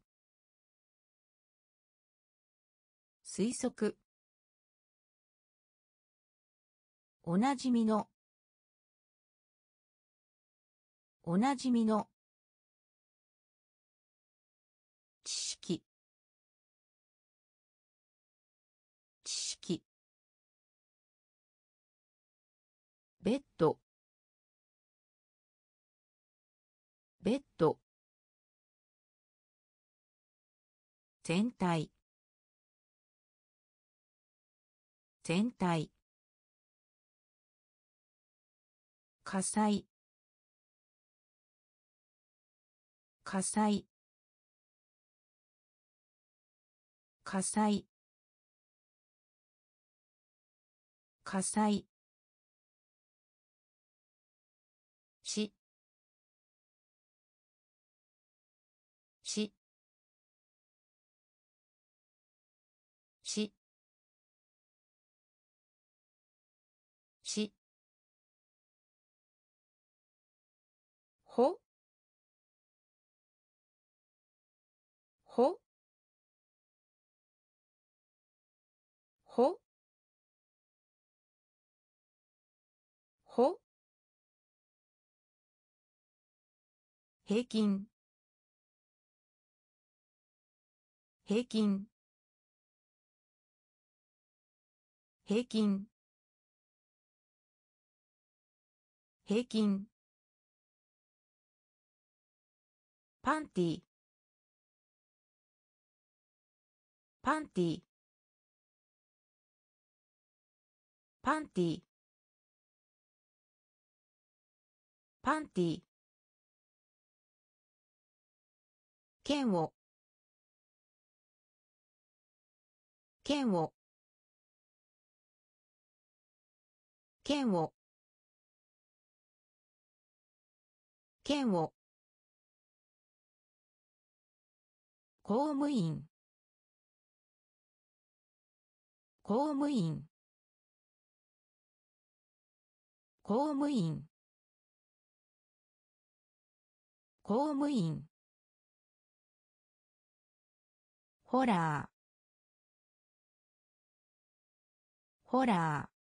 推測。おなじみの。おなじみの。ベッド。ベッド。全体。全体。火災。火災。火災。火災。ほ？ほ？ほ？ほ？平均。平均。平均。平均。パンティパンティパンティパンティ剣を。剣を。剣を。剣を。公務員。公務員。公務員。公務員。ホラー。ホラー。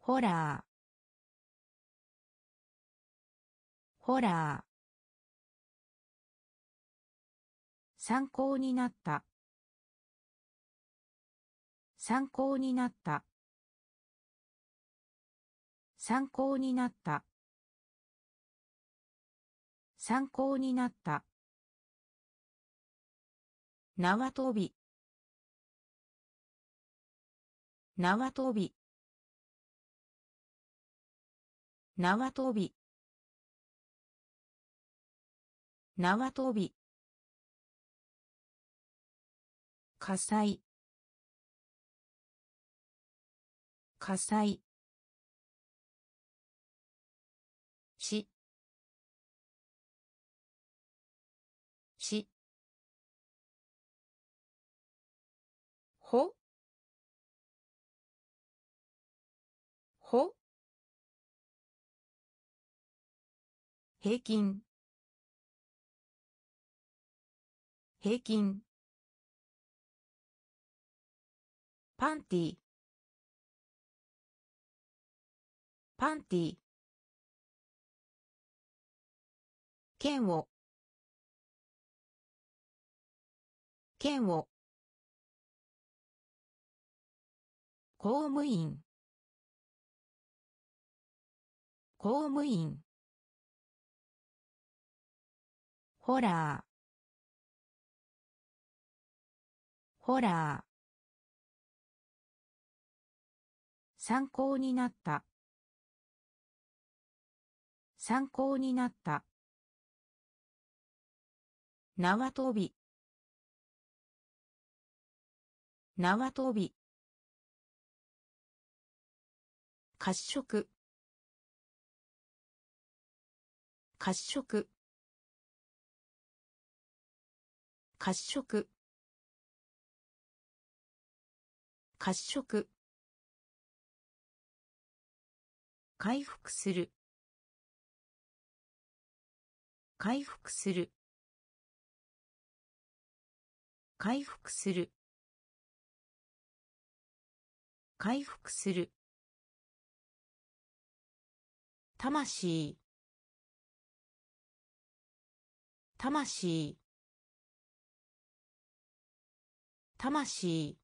ホラー。ホラー。参考になった。参考になった。参考になった。参考になった。縄跳び。縄跳び。縄跳び。縄跳び。火災。火災。ししほ。ほ。平均。平均。パンティパンティ剣を。剣を。公務員。公務員。ホラー。ホラー。参考になった。参考になった。縄跳び。縄跳び。褐色。褐色。褐色。褐色。回復する。回復する。回復する。回復する。魂。魂。魂。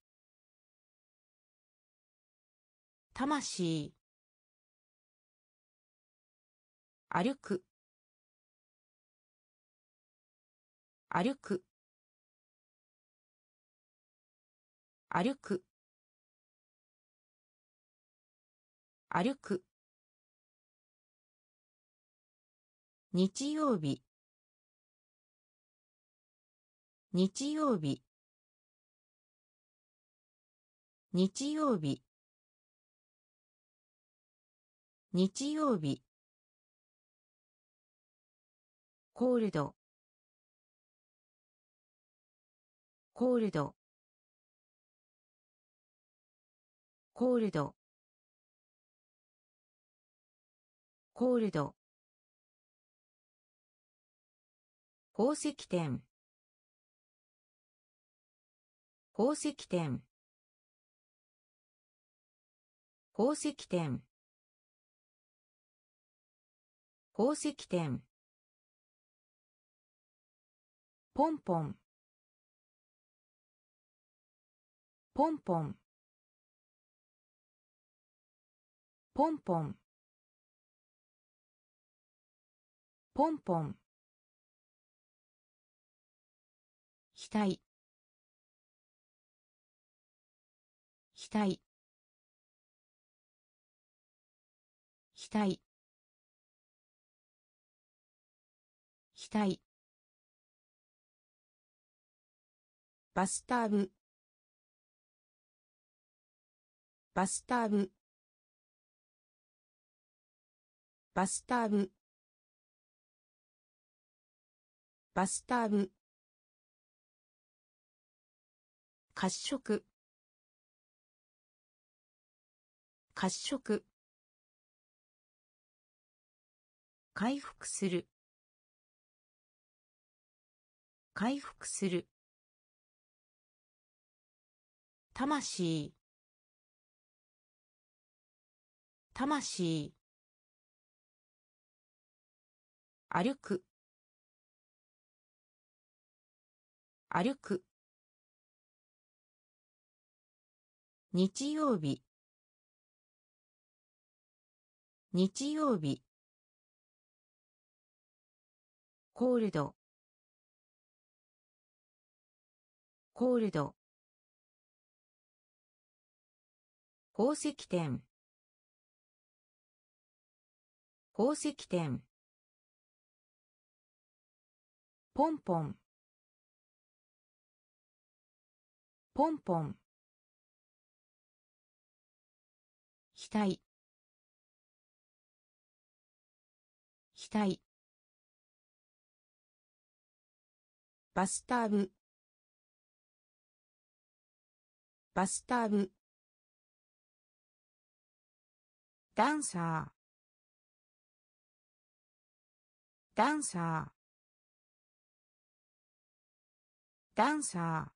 魂。歩く。歩く。歩く。歩く。日曜日。日曜日。日曜日。日曜日。コールド。コールド。コールド。コールド。宝石店。宝石店。宝石店。宝石店。ポンポン。ポンポン。ポンポン。ポンポン。額額額額バスターブバスターブバスターブバスターブ褐色。褐色。回復する。回復する。魂。魂。歩く。歩く。日曜日。日曜日。コールド。コールド。宝石店。宝石店。ポンポン。ポンポン。額。額。バスターブ。バスターブ。ダンサー。ダンサー。ダンサー。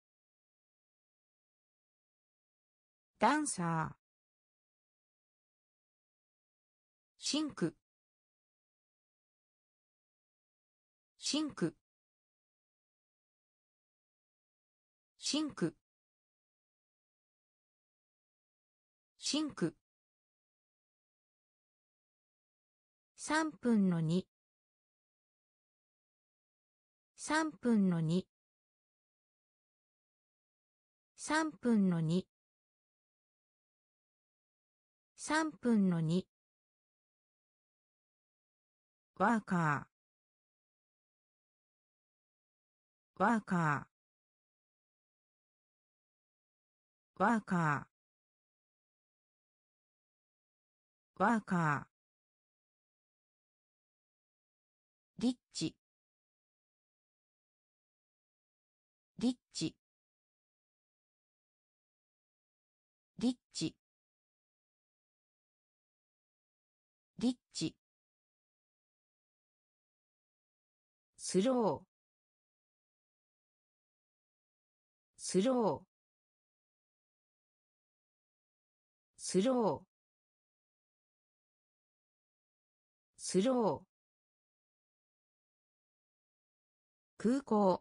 ダンサー。シンク。シンク。シンク。シンク。3分の2 3分の2 3分の2 3分の2ワーカー。ワーカー。ワーカー。ワーカー。リッチリッチリッチリッチスロー。スロー。スロー。スロー。空港。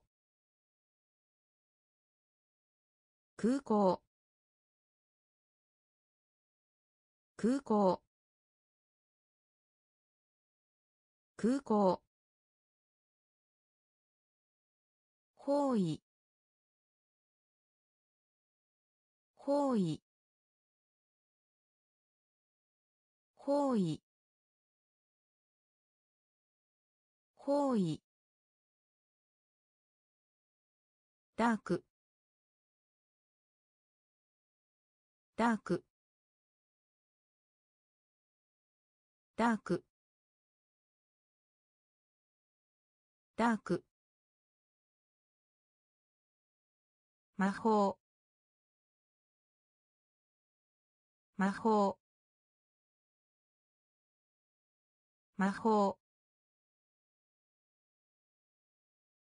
空港。空港。空港。方位。方位。方位。方位。ダーク。ダーク。ダーク。ダーク。魔法。魔法。魔法。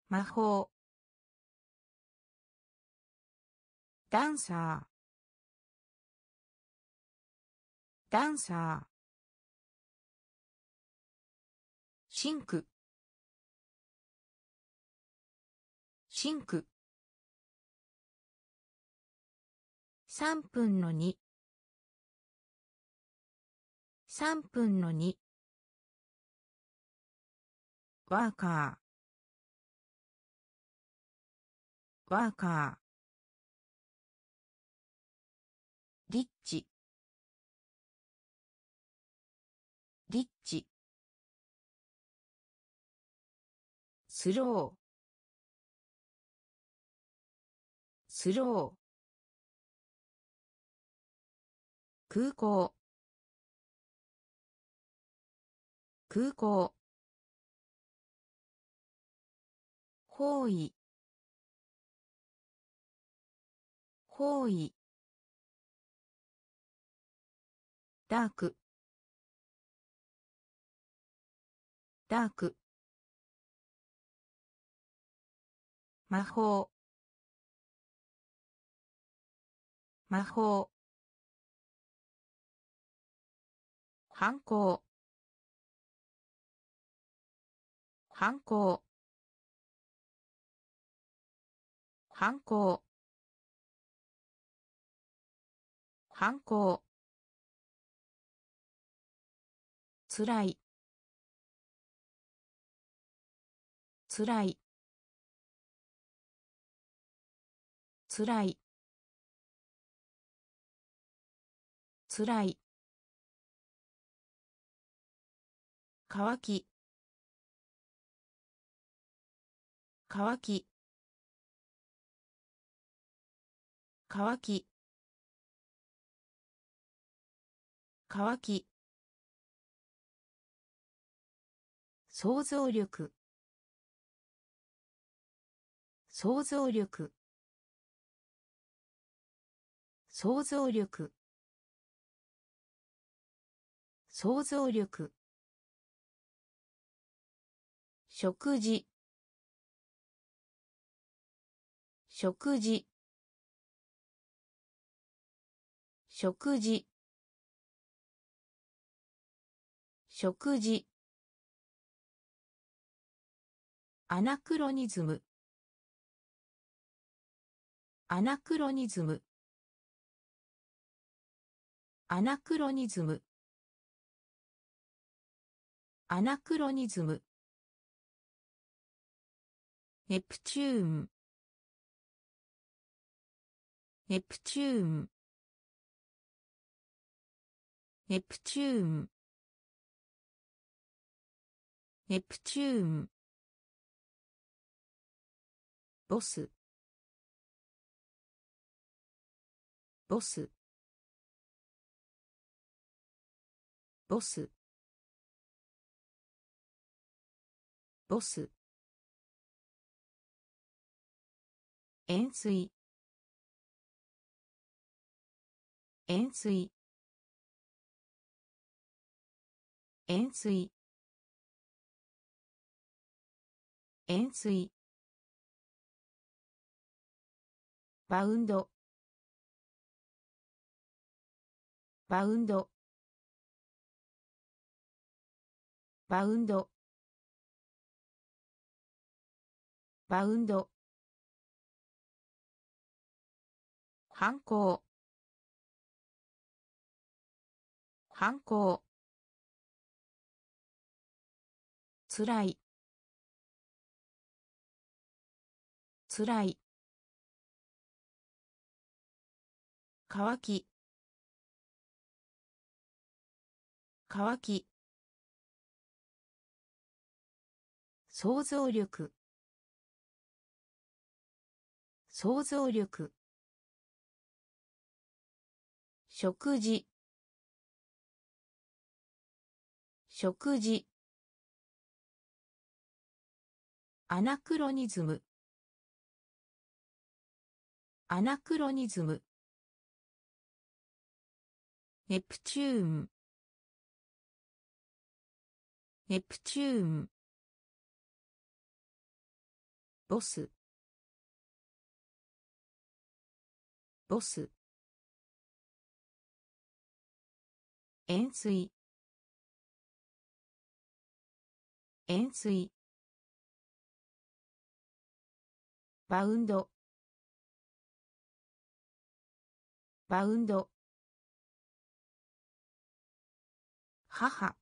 魔法。ダンサー。ダンサー。シンク。シンク。3分の2 3分の2ワーカー。ワーカー。リッチリッチスロー。スロー。空港。空港。方位。方位。ダーク。ダーク。魔法。魔法。犯行犯行犯行犯行つらい。つらい。つらい。つらい。乾き。乾き。乾き。乾き。想像力。想像力。想像力。想像力。食事。食事。食事。食事。アナクロニズム。アナクロニズム。アナクロニズム。アナクロニズム。ネプチューン。ネプチューン。ネプチューン。ネプチューン。ボス。ボス。ボス。ボス。塩水塩水塩水塩水バウンド。バウンド。バウンド。バウンド。反抗。反抗。つらい。つらい。乾き。乾き。想像力。想像力。食事。食事。アナクロニズム。アナクロニズム。ネプチューンネプチューンボスボス塩水塩水バウンド。バウンド。母。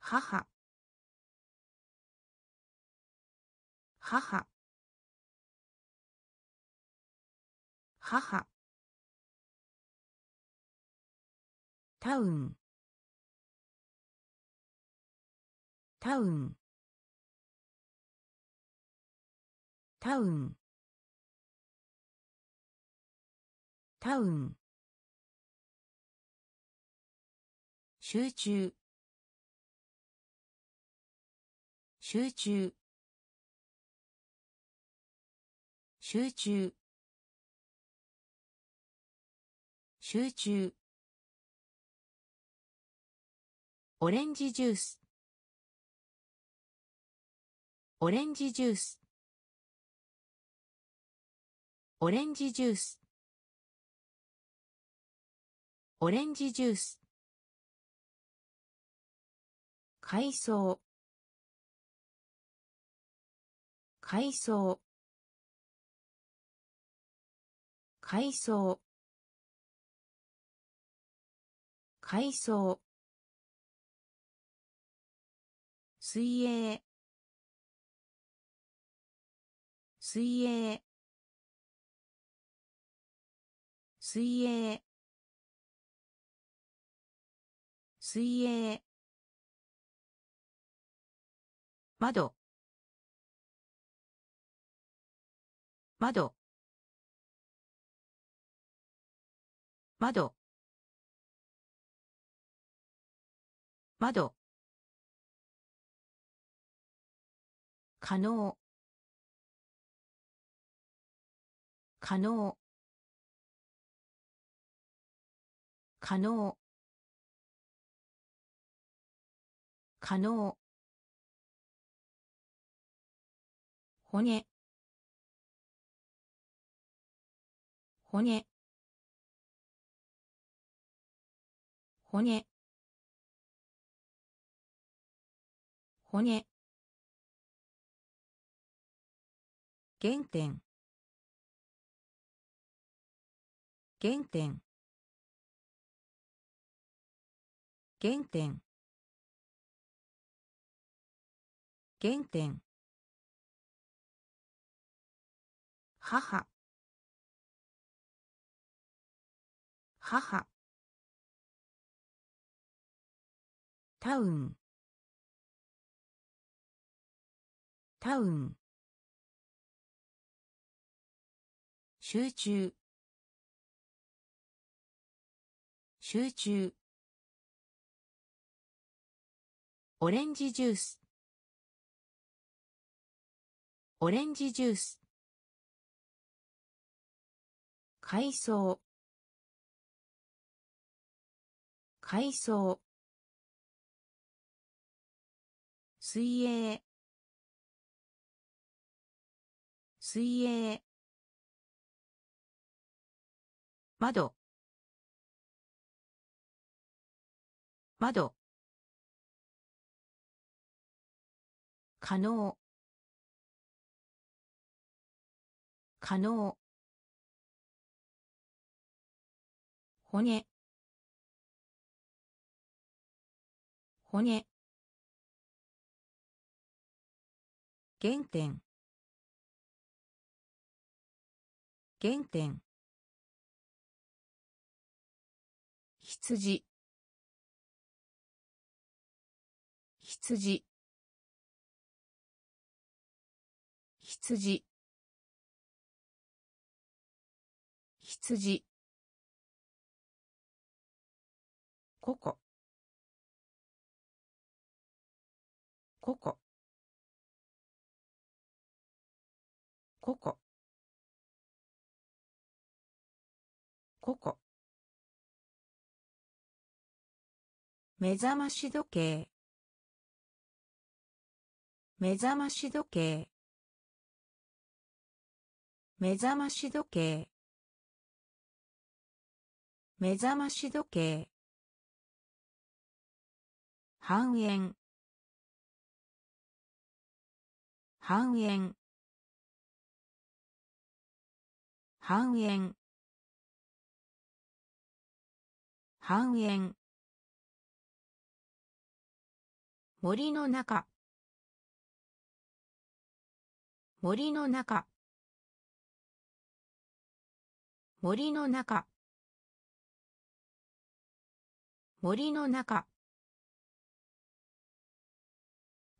母。母。母。タウン。タウン。タウン。タウン。集中。集中。集中。集中。オレンジジュース。オレンジジュース。オレンジジュース。オレンジジュース。海藻海藻海藻海藻水泳。水泳。水泳。水泳。窓。窓。窓。窓。可能。可能。可能。可能。骨。骨。骨。骨。原点。原点。原点。原点。母。母。タウン。タウン。集中。集中。オレンジジュース。オレンジジュース。海藻海藻水泳。水泳。窓。窓。可能。可能。骨。骨。原点。原点。羊。羊。羊。羊。ここここここここ目覚まし時計。目覚まし時計。目覚まし時計。目覚まし時計。半円。半円。半円。半円。森の中。森の中。森の中。森の中。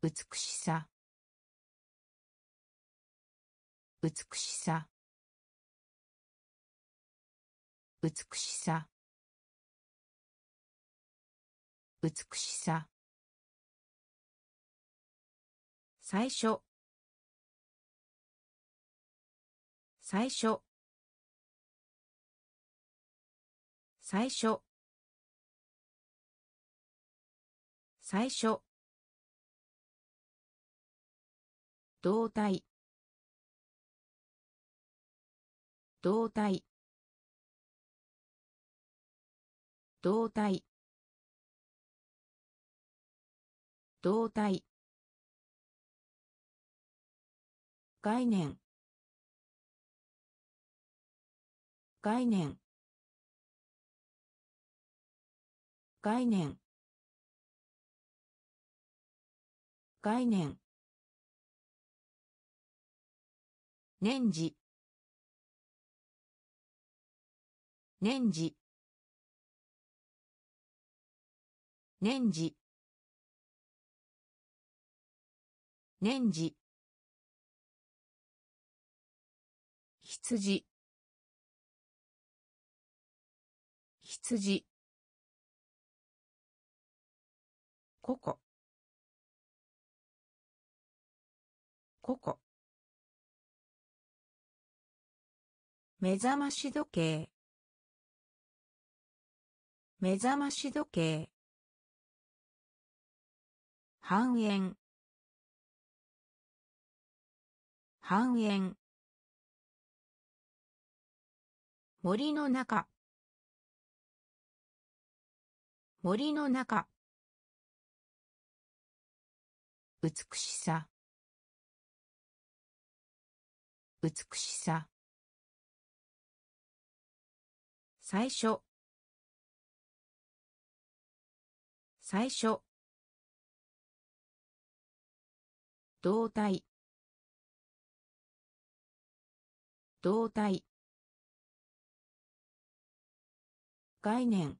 美しさ。美しさ。美しさ。美しさ。最初。最初。最初。最初。胴体。胴体。胴体。胴体。概念。概念。概念。概念。年次。年次。年次。年次。羊。羊。ここここ目覚まし時計。目覚まし時計。半円。半円。森の中。森の中。美しさ。美しさ。最初。最初。胴体胴体概念。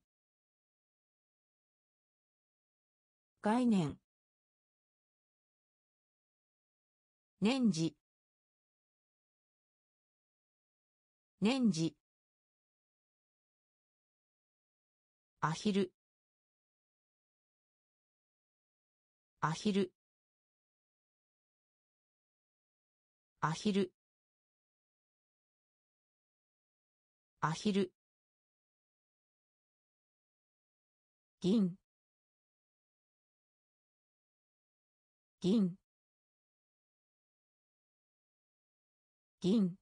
概念。年次。年次。アヒル。アヒル。アヒル。アヒル。銀。銀。銀。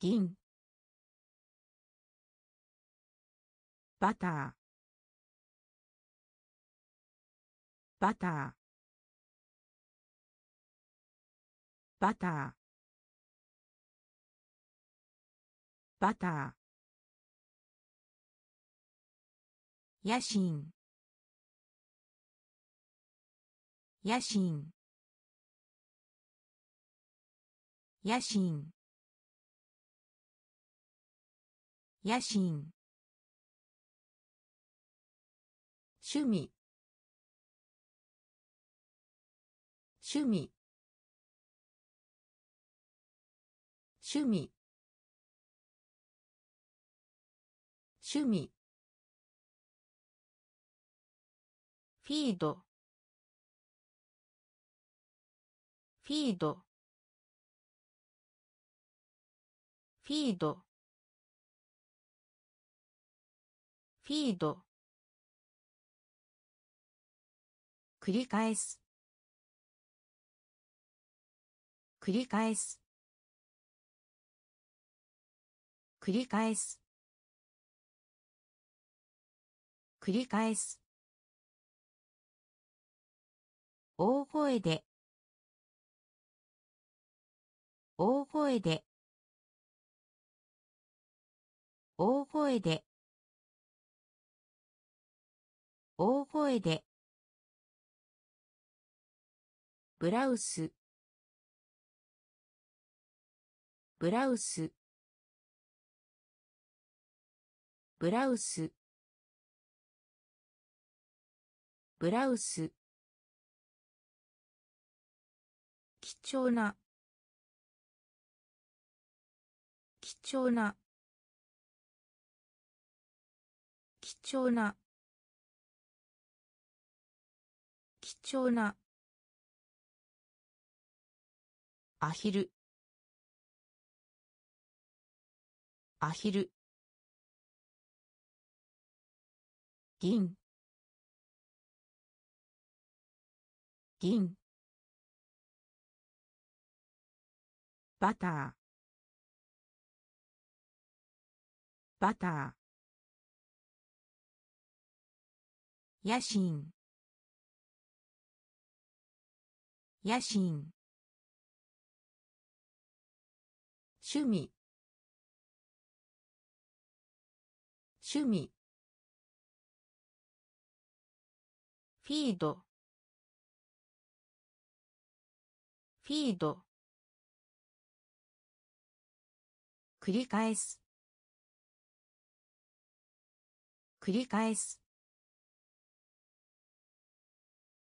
銀。バター。バター。バター。バター。野心野心野心野心趣味。趣味。趣味。趣味。フィード。フィード。フィード。フィード。繰り返す。繰り返す。繰り返す。繰り返す。大声で。大声で。大声で。大声で。ブラウス。ブラウス。ブラウス。ブラウス。貴重な。貴重な。貴重な。貴重な。アヒル。アヒル。銀。銀。バター。バター。野心野心趣味。趣味。フィード。フィード。繰り返す。繰り返す。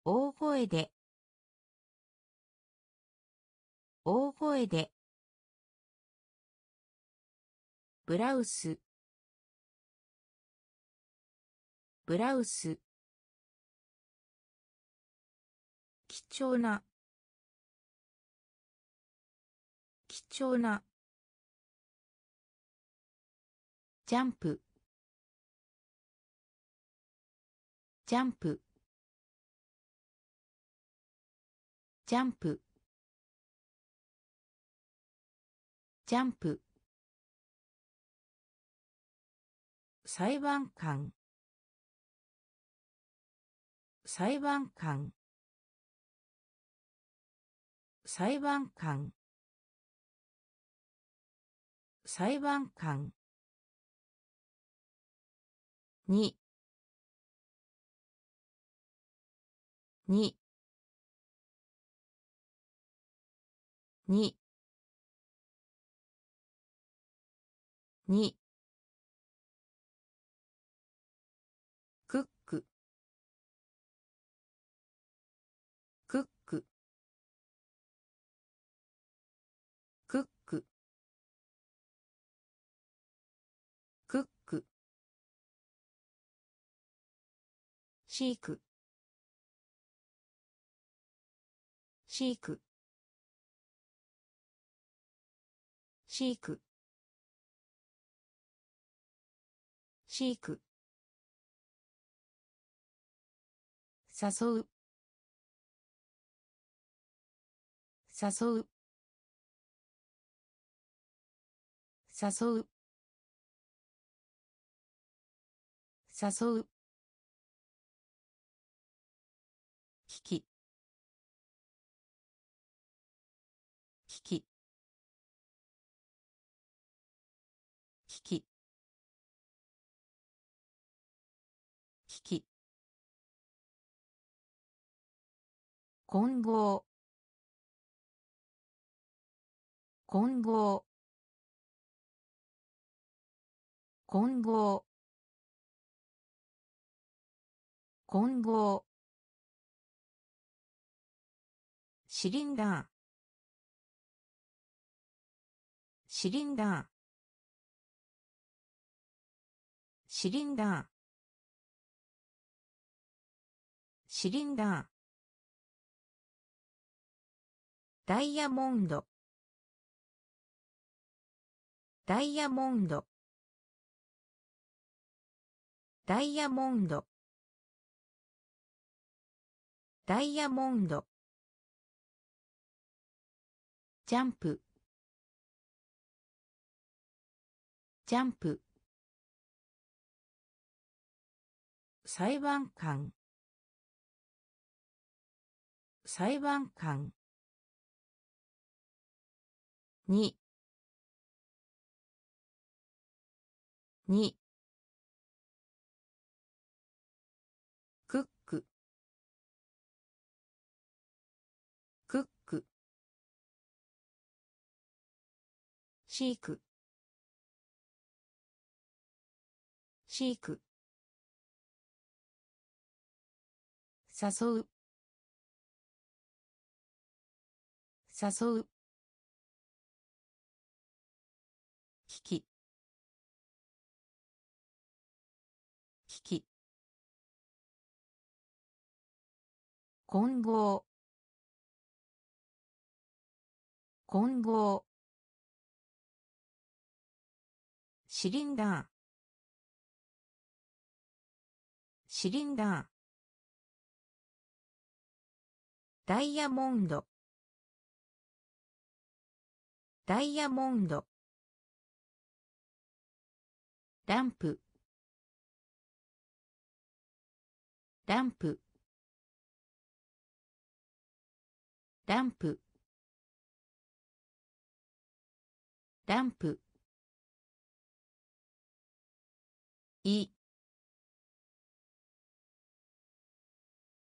大声で。大声で。ブラウス。ブラウス。貴重な。貴重な。ジャンプ。ジャンプ。ジャンプ。ジャンプ。裁判官。裁判官。裁判官。裁判官。ににににシーク。シーク。シーク。シーク。誘う。誘う。誘う。混合。混合。混合。混合。シリンダー。シリンダー。シリンダー。シリンダー。ダイヤモンド。ダイヤモンド。ダイヤモンド。ダイヤモンド。ジャンプ。ジャンプ。裁判官。裁判官。に。に。シーク。シーク。誘う。誘う。混合。混合。シリンダー。シリンダー。ダイヤモンド。ダイヤモンド。ランプ。ランプ。ランプ。ランプ。い。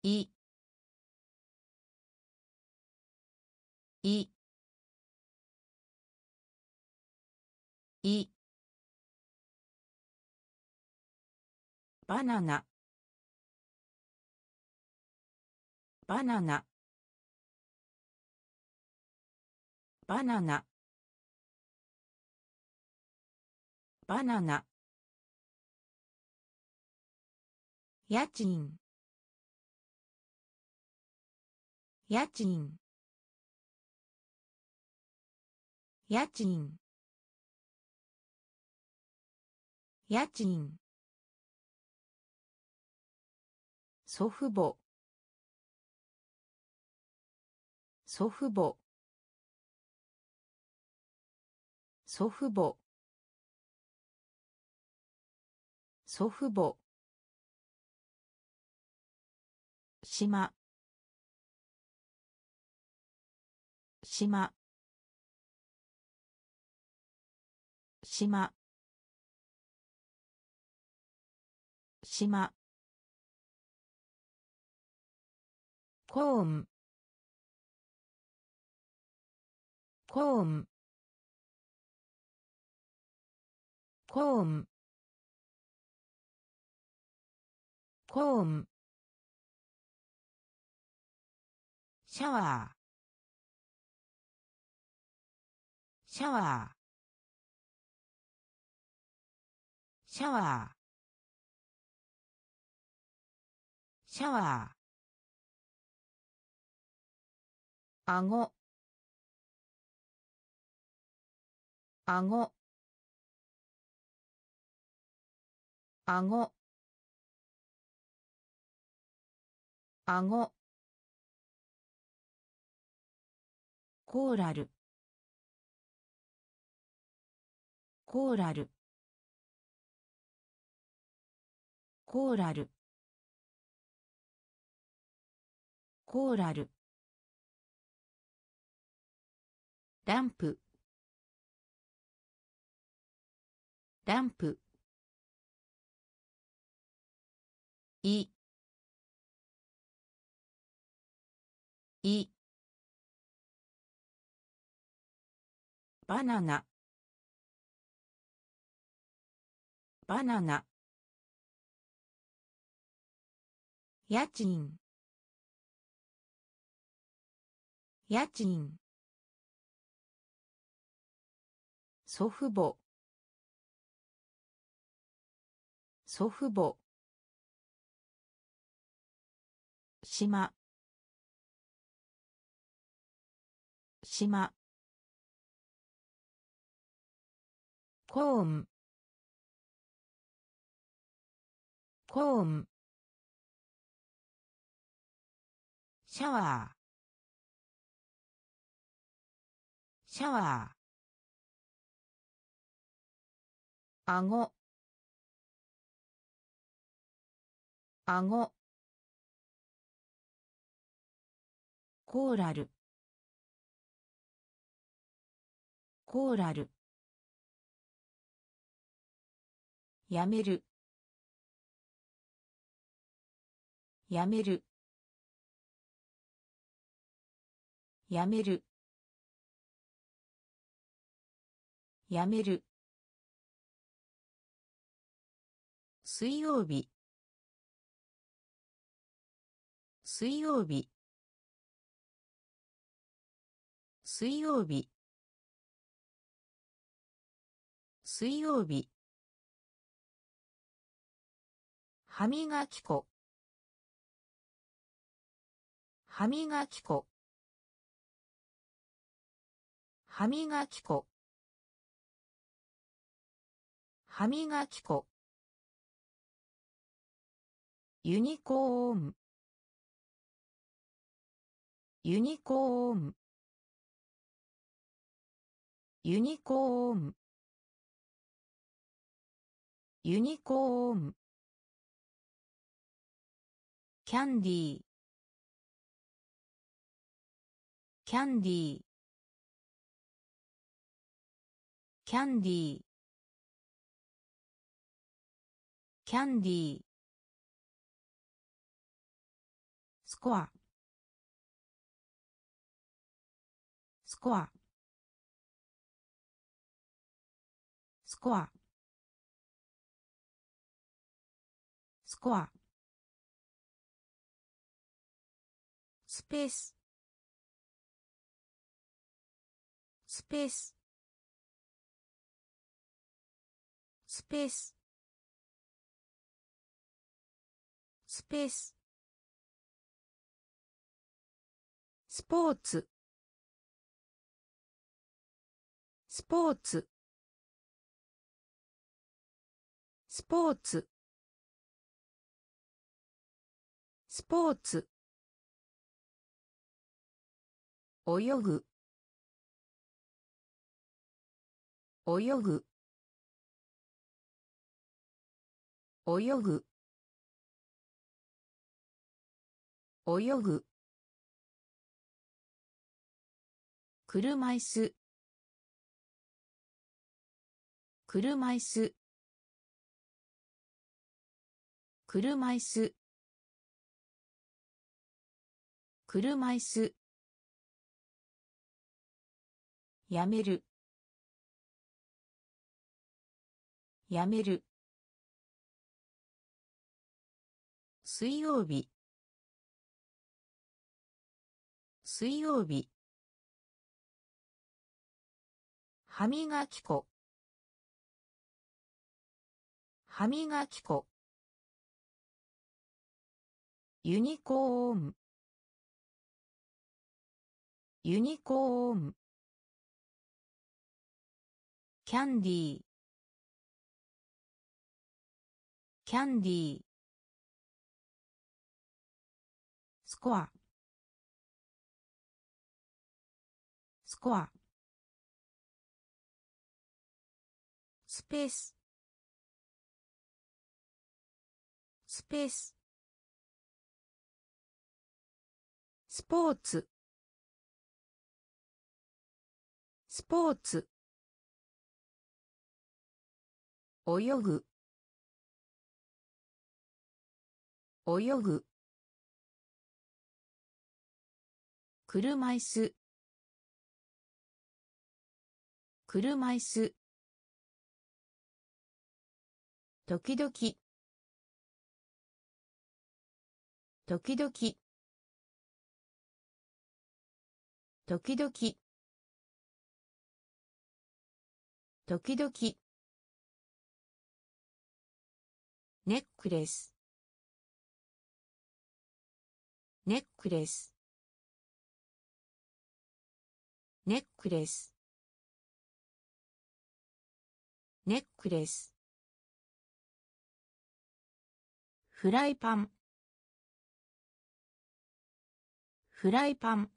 い。い。い。バナナ。バナナ。バナナ。バナナ。家賃。家賃。家賃。家賃。祖父母。祖父母。祖父母。祖父母。島。島。島。島。コーンコーンコーンコーンシャワーシャワーシャワーシャワーあごあごあごあごコーラル。コーラル。コーラル。コーラル。ランプ。ランプ。い。い。バナナ。バナナ。家賃。家賃。祖父母。祖父母。島。島。コーン。コーン。シャワー。シャワー。あごあごコーラル。コーラル。やめる。やめる。やめる。やめる。水曜日。水曜日。水曜日。水曜日。歯磨き粉。歯磨き粉。歯磨き粉。歯磨き粉。ユニコーン。ユニコーン。ユニコーン。ユニコーン。キャンディー。キャンディー。キャンディー。キャンディー。スコア。スコア。コア。スコア。スペース。スペース。スペース。スペース。スポーツ。スポーツ。スポーツ。スポーツ。泳ぐ。泳ぐ。泳ぐ。泳ぐ。車椅子。車椅子。車椅子。車椅子。やめる。やめる。水曜日。水曜日。歯磨き粉。歯磨き粉。ユニコーン。ユニコーン。キャンディー。キャンディー。スコア。スコア。スペース。スペース。スポーツ。スポーツ。泳ぐ。泳ぐ。車椅子。車椅子。時々。時々。時々。時々。ネックレス。ネックレス。ネックレス。ネックレス。フライパン。フライパン。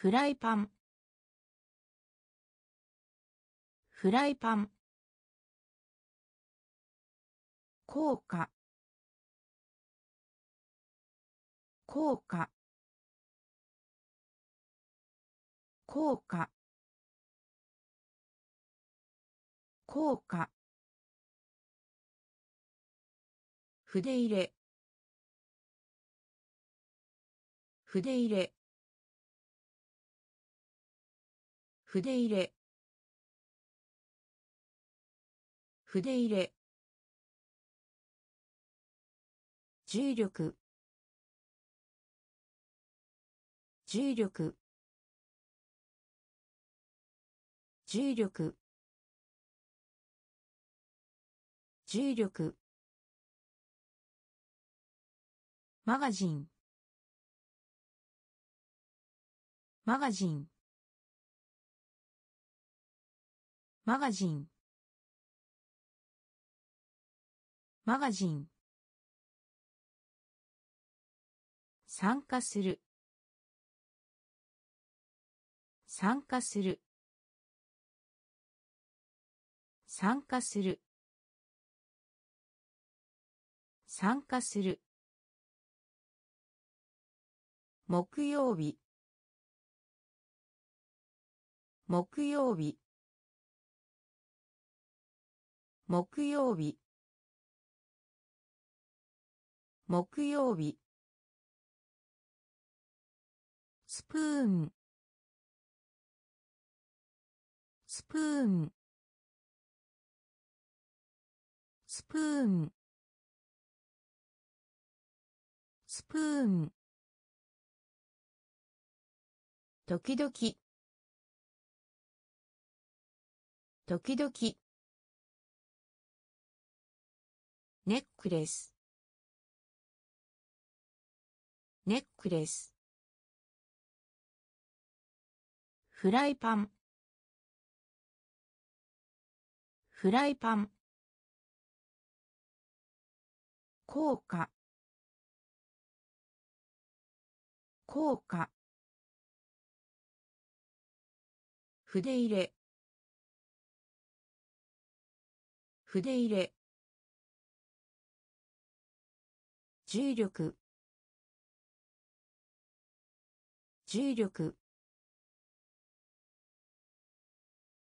フライパン。フライパン。効果効果効果効果筆入れ。筆入れ。筆入れ。筆入れ。重力。重力。重力。重力。マガジン。マガジン。マガジン。マガジン。参加する。参加する。参加する。参加する。木曜日。木曜日。木曜日。木曜日。スプーン。スプーン。スプーン。スプーン。時々。時々。ネックレス。ネックレス。フライパン。フライパン。効果効果筆入れ。筆入れ。重力。重力。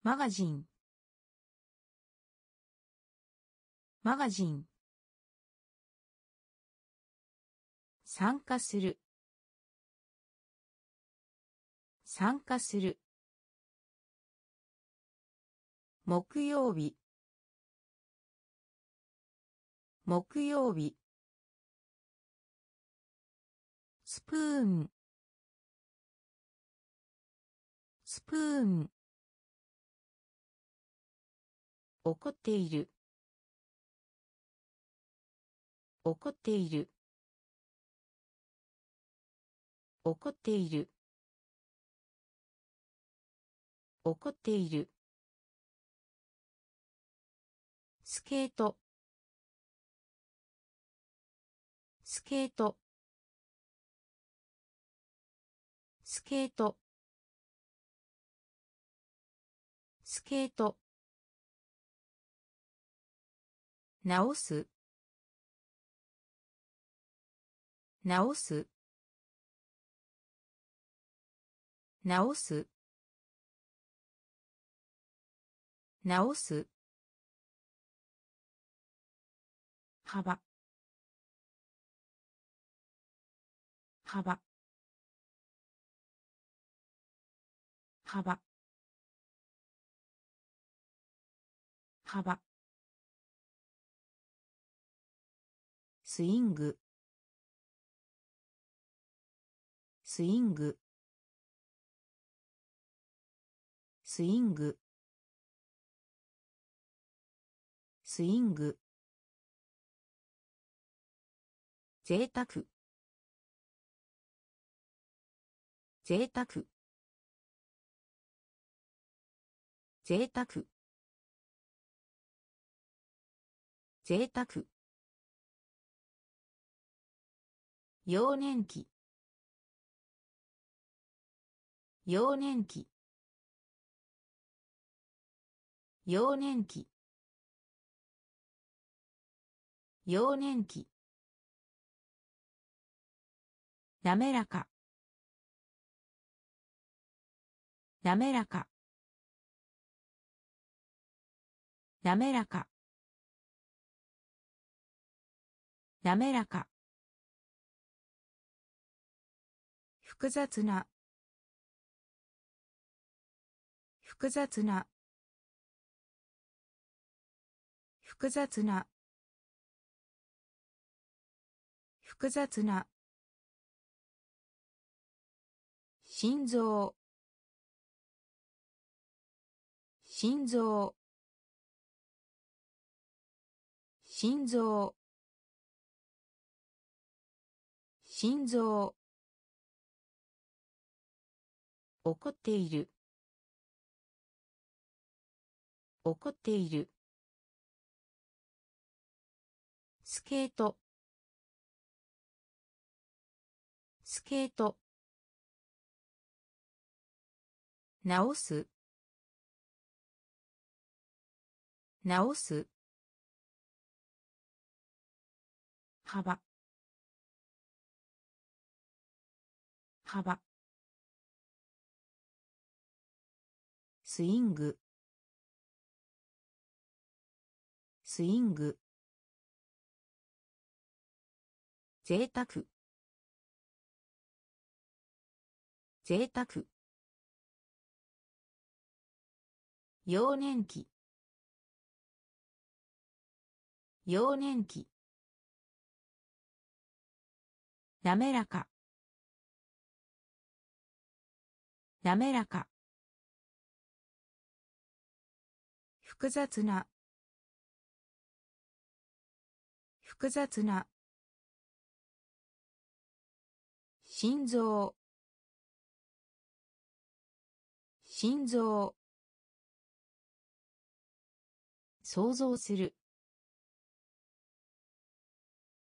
マガジン。マガジン。参加する。参加する。木曜日。木曜日。スプーン。スプーン。怒っている。怒っている。怒っている。怒っている。スケート。スケート。スケート。スケート。直す。直す。直す。直す。幅。幅。幅。幅。スイング。スイング。スイング。スイング。贅沢。贅沢。贅沢。贅沢。幼年期。幼年期。幼年期。幼年期。なめらか。なめらか。なめらか。なめらか。複雑な。複雑な。複雑な。複雑な。心臓。心臓。心臓。心臓。怒っている。怒っている。スケート。スケート。直す。直す。幅。幅。スイング。スイング。贅沢。贅沢。幼年期。幼年期。なめらか。なめらか。複雑な。複雑な。心臓。心臓。想像する。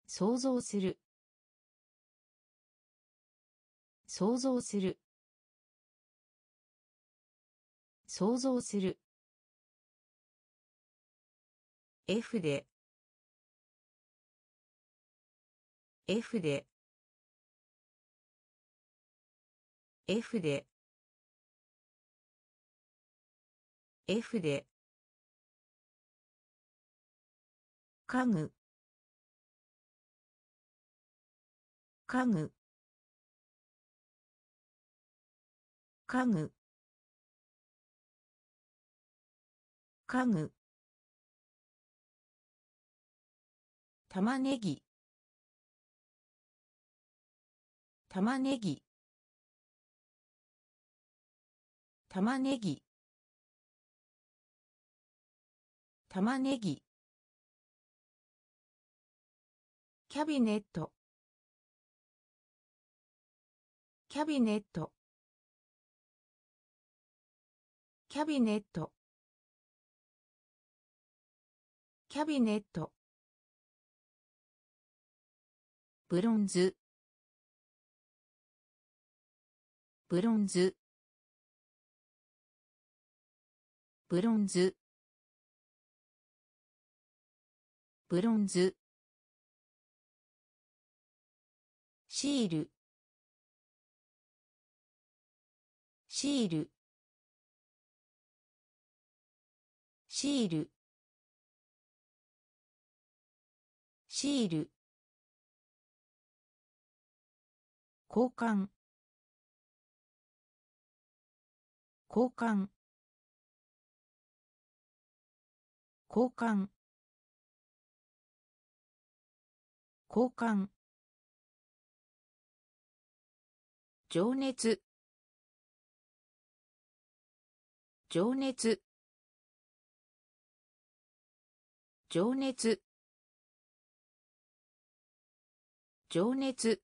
想像する。想像する。想像する。F で。F で。F で。F で。家具家具家具。家具。玉ねぎ。玉ねぎ。玉ねぎ。玉ねぎ。キャビネット。キャビネット。キャビネット。キャビネット。ブロンズ。ブロンズ。ブロンズ。ブロンズ。シール。シール。シール。シール。交換。交換。交換。交換。情熱。情熱。情熱。情熱。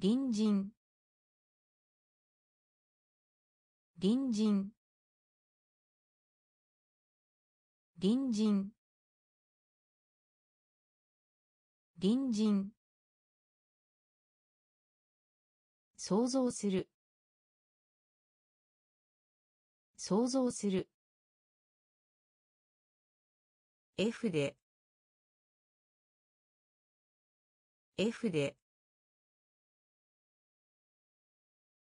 隣人。隣人。隣人。隣人。想像する。想像する。F で。F で。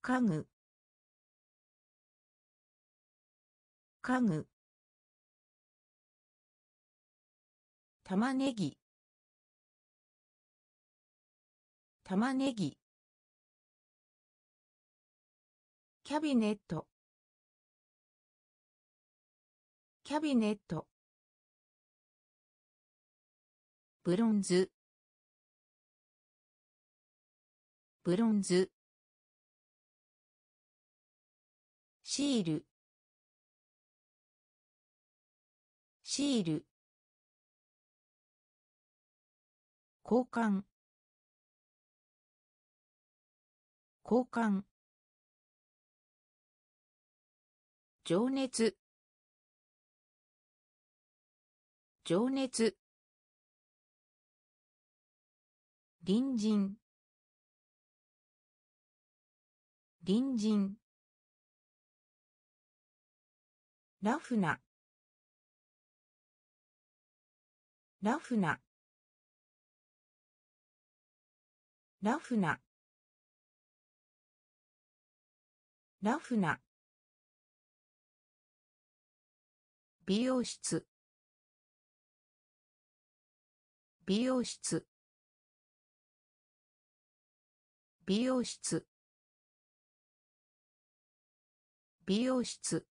家具。家具。玉ねぎ。玉ねぎ。キャビネット。キャビネット。ブロンズ。ブロンズ。シール。シール。交換。交換。情熱。情熱。隣人。隣人。ラフな。ラフな。ラフな。ラフな。美容室。美容室。美容室。美容室。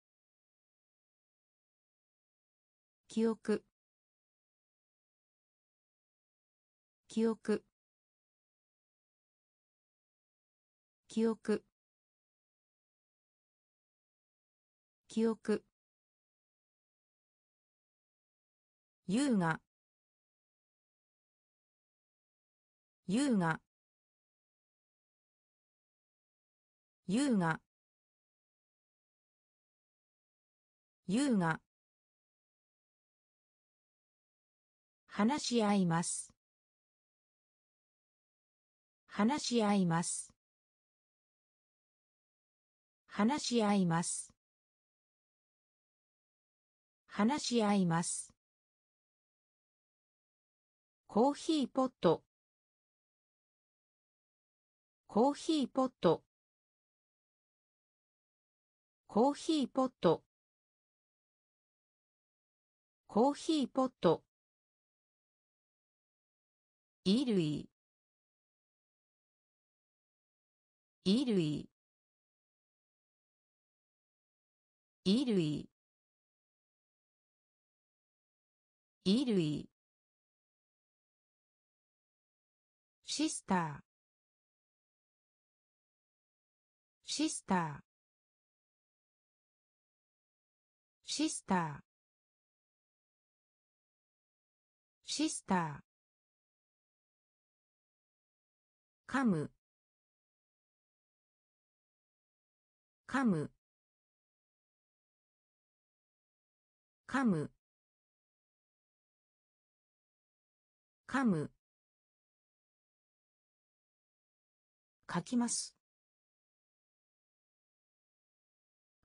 記憶。記憶。記憶。記憶。優雅。優雅。優雅。優雅。話し合います。話し合います。話し合います。話し合います。コーヒーポット。コーヒーポット。コーヒーポット。コーヒーポット。衣類。衣類。衣類。衣類。シスター。シスター。シスター。シスター。噛む噛む噛む噛む書きます。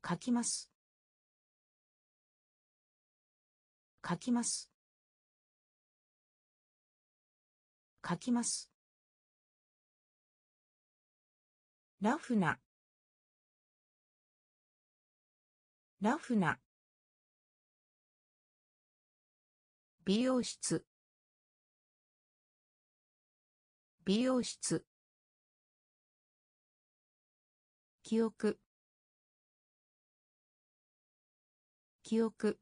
書きます。書きます。書きます。ラフな。ラフな。美容室。美容室。記憶。記憶。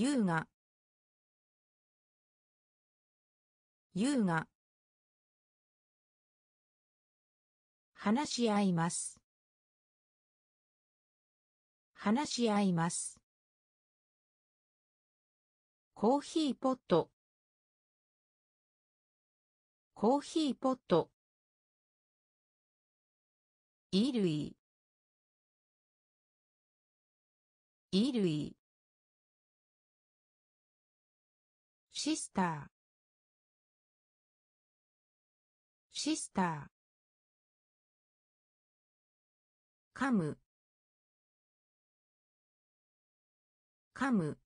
優雅。優雅。話し合います。話し合います。コーヒーポット。コーヒーポット。衣類。衣類。シスター。シスター。噛む噛む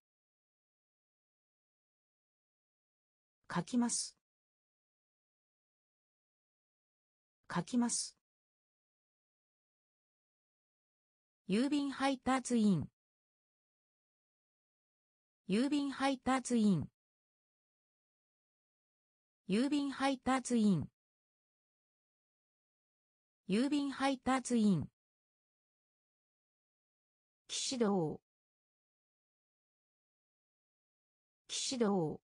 書きます。書きます。郵便配達員。郵便配達員。郵便配達員。郵便配達員。騎士道。騎士道。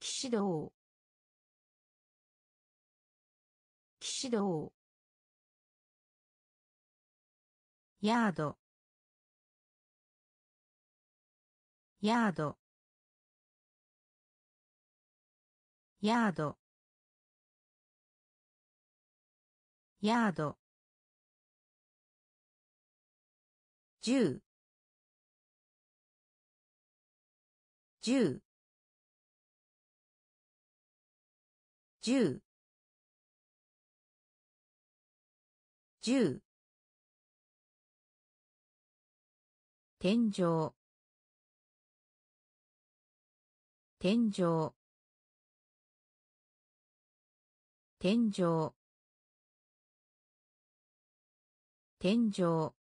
騎士道。騎士道。ヤード。ヤード。ヤード。ヤード。十。十。十。十。天井。天井。天井。天井。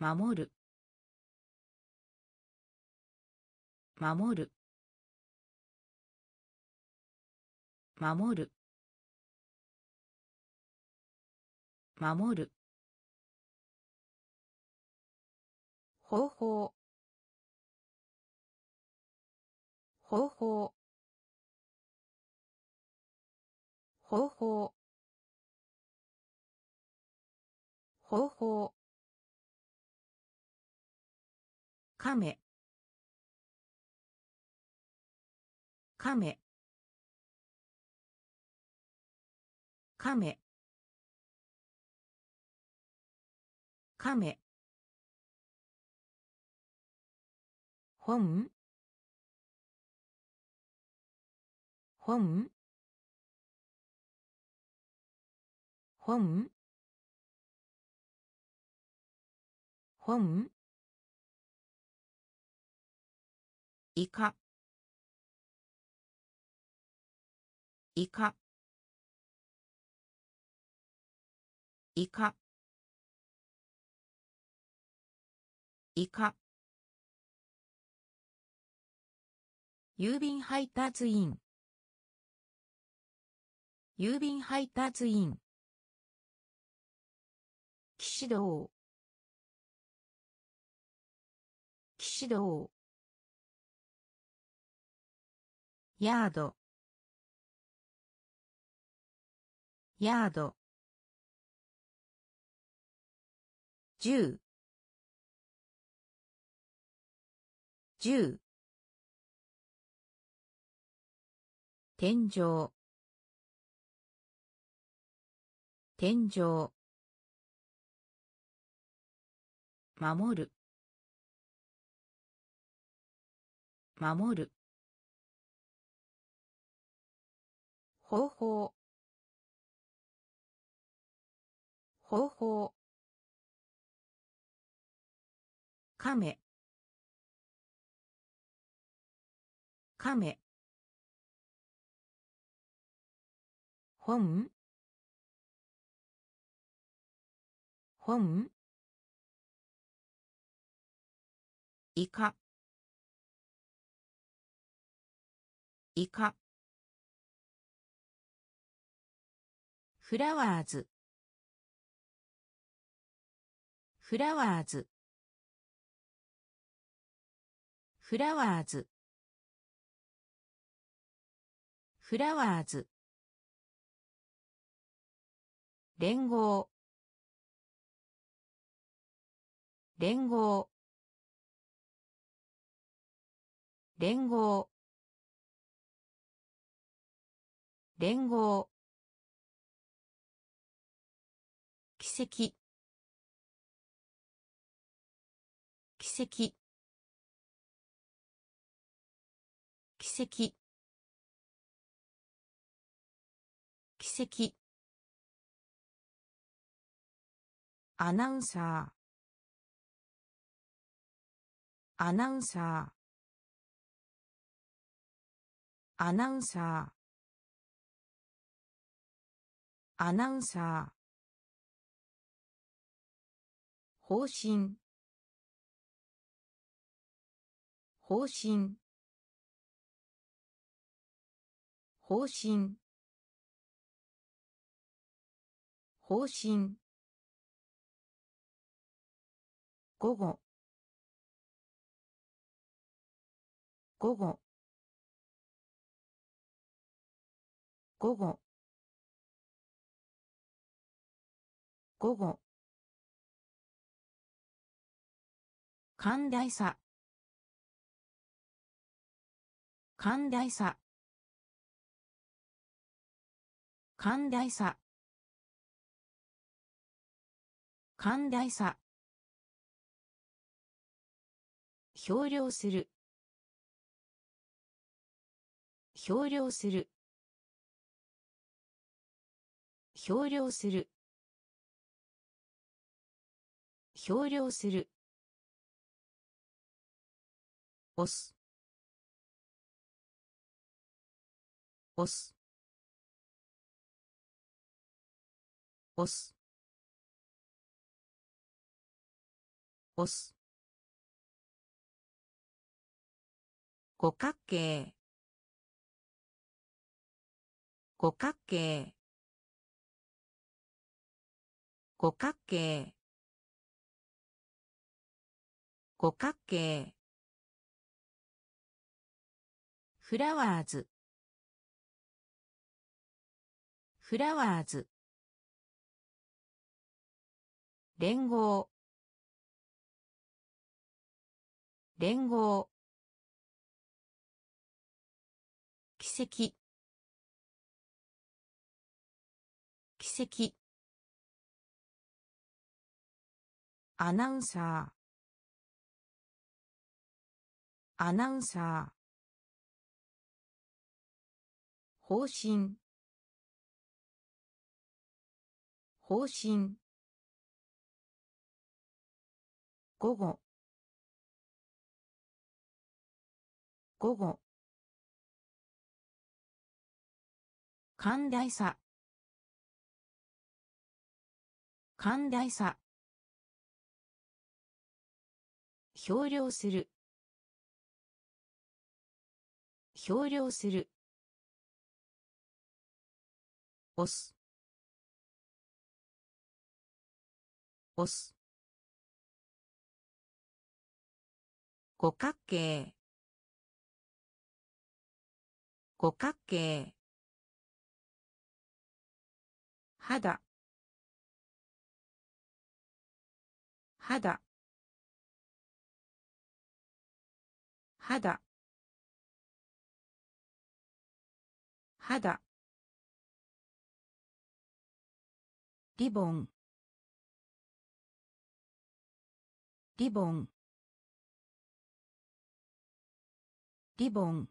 守る。守る。守る。守る。方法。方法。方法。方法。亀。亀。亀。亀。本。本。本？本？イカイカイカイカ郵便配達員。郵便配達員騎士道騎士道ヤード。ヤード。十十天井。天井。守る。守る。方法。方法。亀。亀。本。本イカ。イカ。フラワーズ。フラワーズ。フラワーズ。フラワーズ。連合。連合。連合。連合。奇跡。奇跡。奇跡。奇跡。アナウンサー。アナウンサー。アナウンサー。アナウンサー。方針。方針。方針。方針。午後。午後。午後。午後。寛大さ。寛大さ。寛大さ。寛大さ。漂亮する。漂亮する。漂亮する。漂亮する。押す。押す。押す。押す。五角形。五角形。五角形。五角形。フラワーズ。フラワーズ。連合。連合。奇跡。奇跡。アナウンサー。アナウンサー。方針。方針。午後。午後。寛大さ寛大さ漂亮する。漂亮する。押す。押す。五角形。五角形。肌。肌。肌。肌。リボン。リボン。リボン。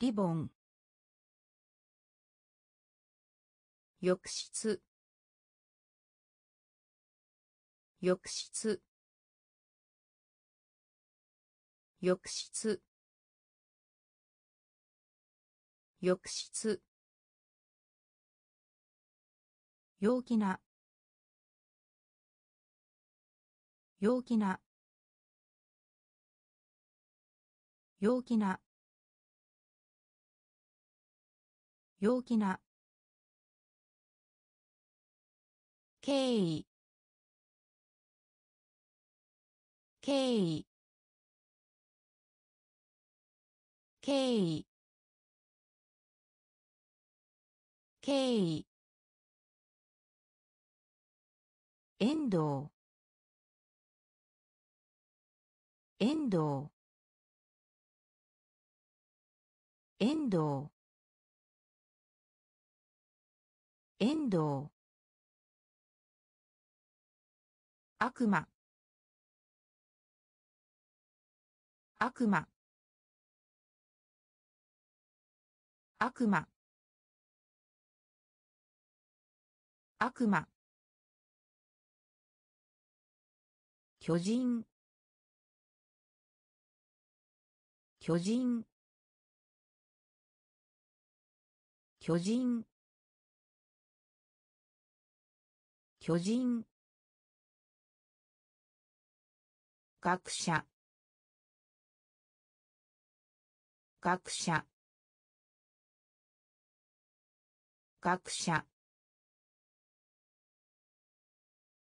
リボン。浴室。浴室。浴室。浴室。陽気な。陽気な。陽気な。陽気な。経緯。経緯。経緯。経緯。遠藤。遠藤。遠藤。遠藤。悪魔。悪魔。悪魔。悪魔。巨人。巨人。巨人。巨人。学者。学者。学者。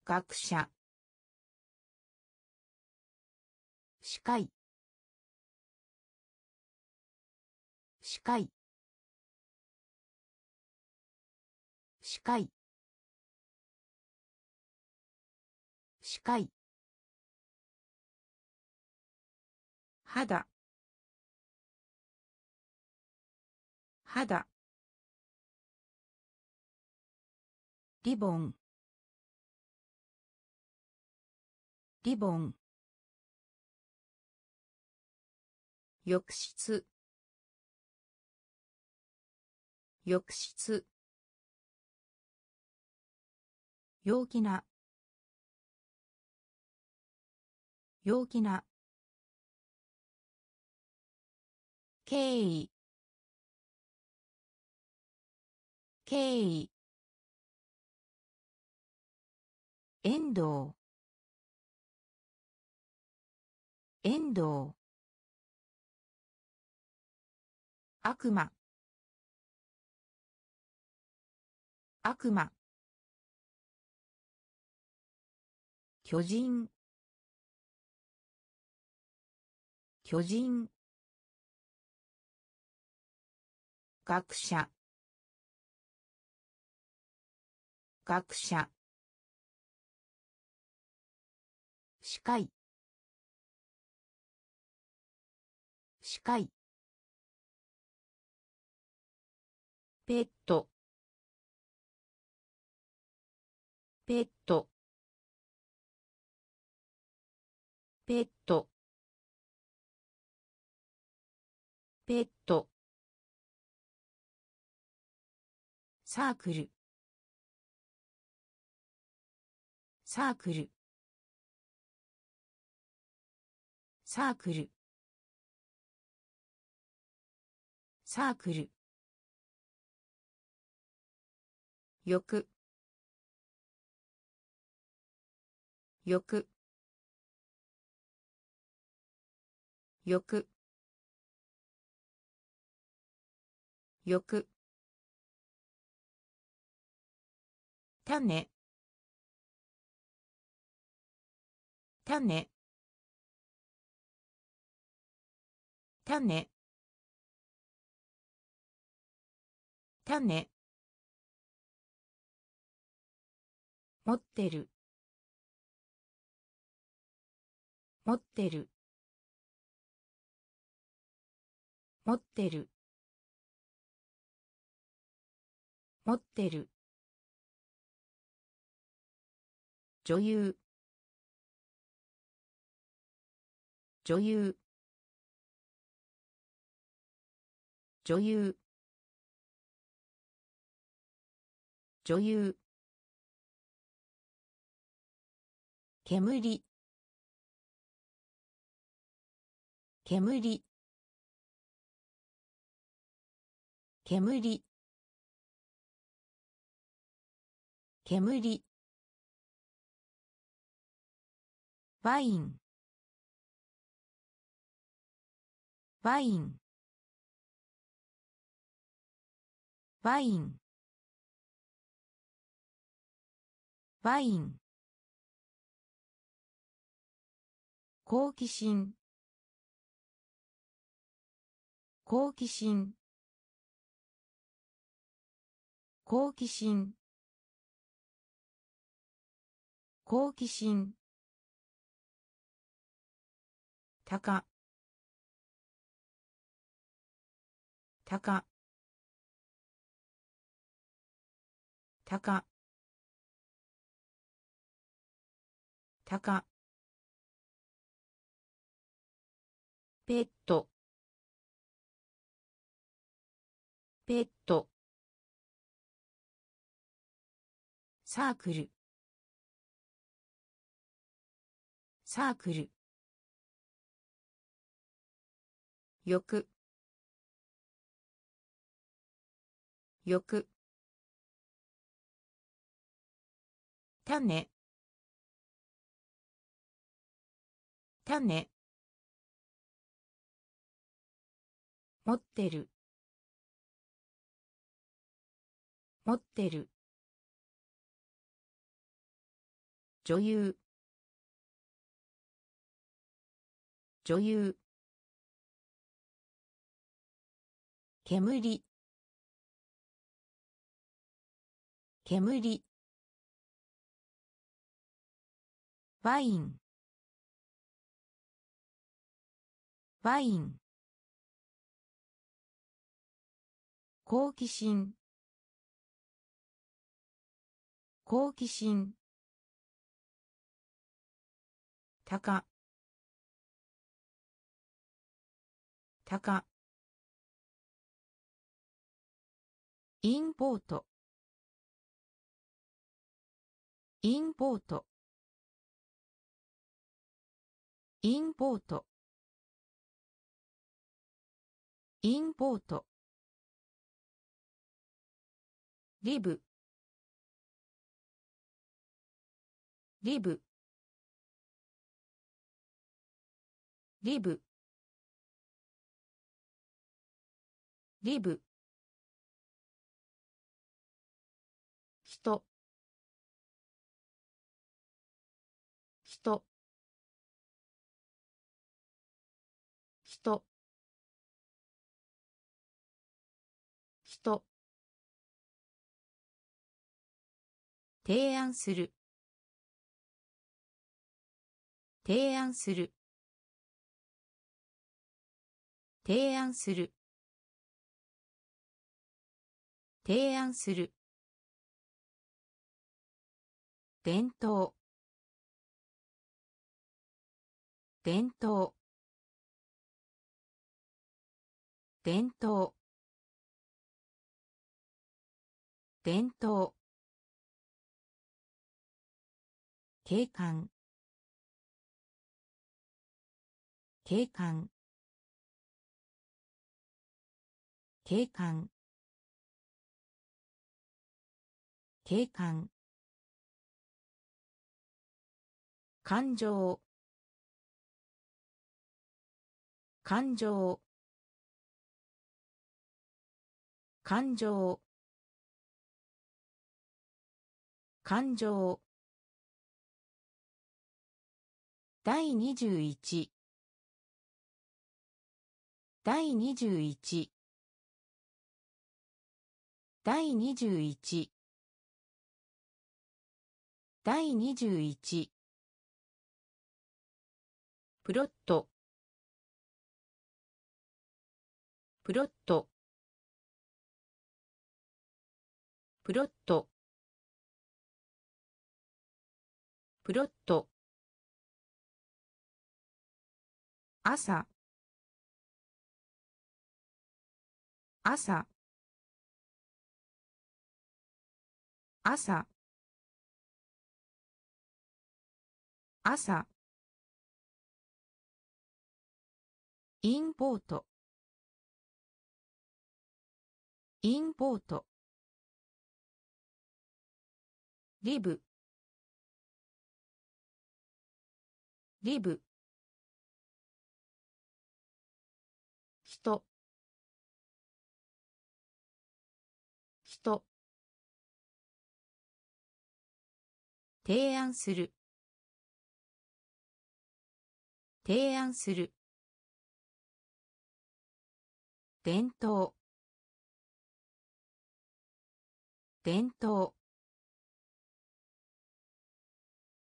学者。司会。司会。司会。司会。肌。肌。リボン。リボン。浴室。浴室。陽気な。陽気な。経緯。経緯。遠藤。遠藤。悪魔。悪魔。巨人。巨人。学者。学者。司会司会ペット。ペット。ペット。ペット。サークル。サークル。サークル。サークル。欲。欲。欲。欲。種。種。種。種。持ってる。持ってる。持ってる。持ってる。女優。女優。女優。女優。煙。煙。煙。煙。ワイン。ワイン。ワイン。ワイン。好奇心。好奇心。好奇心。好奇心。たかたかたかたかペット。ペット。サークル。サークル。よくよく種。種。持ってる。持ってる。女優。女優。煙。煙。ワイン。ワイン。好奇心。好奇心。たかたかインポート。インポート。インポート。インポート。リブ。リブ。リブ。リブ。提案する。提案する。提案する。提案する。伝統。伝統。伝統。伝統。景観景観景観景観感情。感情。感情。感情。第二十一。第二十一。第二十一。第21プロット。プロット。プロット。プロット。朝。朝。朝。朝。インポート。インポート。リブ。リブ。提案する。提案する。伝統。伝統。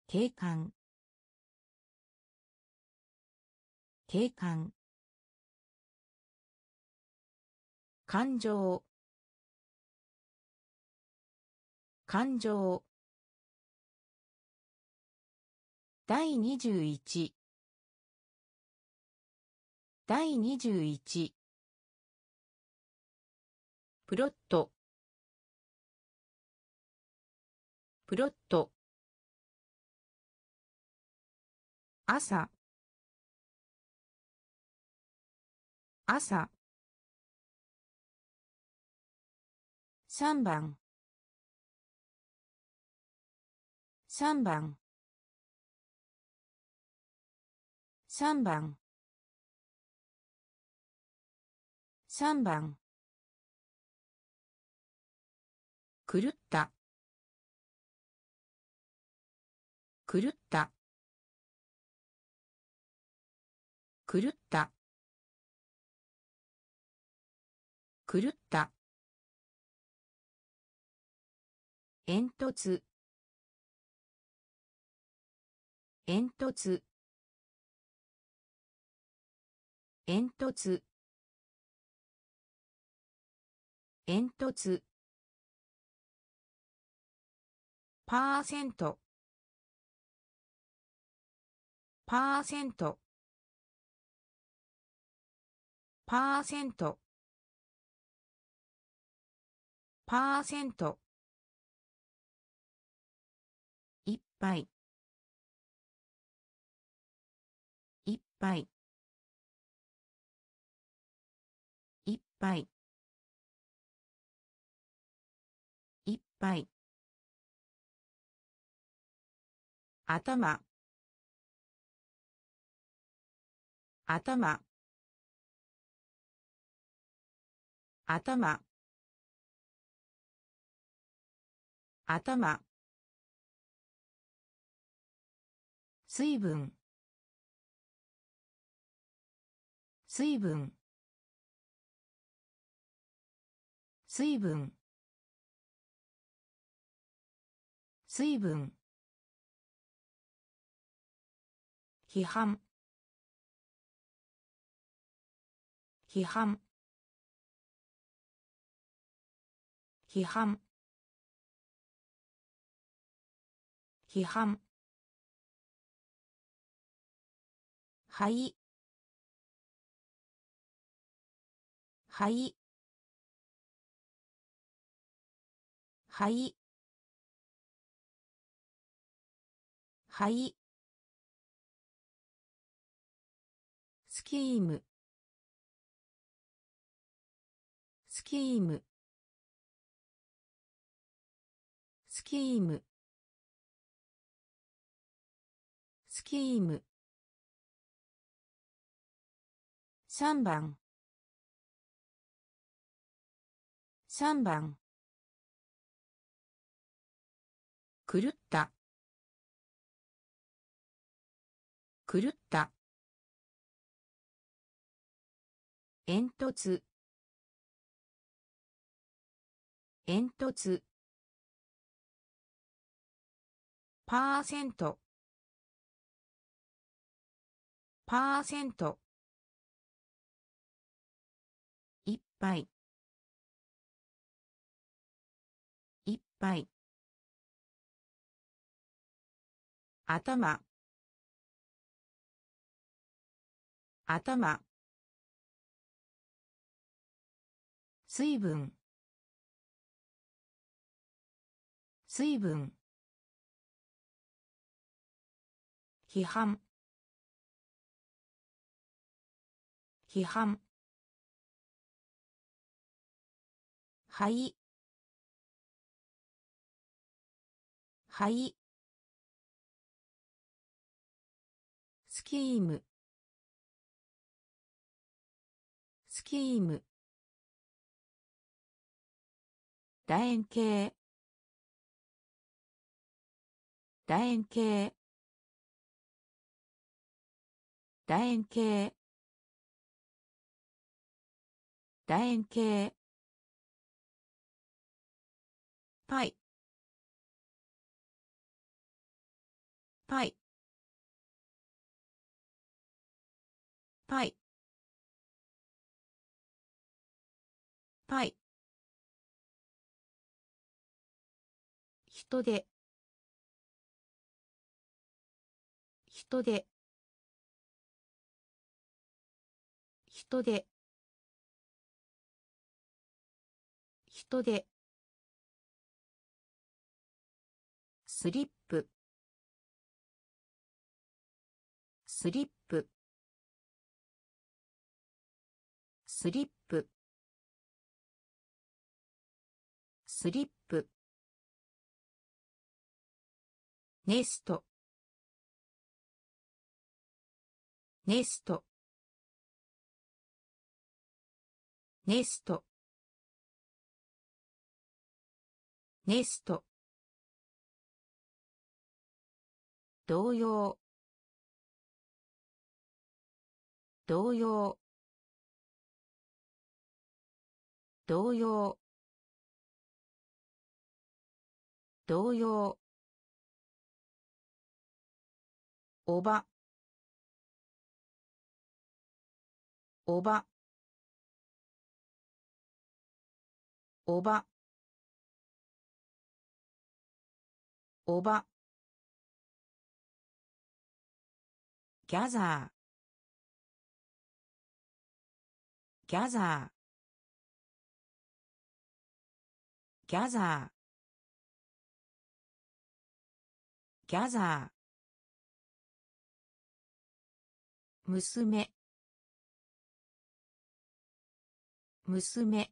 景観。景観。感情。感情。第21第21プロット。プロット。朝。朝。3番。3番。3番。3番。狂った。狂った。狂った。狂った。煙突。煙突。煙突。煙突。パーセント。パーセント。パーセント。パーセント。いっぱいいっぱいぱいいっぱい頭。頭。頭。頭。水分。水分。水分。水分。批判。批判。批判。批判。はいはいはい。スキーム。スキーム。スキーム。スキーム。3番。3番。狂った。狂った。煙突。煙突。パーセント。パーセント。いっぱいいっぱい頭。頭。水分。水分。批判。批判。はいはいキーム。スキーム。楕円形。楕円形。楕円形。楕円形。パイ。パイ。パイ。パイ。人で。人で。人で。人で。スリップ。スリッスリップ。スリップ。ネスト。ネスト。ネスト。ネスト。同様。同様。同様。同様。おば。おば。おば。おば。ギャザー。ギャザー。ギャザーギャザー娘娘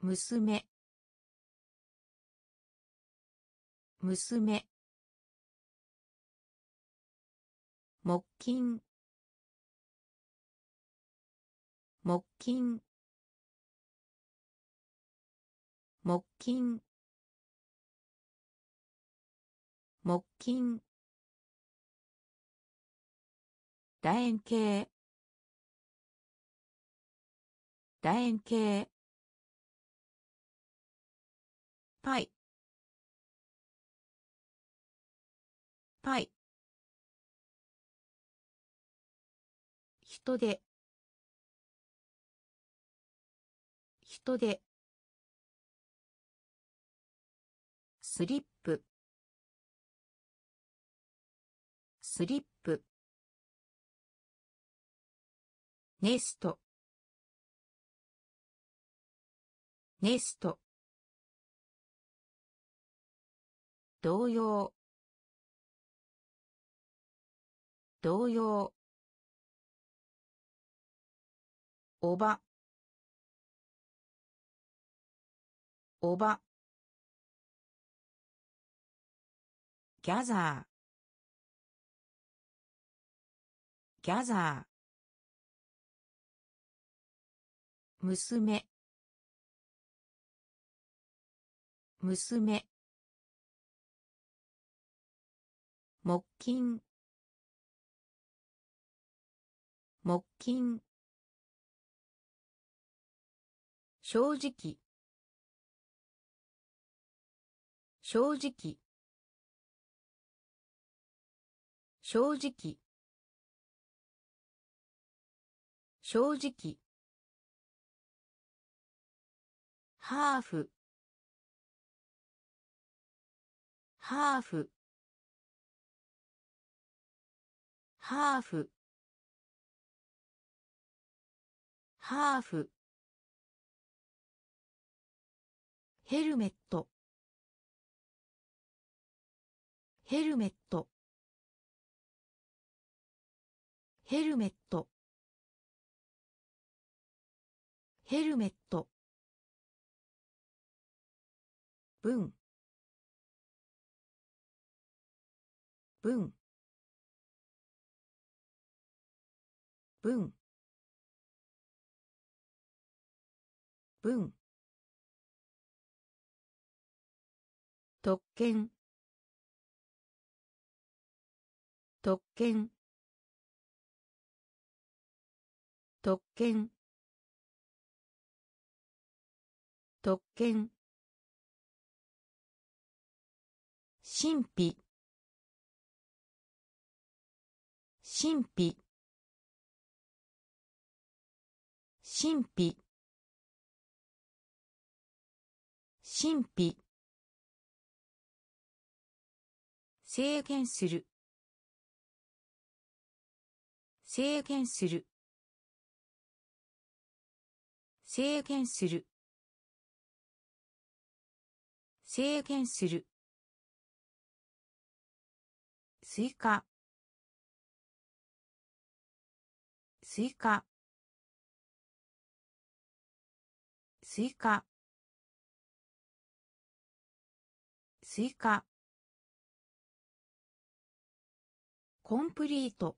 娘娘木金木金木金木金楕円形。楕円形。パイ。パイ。人で人でスリップ。スリップ。ネスト。ネスト。同様。同様。おば。おば。ギャザーギャザー娘娘木金木金正直正直正直。正直。ハーフ。ハーフ。ハーフ。ハーフ。ヘルメット。ヘルメット。ヘルメット。ヘルメット。文。文。文。文。特権。特権特権。特権。神秘。神秘。神秘。神秘。制限する。制限する。制限する。制限する。スイカスイカスイカスイカコンプリート。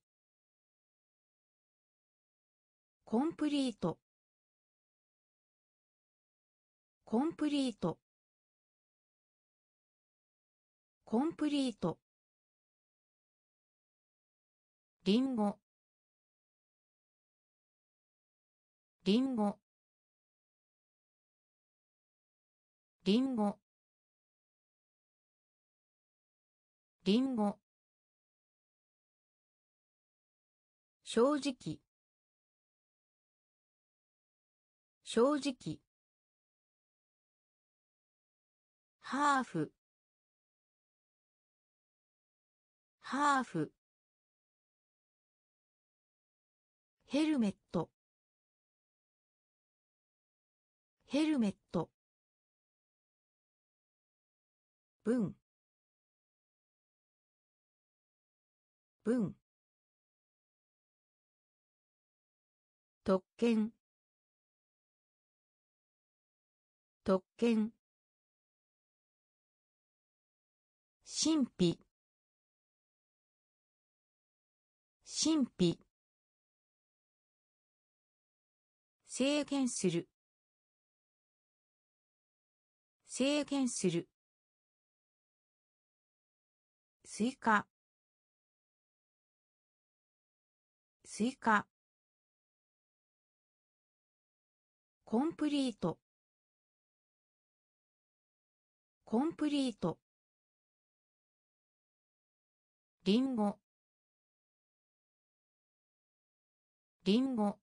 コンプリート。コンプリート。コンプリート。りんごりんごりんごりんご正直。正直。ハーフ。ハーフ。ヘルメット。ヘルメット。文。文。特権。特権。神秘。神秘。制限する。制限する。スイカスイカコンプリート。コンプリート。りんごりんご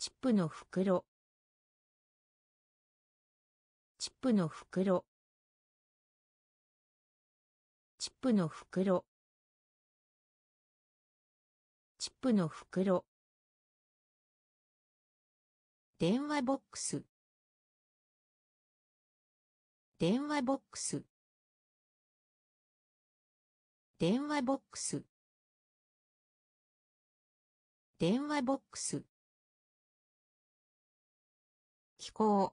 チップの袋。チップの袋。チップの袋。チップの袋。電話ボックス。電話ボックス。電話ボックス。電話ボックス。気候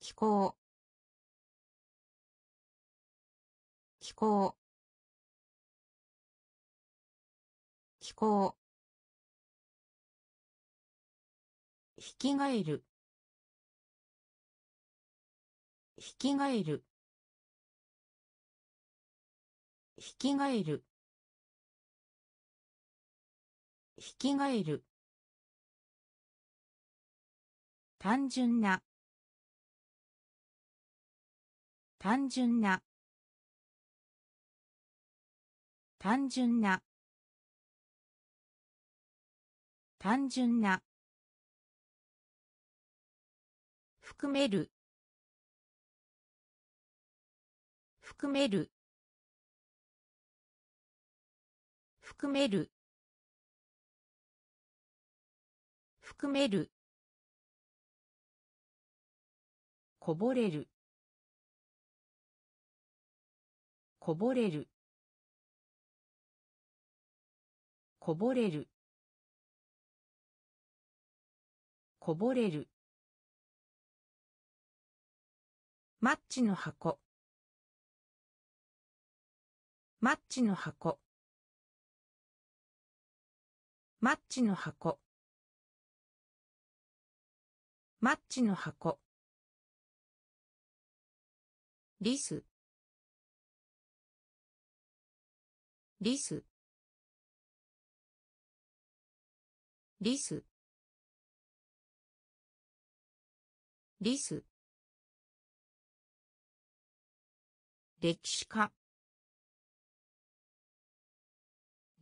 気候気候気候引き返る。引き返る。引き返る。引き返る。単純な。単純な。単純な。単純な。含める。含める。含める。含める。こぼれる。こぼれる。こぼれる。こぼれる。マッチの箱。マッチの箱。マッチの箱。マッチの箱。リス。リス。リス。リス。歴史家。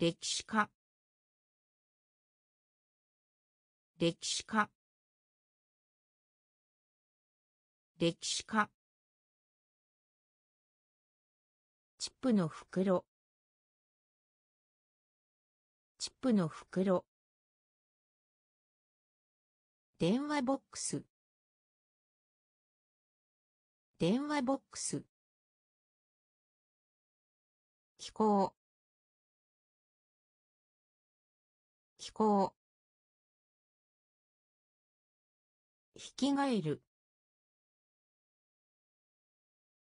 歴史家。歴史家。歴史家。チップの袋。チップの袋。電話ボックス。電話ボックス。気候。気候。引き返る。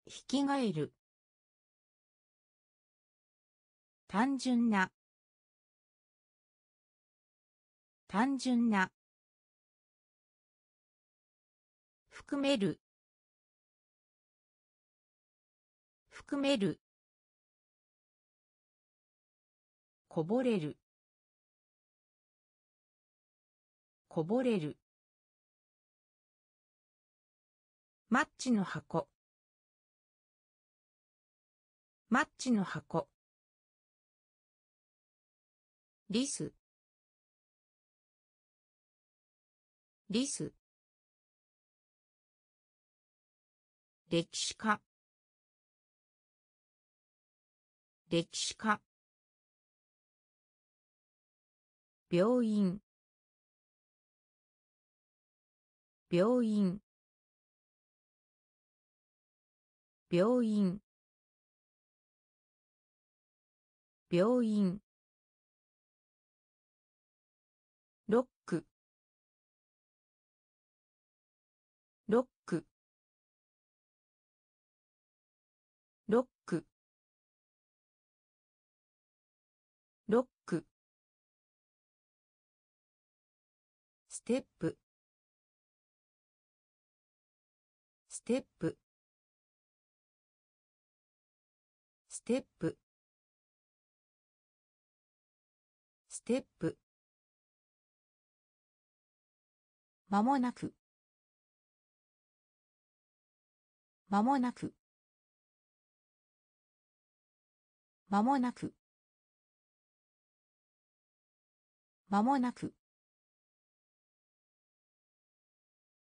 引き返る。単純な。単純な。含める。含める。こぼれる。こぼれる。マッチの箱。マッチの箱。リス。リス。歴史家。歴史家。病院。病院。病院。病院。ロック。ロック。ロック。ロック。ステップ。ステップ。ステップ。ステップ。まもなく。まもなく。まもなく。まもなく。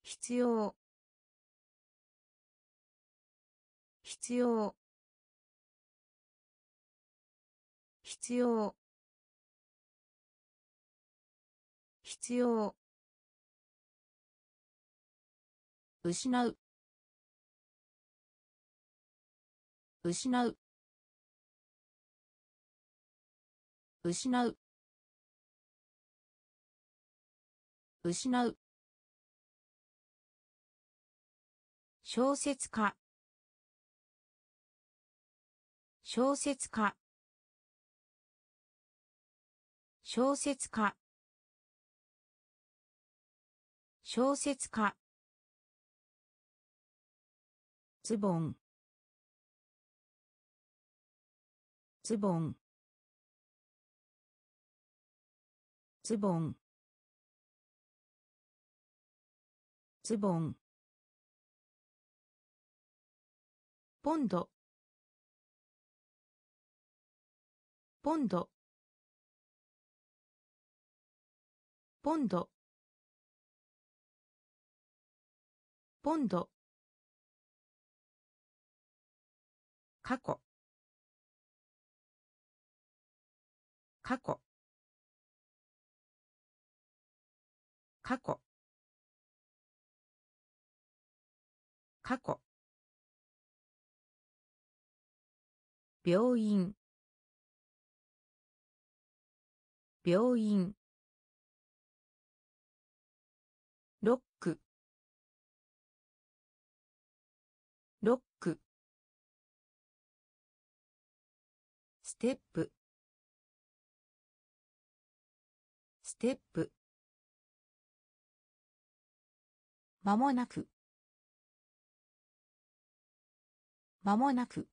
必要。必要。必要。必要。失う。失う。失う。失う。小説家。小説家小説家。小説家。ズボン。ズボン。ズボン。ズボン。ポンド。ポンド。ポンド。ポンド。過去。過去。過去。過去。病院。病院。ステップ。ステップ。まもなく。まもなく。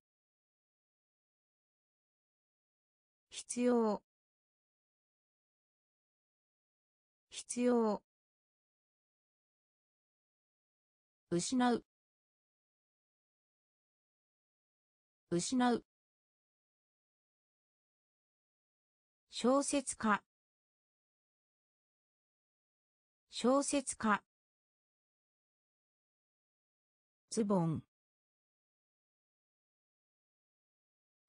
必要。必要。失う。失う。小説家。小説家。ズボン。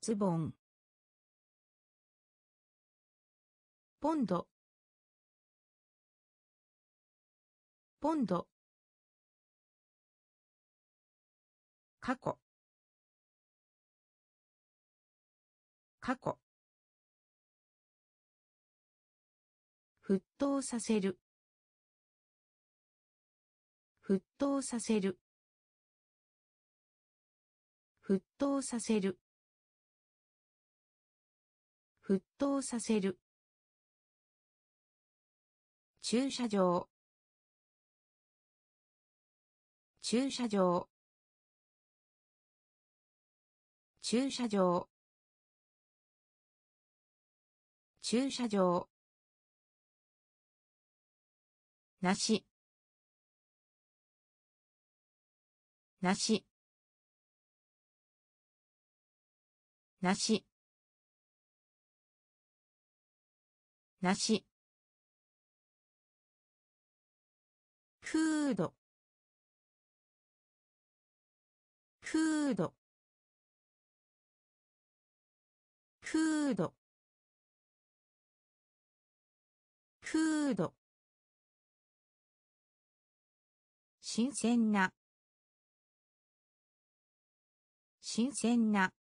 ズボン。ポンド。ポンド。過去。過去。沸騰させる。沸騰させる。沸騰させる。沸騰させる。駐車場。駐車場。駐車場。駐車場。なし。なし。なし。なし。フードフードフードフード新鮮な。新鮮な。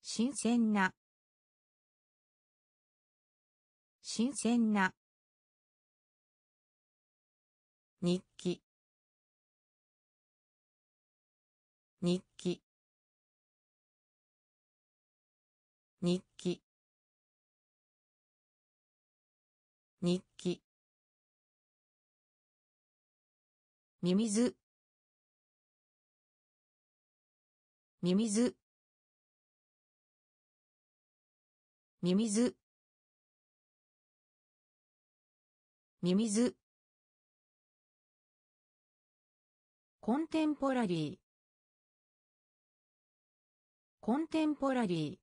新鮮な。新鮮な。ミミズ。ミミズ。ミミズ。ミミズ。コンテンポラリー。コンテンポラリー。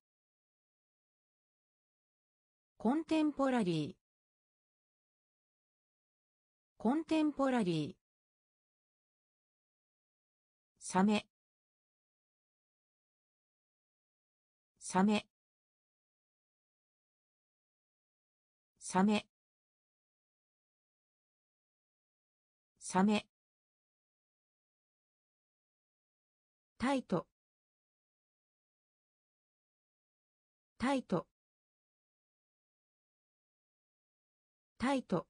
コンテンポラリー。コンテンポラリー。サメ。サメ。サメ。サメ。タイト。タイト。タイト。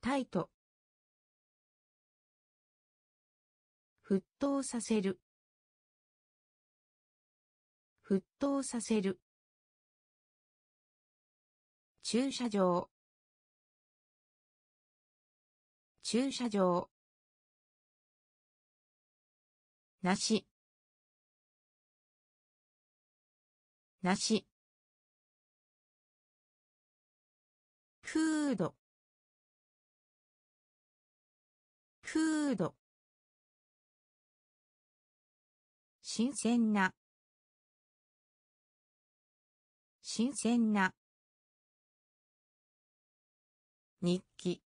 タイト。沸騰させる。沸騰させる。駐車場。駐車場。なし。なし。フードフード新鮮な。新鮮な。日記。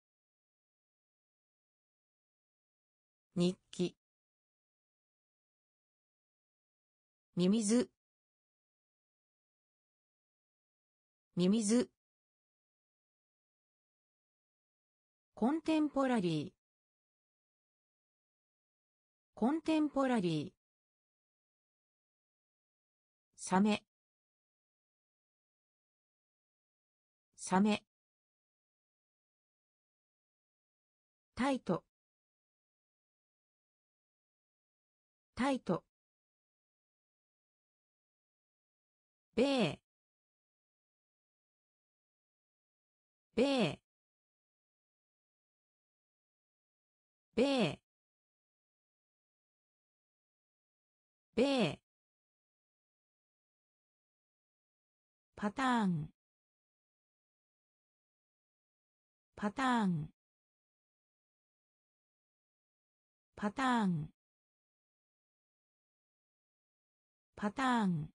日記。ミミズ。ミミズ。コンテンポラリー。コンテンポラリー。サメ。サメ。タイト。タイト。米。米。米。米。パターン。パターン。パターン。パターン。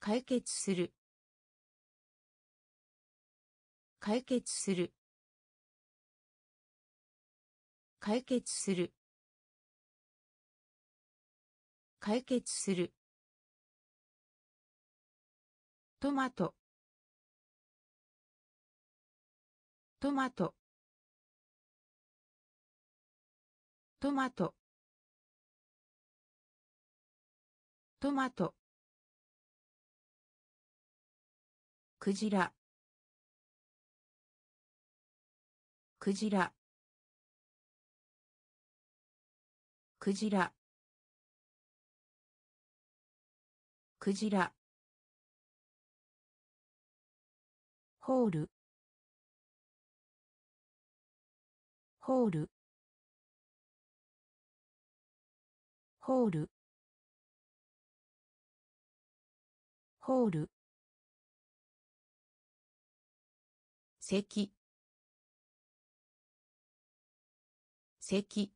解決する。解決する。解決する。解決する。トマト。トマト。トマト。トマト。クジラ。クジラ。クジラ。クジラ。ホール。ホール。ホール。ホール。席。席。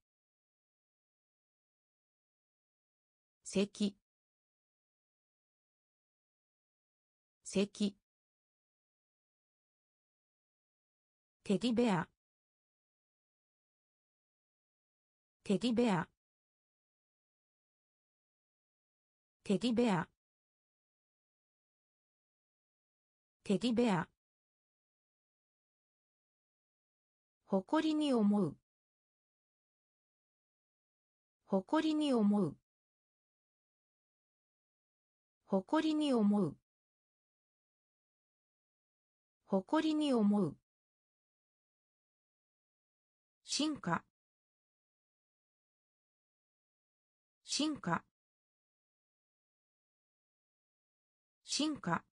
席。席。テディベアテディベアテディベアテディベア誇りに思う。誇りに思う。誇りに思う。誇りに思う。進化。進化。進化。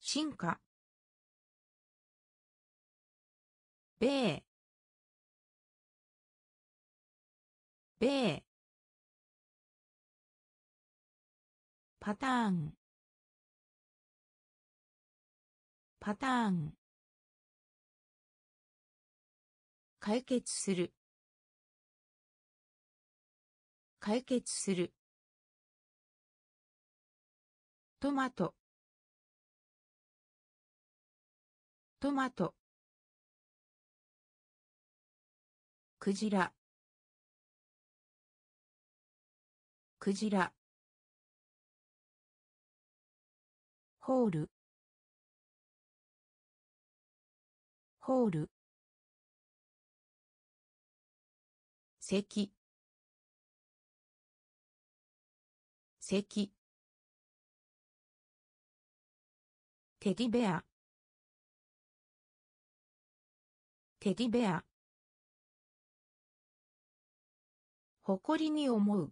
進化。米。米。パターン。パターン。解決する。解決する。トマト。トマト。クジラ。クジラ。ホール。ホール。席席テディベア。テディベア。誇りに思う。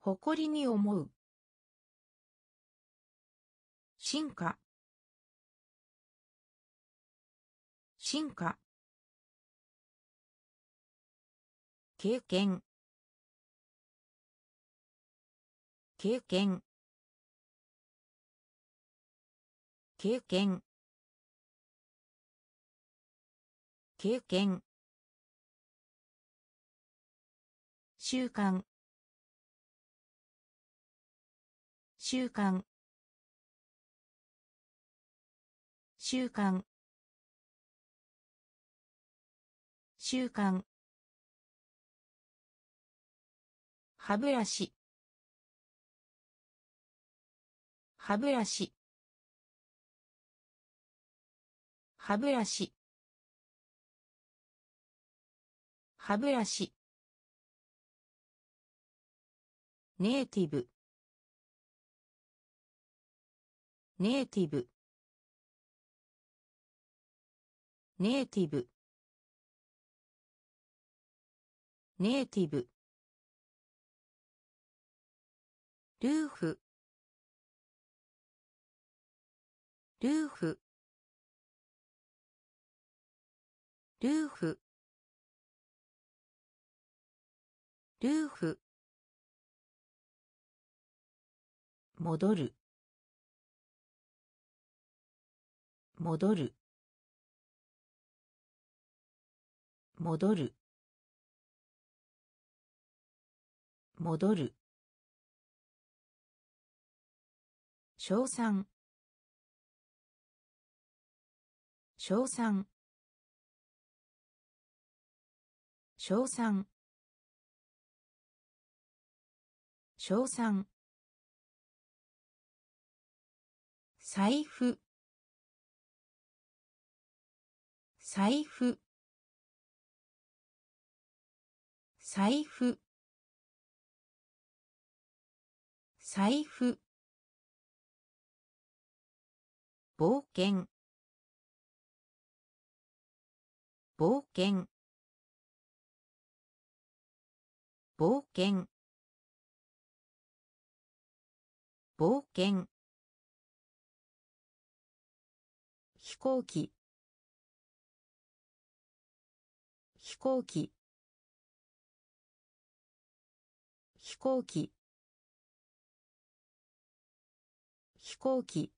誇りに思う。進化。進化。経験。経験。経験。経験。習慣。習慣。習慣。習慣。歯ブラシ。歯ブラシ。歯ブラシ。歯ブラシ。ネイティブ。ネイティブ。ネイティブ。ネイティブ。ルーフ。ルーフ。ルーフ。ルーフ。戻る。戻る。戻る。戻る。称賛。称賛。称賛。称賛。財布。財布。財布。財布。冒険。冒険。冒険。冒険。飛行機。飛行機。飛行機。飛行機。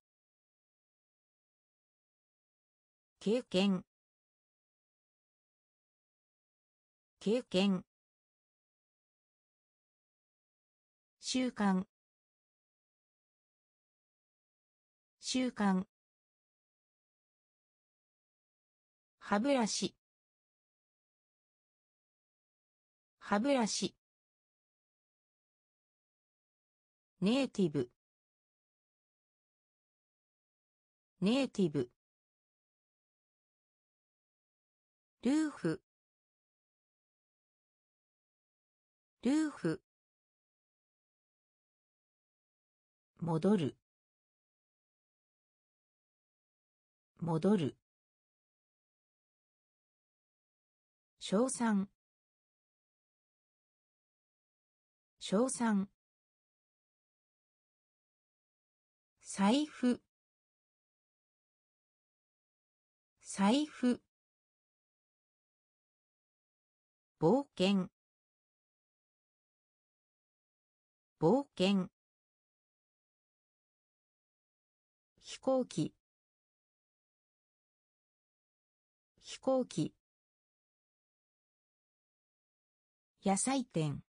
経験。経験。習慣。習慣。歯ブラシ。歯ブラシ。ネイティブ。ネイティブ。ルーフ。ルーフ。戻る。戻る。称賛。称賛。財布。財布。冒険。冒険。飛行機。飛行機。野菜店。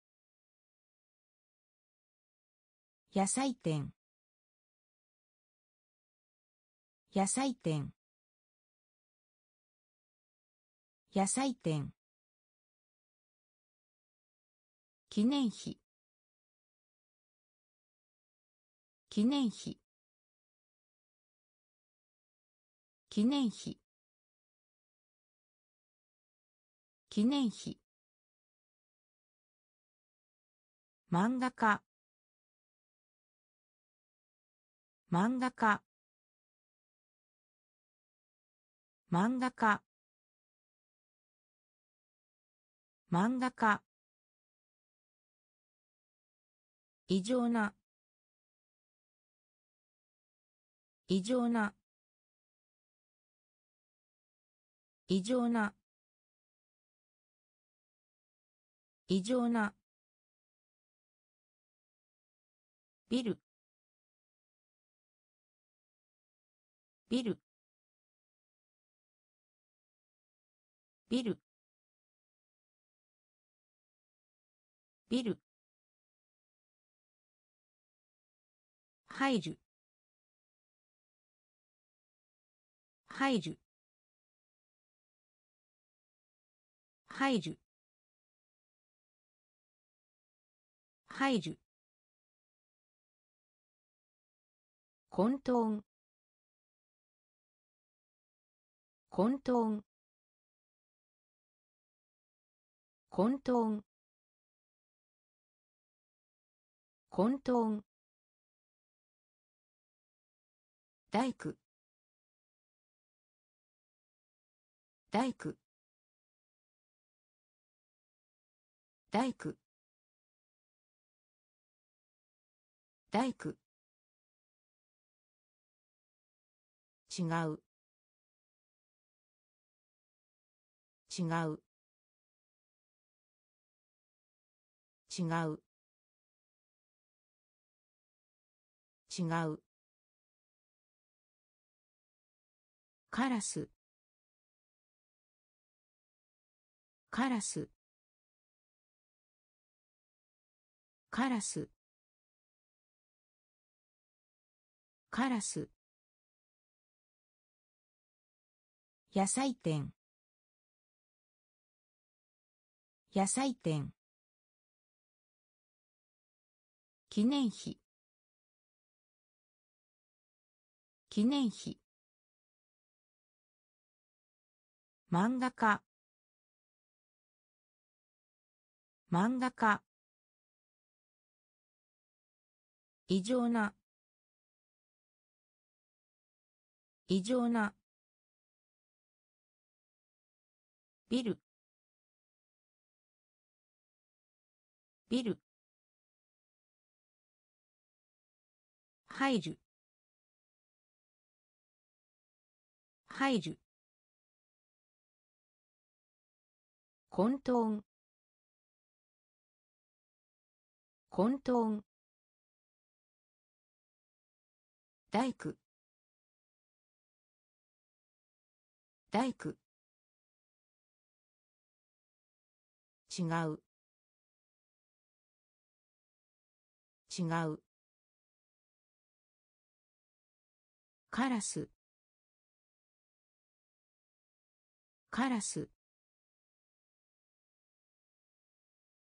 野菜店。野菜店。野菜店。記念碑。記念碑。記念碑。記念碑。漫画家。漫画家。漫画家。漫画家。異常な。異常な。異常な。異常な。ビル。ビル。ビル。ビル。入る。入る。入る。入る。混沌。混沌。混沌。混沌。大工。大工。大工。大工。違う。違う。違う。違う。カラス。カラス。カラス。カラス。野菜店。野菜店。記念碑。記念碑。漫画家。漫画家。異常な。異常な。ビル。ビル。入る。入る。混沌。混沌。大工。大工。違う。違う。カラス。カラス。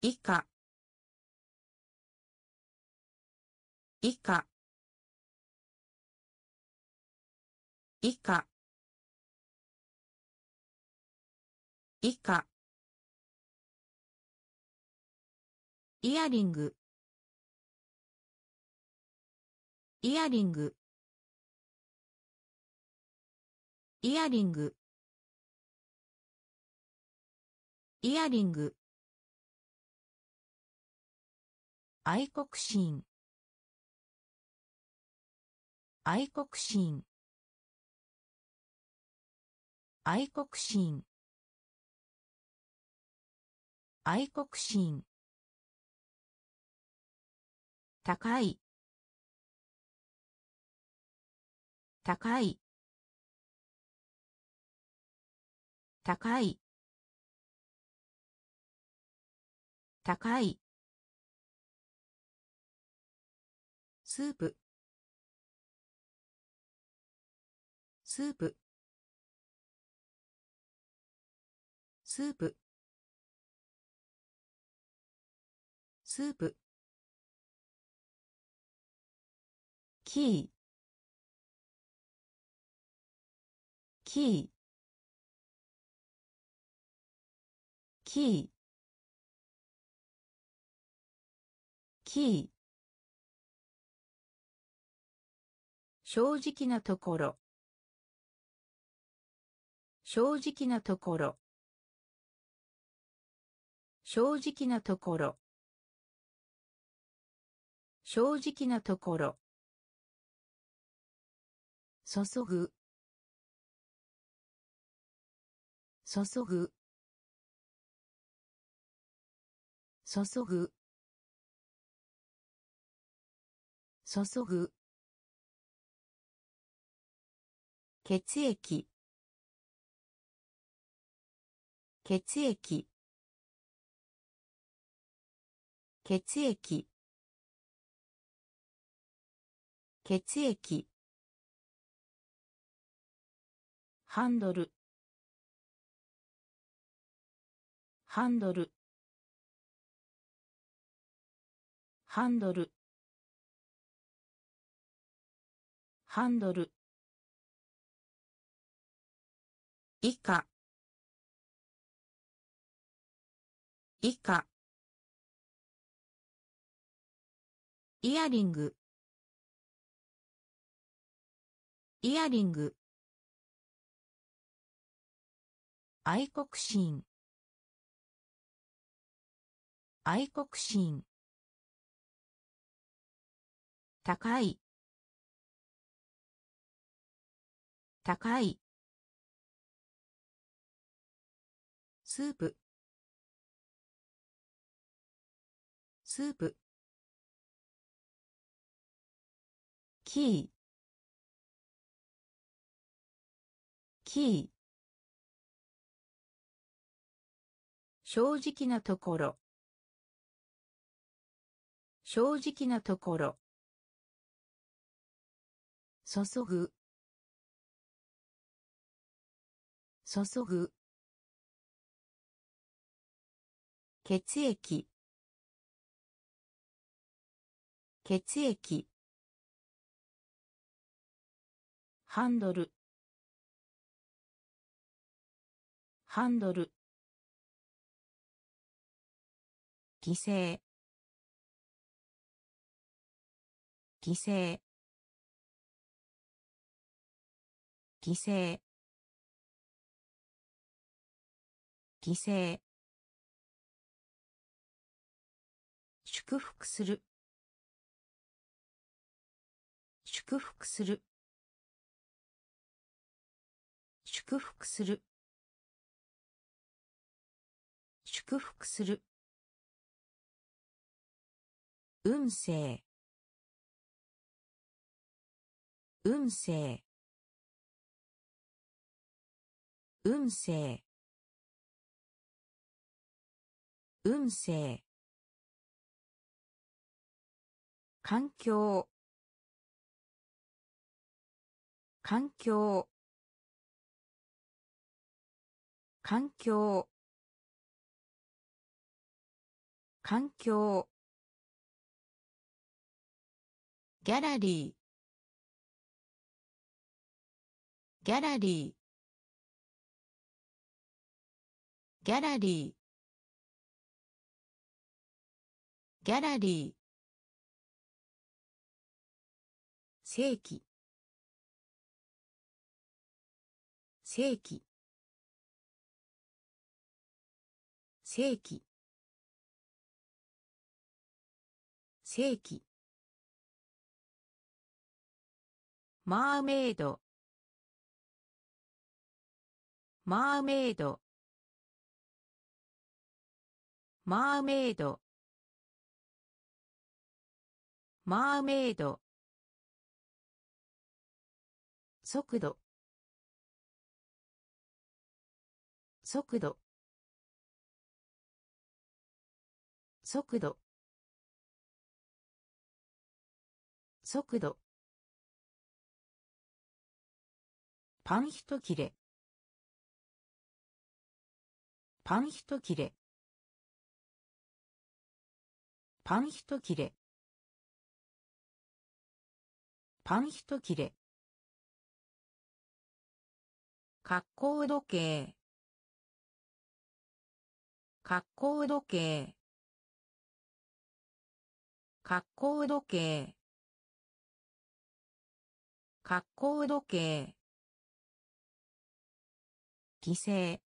以下。以下。以下。以下。イヤリング。イヤリング。イヤリング。イヤリング。愛国心。愛国心。愛国心。愛国心。高い。高い。高い。高い。スープ。スープ。スープ。スープ。キー。キー。キー。キー。正直なところ。正直なところ。正直なところ。正直なところ。注ぐ。注ぐ。注ぐ。注ぐ。血液。血液。血液。血液。ハンドル。ハンドル。ハンドル。ハンドル。以下。以下。イヤリング。イヤリング。愛国心。愛国心。高い。高い。スープ。スープ。キー。キー。正直なところ。正直なところ。注ぐ。注ぐ。血液。血液。ハンドル。ハンドル。犠牲。犠牲。犠牲。犠牲祝福する。祝福する。祝福する。祝福する。運勢。運勢。運勢。運勢。環境。環境。環境。環境。ギャラリー。ギャラリー。ギャラリー。ギャラリー。正規。正規。正規。正規。マーメイド。マーメイド。マーメイド。マーメイド。速度。速度。速度。速度。パン一切れ。パン一切れ。パン一切れ。パン一切れ。格好時計。格好時計。格好時計。格好時計。犠牲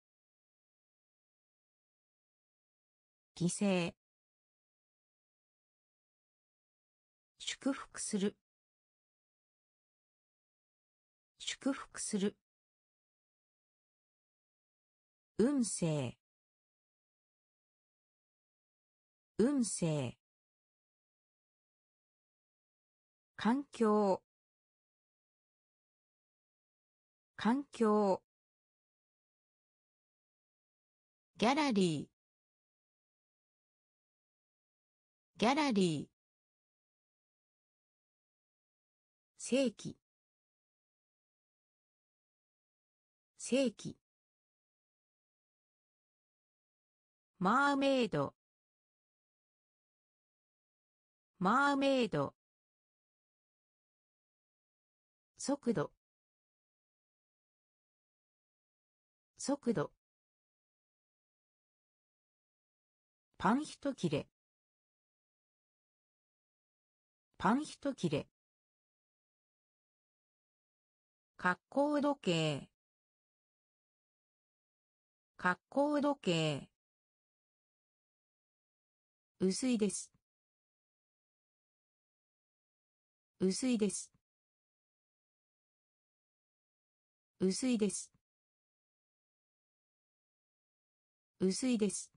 犠牲祝福する。祝福する。運勢。運勢。環境。環境。ギャラリー。ギャラリー。世紀世紀マーメイド。マーメイド。速度。速度。パン一切れ。パン一切れ。格好時計。格好時計。薄いです。薄いです。薄いです。薄いです。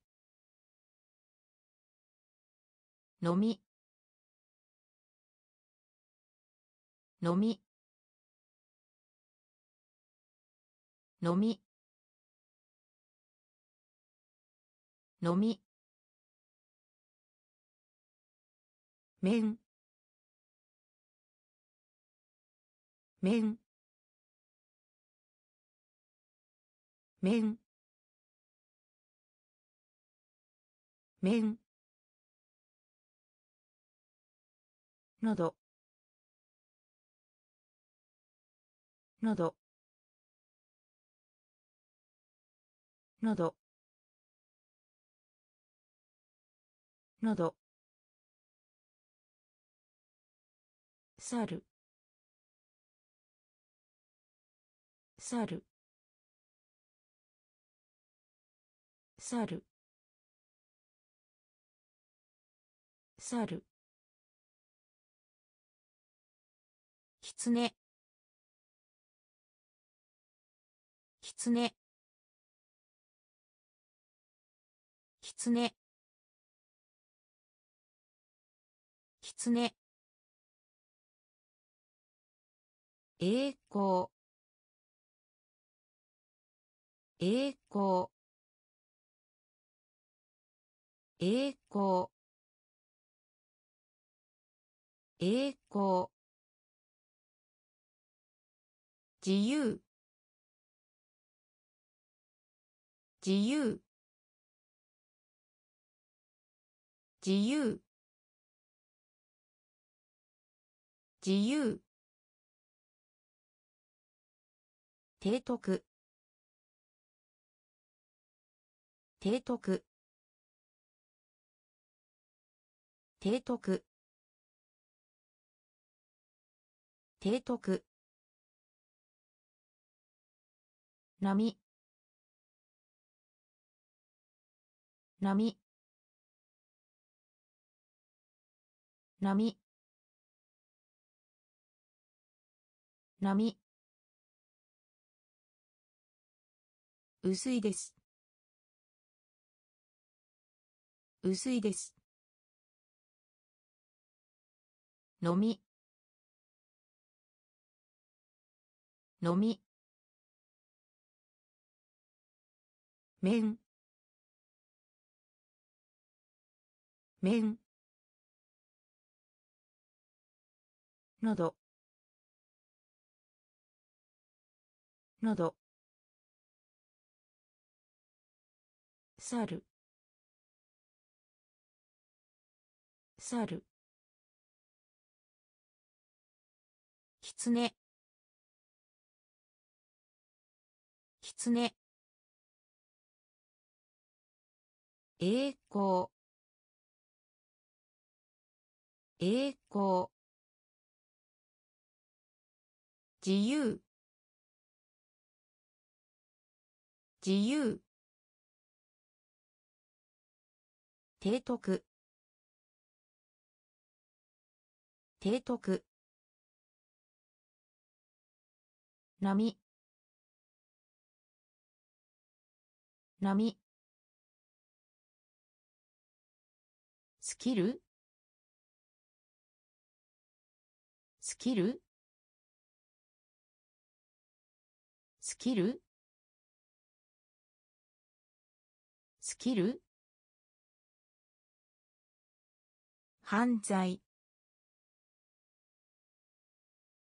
飲み。飲み。飲み。飲み。面。面。面。面。のどのどのどのど猿。猿。猿。猿。きつねきつねきつねきつね栄光。栄光。栄光。栄光自由。自由。自由。自由。提督。提督。提督。提督。波。波。波。波。薄いです。薄いです。飲み。飲み。麺。麺。など。など。猿。猿。きつねきつね栄光。栄光。自由。自由。提督。提督。波。波。スキル？スキル？スキル？スキル？犯罪。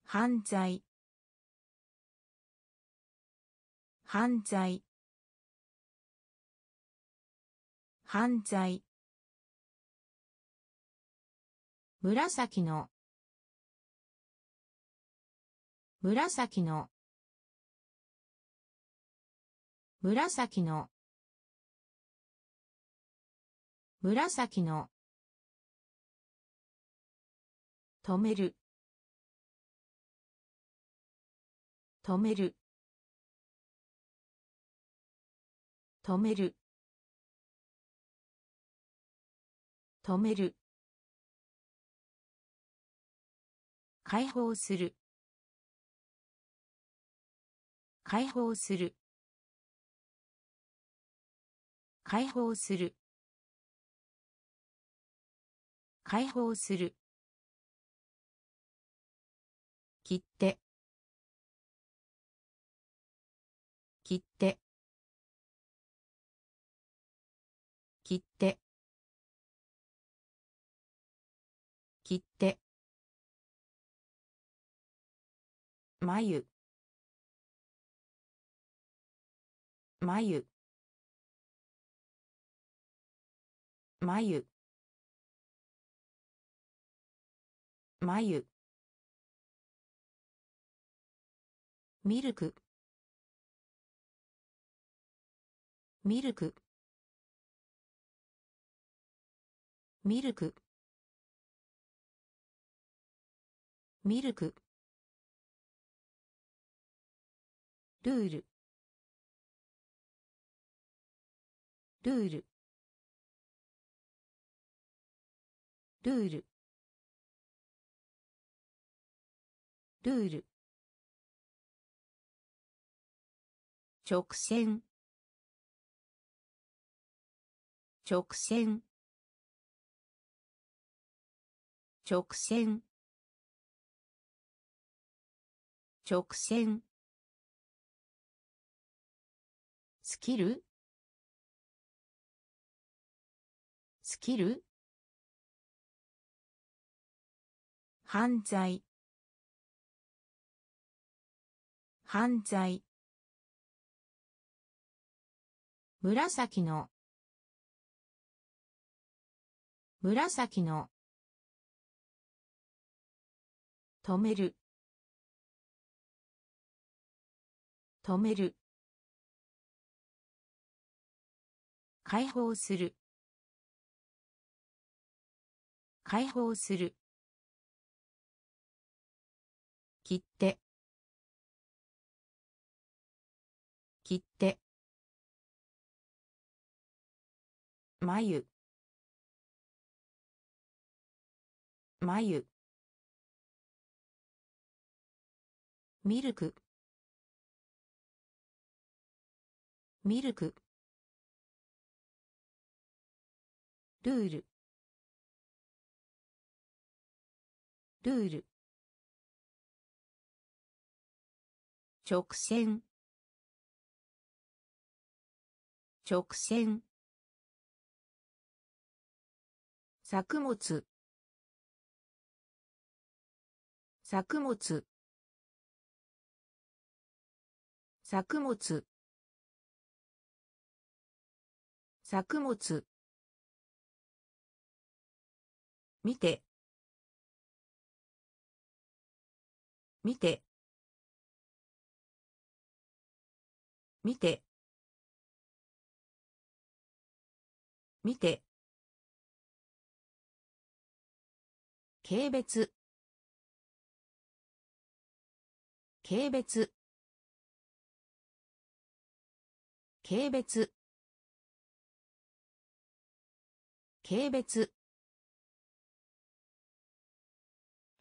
犯罪。犯罪。犯罪。紫の。紫の。紫の。紫の。止める。止める。止める。止める。解放する。解放する。解放する。解放する。切って。切って。切って。切って。眉。眉。眉。眉。ミルク。ミルク。ミルク。ミルク。ルール。ルール。ルール。ルール。直線。直線。直線。直線。スキル？スキル？犯罪。犯罪。紫の。紫の。止める。止める。解放する。解放する。切って。切って。眉。眉。ミルク。ミルク。ルール。ルール。直線。直線。作物。作物。作物。作物。見て。見て。見て。見て。軽蔑。軽蔑。軽蔑。軽蔑。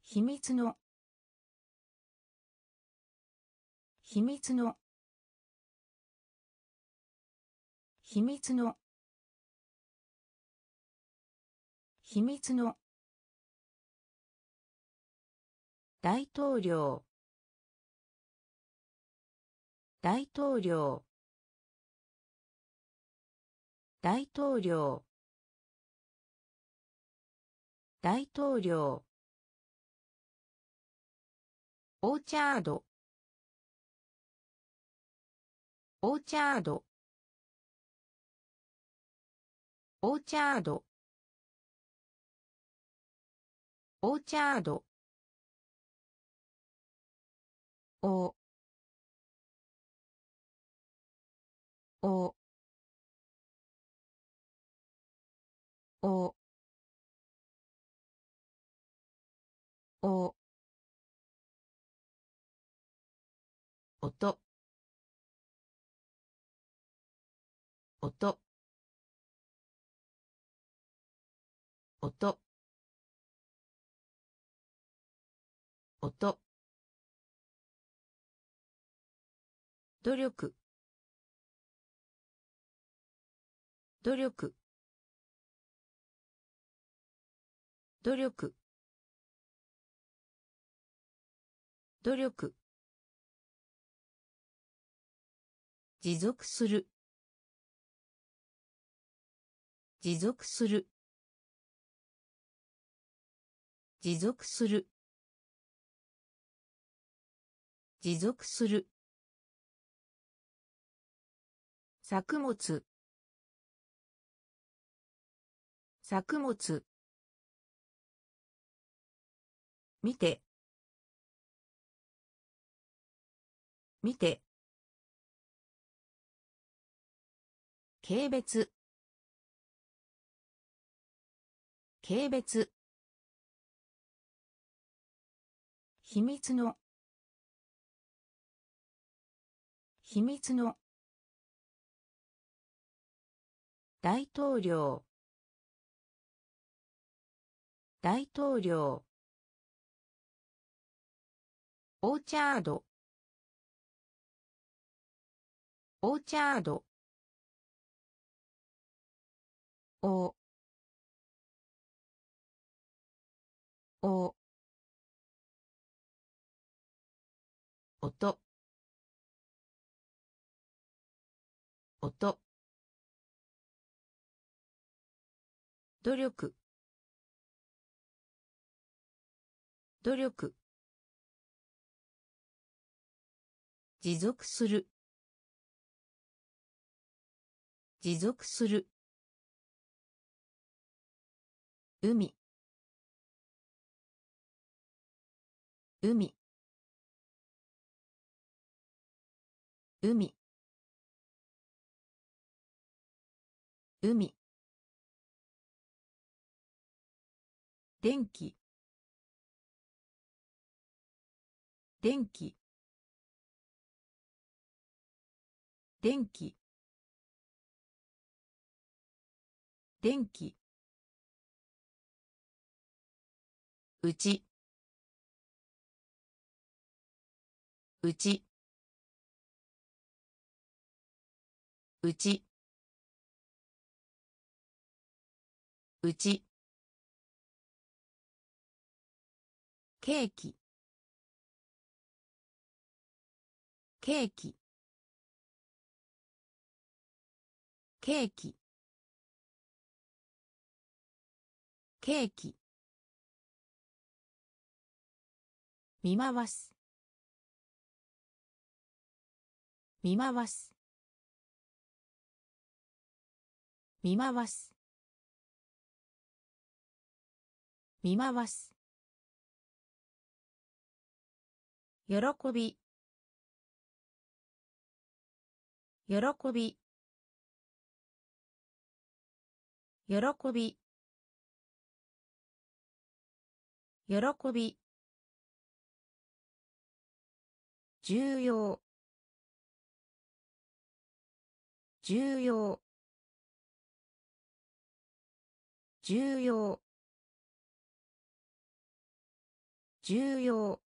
秘密の。秘密の。秘密の。秘密の。大統領。大統領。大統領。大統領。オーチャード。オーチャード。オーチャード。オーチャード。おおおお音。音。音。音。努力。努力。努力。努力。持続する。持続する。持続する。持続する。作物。作物。見て。見て。軽蔑。軽蔑。秘密の。秘密の。大統領。大統領。オーチャード。オーチャード。お。お。音。音。努力。努力。持続する。持続する。海。海。海。海。電気。電気。電気。電気。うち。うち。うち。うち。ケーキ。ケーキ。ケーキ。ケーキ。見回す。見回す。見回す。見回す。喜び。喜び。喜び。喜び。重要。重要。重要。重要。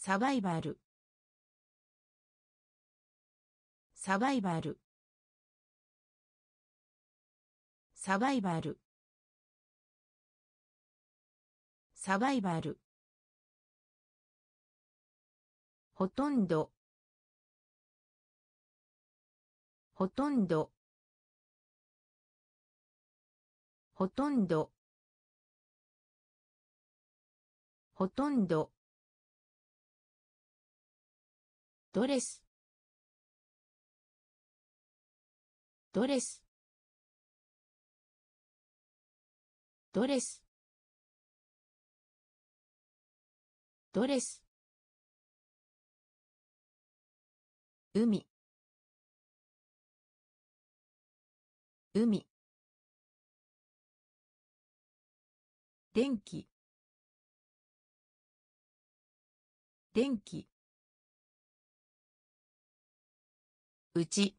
サバイバル。サバイバル。サバイバル。サバイバル。ほとんど。ほとんど。ほとんど。ほとんど。ドレス。ドレス。ドレス。ドレス。海。海。電気。電気。うち。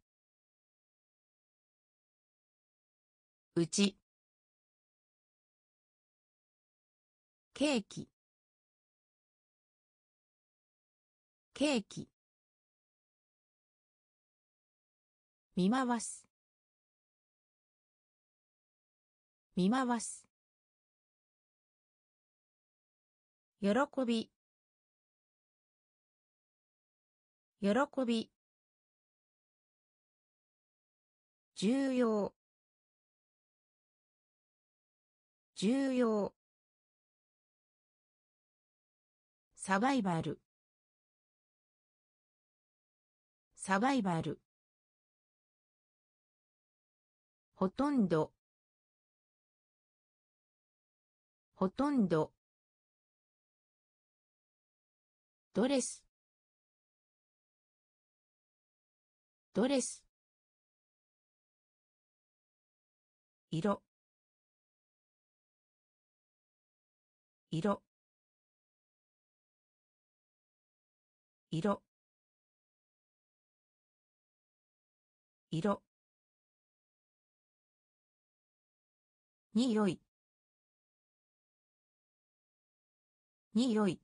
うち。ケーキ。ケーキ。見回す。見回す。喜び。喜び。重要。重要。サバイバル。サバイバル。ほとんど。ほとんど。ドレス。ドレス。色。色。色。色。におい。におい。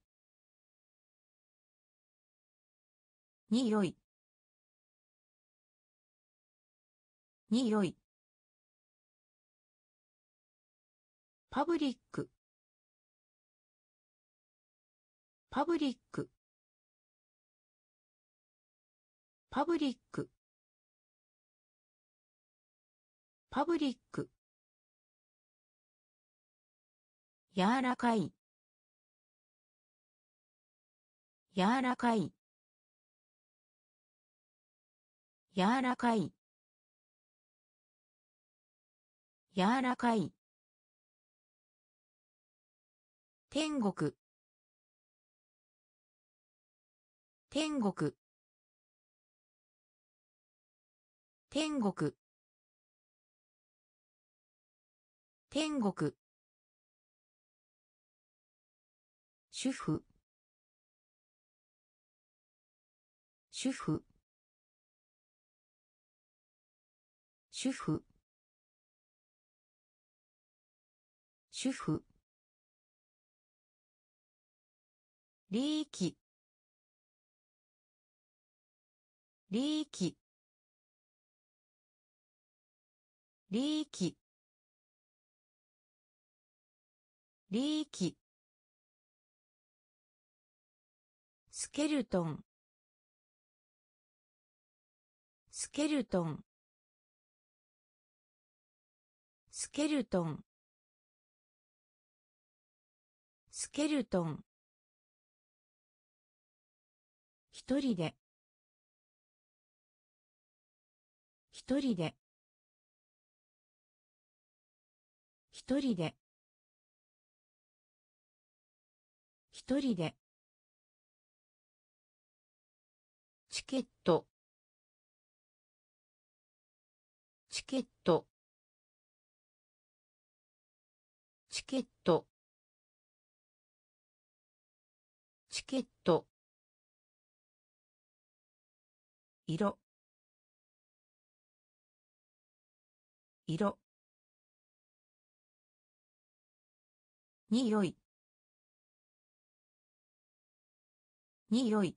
におい。におい。パブリック。パブリック。パブリック。パブリック。柔らかい。柔らかい。柔らかい。柔らかい。天国。天国。天国。天国。主婦。主婦。主婦。主婦。利益。利益。利益。利益。スケルトン。スケルトン。スケルトン。スケルトン。一人で。一人で。一人で。一人で色。色。におい。におい。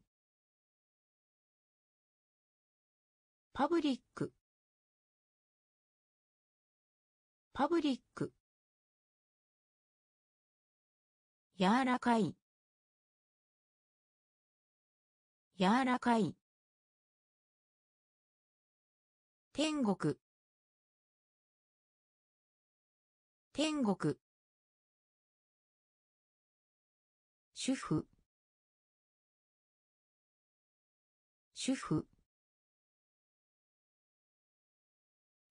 パブリック。パブリック。柔らかい。柔らかい。天国。天国。主婦。主婦。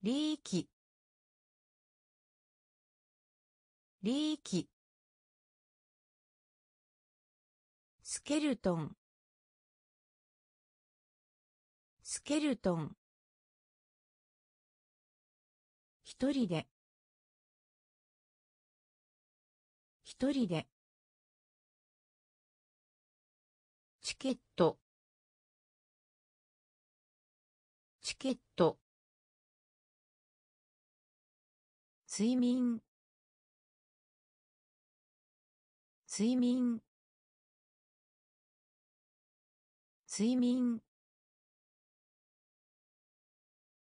利益。利益。スケルトン。スケルトン。一人で。一人で。チケット。チケット。睡眠。睡眠。睡眠。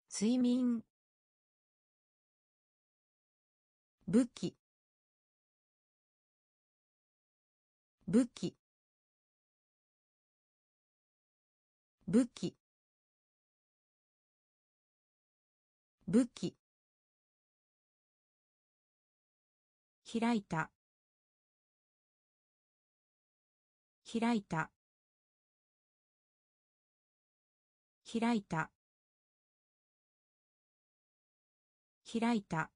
睡眠。武器。武器。武器。武器。開いた。開いた。開いた。開いた。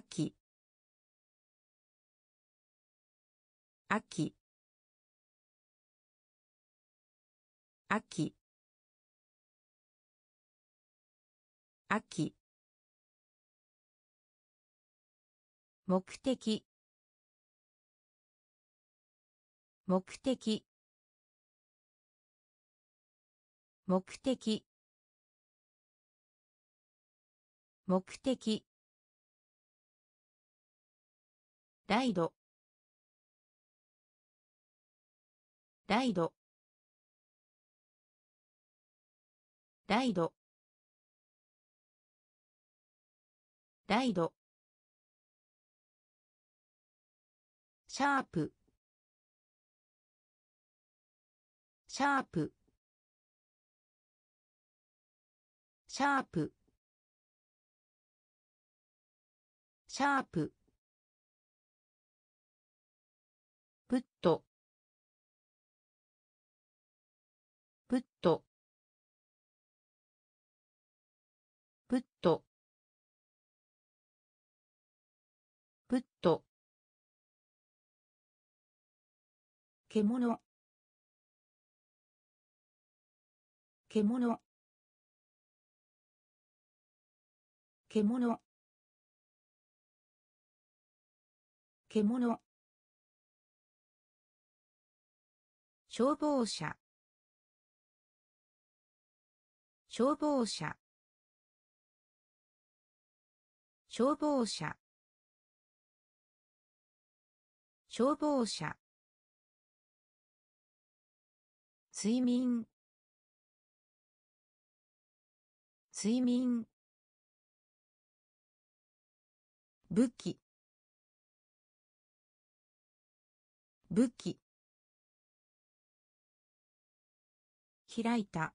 秋。秋。秋。秋。目的。目的。目的。目的。ライドライドライドライドシャープ。シャープ。シャープ。シャープ。プット。プット。プット。プット。獣。獣。獣。獣。消防車。消防車。消防車。消防車。睡眠。睡眠。武器。武器開いた。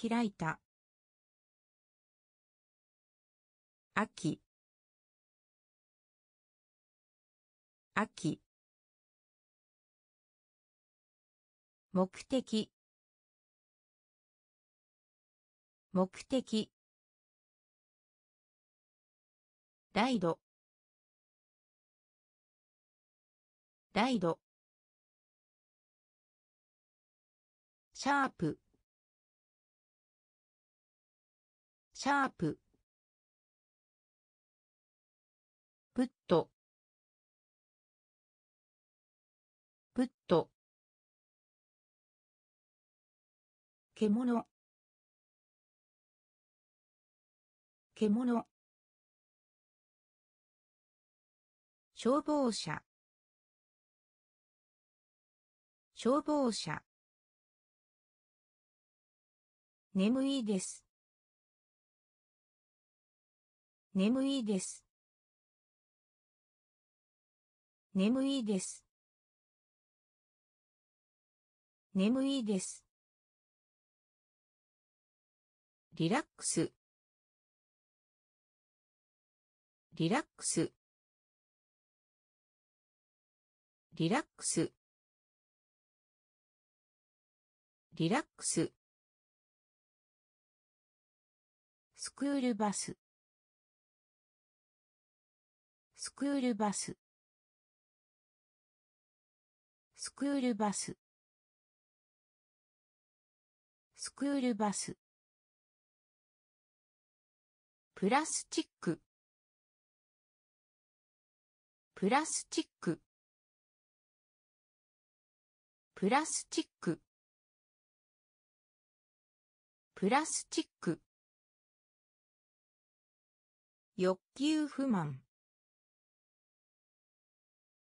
開いた。秋。秋。目的。目的。ライド。ライド。シャープシャーププットプット獣獣消防車消防車。眠いです。眠いです。眠いです。眠いです。リラックス。リラックス。リラックス。リラックス。スクールバス。スクールバス。スクールバス。スクールバス。プラスチック。プラスチック。プラスチック。プラスチック。欲求不満。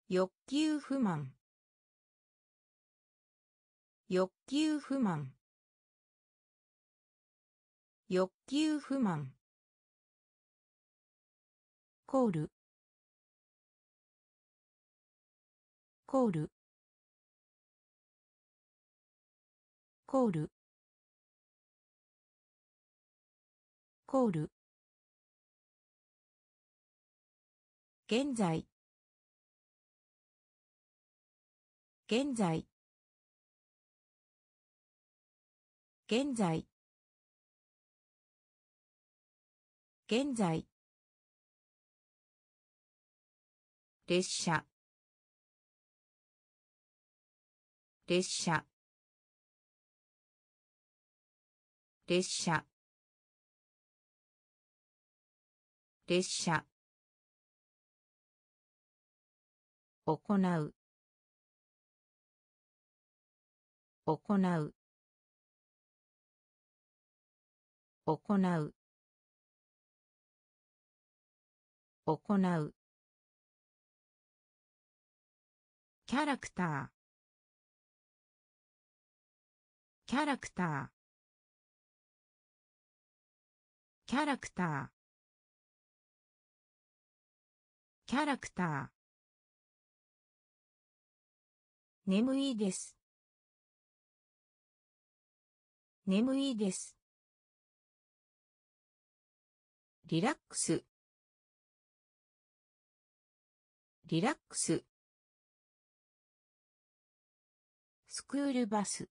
欲求不満。欲求不満。欲求不満。コール。コール。コール。コール。現在。現在。現在。現在。列車。列車。列車。列車。行う。行う。行う。行う。キャラクター。キャラクター。キャラクター。キャラクター。眠いです。眠いです。リラックス。リラックス。スクールバス。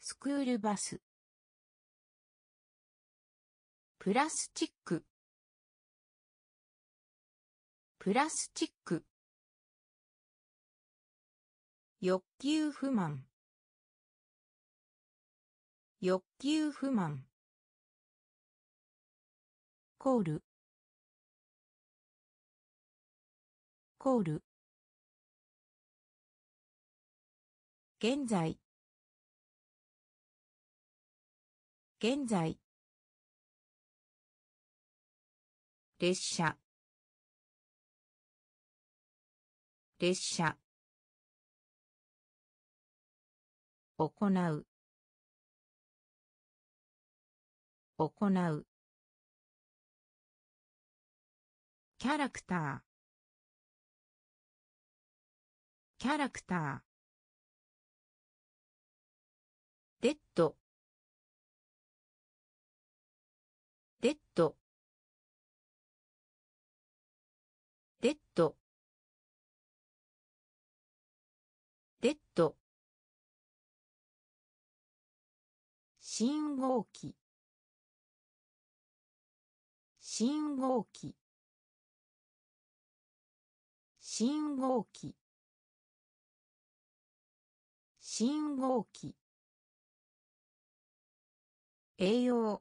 スクールバス。プラスチック。プラスチック。欲求不満。欲求不満。コール。コール。現在。現在。列車。列車。行う。行う。キャラクター。キャラクター。信号機。信号機。信号機。信号機。栄養。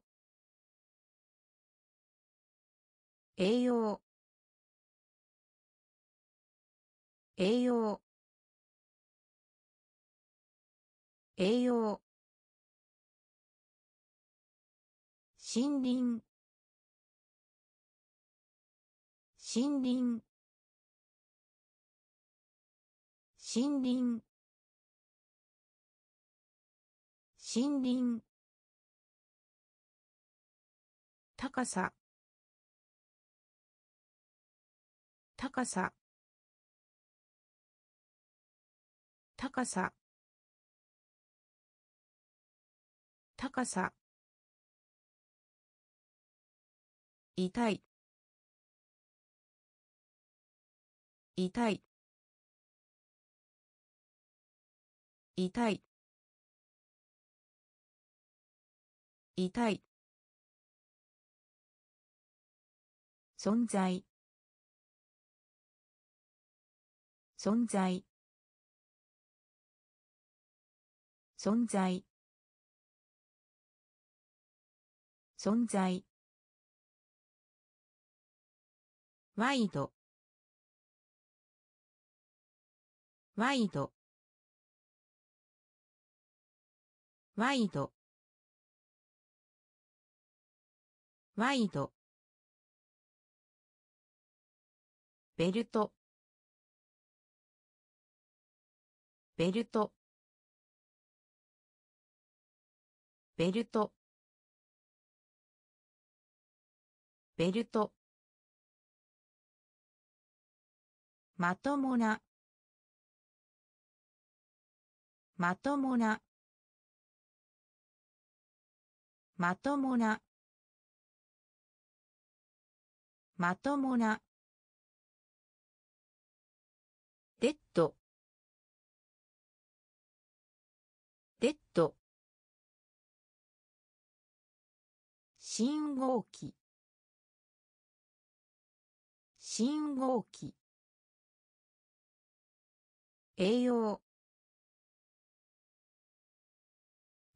栄養。栄養。栄養。森林。森林。森林。森林。高さ。高さ。高さ。高さ。痛い。痛い。痛い。痛い。存在。存在。存在。存在。ワイド。ワイド。ワイド。ワイド。ベルト。ベルト。ベルト。ベルト。まともな。まともな。まともな。まともな。デッド。デッド。信号機。信号機。栄養。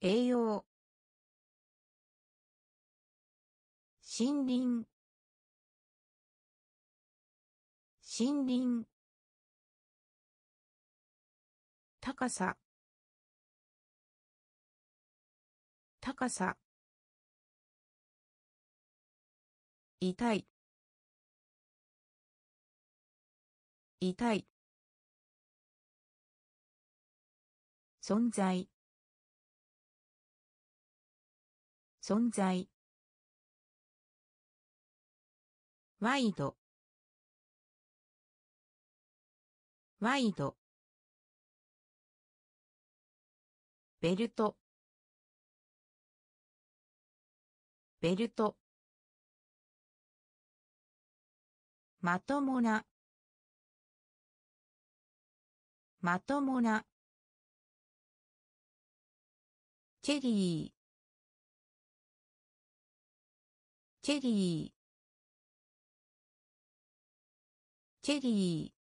栄養。森林。森林。高さ。高さ。痛い。痛い。存在。存在。ワイド。ワイド。ベルト。ベルト。まともな。まともな。チェリー。チェリー。チェリー。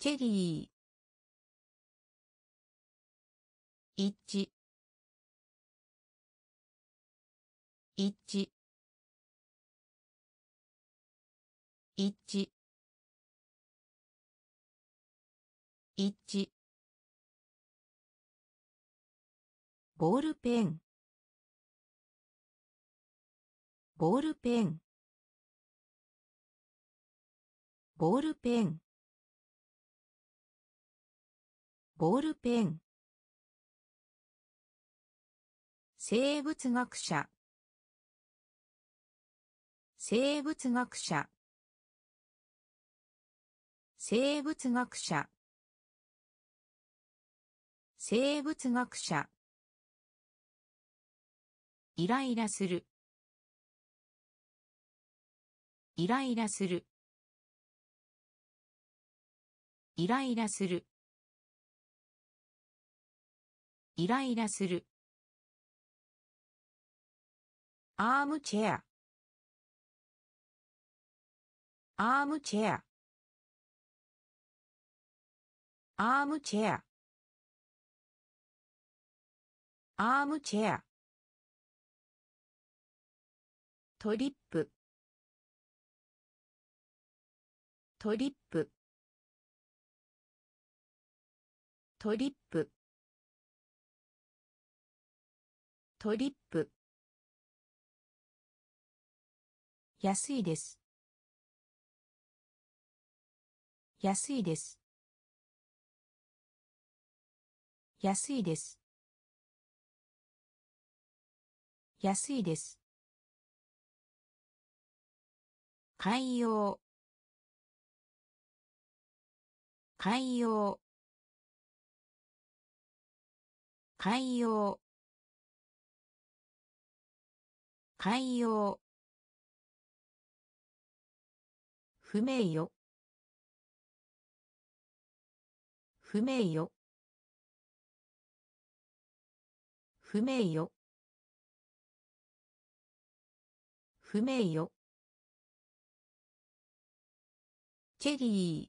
チェリー。一致一致一致一致ボールペン。ボールペン。ボールペン。ボールペン。生物学者。生物学者。生物学者。生物学者。イライラする。イライラする。イライラする。イライラする。アームチェア。アームチェア。アームチェア。アームチェア。トリップ。トリップ。トリップ。トリップ。安いです。安いです。安いです。安いです。海洋。海洋。海洋。海洋。不名誉。不名誉。不名誉。不名誉。チェリー。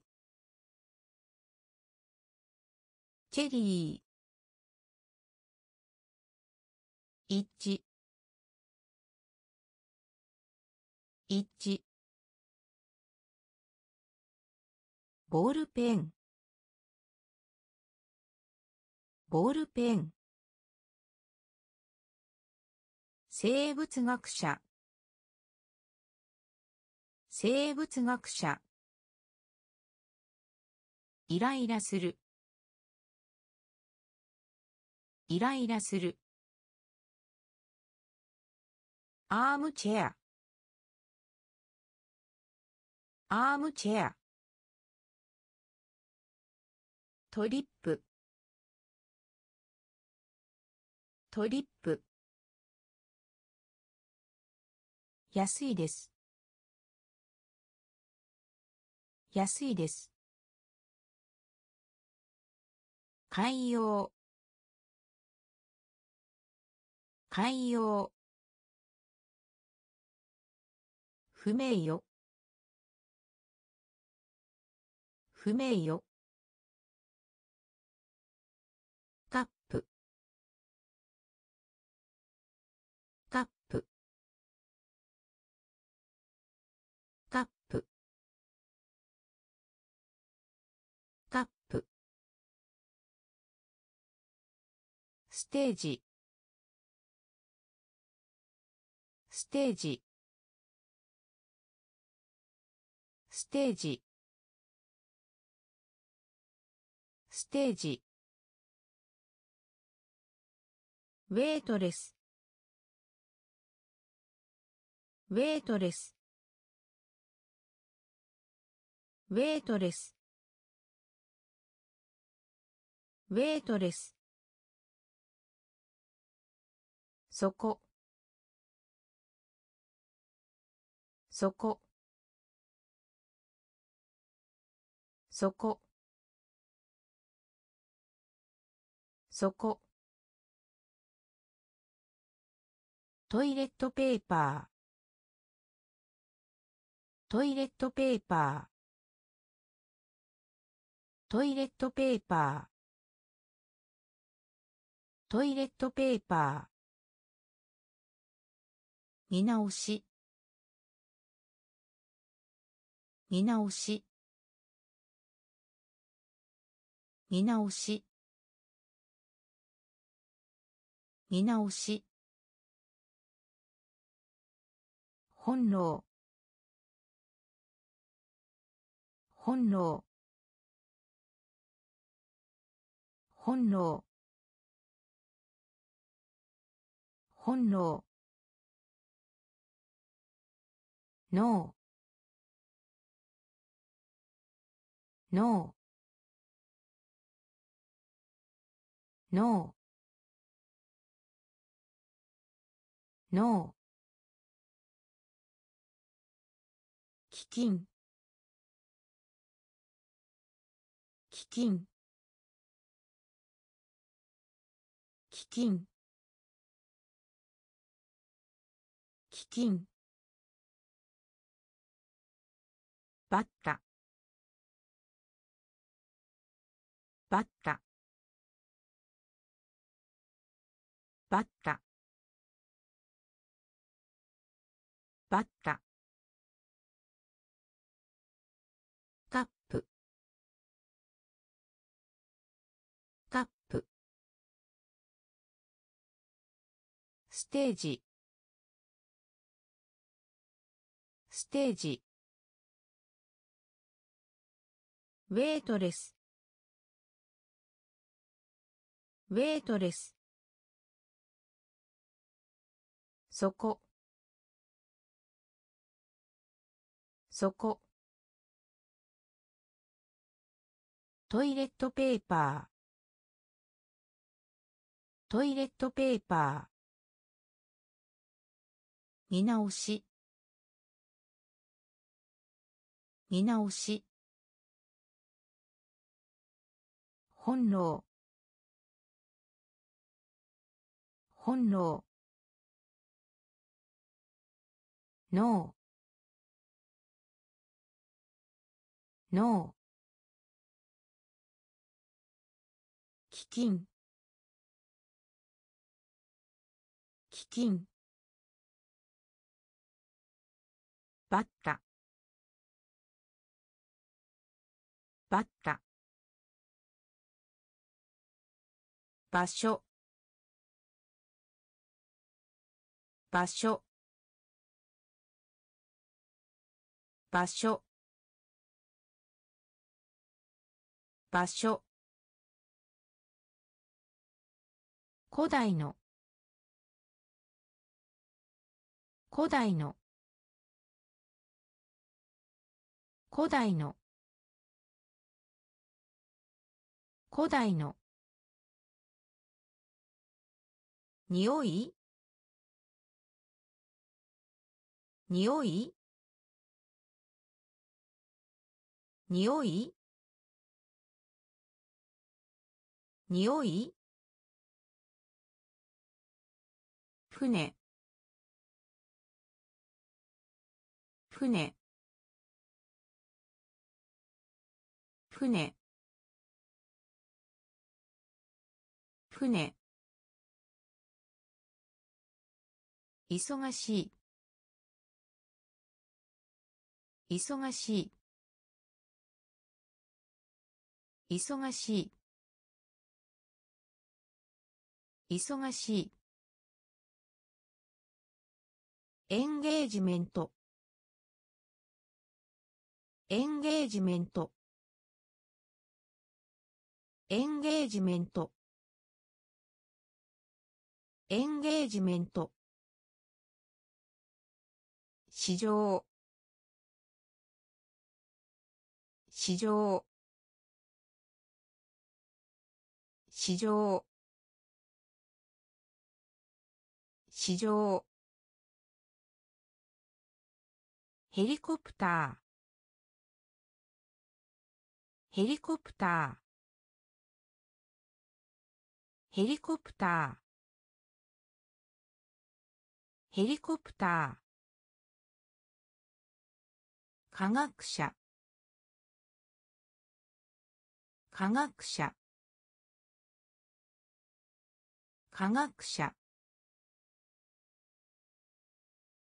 チェリー。一。致一。致ボールペン。ボールペン。生物学者。生物学者。イライラする。イライラする。アームチェア。アームチェア。トリップ。トリップ。安いです。安いです。海洋。海洋。不名誉。不名誉。ステージ。ステージ。ステージ。ステージ。ウェイトレス。ウェイトレス。ウェイトレス。ウェイトレス。そこ。そこ。そこ。そこ。トイレットペーパー。トイレットペーパー。トイレットペーパー。トイレットペーパー。見直し。見直し。見直し。見直し。本能。本能。本能。本能。ノーノーノーノー基金基金基金基金バッタ。バッタ。バッタ。バッタ。カップ。カップ。ステージ。ステージ。ウェイトレスウェイトレスそこ。そこ。トイレットペーパー。トイレットペーパー。見直し。見直し。本能。本能。脳。脳。基金基金バッタ。バッタ。場所。場所。場所。場所。古代の。古代の。古代の。古代の。におい？におい？におい？ふね。ふね。ふね。ふね忙しい。忙しい。忙しい。忙しい。エンゲージメント。エンゲージメント。エンゲージメント。エンゲージメント。市場。市場。市場。市場。ヘリコプター。ヘリコプター。ヘリコプター。ヘリコプター。科学者。科学者。科学者。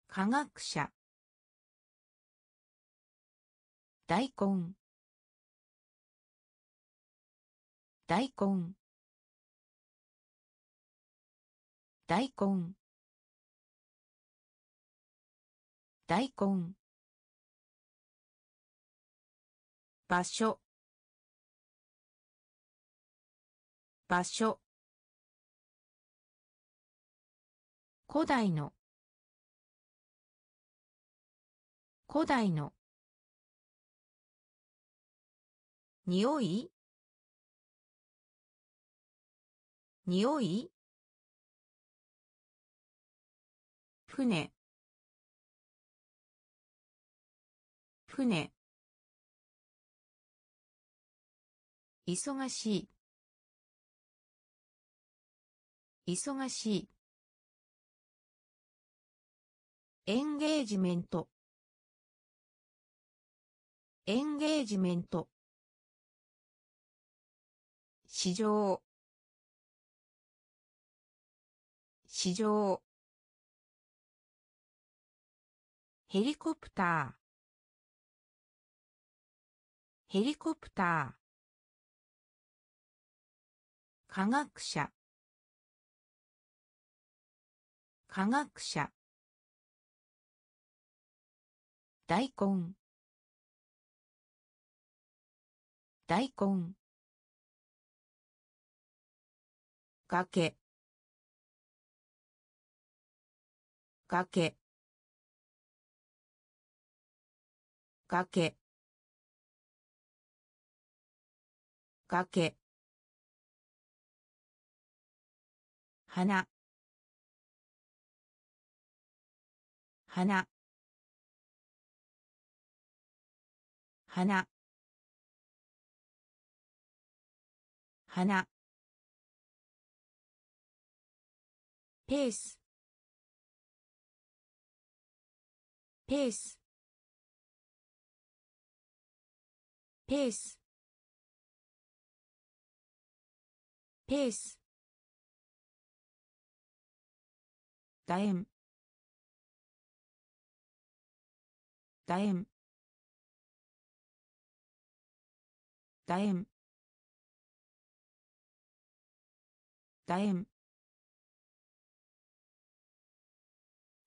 科学者。大根。大根。大根。大根。場所。場所。古代の。古代の。匂い？匂い？船。船。忙しい。忙しい。エンゲージメント。エンゲージメント。市場。市場。ヘリコプター。ヘリコプター。科学者。科学者。大根。大根。崖崖崖崖花。花。花。花。ペース。ペース。ペース。ペース。楕円楕円楕円楕円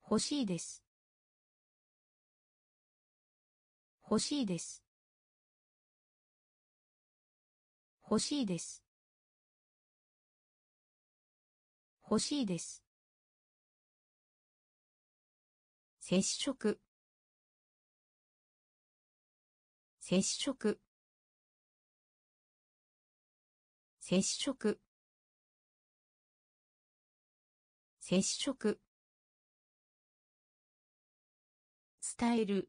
欲しいです。欲しいです。欲しいです。欲しいです。接触。接触。接触。接触。伝える。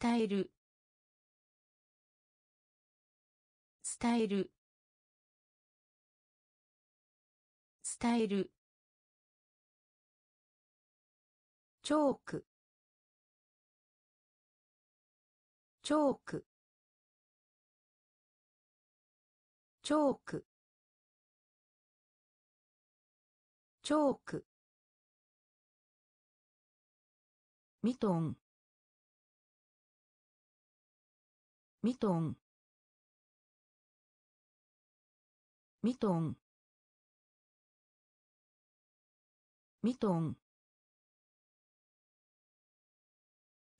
伝える。伝える。伝える。チョーク。チョーク。チョーク。チョーク。ミトン。ミトン。ミトン。ミトン。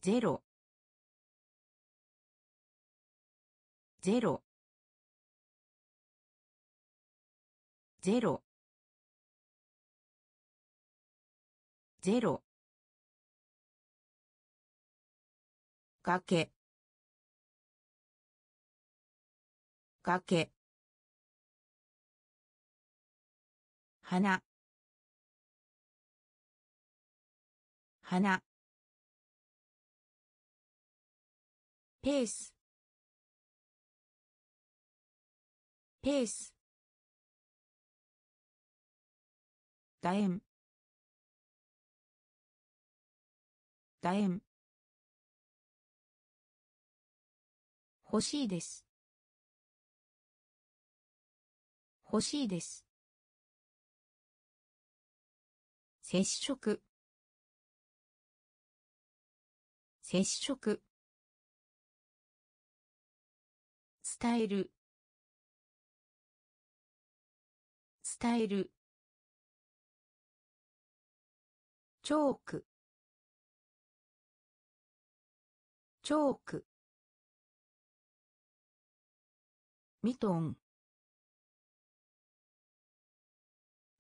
ゼロ。ゼロ。ゼロ。ゼロ。崖崖花花ペース。ペース。楕円楕円欲しいです。欲しいです。接触。接触伝える。伝える。チョーク。チョーク。ミトン。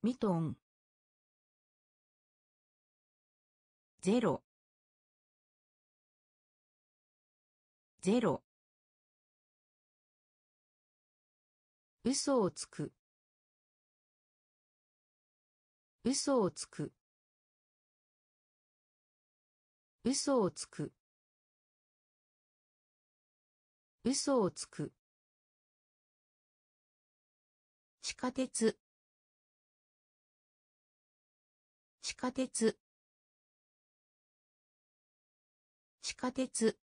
ミトン。ゼロ。ゼロ。嘘をつく。嘘をつく。嘘をつく。嘘をつく。地下鉄。地下鉄。地下鉄。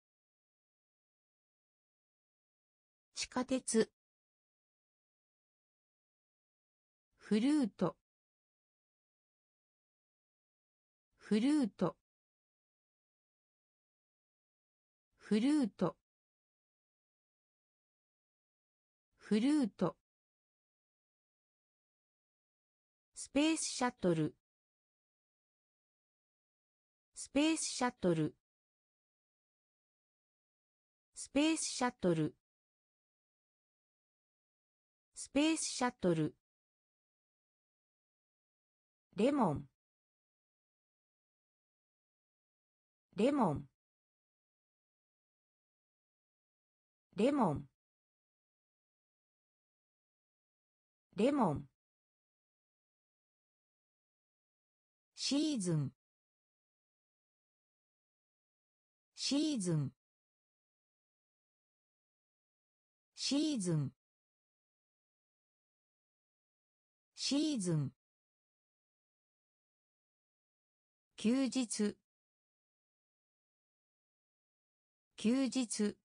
地下鉄。フルート。フルート。フルート。フルート。スペースシャトル。スペースシャトル。スペースシャトル。スペースシャトル。レモン。レモン。レモン。レモン。シーズン。シーズン。シーズン。シーズン。休日。休日。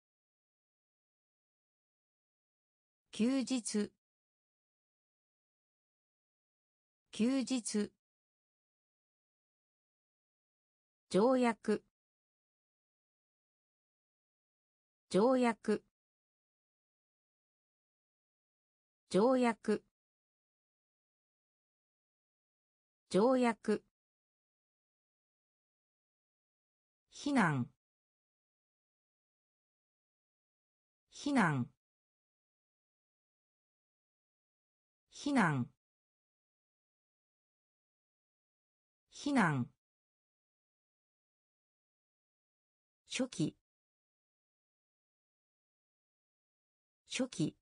休日。休日。条約。条約。条約。条約避難。避難。避難。避難。初期。初期。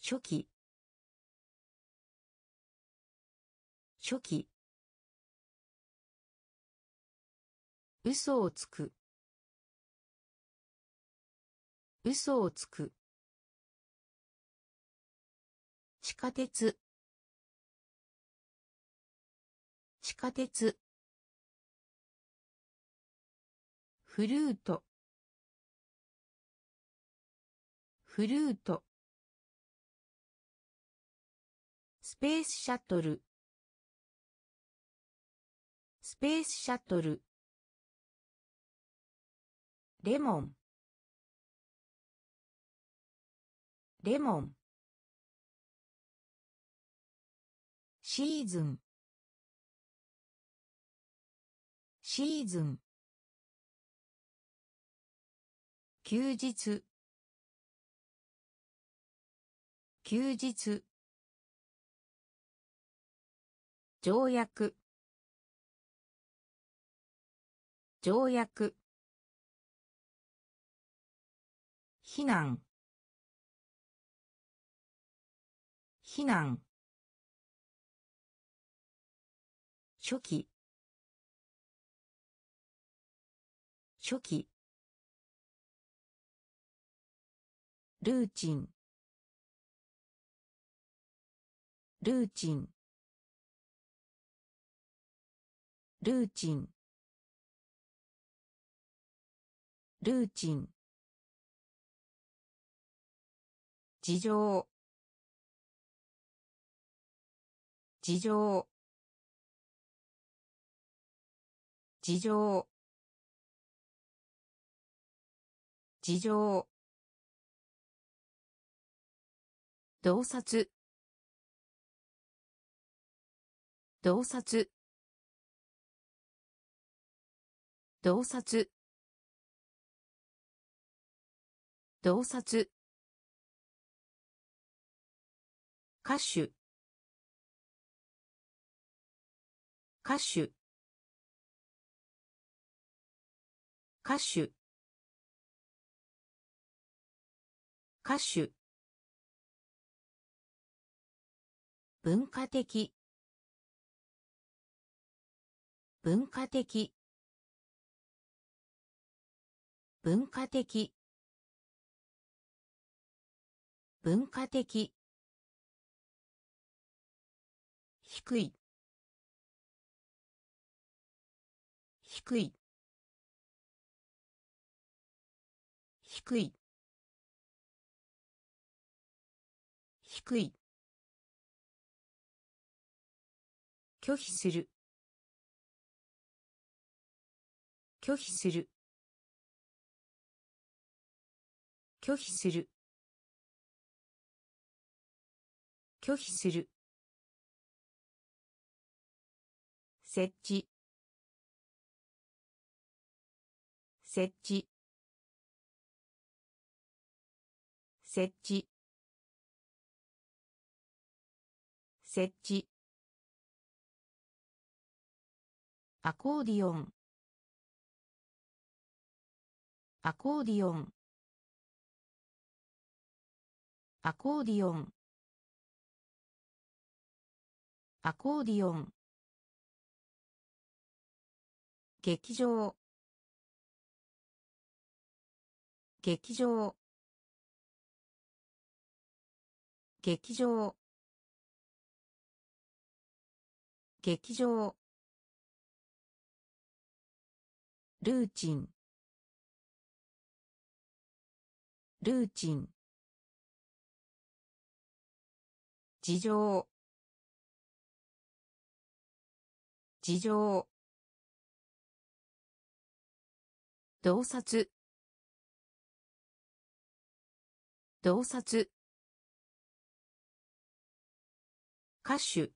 初期。初期。嘘をつく。嘘をつく。地下鉄。地下鉄。フルート。フルート。スペースシャトル。スペースシャトル。レモン。レモン。シーズン。シーズン。休日。休日。条約。条約。避難。避難。初期。初期。ルーチン。ルーチン。ルーチン。ルーチン。事情。事情。事情。事情。洞察。洞察。洞察。洞察。歌手。歌手。歌手。歌手。文化的。文化的。文化的。文化的。低い。低い。低い。低い。拒否する。拒否する。拒否する。拒否する。設置。設置。設置。設置。アコーディオン。アコーディオン。アコーディオン。アコーディオン。劇場。劇場。劇場。劇場。ルーチン。ルーチン。事情。事情。洞察。洞察。歌手。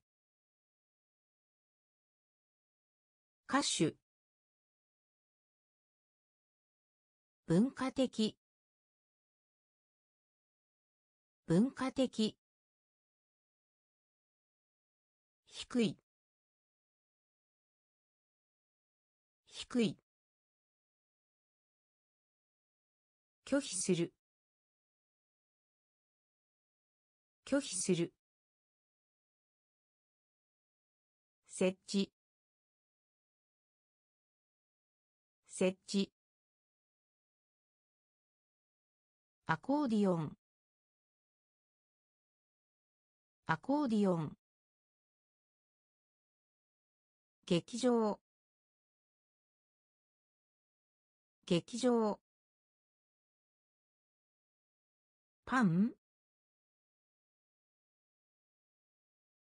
歌手。文化的。文化的。低い。低い。拒否する。拒否する。設置。設置。アコーディオン。アコーディオン。劇場。劇場。パン？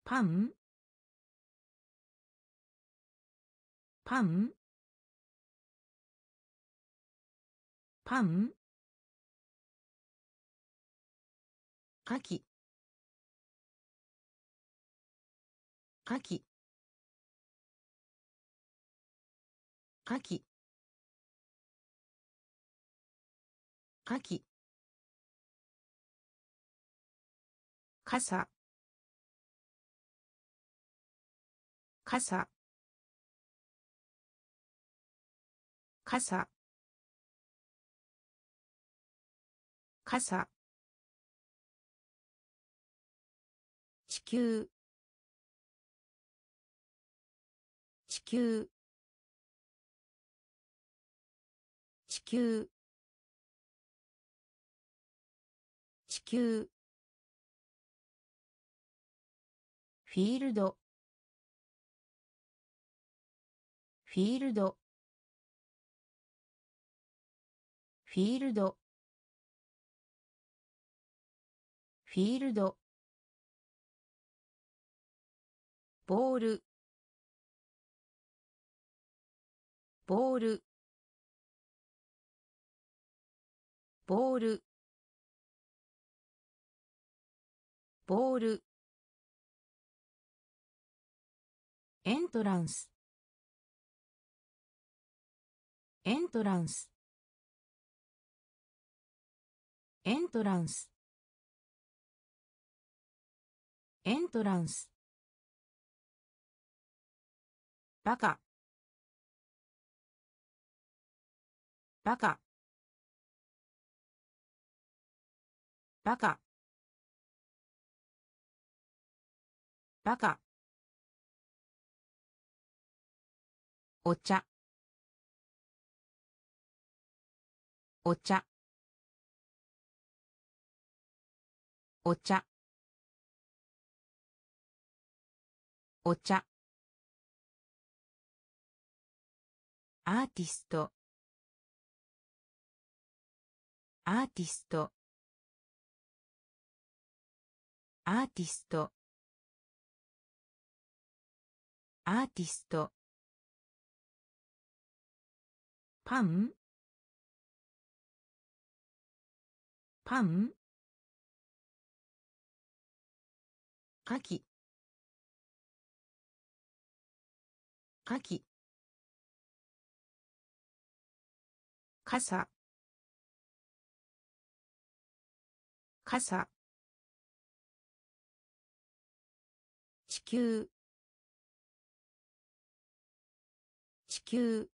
パン？パン？パン？かきかきかきかき傘。傘。傘。傘。地球。地球。地球。地球。フィールド。フィールド。フィールド。フィールド。ボール。ボール。ボール。ボール。エントランス。エントランス。エントランス。エントランス。バカ。バカ。バカ。バカ。お茶。お茶。お茶。お茶。アーティスト。アーティスト。アーティスト。アーティスト。パン？パン？かきかき傘。傘。球。地球。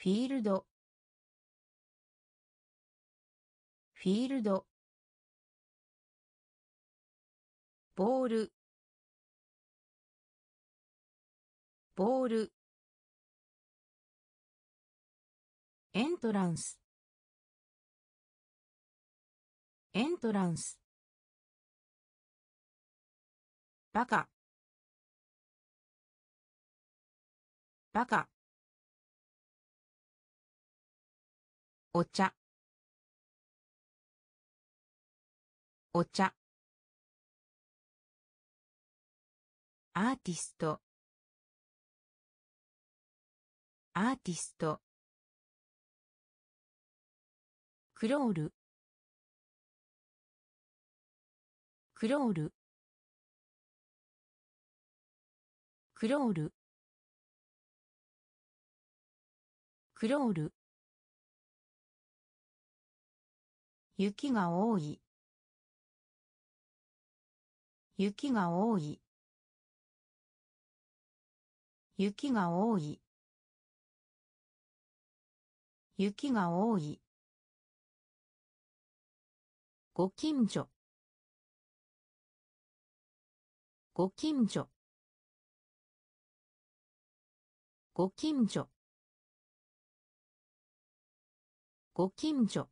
フィールド。フィールド。ボール。ボール。エントランス。エントランス。バカ。バカ。お茶。お茶。アーティスト。アーティスト。クロール。クロール。クロール。クロール。雪が多い。雪が多い。雪が多い。雪が多い。ご近所。ご近所。ご近所。ご近所。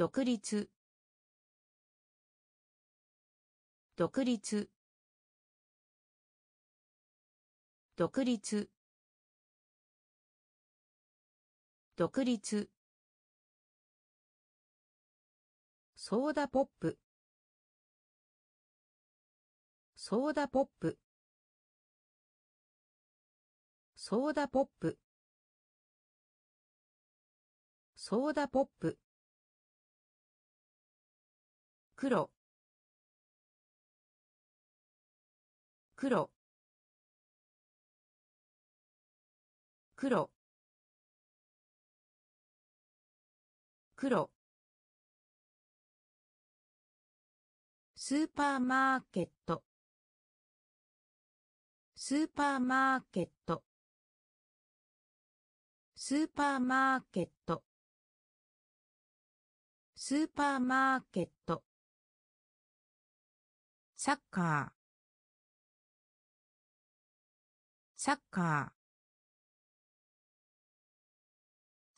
独立。独立。独立。独立。ソーダポップ。ソーダポップ。ソーダポップ。ソーダポップ。黒。黒。黒。黒。スーパーマーケット。スーパーマーケット。スーパーマーケット。スーパーマーケット。サッカー。サッカー。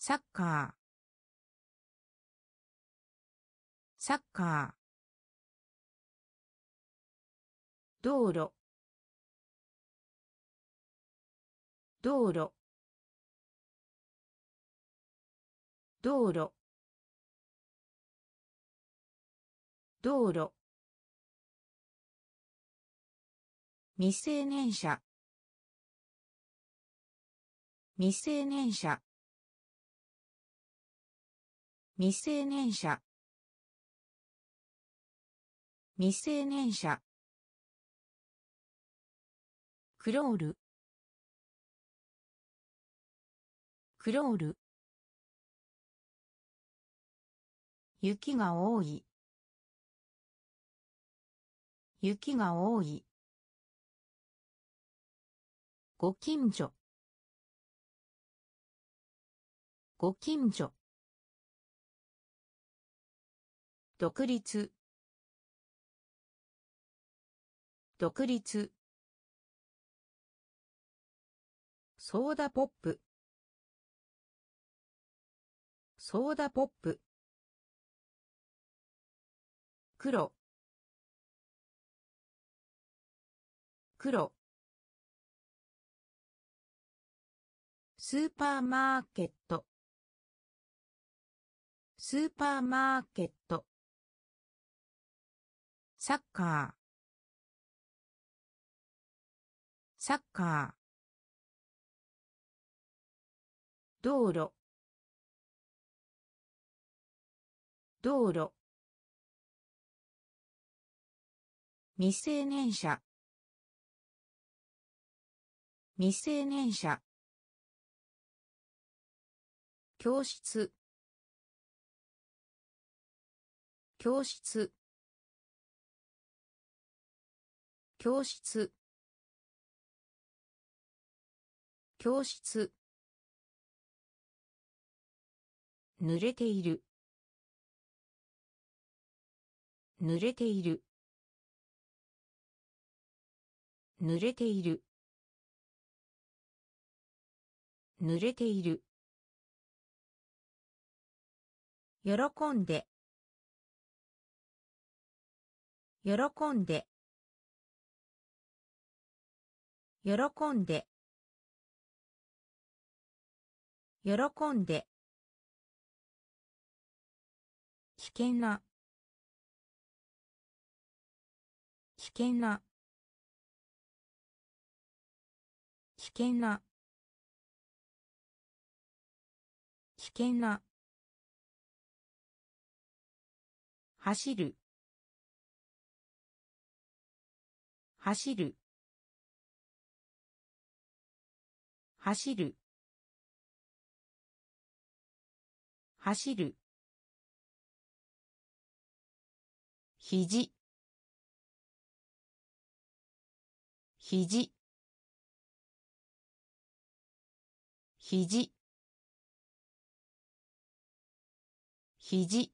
サッカー。サッカー。道路。道路。道路。道路。未成年者。未成年者。未成年者。未成年者。クロール。クロール。雪が多い。雪が多い。ご近所。ご近所。独立。独立。ソーダポップ。ソーダポップ。黒。黒。スーパーマーケット。スーパーマーケット。サッカー。サッカー。道路。道路。未成年者。未成年者。教室。教室。教室。教室。濡れている。濡れている。濡れている。濡れている。喜んで。喜んで。喜んで。喜んで。危険な。危険な。危険な。危険な。走る。走る。走る。走る。肘。肘。肘。肘。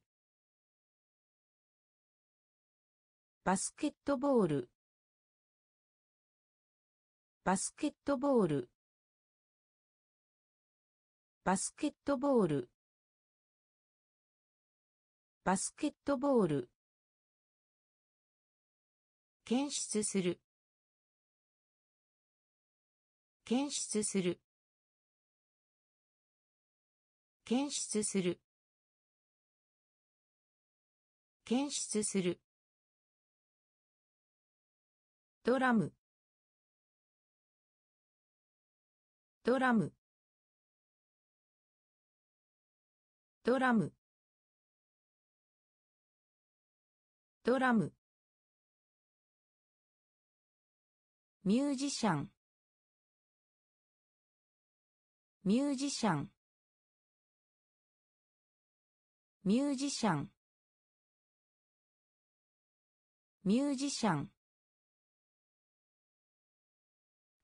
バスケットボール。バスケットボール。バスケットボール。バスケットボール。検出する。検出する。検出する。検出する。ドラム。ドラム。ドラム。ドラム。ミュージシャン。ミュージシャン。ミュージシャン。ミュージシャン。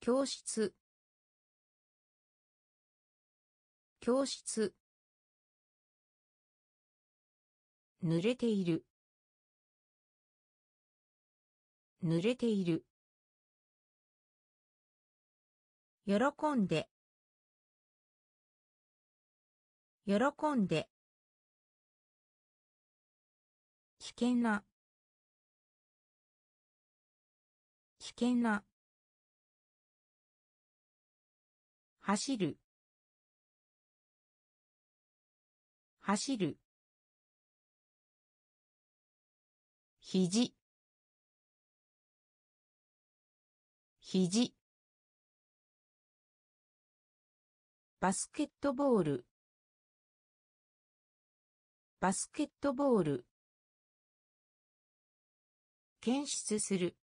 教室。教室。濡れている。濡れている。喜んで。喜んで。危険な。危険な。走る。走る。肘。肘。バスケットボール。バスケットボール。検出する。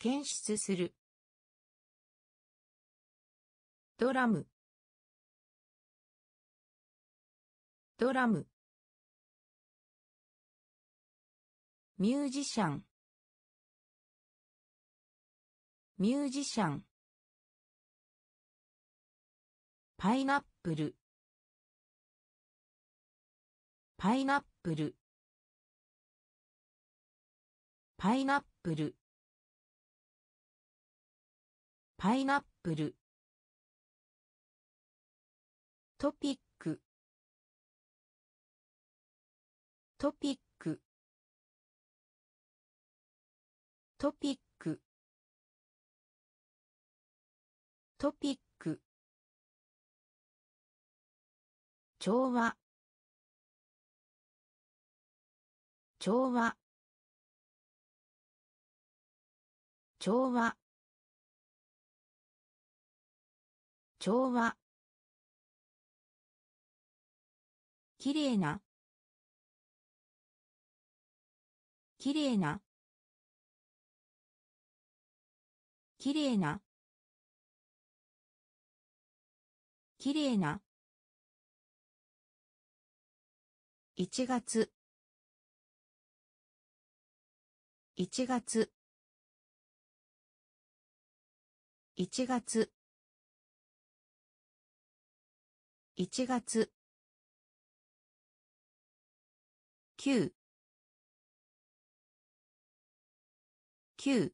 検出する。ドラム。ドラム。ミュージシャン。ミュージシャン。パイナップル。パイナップル。パイナップル。パイナップル。トピック。トピック。トピック。トピック。調和。調和。調和。調和。きれいな。きれいな。きれいな。きれいな。1月。1月。1月。1月。9 9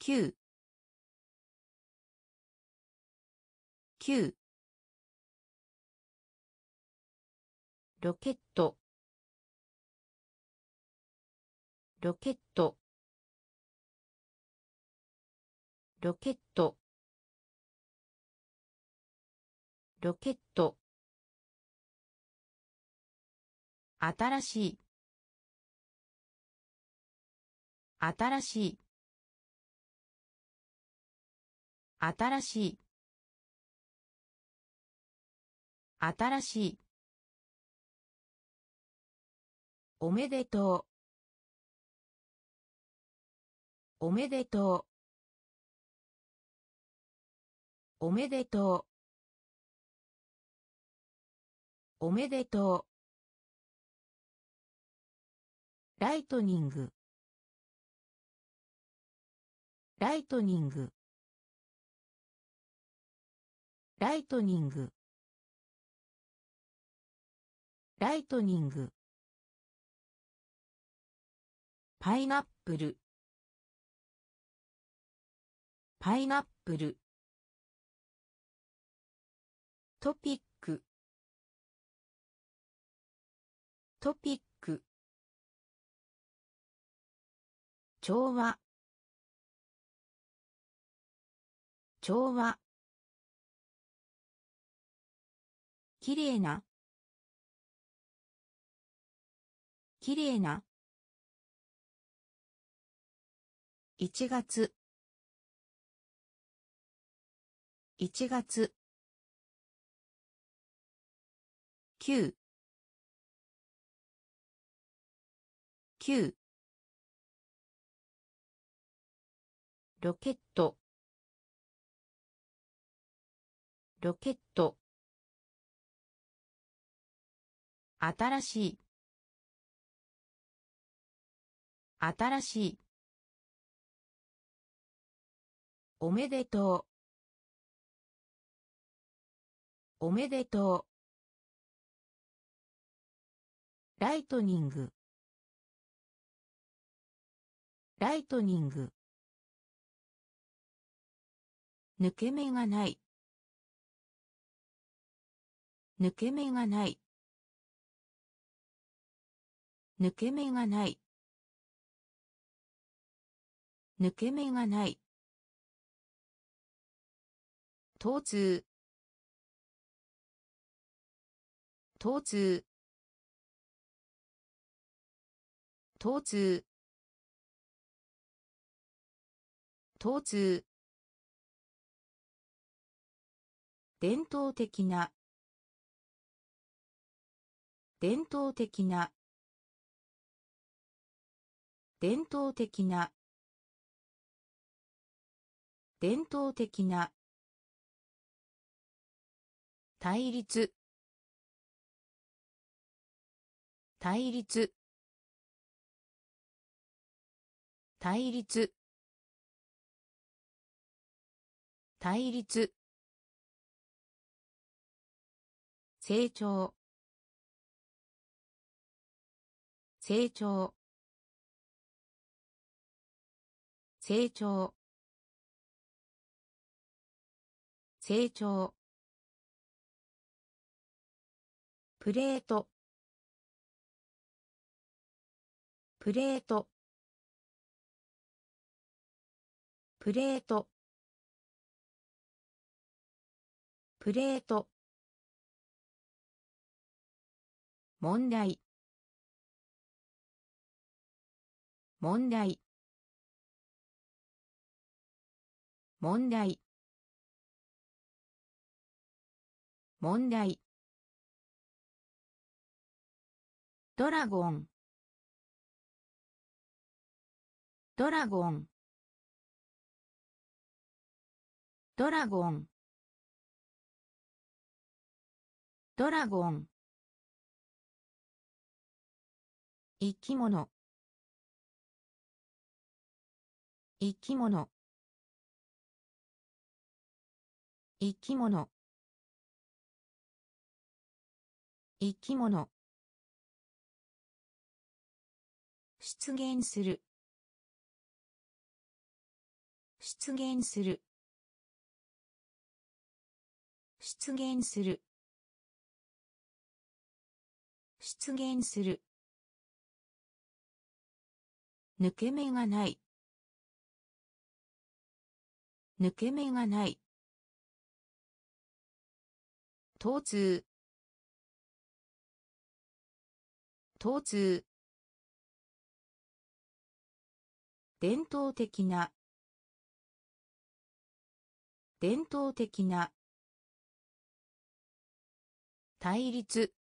9 9ロケット。ロケット。ロケット。ロケット。新しい。新しい。新しい。新しい。おめでとう。おめでとう。おめでとう。おめでとう。ライトニング。ライトニング。ライトニング。ライトニング。パイナップル。パイナップル。トピック。トピック。調和。調和。きれいな。きれいな。1月。1月。9 9ロケット。ロケット。新しい。新しい。おめでとう。おめでとう。ライトニング。ライトニング。抜け目がない。抜け目がない。抜け目がない。抜け目がない。疼痛疼痛疼痛疼痛伝統的な。伝統的な。伝統的な。伝統的な。対立。対立。対立。対立。成長。成長。成長。成長。プレート。プレート。プレート。プレート。問題。問題。問題。問題。ドラゴン。ドラゴン。ドラゴン。ドラゴン。生き物。生き物。生き物。生き物。出現する。出現する。出現する。出現する抜け目がない。抜け目がない。疼痛疼痛伝統的な。伝統的な。対立。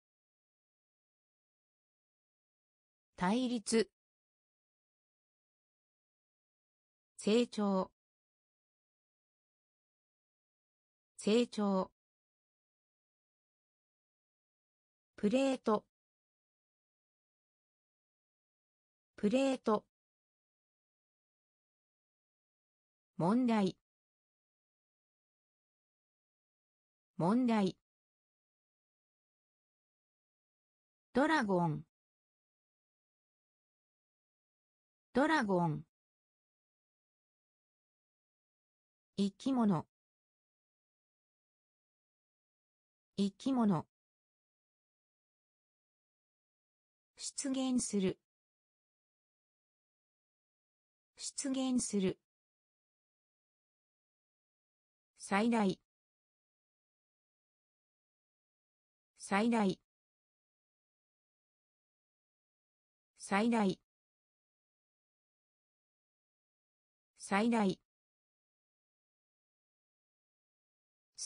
対立。成長。成長。プレート。プレート。問題。問題。ドラゴン。ドラゴン。生き物。生き物。出現する。出現する。最大。最大。最大。最大。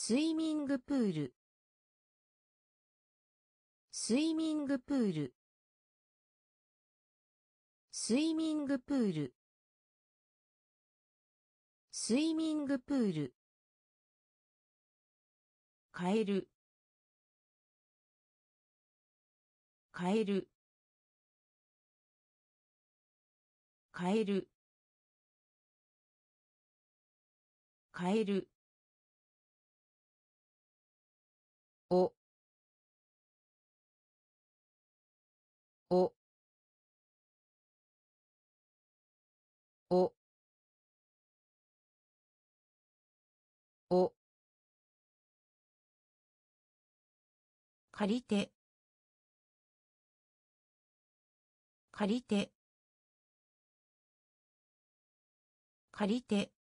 スイミングプール。スイミングプール。スイミングプール。スイミングプール。カエル。カエル。カエル。カエル。おおおお借りて。借りて。借りて。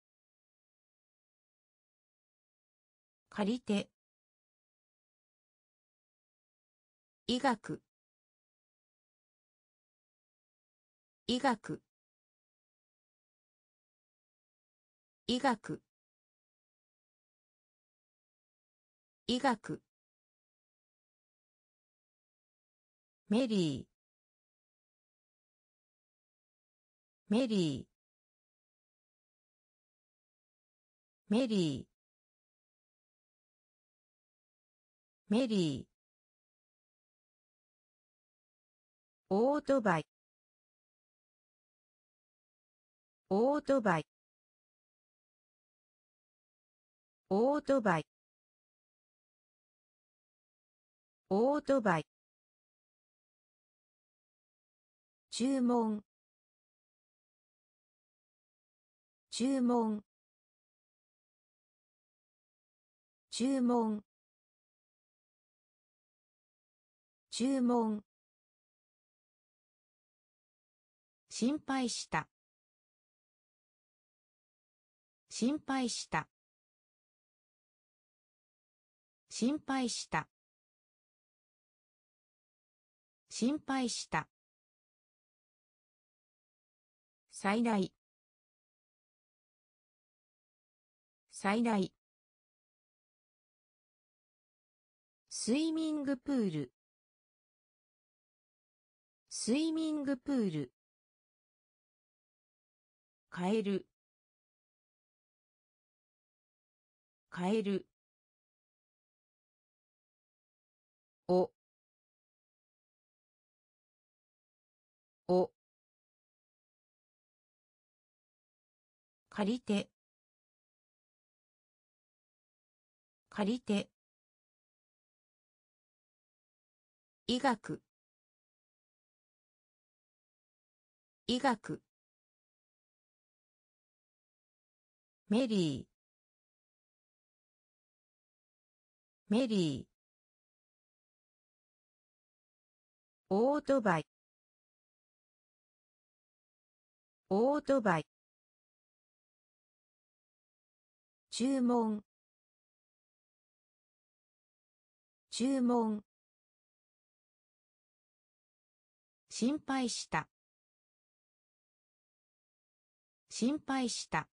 借りて。医学。医学。医学。医学。メリー。メリー。メリー。メリー。オートバイ。オートバイ。オートバイ。オートバイ。注文。注文。注文。注文。心配した。心配した。心配した。心配した。最大最大スイミングプール。スイミングプール。カエルカエルおお借りて。借りて。医学。医学。メリー。メリー。オートバイ。オートバイ。注文。注文。心配した。心配した。